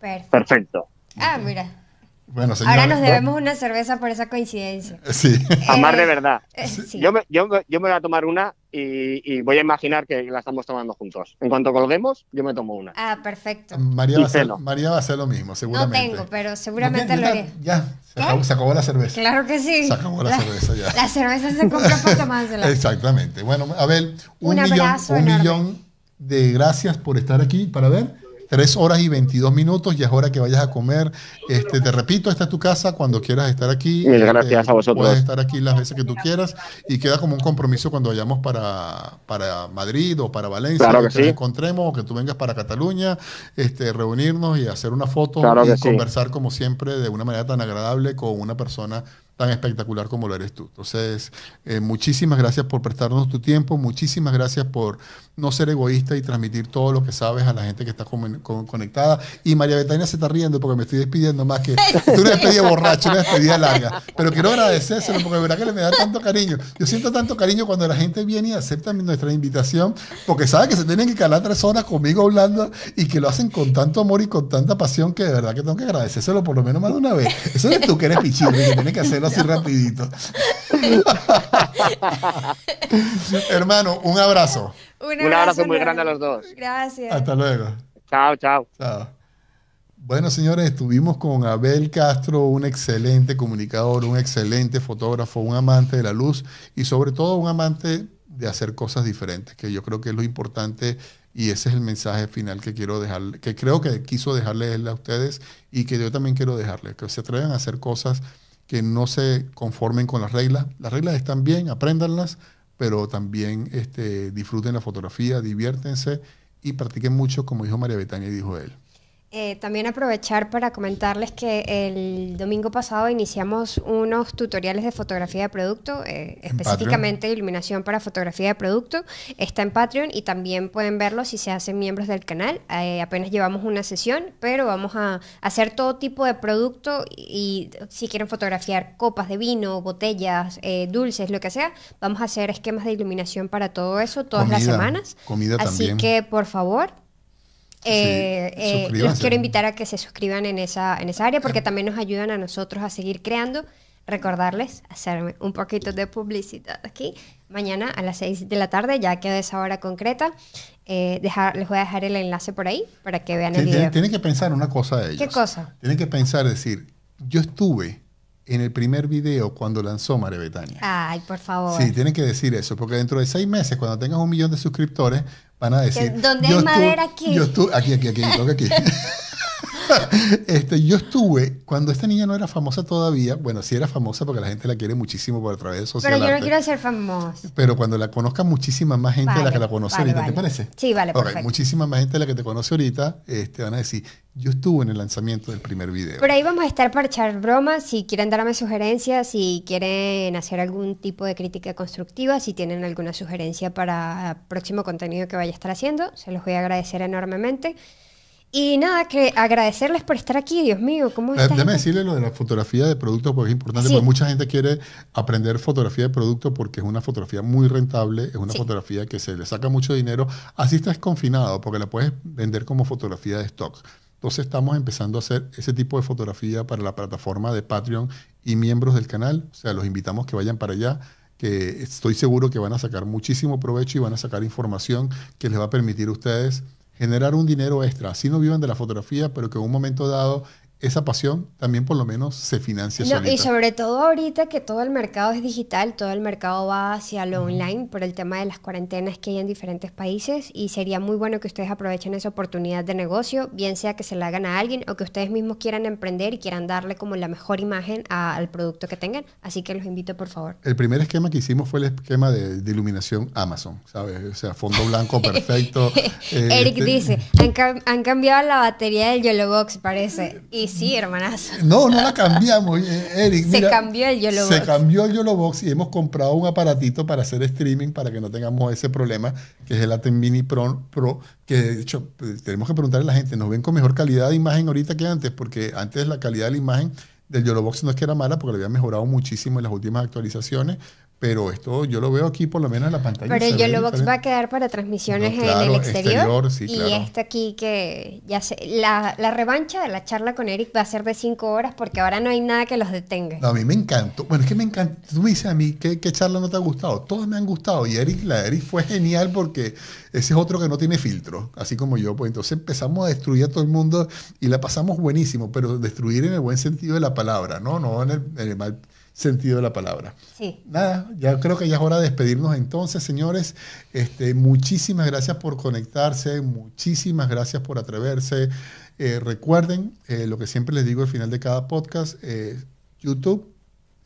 Perfecto. Ah, mira. Bueno, Ahora nos debemos una cerveza por esa coincidencia. Sí. Amar de verdad. Eh, yo, me, yo, yo, me voy a tomar una y, voy a imaginar que la estamos tomando juntos. En cuanto colguemos, yo me tomo una. Ah, perfecto. María, va a, hacer, María va a hacer lo mismo, seguramente. No tengo, pero seguramente lo haré. Ya, se acabó, se acabó, la cerveza. Claro que sí. Se acabó la, cerveza ya. La cerveza se compra para tomársela. Exactamente. Bueno, a ver, un, millón, un millón de gracias por estar aquí para ver. 3 horas y 22 minutos, ya es hora que vayas a comer. Este, te repito, esta es tu casa cuando quieras estar aquí. Mil gracias a vosotros. Puedes estar aquí las veces que tú quieras y queda como un compromiso cuando vayamos para, para Madrid o para Valencia, claro que, que encontremos o que tú vengas para Cataluña, este, reunirnos y hacer una foto y conversar como siempre de una manera tan agradable con una persona tan espectacular como lo eres tú. Entonces, eh, muchísimas gracias por prestarnos tu tiempo, muchísimas gracias por no ser egoísta y transmitir todo lo que sabes a la gente que está conectada. Y María Betania se está riendo porque me estoy despidiendo más que una despedida borracha, una despedida larga. Pero quiero agradecérselo porque de verdad que le me da tanto cariño. Yo siento tanto cariño cuando la gente viene y acepta nuestra invitación porque sabe que se tienen que calar tres horas conmigo hablando y que lo hacen con tanto amor y con tanta pasión que de verdad que tengo que agradecérselo por lo menos más de una vez. Eso es tú que eres pichín, que tienes que hacerlo así rapidito. Hermano, un abrazo. Un abrazo, muy grande a los dos. Gracias. Hasta luego. Chao, chao. Chao. Bueno, señores, estuvimos con Abel Castro, un excelente comunicador, un excelente fotógrafo, un amante de la luz y sobre todo un amante de hacer cosas diferentes, que yo creo que es lo importante y ese es el mensaje final que quiero dejarle, que creo que quiso dejarle a ustedes y que yo también quiero dejarle, que se atrevan a hacer cosas que no se conformen con las reglas. Las reglas están bien, apréndanlas, pero también este, disfruten la fotografía, diviértense y practiquen mucho, como dijo María Betania y dijo él. Eh, también aprovechar para comentarles que el domingo pasado iniciamos unos tutoriales de fotografía de producto, eh, específicamente iluminación para fotografía de producto. Está en Patreon y también pueden verlo si se hacen miembros del canal. Eh, apenas llevamos una sesión, pero vamos a hacer todo tipo de producto y si quieren fotografiar copas de vino, botellas, dulces, lo que sea, vamos a hacer esquemas de iluminación para todo eso todas las semanas. Comida Así que por favor eh, eh, los quiero invitar a que se suscriban en esa, en esa área porque también nos ayudan a nosotros a seguir creando. Recordarles, hacerme un poquito de publicidad aquí. Mañana a las 6 de la tarde, ya queda esa hora concreta. Eh, dejar, les voy a dejar el enlace por ahí para que vean el video. Tienen que pensar una cosa de ellos. ¿Qué cosa? Tienen que pensar, decir, yo estuve en el primer video cuando lanzó María Betania. Ay, por favor. Sí, tienen que decir eso, porque dentro de seis meses, cuando tengas un millón de suscriptores, van a decir... ¿Dónde hay madera aquí? Yo aquí, aquí, aquí, aquí. este, yo estuve, cuando esta niña no era famosa todavía, bueno, sí era famosa porque la gente la quiere muchísimo por a través de sociales. Pero yo no quiero ser famosa. Pero cuando la conozca muchísima más gente de la que la conoce ahorita, ¿te parece? Sí, vale, perfecto. Muchísima más gente de la que te conoce ahorita este, van a decir, yo estuve en el lanzamiento del primer video. Por ahí vamos a estar para echar bromas, si quieren darme sugerencias, si quieren hacer algún tipo de crítica constructiva, si tienen alguna sugerencia para próximo contenido que vaya a estar haciendo, se los voy a agradecer enormemente. Y nada, que agradecerles por estar aquí, Dios mío, ¿cómo está? Déjame decirle lo de la fotografía de producto porque es importante, porque mucha gente quiere aprender fotografía de producto porque es una fotografía muy rentable, es una fotografía que se le saca mucho dinero, así estás confinado porque la puedes vender como fotografía de stock. Entonces estamos empezando a hacer ese tipo de fotografía para la plataforma de Patreon y miembros del canal, o sea, los invitamos que vayan para allá que estoy seguro que van a sacar muchísimo provecho y van a sacar información que les va a permitir a ustedes generar un dinero extra. Así no vivan de la fotografía, pero que en un momento dado esa pasión también por lo menos se financia no, Y sobre todo ahorita que todo el mercado es digital, todo el mercado va hacia lo online por el tema de las cuarentenas que hay en diferentes países y sería muy bueno que ustedes aprovechen esa oportunidad de negocio, bien sea que se la hagan a alguien o que ustedes mismos quieran emprender y quieran darle como la mejor imagen al producto que tengan. Así que los invito por favor. El primer esquema que hicimos fue el esquema de, iluminación Amazon, ¿sabes? O sea, fondo blanco perfecto. Eric este dice, han, han, cambiado la batería del Yellow Box, parece. Y sí, hermanazo. No, no la cambiamos, eh, Eric. Se cambió el YOLO Se cambió el YOLO Box y hemos comprado un aparatito para hacer streaming para que no tengamos ese problema, que es el Atem Mini Pro, Pro que de hecho pues, tenemos que preguntarle a la gente, ¿nos ven con mejor calidad de imagen ahorita que antes? Porque antes la calidad de la imagen del YOLO Box no es que era mala, porque lo había mejorado muchísimo en las últimas actualizaciones, pero esto yo lo veo aquí por lo menos en la pantalla. Pero el YOLOBOX va a quedar para transmisiones en el exterior. y este aquí que ya sé, la, la, revancha de la charla con Eric va a ser de cinco horas porque ahora no hay nada que los detenga. a mí me encantó. Bueno, es que me encanta. Tú me dices a mí, ¿qué, ¿qué, charla no te ha gustado? Todas me han gustado. Y Eric, la Eric fue genial porque ese es otro que no tiene filtro, así como yo. Pues entonces empezamos a destruir a todo el mundo y la pasamos buenísimo, pero destruir en el buen sentido de la palabra, ¿no? No en el, en el mal sentido de la palabra. Sí. Nada, ya creo que ya es hora de despedirnos entonces, señores. Este, muchísimas gracias por conectarse, muchísimas gracias por atreverse. Eh, recuerden eh, lo que siempre les digo al final de cada podcast, eh, YouTube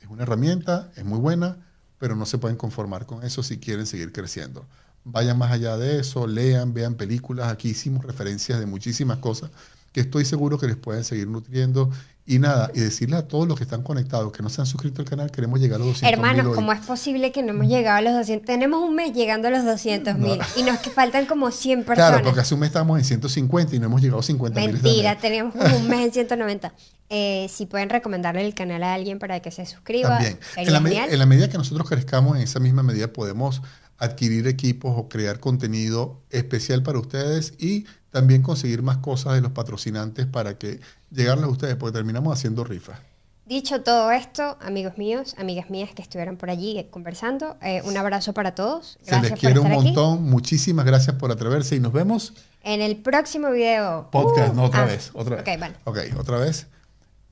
es una herramienta, es muy buena, pero no se pueden conformar con eso si quieren seguir creciendo. Vayan más allá de eso, lean, vean películas. Aquí hicimos referencias de muchísimas cosas que estoy seguro que les pueden seguir nutriendo y nada, y decirle a todos los que están conectados, que no se han suscrito al canal, queremos llegar a los 200 Hermanos, ¿cómo es posible que no hemos llegado a los 200? Tenemos un mes llegando a los 200 mil y nos que faltan como 100 personas. Claro, porque hace un mes estábamos en 150 y no hemos llegado a 50 mil. Mentira, teníamos como un mes en 190. Eh, si pueden recomendarle el canal a alguien para que se suscriba. También. En la, en la medida que nosotros crezcamos, en esa misma medida podemos adquirir equipos o crear contenido especial para ustedes y también conseguir más cosas de los patrocinantes para que llegarles a ustedes, porque terminamos haciendo rifas. Dicho todo esto, amigos míos, amigas mías que estuvieron por allí eh, conversando, eh, un abrazo para todos. Gracias Se les quiere un montón. Muchísimas gracias por atreverse y nos vemos en el próximo video. Podcast, no otra uh, ah, vez, otra vez. vale. Ok, otra vez.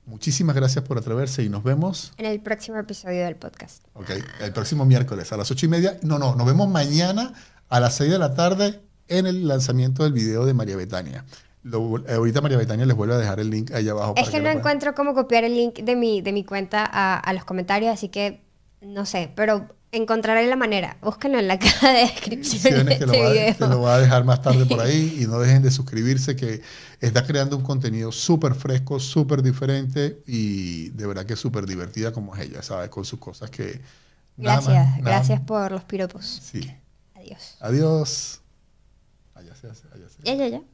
Muchísimas gracias por atreverse y nos vemos. En el próximo episodio del podcast. Ok, el próximo miércoles a las ocho y media. No, no, nos vemos mañana a las seis de la tarde en el lanzamiento del video de María Betania. Lo, eh, ahorita María Betania les vuelve a dejar el link ahí abajo. Es que, no encuentro cómo copiar el link de mi, de mi cuenta a, a, los comentarios, así que no sé, pero encontraré la manera. Búsquenlo en la caja de descripción. de este lo, lo voy a dejar más tarde por ahí y no dejen de suscribirse que está creando un contenido súper fresco, súper diferente y de verdad que es súper divertida como es ella, ¿sabes? Con sus cosas que... Gracias, gracias por los piropos. Sí. Adiós. Adiós. Allá se hace, allá se hace. Ya, ya, ya.